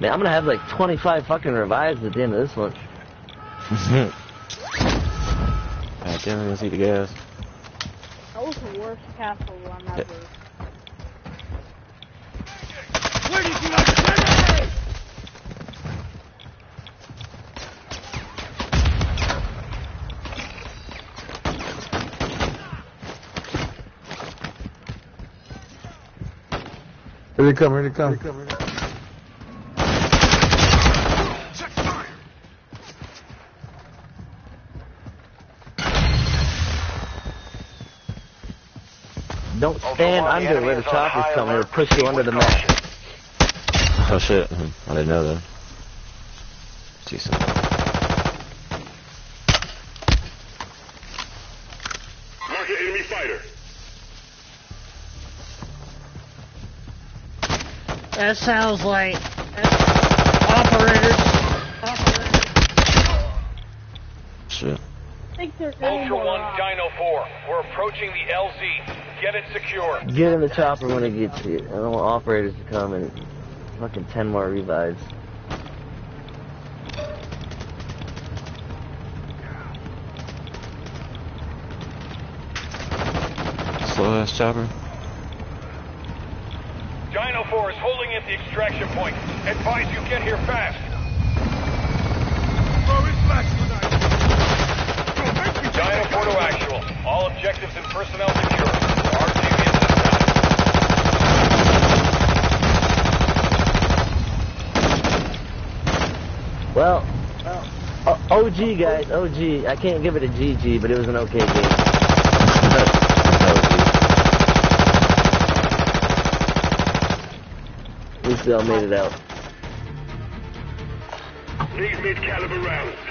Man, I'm gonna have like 25 fucking revives at the end of this one. Alright, then let's see the gas. That was the worst castle run ever. Where did you Here they come, here they come. Check fire. Don't stand One, under enemy where the top is on chopper's high coming. It'll push you under the map. Oh shit. I didn't know that. See some. Mark an enemy fighter. That sounds like operators. Shit. I think they're getting Ultra One. Dino 4. We're approaching the LZ. Get it secure. Get in the chopper when it gets here. I don't want operators to come and fucking 10 more revives. Slow ass chopper. Dino 4 is holding at the extraction point. Advise you get here fast. Throw his flash tonight. Dino 4 to actual. All objectives and personnel secure. RTB at. Well, o- OG guys, OG. I can't give it a GG, but it was an okay game. At least we all made it out. Need mid-caliber rounds.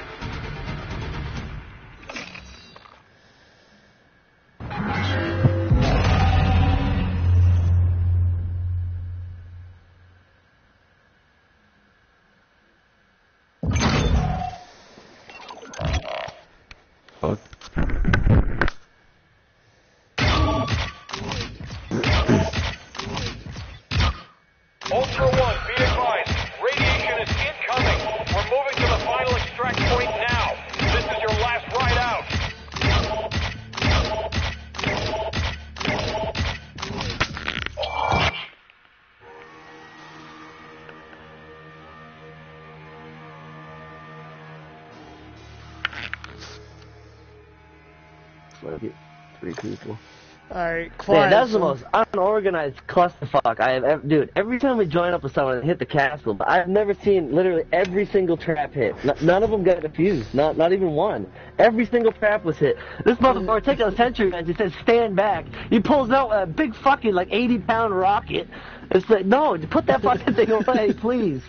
Man, that's the most unorganized clusterfuck I have ever. Dude, every time we join up with someone and hit the castle, but I've never seen literally every single trap hit. N- none of them got defused. Not not even one. Every single trap was hit. This motherfucker taking a sentry gun. He says stand back. He pulls out a big fucking like 80 pound rocket. It's like no, put that fucking thing away, please.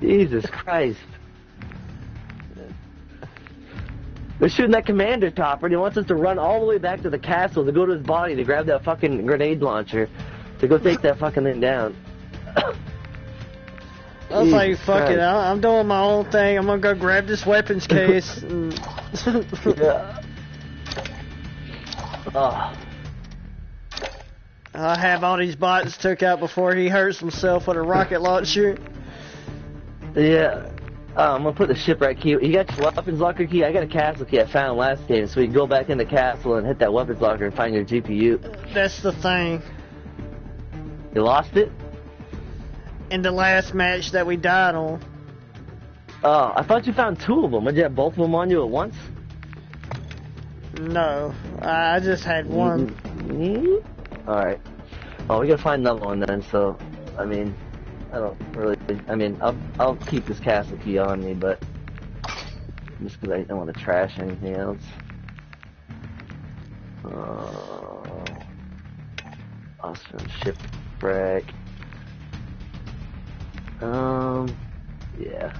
Jesus Christ. They're shooting that commander topper, and he wants us to run all the way back to the castle to go to his body to grab that fucking grenade launcher to go take that fucking thing down. I was like, fuck it, I'm doing my own thing. I'm gonna go grab this weapons case. yeah. Ah. Oh. I'll have all these bots took out before he hurts himself with a rocket launcher. Yeah. Uh, I'm gonna put the shipwreck key. You got your weapons locker key? I got a castle key I found last game, so we can go back in the castle and hit that weapons locker and find your GPU. That's the thing. You lost it? In the last match that we died on. Oh, I thought you found two of them. Did you have both of them on you at once? No, I just had one. Mm-hmm. Alright. Well, we gotta find another one then, so, I mean, I don't really, I mean, I'll, I'll keep this castle key on me, but, just because I don't want to trash anything else. Uh, Austrian shipwreck. Um, yeah.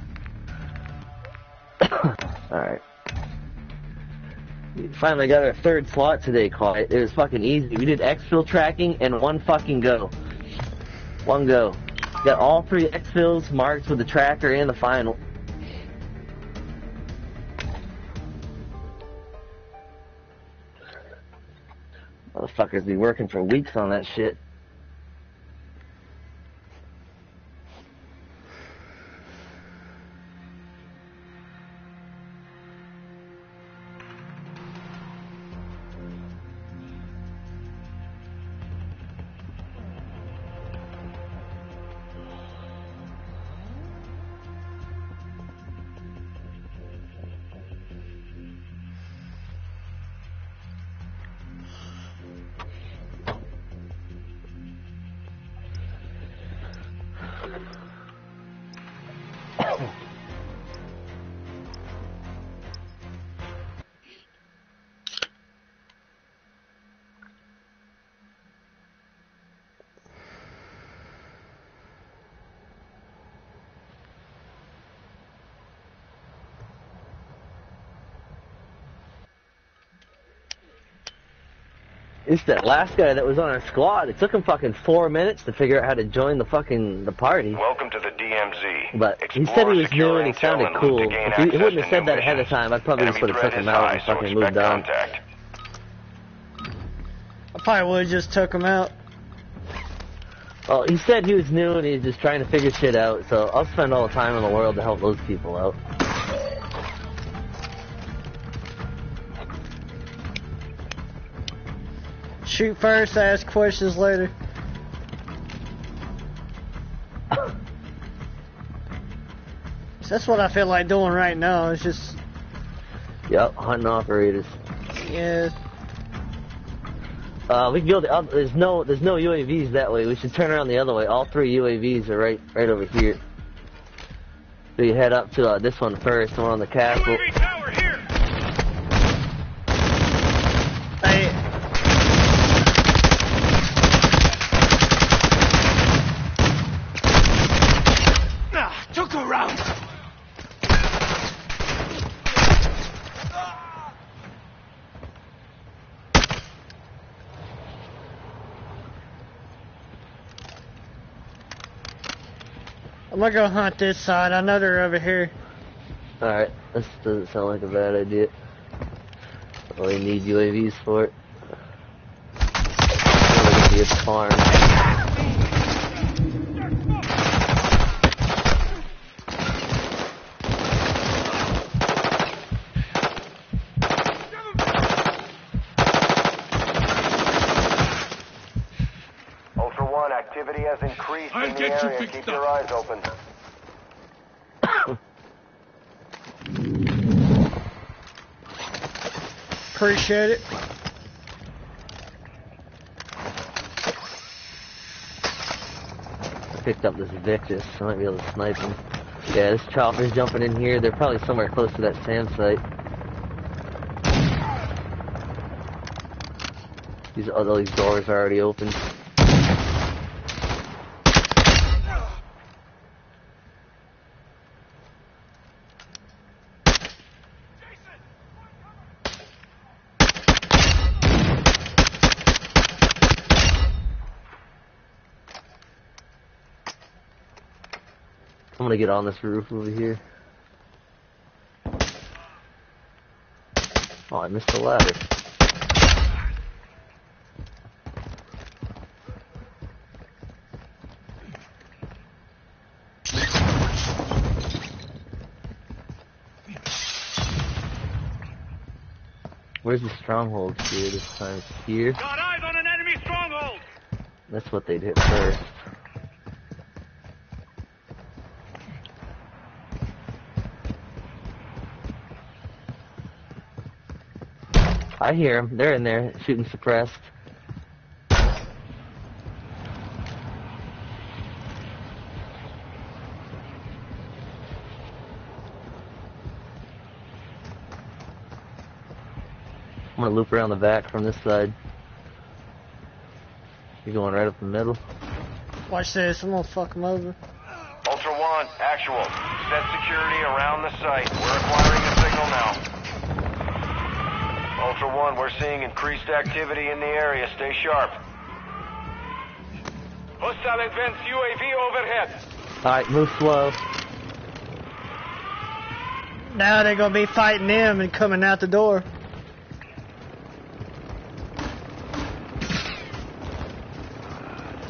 Alright. We Finally got our third slot today, Quiet. It was fucking easy. We did exfil tracking and one fucking go. One go. Got all three exfils marked with the tracker and the final. Motherfuckers be working for weeks on that shit. It's that last guy that was on our squad. It took him fucking four minutes to figure out how to join the fucking the party. Welcome to the DMZ. But he said he was new and he sounded and cool. loot to gain If he access wouldn't have said new that ahead of time, I'd probably just Enemy would have took him out and so fucking expect moved on. I probably would have just took him out. Well, he said he was new and he's just trying to figure shit out. So I'll spend all the time in the world to help those people out. Shoot first, ask questions later. That's what I feel like doing right now. It's just, Yep, hunting operators. yeah. Uh, we can go the other. There's no, there's no UAVs that way. We should turn around the other way. All three UAVs are right, right over here. So you head up to uh, this one first, the one on the castle. Hey, Ah, took her round. I'm gonna go hunt this side. I know they're over here. Alright, this doesn't sound like a bad idea. You need UAVs for it. It's gonna be a farm. Ultra One, activity has increased I'll in the get you area. fixed Keep up. your eyes open. Appreciate it. I picked up this Victus. I might be able to snipe him. Yeah, this chopper's jumping in here. They're probably somewhere close to that SAM site. These all these doors are already open. Gonna get on this roof over here. Oh, I missed the ladder. Where's the stronghold here this time? It's here. Got eyes on an enemy stronghold! That's what they'd hit first. I hear them. They're in there shooting suppressed. I'm gonna loop around the back from this side. You're going right up the middle. Watch this. I'm gonna fuck him over. Ultra One, actual. Set security around the site. We're acquiring a signal now. Ultra One, we're seeing increased activity in the area. Stay sharp. Hostile advanced UAV overhead. Alright, move slow. Now they're gonna be fighting them and coming out the door.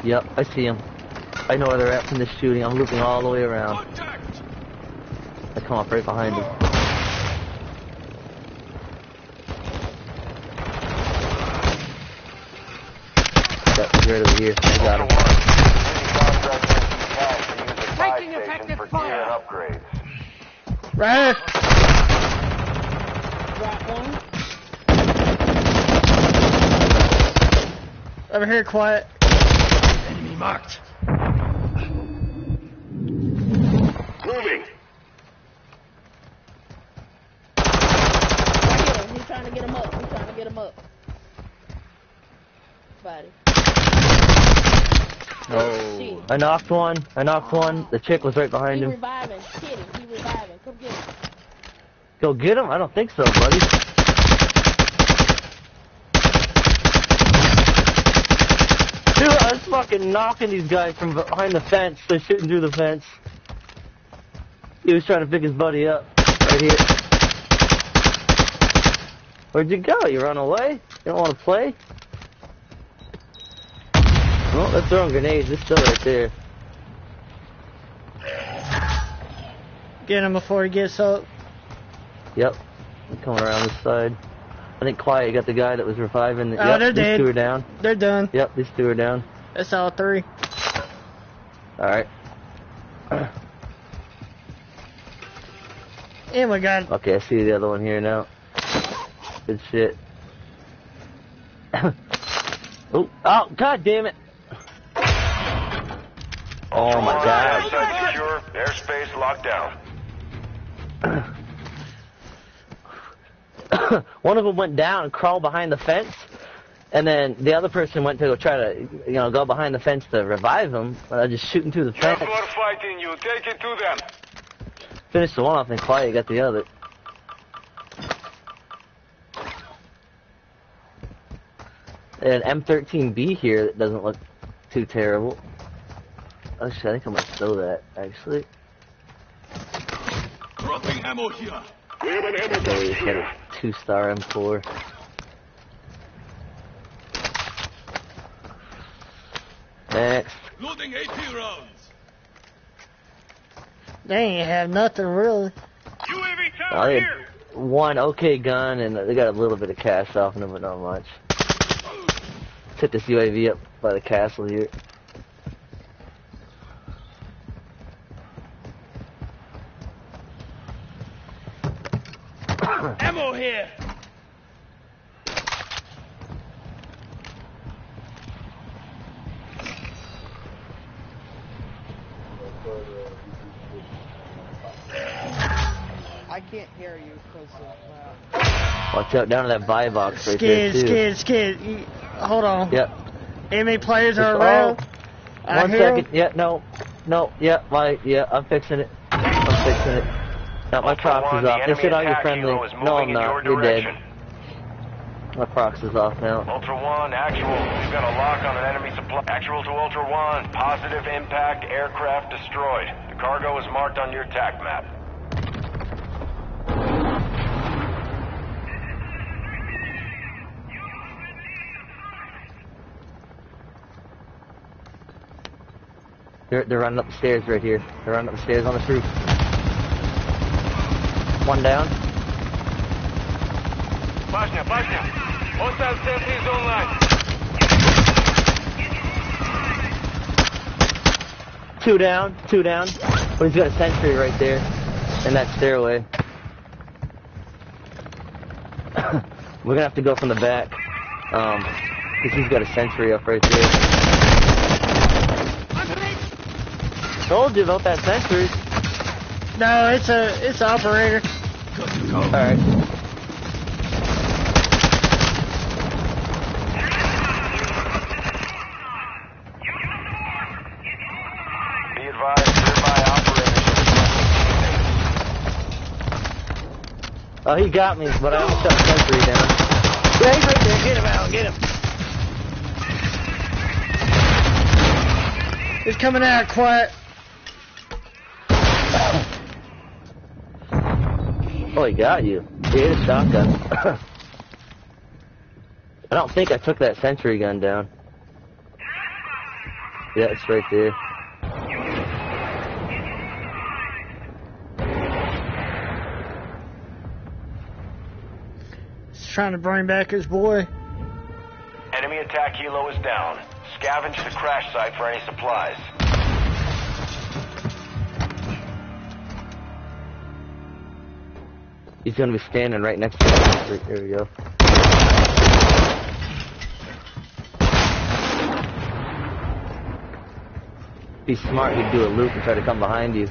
Yep, I see them. I know where they're at from this shooting. I'm looping all the way around. I come up right behind them. Yep, he's right over here. I got him. Taking effective For gear and upgrades. Right. Over here, quiet. Enemy marked. Moving. He's trying to get him up. He's trying to get him up. Body. Oh. I knocked one. I knocked one. The chick was right behind He him. reviving. Get him. He reviving. Come get him. Go get him? I don't think so, buddy. Dude, I was fucking knocking these guys from behind the fence. They're shooting through the fence. He was trying to pick his buddy up. Right here. Where'd you go? You run away? You don't want to play? Well, they're throwing grenades. They're still right there. Get him before he gets up. Yep. Coming around this side. I think Quiet got the guy that was reviving. Oh, yep, they're these dead. two are down. They're done. Yep, these two are down. That's all three. Alright. And oh we got Okay, I see the other one here now. Good shit. oh, oh, god damn it! Oh my god. Site. Airspace locked one of them went down and crawled behind the fence, and then the other person went to go try to, you know, go behind the fence to revive him. But I just shooting through the fence. People are fighting you. Take it to them. Finished the one off and Quiet got the other. An M13B here that doesn't look too terrible. Oh shit, I think I might steal that, actually. Dropping ammo here. We have an ammo Okay, he's got a two-star M4. Next. Loading AP rounds. they ain't have nothing really. UAV I tower had here. one okay gun, and they got a little bit of cash off them, but not much. Took this UAV up by the castle here. here. I can't hear you because of. Uh, Watch out, down to that buy box right skid, there, too. Skid, skid, skid. Hold on. Yep. Any players are around? One second. Yeah, no. No, yeah, my, yeah, I'm fixing it. I'm fixing it. No, my prox is off. Just hit all your attack friendly. No, I'm not. Your You're dead. My prox is off now. Ultra One, actual. We've got a lock on an enemy supply. Actual to Ultra One. Positive impact. Aircraft destroyed. The cargo is marked on your TAC map. They're they're running up the stairs right here. They're running up the stairs on the roof. One down. Bashня, bashня! Hostile sentry is online. Two down. Two down. But he's got a sentry right there in that stairway. We're gonna have to go from the back. Um, cause he's got a sentry up right there. Told you about that sentry. No, it's a it's a operator. All right. Be advised, nearby operators Oh, he got me, but I almost shut the sentry down. Yeah, he's right there. Get him out. Get him. It's coming out quiet. Oh, he got you. He hit a shotgun. I don't think I took that sentry gun down. Yeah, it's right there. He's trying to bring back his boy. Enemy attack helo is down. Scavenge the crash site for any supplies. He's gonna be standing right next to sentry. There we go. Be smart, he'd do a loop and try to come behind you.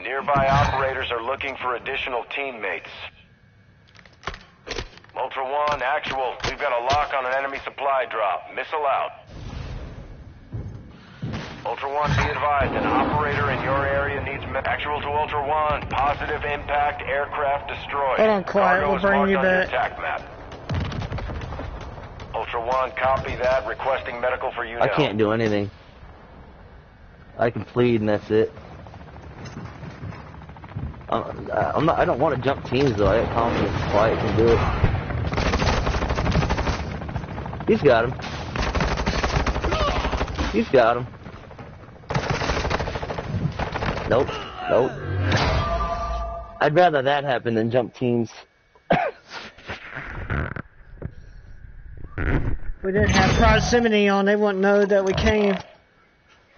Nearby operators are looking for additional teammates. Ultra One, actual. We've got a lock on an enemy supply drop. Missile out. Ultra One, be advised, an operator in your area needs me- actual to Ultra One. Positive impact, aircraft destroyed. Hold on, quiet, Cargo we'll bring you back. attack map. Ultra One, copy that. Requesting medical for you I now. can't do anything. I can plead and that's it. I'm, uh, I'm not. I don't want to jump teams though. I have confidence. Quiet can do it. He's got him. He's got him. Nope. Nope. I'd rather that happen than jump teams. We didn't have proximity on. They wouldn't know that we came.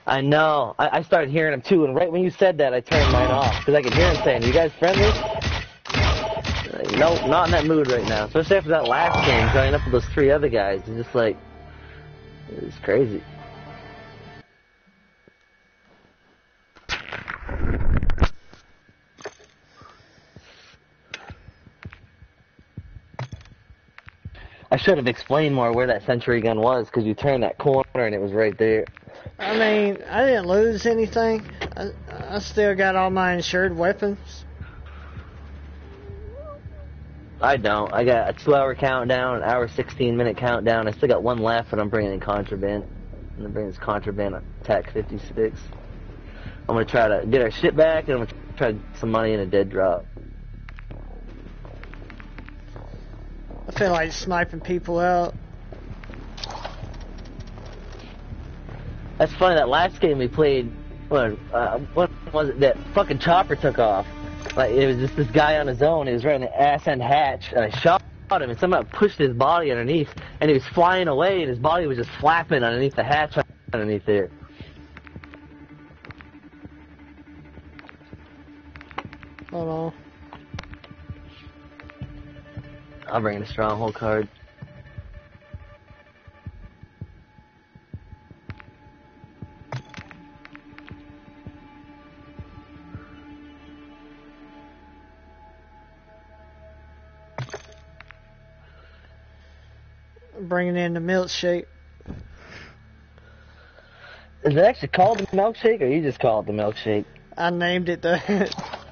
I know. I, I started hearing them too, and right when you said that, I turned mine off because I could hear them saying, "You guys friendly?" Like, no, not in that mood right now. Especially after that last game, joining up with those three other guys. It's just like, it's crazy. I should have explained more where that sentry gun was because you turned that corner and it was right there. I mean, I didn't lose anything. I, I still got all my insured weapons. I don't. I got a two-hour countdown, an hour, 16-minute countdown. I still got one left, and I'm bringing in contraband. I'm gonna bring this contraband on TAQ-56. I'm gonna try to get our shit back, and I'm gonna try to get some money in a dead drop. Feel like sniping people out. That's funny. That last game we played, what, uh, what was it? That fucking chopper took off. Like it was just this guy on his own. He was right in the ass end hatch, and I shot him, and somehow pushed his body underneath, and he was flying away, and his body was just flapping underneath the hatch underneath there. Hold on. I'll bring the stronghold card. Bringing in the milkshake. Is it actually called the milkshake, or you just call it the milkshake? I named it the.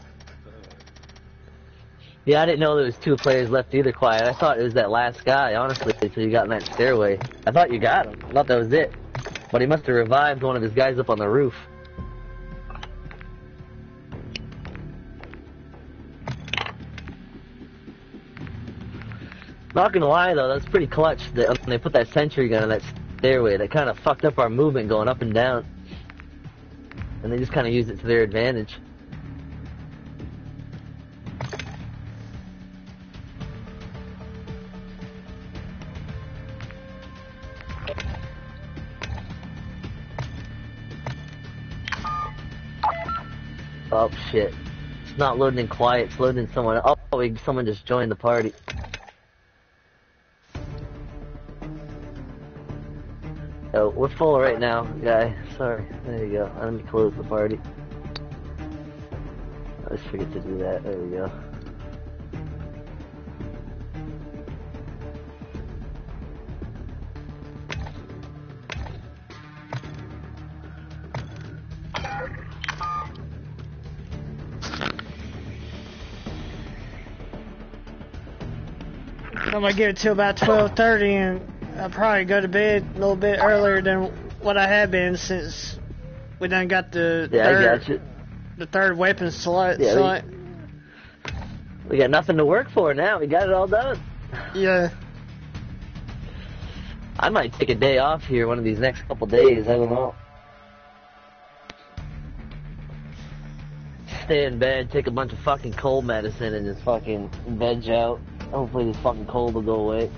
Yeah, I didn't know there was two players left either, Quiet. I thought it was that last guy, honestly, until you got in that stairway. I thought you got him. I thought that was it. But he must have revived one of his guys up on the roof. Not gonna lie though, that's pretty clutch that when they put that sentry gun in that stairway. That kind of fucked up our movement going up and down. And they just kind of used it to their advantage. Oh shit. It's not loading in quiet, it's loading in someone. Oh, someone just joined the party. Oh, we're full right now, guy. Sorry. There you go. Let me close the party. I just forget to do that. There we go. I'm gonna give it till about 12:30, and I'll probably go to bed a little bit earlier than what I have been since we done got the Yeah, I third, got you. the third weapon slot. Yeah, we- We got nothing to work for now. We got it all done. Yeah. I might take a day off here one of these next couple days. I don't know. Stay in bed, take a bunch of fucking cold medicine, and just fucking veg out. Hopefully this fucking cold will go away.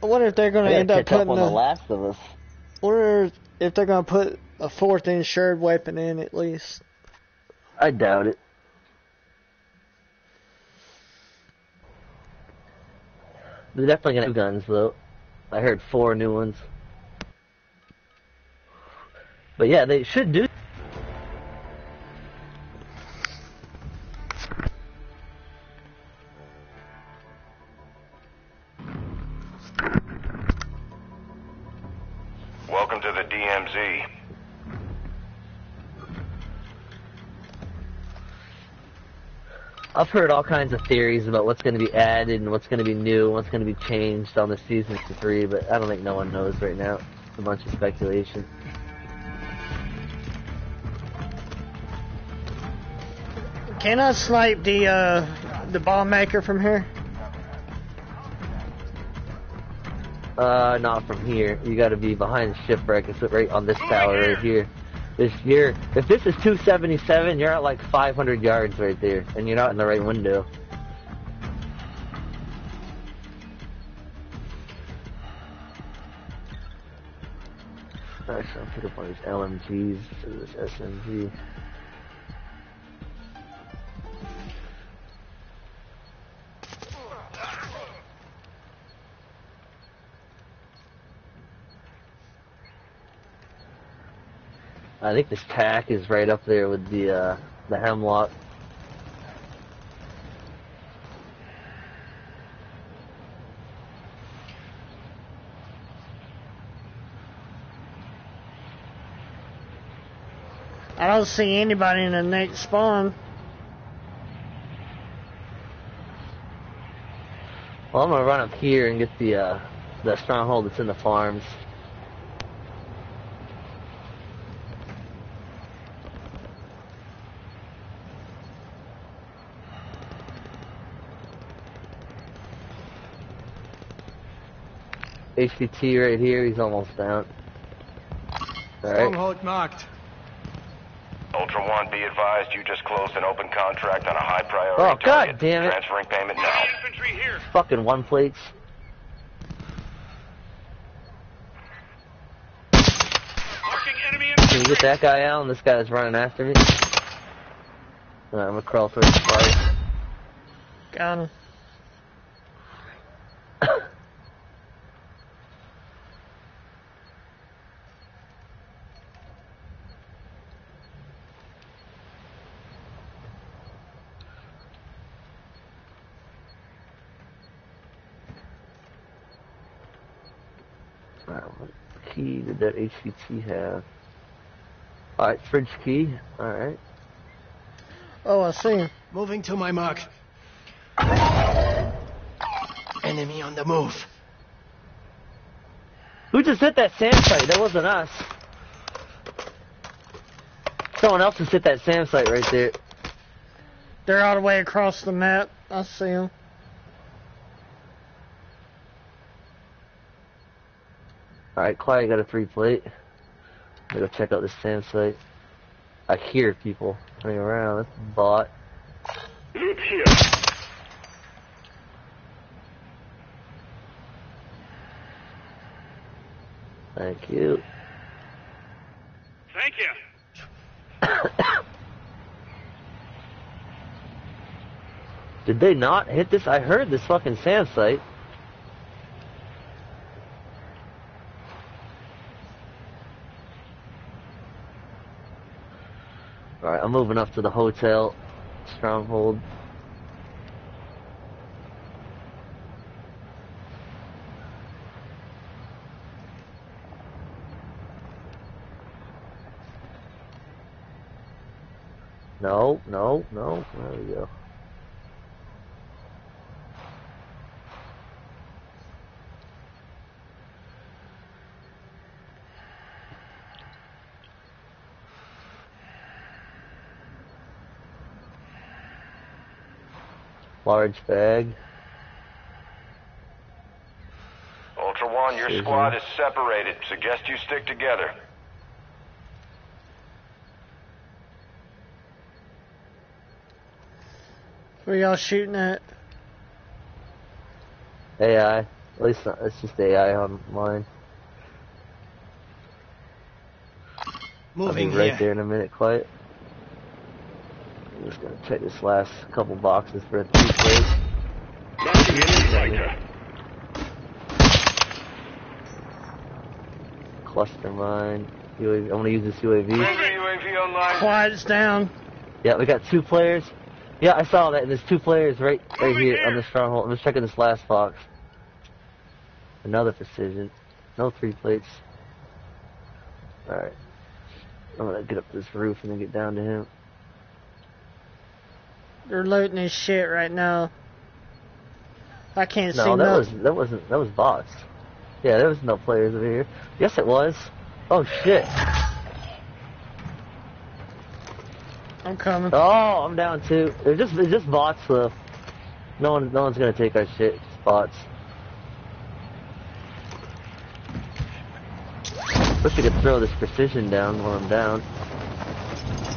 I wonder if they're gonna end up catch up putting on the, the Last of Us. wonder if they're gonna put a fourth insured weapon in at least. I doubt it. They're definitely gonna have guns though. I heard four new ones. But yeah, they should do. I've heard all kinds of theories about what's going to be added and what's going to be new and what's going to be changed on the season to three, but I don't think no one knows right now. It's a bunch of speculation. Can I snipe the uh, the bomb maker from here? Uh, not from here. You got to be behind the shipwreck. It's right on this tower right here. This you're if this is 277, you're at like 500 yards right there, and you're not in the right window. Actually, I'll pick up of these LMGs to this SMG. I think this pack is right up there with the uh, the hemlock. I don't see anybody in the next spawn. Well, I'm gonna run up here and get the uh, the stronghold that's in the farms. HVT right here, he's almost down. Alright. Stronghold marked. Ultra One, be advised you just closed an open contract on a high priority Oh, God target. damn it. Transferring payment now. Infantry here. Fucking one plates. Can you get that guy out? And this guy is running after me. Alright, I'm gonna crawl through the fire. Got him. Alright, what key did that HVT have? Alright, fridge key. Alright. Oh, I see him. Moving to my mark. Enemy on the move. Who just hit that SAM site? That wasn't us. Someone else just hit that SAM site right there. They're all the way across the map. I see them. Alright, Quiet got a three plate. I'm gonna go check out this SAM site. I hear people running around. That's a bot. Loot here. Thank you. Thank you. Did they not hit this? I heard this fucking SAM site. Alright, I'm moving up to the hotel stronghold. No, no, no. There we go. Large bag. Ultra One, your Mhm. squad is separated. Suggest you stick together. Where y'all shooting at? AI. At least not, it's just AI on mine. I'll Moving be right here. there in a minute, quiet. Just gonna check this last couple boxes for a three plate. Cluster mine. UAV. I'm gonna use this UAV. UAV online. Quiet's down. Yeah, we got two players. Yeah, I saw that, and there's two players right right here on the stronghold. I'm just checking this last box. Another precision. No three plates. Alright. I'm gonna get up this roof and then get down to him. They're looting his shit right now. I can't see No, that was that wasn't that was bots. Yeah, there was no players over here. Yes, it was. Oh shit. I'm coming. Oh, I'm down too. They're just they're just bots though. No one no one's gonna take our shit. It's bots. Wish I could throw this precision down while I'm down.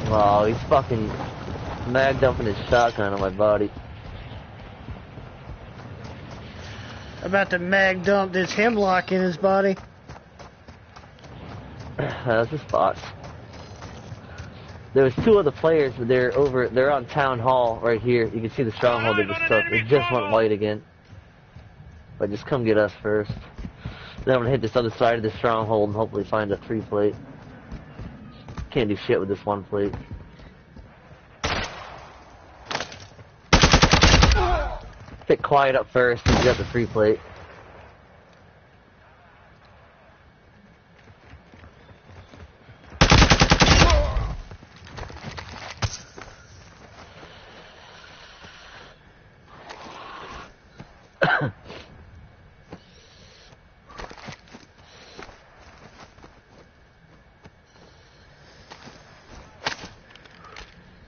Wow, he's fucking mag dumping his shotgun on my body. About to mag dump this hemlock in his body. That's just bots. There was two other players, but they're over. They're on town hall right here. You can see the stronghold they just took. It just went white again. But just come get us first. Then I'm gonna hit this other side of the stronghold and hopefully find a three plate. Can't do shit with this one plate. Get quiet up first and get the free plate.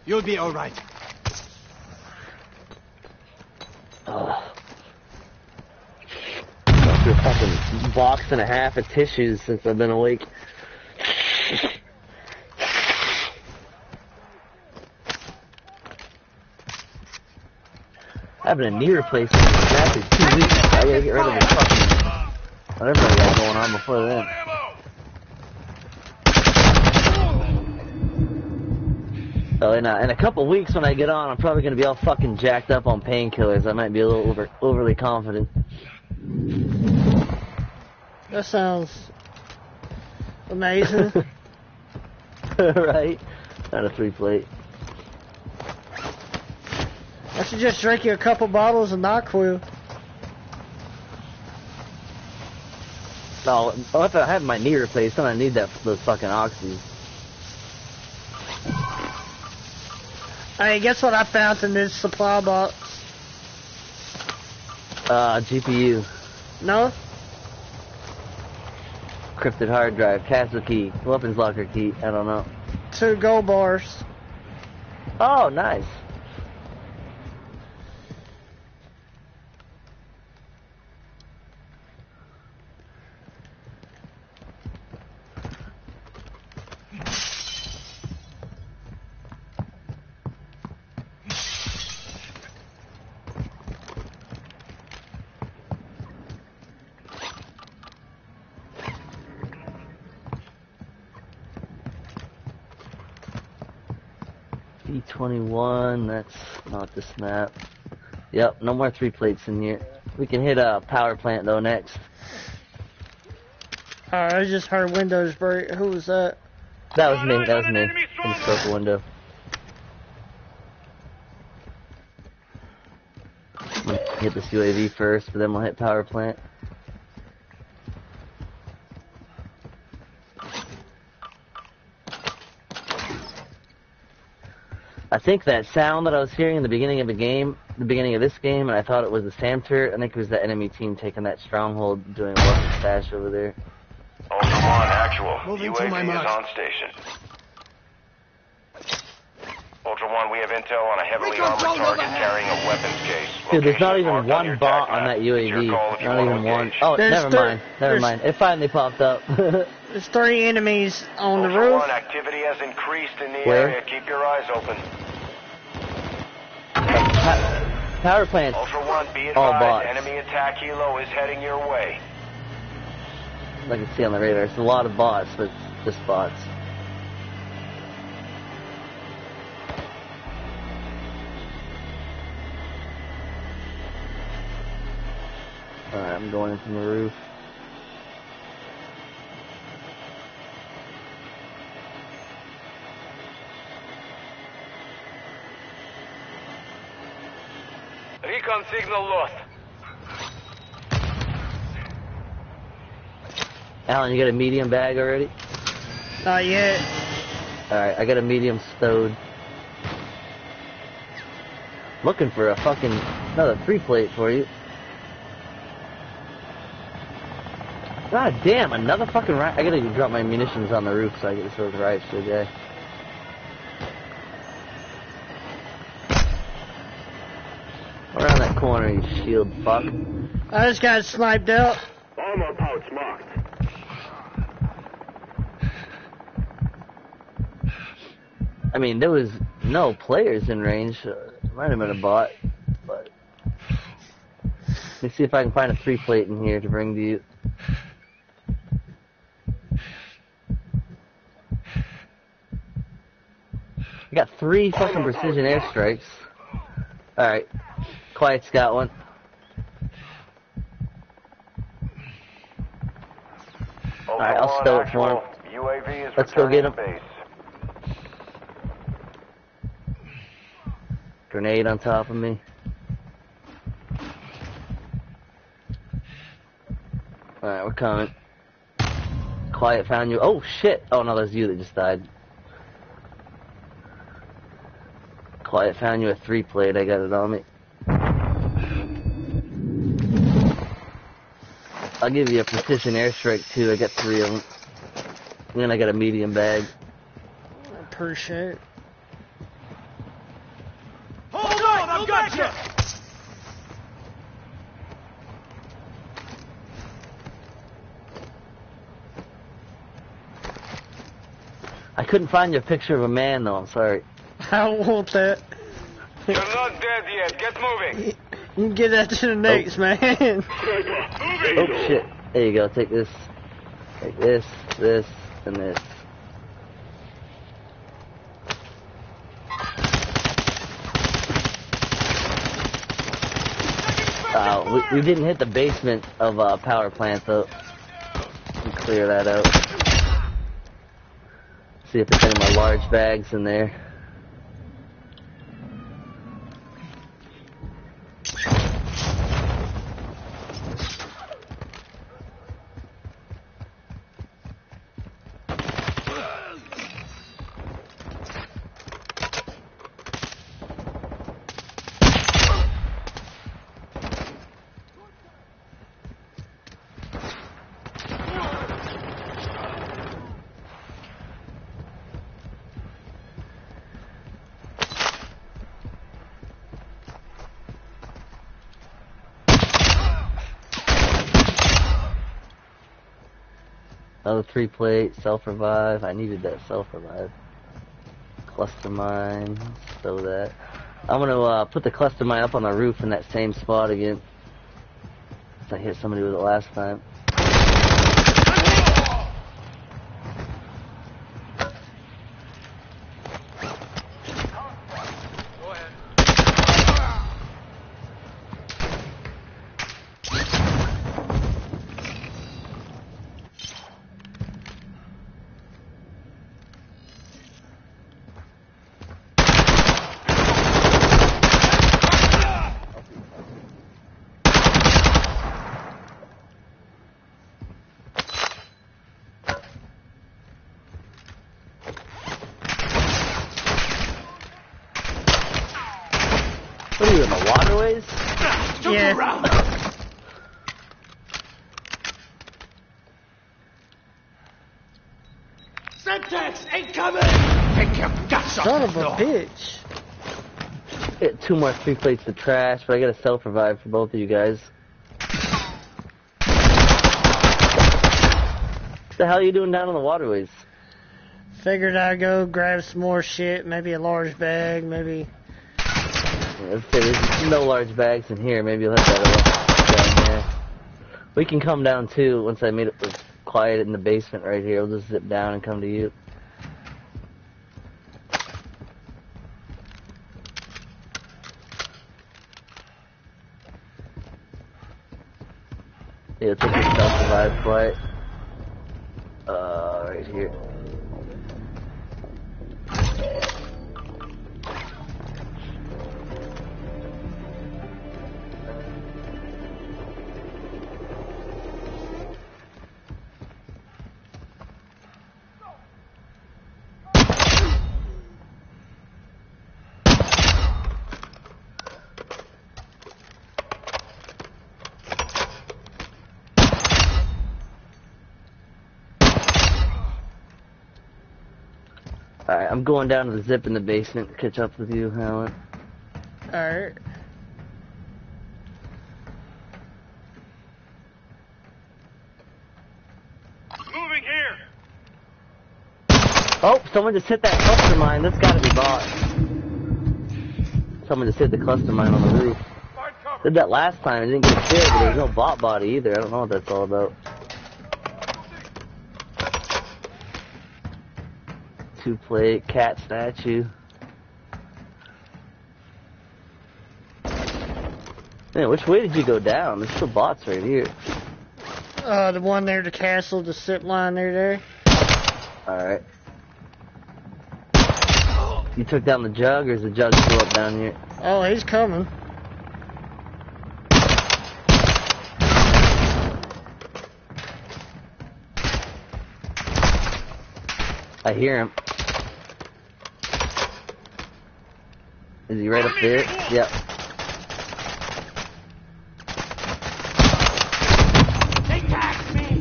You'll be all right. Ugh. Gone through a fucking box and a half of tissues since I've been awake. Having a knee replacement in exactly two weeks. I gotta get rid of this fucking whatever I got going on before then. So in a, in a couple weeks when I get on, I'm probably gonna be all fucking jacked up on painkillers. I might be a little over, overly confident. That sounds amazing. right? Not a three plate. I should just drink you a couple bottles of NyQuil. No, oh, if I have my knee replaced, then I need that those fucking oxys. Hey, guess what I found in this supply box? Uh, GPU, No? Crypted hard drive, castle key, weapons locker key. I don't know. Two gold bars. Oh, nice. B21, that's Yep, no more three plates in here. We can hit a power plant though next. Alright, I just heard windows break. Who was that? That was me, that was me. In the circle window. I'm gonna Hit this UAV first, but then we'll hit power plant. Think that sound that I was hearing in the beginning of the game, the beginning of this game, and I thought it was the SAM turret, I think it was the enemy team taking that stronghold, doing a weapon stash over there. Oh, Ultra One, actual. Moving to my UAV is on station. Ultra One, we have intel on a heavily Recon armored target carrying a weapons case. Dude, there's not even marked on one bot on that It's your call UAV. Not even one. Oh, There's never mind. Never mind. It finally popped up. There's three enemies on the Ultra roof. One, activity has increased in the Where? area. Keep your eyes open. Power plants. Ultra One, be All advised, bots. enemy attack helo is heading your way. I can see on the radar. It's a lot of bots, but just bots. Alright, I'm going in from the roof. Recon signal lost. Alan, you got a medium bag already? Not yet. Alright, I got a medium stowed. Looking for a fucking another three plate for you. God damn, another fucking right. I gotta drop my munitions on the roof so I get this over right to the guy. Around that corner, you shield fuck. Oh, I just got sniped out. Armor pouch marked. I mean, there was no players in range. So it might have been a bot, but let me see if I can find a three plate in here to bring to you. I got three fucking precision airstrikes. All right, Quiet's got one. Ultra right, I'll stow it for him. UAV is Let's go get him. base. Grenade on top of me. Alright, we're coming. Quiet found you. Oh shit! Oh no, that's you that just died. Quiet found you a three plate. I got it on me. I'll give you a precision airstrike too. I got three of them. And then I got a medium bag. Appreciate it. Hold on, I've got you. I couldn't find you a picture of a man though. I'm sorry. I want that. Uh, You're not dead yet. Get moving. You can get that to the next, man. Oh shit. There you go. Take this. Take this, this, and this. Uh, we, we didn't hit the basement of uh, power plant though. Let me clear that out. See if there's any more large bags in there. Three plate, self revive. I needed that self revive. Cluster mine, so that. I'm gonna uh, put the cluster mine up on the roof in that same spot again. I hit somebody with it last time. What are you in the waterways? Yeah. Semtex incoming! Take your guts off Son the of a floor. bitch. Hit two more three plates of trash, but I got a self revive for both of you guys. What the hell are you doing down on the waterways? Figured I'd go grab some more shit, maybe a large bag, maybe. Let's there's no large bags in here. Maybe you'll have that down there. We can come down too once I made it quiet in the basement right here. We'll just zip down and come to you. Going down to the zip in the basement to catch up with you, Alan. Alright. Moving here. Oh, someone just hit that cluster mine. That's gotta be bot. Someone just hit the cluster mine on the roof. Did that last time. I didn't get a kill, but there's no bot body either. I don't know what that's all about. Two plate, cat statue. Man, which way did you go down? There's still bots right here. Uh, the one there, the castle, the zip line there, there. Alright. You took down the jug, or is the jug still up down here? Oh, he's coming. I hear him. Is he right up there? Yep.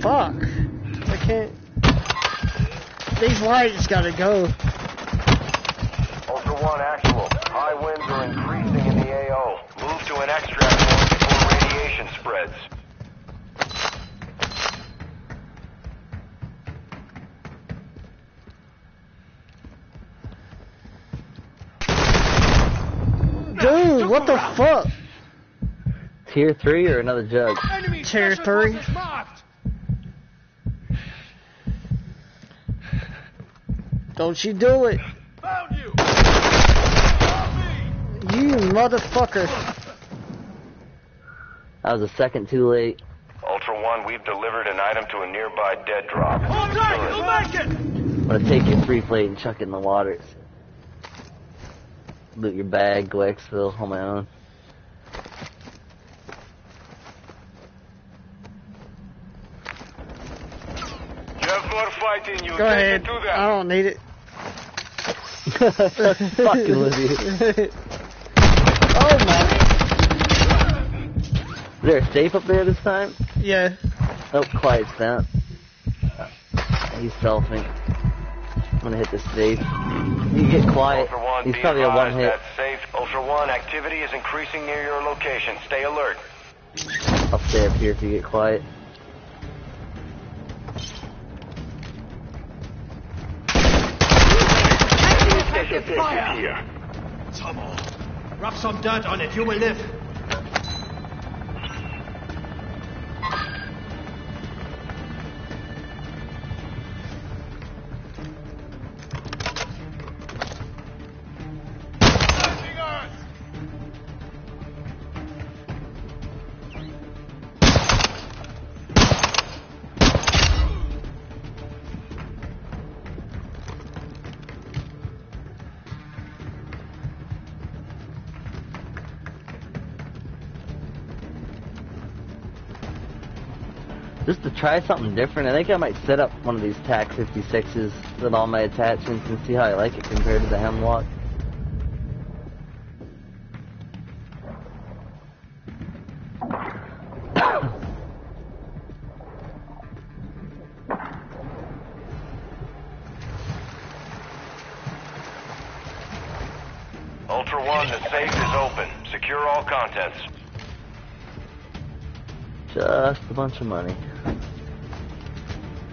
Fuck. I can't. These lights gotta go. Ultra One actual. High winds are increasing in the AO. Move to an extract before radiation spreads. Dude, what the fuck? Tier 3 or another jug? Tier 3. Don't you do it. You motherfucker. That was a second too late. Ultra One, we've delivered an item to a nearby dead drop. Hold tight, you'll make it! I'm gonna take your three plate and chuck it in the water. Loot your bag, go exfil on my own. You have more fight in you. Go Take ahead. it to them. I don't need it. Fucking with you. oh my. Is there a safe up there this time? Yeah. Oh, quiet's down. He's selfing. I'm gonna hit the safe. You get quiet. One, He's probably a one hit. That's Safe. Ultra One, activity is increasing near your location. Stay alert. I'll stay up here if you get quiet. Fire. Here. Tumble. rub some dirt on it. You will live. Try something different, I think I might set up one of these TAQ-56s with all my attachments and see how I like it compared to the Hemlock. Ultra One, the safe is open. Secure all contents. Just a bunch of money.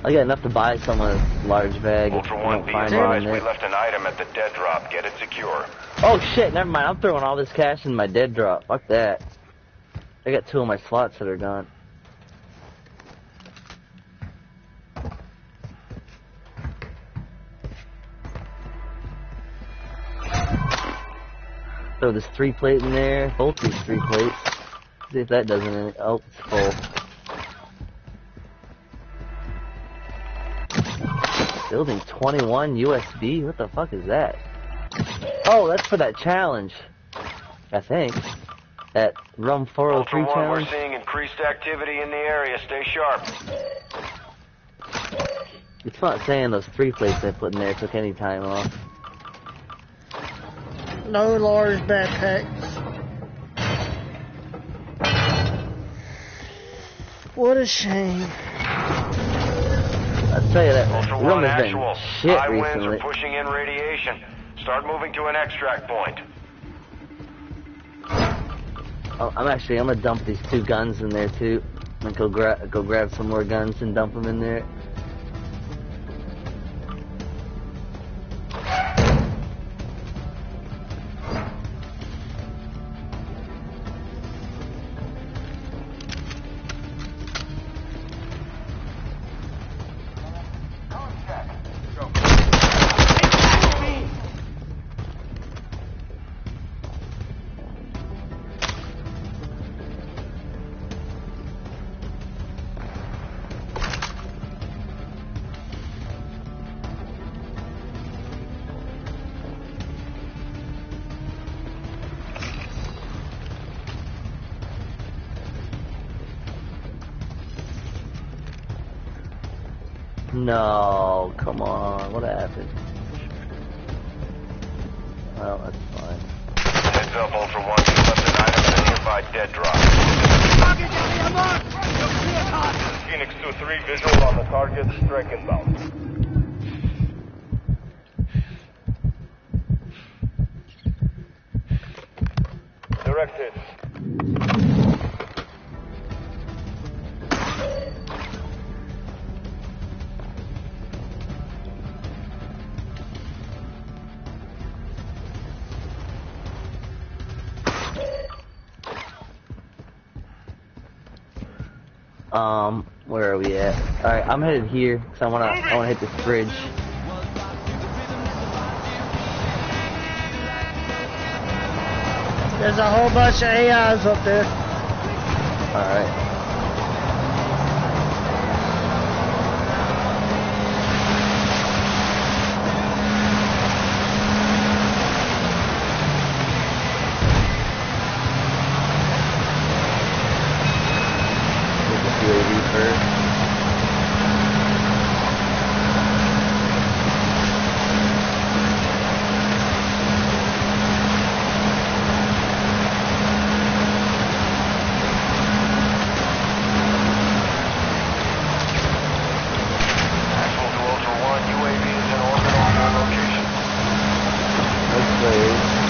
I got enough to buy someone a large bag Ultra One, be advised we left an item at the dead drop. Get it secure. Oh shit, never mind. I'm throwing all this cash in my dead drop. Fuck that. I got two of my slots that are gone. Throw this three plate in there, both these three plates. See if that doesn't oh, it's full. Building 21 USB? What the fuck is that? Oh, that's for that challenge. I think. That Rum 403 Ultra One, we're seeing increased activity in the area. Stay sharp. It's not saying those three plates I put in there took any time off. No large backpacks. What a shame. Tell you that Ultra One, has been actual. shit High winds are recently. pushing in radiation. Start moving to an extract point. Oh, I'm actually I'm gonna dump these two guns in there too. And go grab go grab some more guns and dump them in there. Alright, I'm headed here, because I wanna I wanna hit this bridge. There's a whole bunch of AIs up there. Alright. Get this UAV first. Actual to Ultra One. UAV is in orbit on your location. Okay.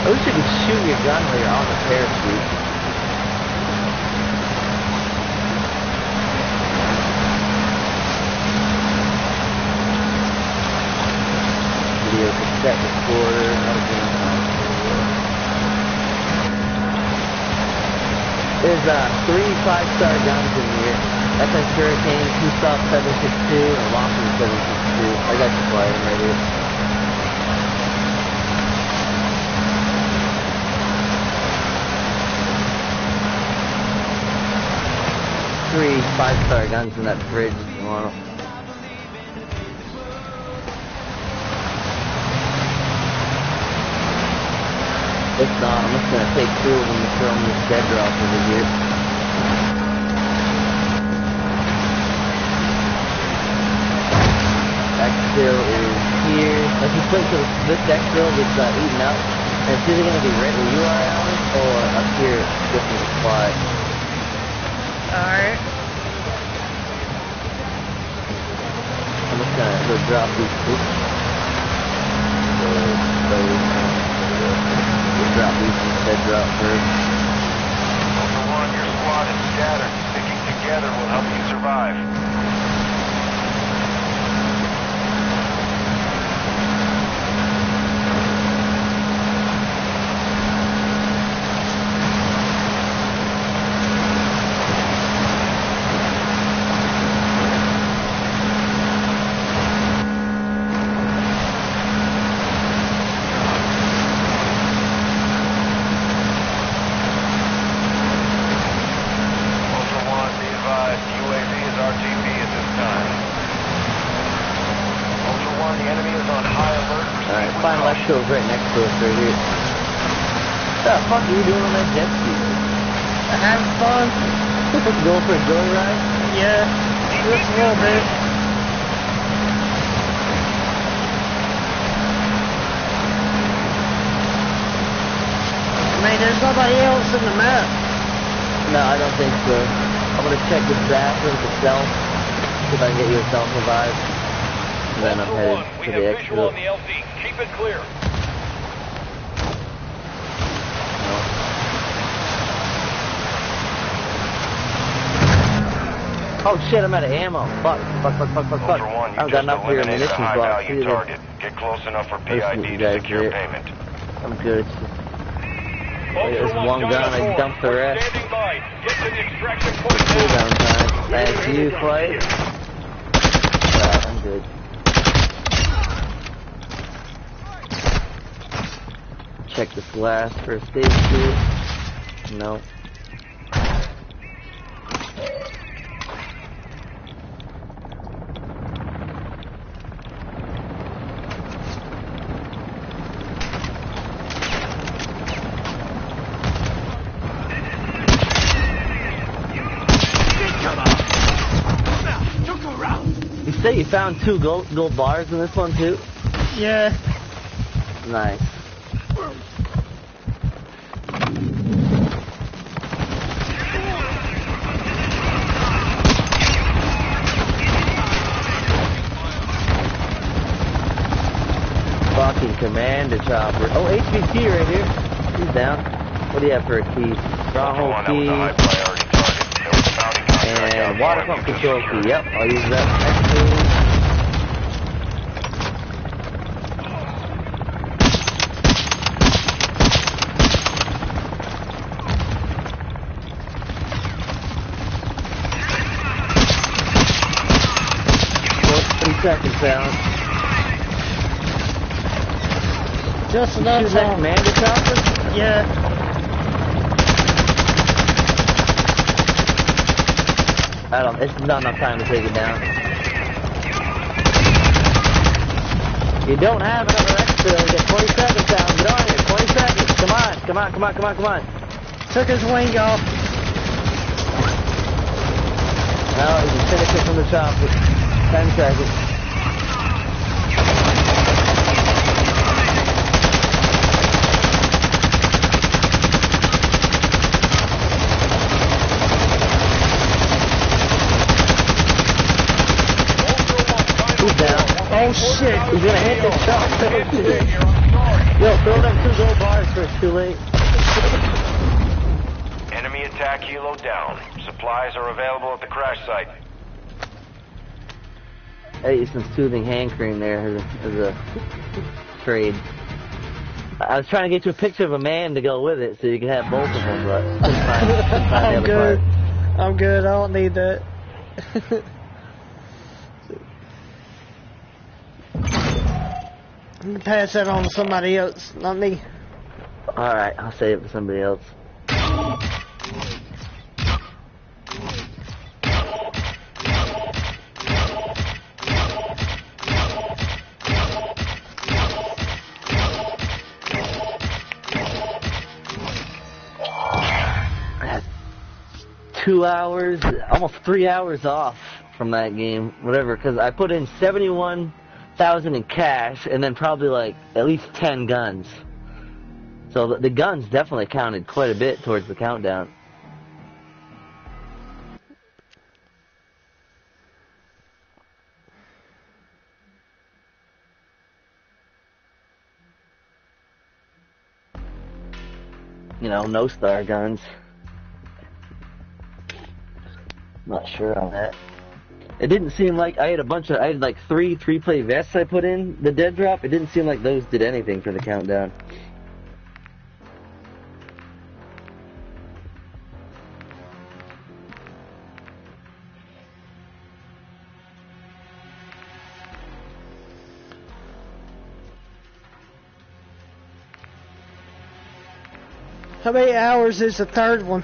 I wish you could shoot your gun while you're on the parachute. the quarter, not a game time. There's uh, three five-star guns in here. FS Hurricane, Kastov 762, and Lachmann 762. I got you flying right here. Three five-star guns in that fridge 'em. If not, I'm just gonna take two of them and throw them in this dead drop over here. Exfil is here. If you click to this exfil that's uh, eaten up, and it's either gonna be right where you are, or up here with the supply. Alright. I'm just gonna drop these two. So, um, we'll drop these the drop first. Ultra One, your squad is scattered. Sticking together will help you survive. Ultra One, be advised, UAV is RTB at this time. Ultra One, the enemy is on high alert. Alright, final exfil's right next to us right here. What the fuck are you doing on that jet ski? Having fun? Go for a joyride? Yeah. Just a little bit. I mean, there's nobody else in the map. No, I don't think so. I'm gonna check this bathroom itself, see if I can get you a self revive. Then I'm headed to have the the LZ. Keep it clear. Oh shit, I'm out of ammo. Fuck, fuck, fuck, fuck, fuck, fuck. One, I you haven't got enough for your eliminated munitions box either. target. Get close enough for PID to secure here. payment. I'm good. Ultra There's One, one gun, I Dynamo, dumped the rest. Standing by. Get to the extraction point down time. Thank you, Clay. Alright, I'm good. Check this last first aid kit. No. You say you found two gold, gold bars in this one too? Yeah. Nice. Fucking commander chopper. Oh, HVT right here. He's down. What do you have for a key? Stronghold Ultra One, that was a key. high priority target. There was a bounty contract out And water pump control key. Yep, I'll use that next move. Well, three seconds down. Just You enough that time. chopper? Yeah. I don't. It's not enough time to take it down. You don't have another extra. You got 20 seconds down. Get on here. 20 seconds. Come on. Come on. Come on. Come on. Come on. Took his wing off. Now you can finish it from the chopper. 10 seconds. He's down. Oh shit. He's gonna hit the chopper. Yo, throw them two gold bars for it's Too late. Enemy attack helo down. Supplies are available at the crash site. Hey, some soothing hand cream there as a, as a trade. I was trying to get you a picture of a man to go with it so you can have both of them, but couldn't find, couldn't find I'm good. part. I'm good. I don't need that. You can pass that on to somebody else, not me. Alright, I'll save it for somebody else. Two hours, almost three hours off from that game, whatever, because I put in 71,000 in cash and then probably like at least 10 guns. So the, the guns definitely counted quite a bit towards the countdown. You know, no star guns. Not sure on that. It didn't seem like I had a bunch of I had like three three play vests I put in the dead drop. It didn't seem like those did anything for the countdown. How many hours is the third one?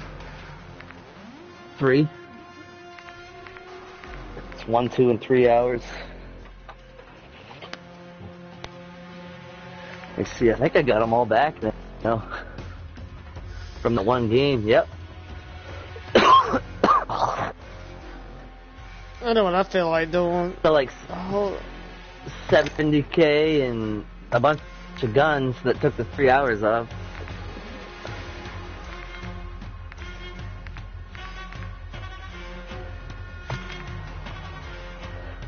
Three. One, two, and three hours. Let's see. I think I got them all back now. No. From the one game. Yep. I know what I feel like doing. So like Oh, 70k and a bunch of guns that took the three hours off.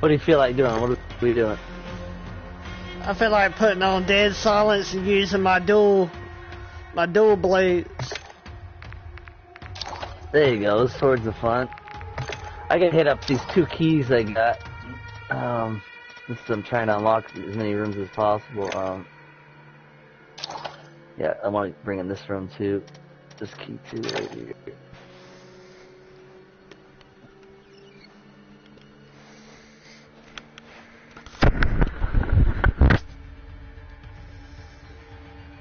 What do you feel like doing? What are we doing? I feel like putting on dead silence and using my dual, my dual blades. There you go. Towards the front. I gotta hit up these two keys I got. Um, this is, I'm trying to unlock as many rooms as possible. Um, yeah, I want to bring in this room too. This key too right here.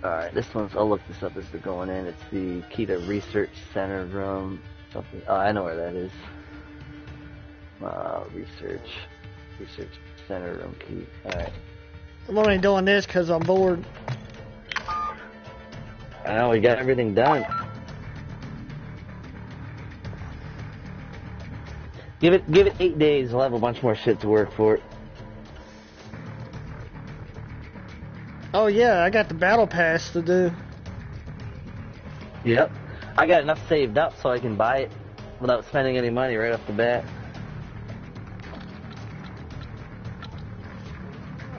Alright, this one's, I'll look this up as we're going in. It's the Kita Research Center room. Something, oh, I know where that is. Uh, research, research center room key. Alright. I'm only doing this because I'm bored. I know, we got everything done. Give it, give it eight days. We'll have a bunch more shit to work for. Oh yeah, I got the battle pass to do. Yep. I got enough saved up so I can buy it without spending any money right off the bat.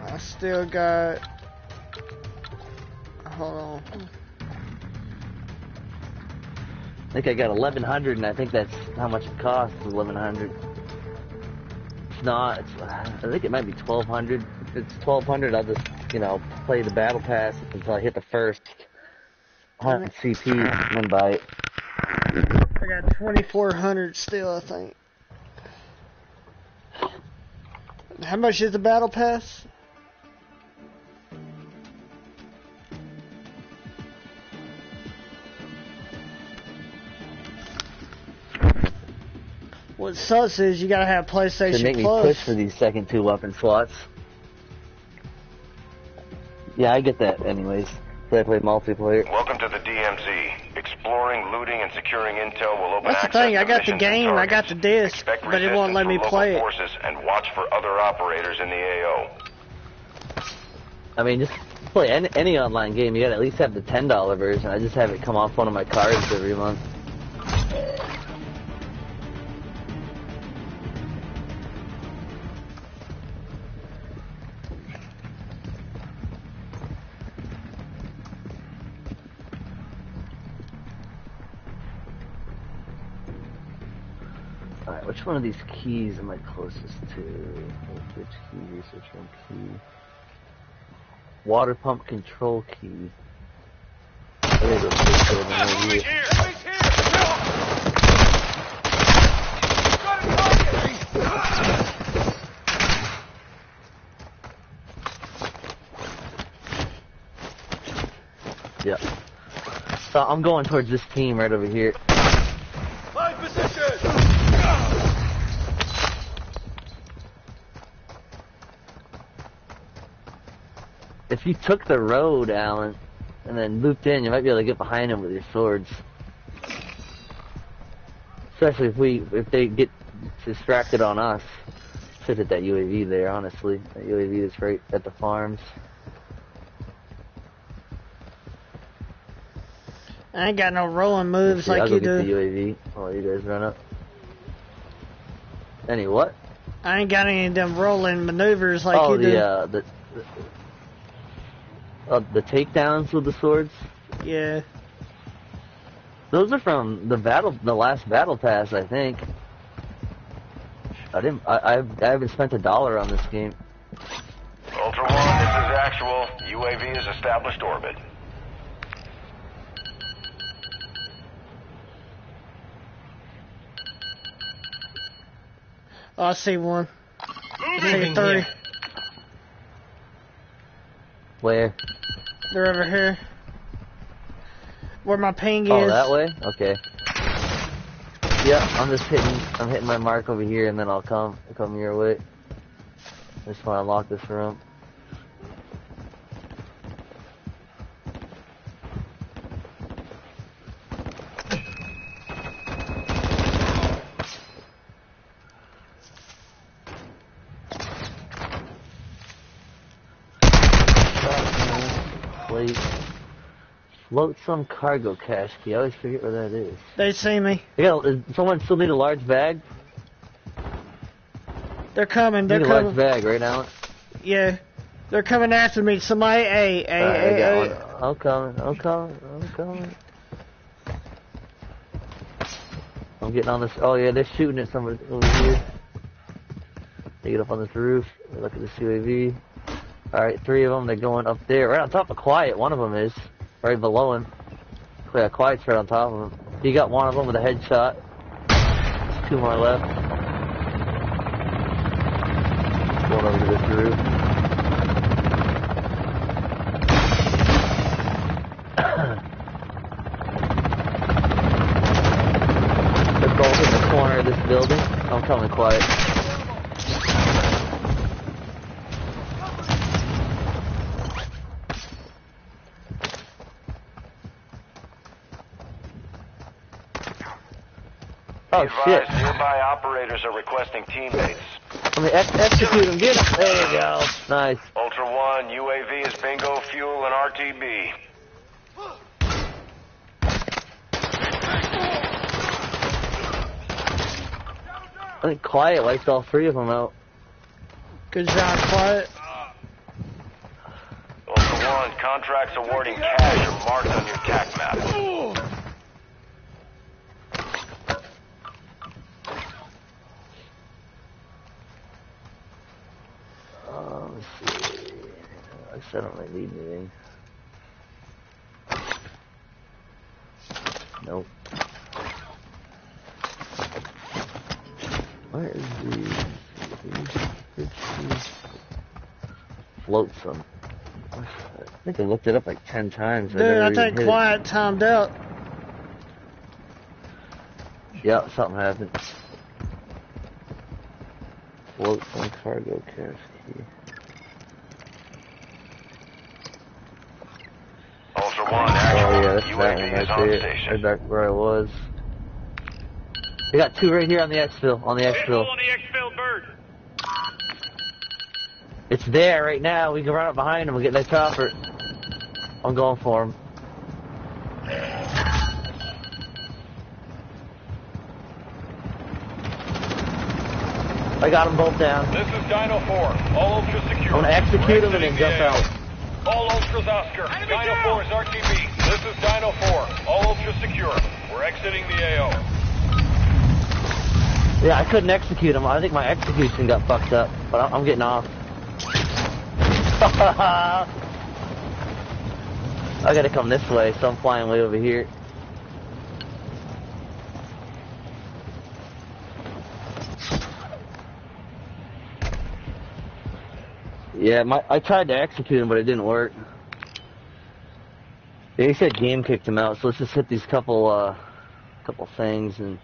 I still got. Hold on. I think I got 1100 and I think that's how much it costs, 1100. It's not, it's, I think it might be 1200. If it's 1200, I'll just, you know, play the battle pass until I hit the first 100 CP and buy it. I got 2400 still, I think. How much is the battle pass? What sucks is you gotta have PlayStation To make me Plus. push for these second two weapon slots. Yeah, I get that anyways. So I play multiplayer. Welcome to the DMZ. Exploring, looting, and securing intel will open That's the access thing, to I got the missions and game, I got the disc, Expect but it won't let me resistance from play local it. forces and watch for other operators in the AO. I mean, just play any, any online game. You gotta at least have the ten dollar version. I just have it come off one of my cards every month. One of these keys am I closest to? Which key? Research room key. Water pump control key. There you go, fix it, and then you- Yeah. So I'm going towards this team right over here. My position! If you took the road, Alan, and then looped in, you might be able to get behind them with your swords. Especially if we, if they get distracted on us. Should hit that UAV there, honestly. That UAV is right at the farms. I ain't got no rolling moves See, I'll like go you get the do. UAV while you guys run up. Any what? I ain't got any of them rolling maneuvers like oh, you do. the, uh, the, the, uh, the takedowns with the swords? Yeah. Those are from the battle, the last battle pass, I think. I didn't, I, I, I haven't spent a dollar on this game. Ultra One, this is actual. UAV is established orbit. Oh, I see one. I see three. here. Where? They're over here. Where my ping Oh, is. that way? Okay. Yeah, I'm just hitting, I'm hitting my mark over here, and then I'll come, come your way. Just want to unlock this room. Plate. Flotsam cargo key. I always forget where that is. They see me. Yeah, uh, does someone still need a large bag? They're coming. They're need a large coming. bag, right, now. Yeah. They're coming after me. Somebody, hey, hey, Alright, I hey, hey. I'm coming. I'm coming. I'm coming. I'm getting on this. Oh yeah, they're shooting at somebody over here. They get up on this roof. They look at this UAV. All right, three of them. They're going up there, right on top of Quiet. One of them is right below him. Yeah, Quiet's right on top of him. He got one of them with a headshot. There's two more left. Going over to this roof. They're both in the corner of this building. I'm coming quiet. Oh Be shit! advised, nearby operators are requesting teammates. Let me ex- execute him. Get him. There you go. Nice. Ultra One, UAV is bingo fuel and RTB. I think quiet wiped all three of them out. Good job, Quiet. Ultra One, contracts awarding cash are marked on your TAC map. Uh, let's see. I I really need anything. Nope. Where is the flotsam? I think I looked it up like ten times. Dude, never I think hit it. Quiet timed out. Yep, something happened. Flotsam cargo cache key. Ultra One, Oh actual. yeah, that's that one UAV is right station. Right back where I was. They got two right here on the exfil. On the exfil. on the exfil bird. It's there right now. We can run up behind him and get that chopper. I'm going for him. I got them both down. This is Dino 4. All ultra secure. I'm gonna execute him and then jump out. All Ultras Oscar. Dino 4 is RTB. This is Dino 4. All Ultras secure. We're exiting the AO. Yeah, I couldn't execute him. I think my execution got fucked up, but I'm I'm getting off. I gotta come this way, so I'm flying way over here. Yeah, my I tried to execute him, but it didn't work. He said game kicked him out, so let's just hit these couple, uh, couple things and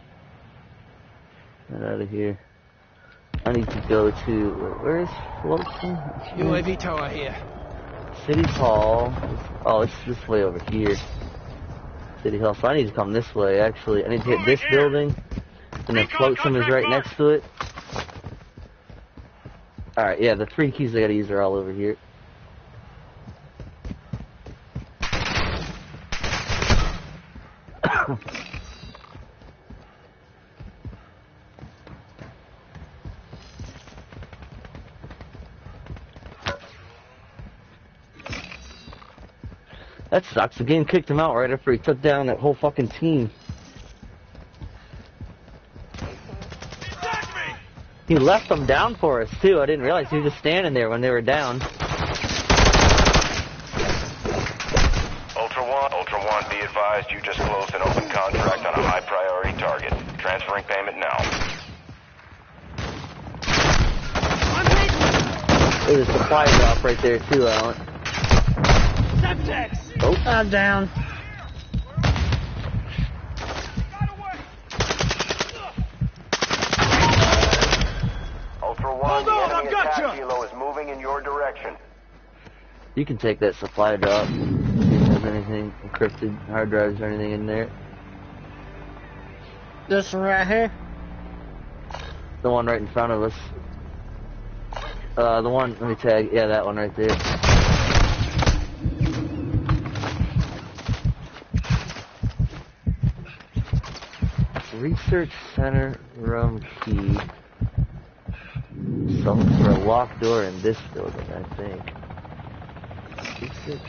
get out of here. I need to go to, where is Flotsam? UAV tower here. City Hall. Oh, it's this way over here. City Hall. So I need to come this way, actually. I need to hit this building. And then Flotsam is right next to it. Alright, yeah, the three keys I gotta use are all over here. That sucks. The game kicked him out right after he took down that whole fucking team. He left them down for us too. I didn't realize he was just standing there when they were down. Ultra One, Ultra One, be advised you just closed an open contract on a high priority target. Transferring payment now. There's a supply drop right there too, Alan. Oh. I'm down. Ultra One, the enemy attack helo is moving in your direction. You can take that supply drop. If there's anything encrypted hard drives or anything in there. This one right here. The one right in front of us. Uh, the one, let me tag, yeah, that one right there. Research Center room key. Something for a locked door in this building, I think. Research.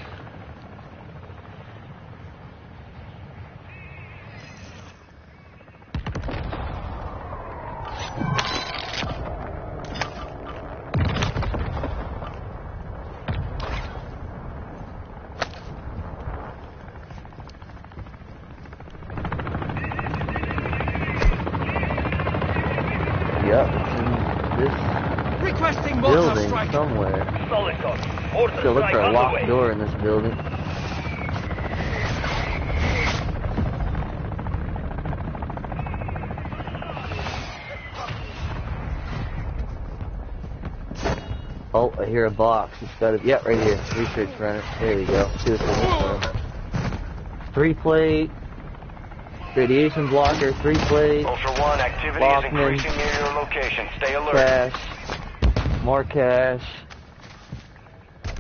Yep, it's in this Requesting mortar building strike. somewhere. Solid copy. Still look for a locked door in this building. Oh, I hear a box. It's got to, yeah, right here. Research runner. There we go. See what's this one. Three plate, radiation blocker, three plate, Ultra One, activity Lachmann. is increasing near your location. Stay alert. cash, more cash,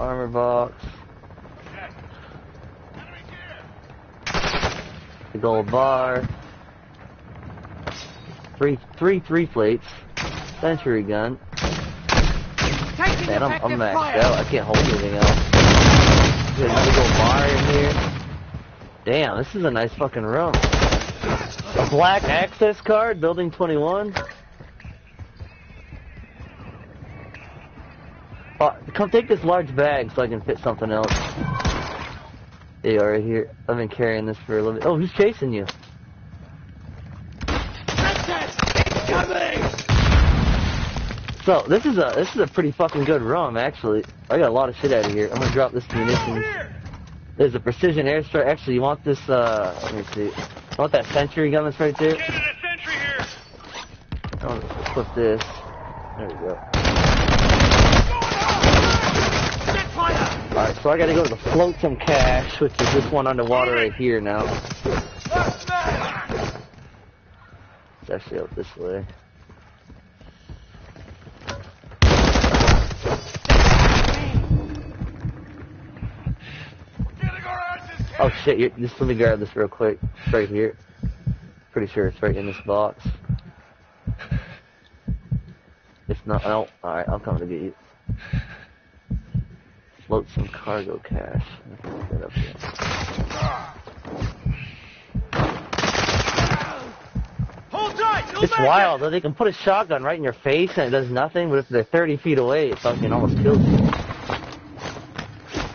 armor box, the gold bar, three, three, three plates, sentry gun. Taking Man, I'm, I'm maxed out. I can't hold anything else. There's another gold bar in here. Damn, this is a nice fucking room. A black access card, building 21. Come take this large bag so I can fit something else. There you are right here. I've been carrying this for a little bit. Oh, who's chasing you? So this is a this is a pretty fucking good room actually. I got a lot of shit out of here. I'm gonna drop this munitions. There's a precision airstrike. Actually, you want this? uh Let me see. You want that sentry gun that's right there? Want to flip this. There we go. Alright, so I gotta go to the flotsam cache, which is this one underwater right here now. It's actually out this way. Oh shit, just let me grab this real quick. It's right here. Pretty sure it's right in this box. If not, no. Alright, I'll come to get you. Flotsam cargo cache. I can look that up here. Hold tight. It's wild, though. They can put a shotgun right in your face and it does nothing, but if they're 30 feet away, it fucking almost kills you.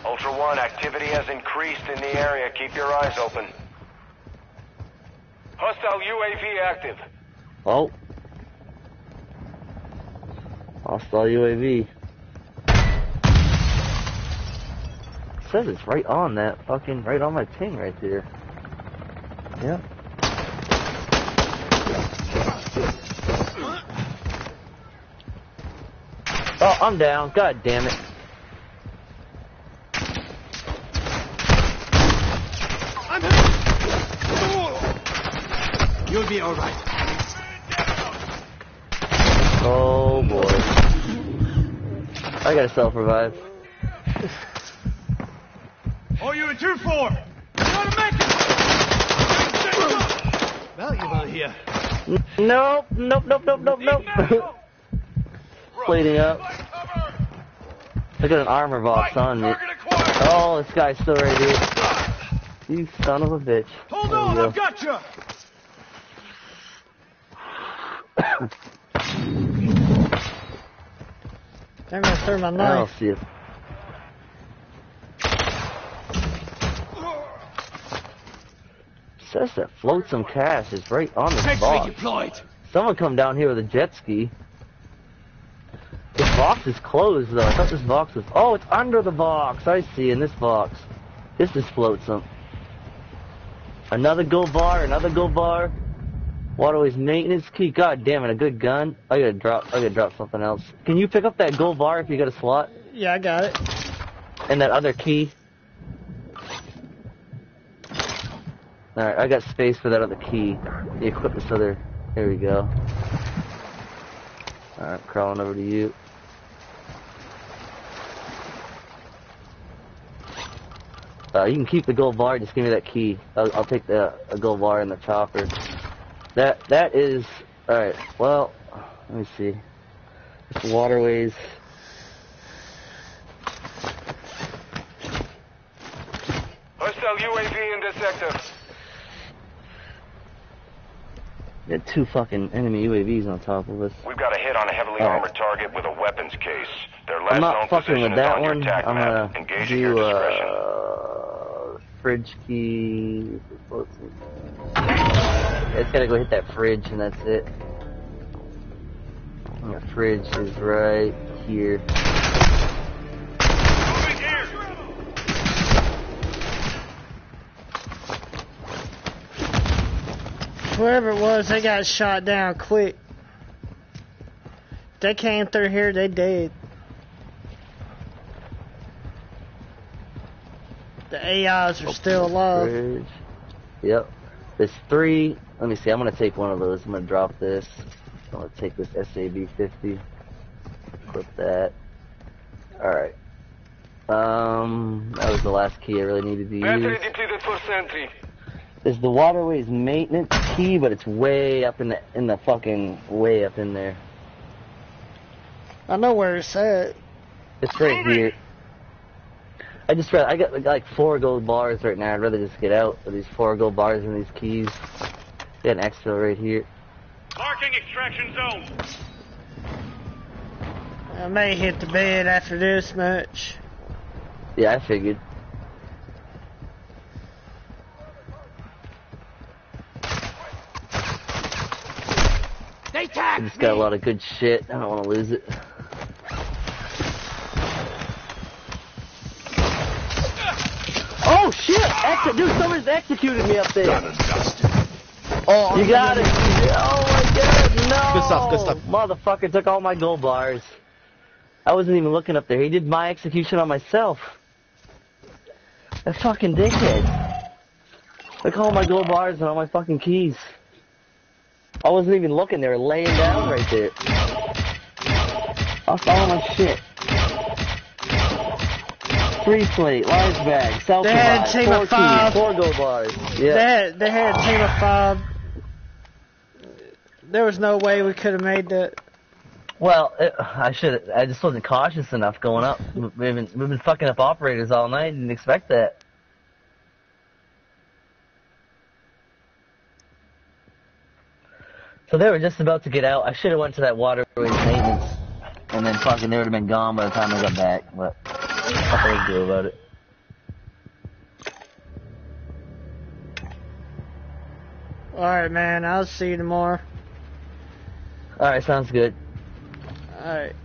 Ultra 1, activity has increased in the area. Keep your eyes open. Hostile UAV active. Oh. Hostile UAV. Says it's right on that fucking, right on my ping right there. Yeah. Oh, I'm down. God damn it. I'm hit. You'll be all right. Oh boy. I gotta self-revive. Oh, you in 2-4. Gotta make it. Valuable here. Nope, nope, nope, nope, nope, nope. Plating up. I got an armor box on me. Oh, this guy's still right here. You son of a bitch. Hold on, go. I've got you. I'm gonna throw my knife. I'll knife. see if. Says that flotsam cache is right on the Sentry box. deployed. Someone come down here with a jet ski. This box is closed though. I thought this box was. Oh, it's under the box. I see in this box. This is flotsam. Another gold bar. Another gold bar. Waterways maintenance key. God damn it, a good gun. I gotta drop. I gotta drop something else. Can you pick up that gold bar if you got a slot? Yeah, I got it. And that other key. Alright, I got space for that other key. Equip this other. There we go. Alright, crawling over to you. Uh, you can keep the gold bar, just give me that key. I'll, I'll take the gold bar and the chopper. That, that is, alright, well, let me see. It's waterways. Hostile UAV in this sector. Got two fucking enemy UAVs on top of us. We've got a hit on a heavily Alright. armored target with a weapons case. Their last I'm known not fucking position with that one. I'm gonna Engage do uh, fridge key. It's gotta go hit that fridge and that's it. And the fridge is right here. Whoever it was, they got shot down quick. They came through here, they dead. The AIs are still alive. Fridge. Yep. There's three. Let me see. I'm gonna take one of those. I'm gonna drop this. I'm gonna take this SAB-50. Equip that. All right. Um, that was the last key I really needed to Battery use. depleted for sentry. Is the waterways maintenance key, but it's way up in the in the fucking way up in there. I know where it's at. It's right here. I just read. I got like, like four gold bars right now. I'd rather just get out of these four gold bars and these keys. Got an extra right here. Marking extraction zone. I may hit the bed after this much. Yeah, I figured. They I tagged just got a lot of good shit. I don't want to lose it. Oh shit! Ex- dude, somebody's executed me up there. Oh, You got it. Oh my god, no! Good stuff, good stuff. Motherfucker took all my gold bars. I wasn't even looking up there. He did my execution on myself. That fucking dickhead. Took all my gold bars and all my fucking keys. I wasn't even looking. They were laying down right there. Lost all my shit. Three plate, large bag, self They had a team four of five. keys, four gold bars. Yeah. They had, they had a team of five. There was no way we could have made that. Well, it, I should. I just wasn't cautious enough going up. We've been we've been fucking up operators all night. Didn't expect that. So they were just about to get out. I should have went to that water maintenance, and then fucking they would have been gone by the time I got back. But what they do about it? All right, man. I'll see you tomorrow. All right, sounds good. All right.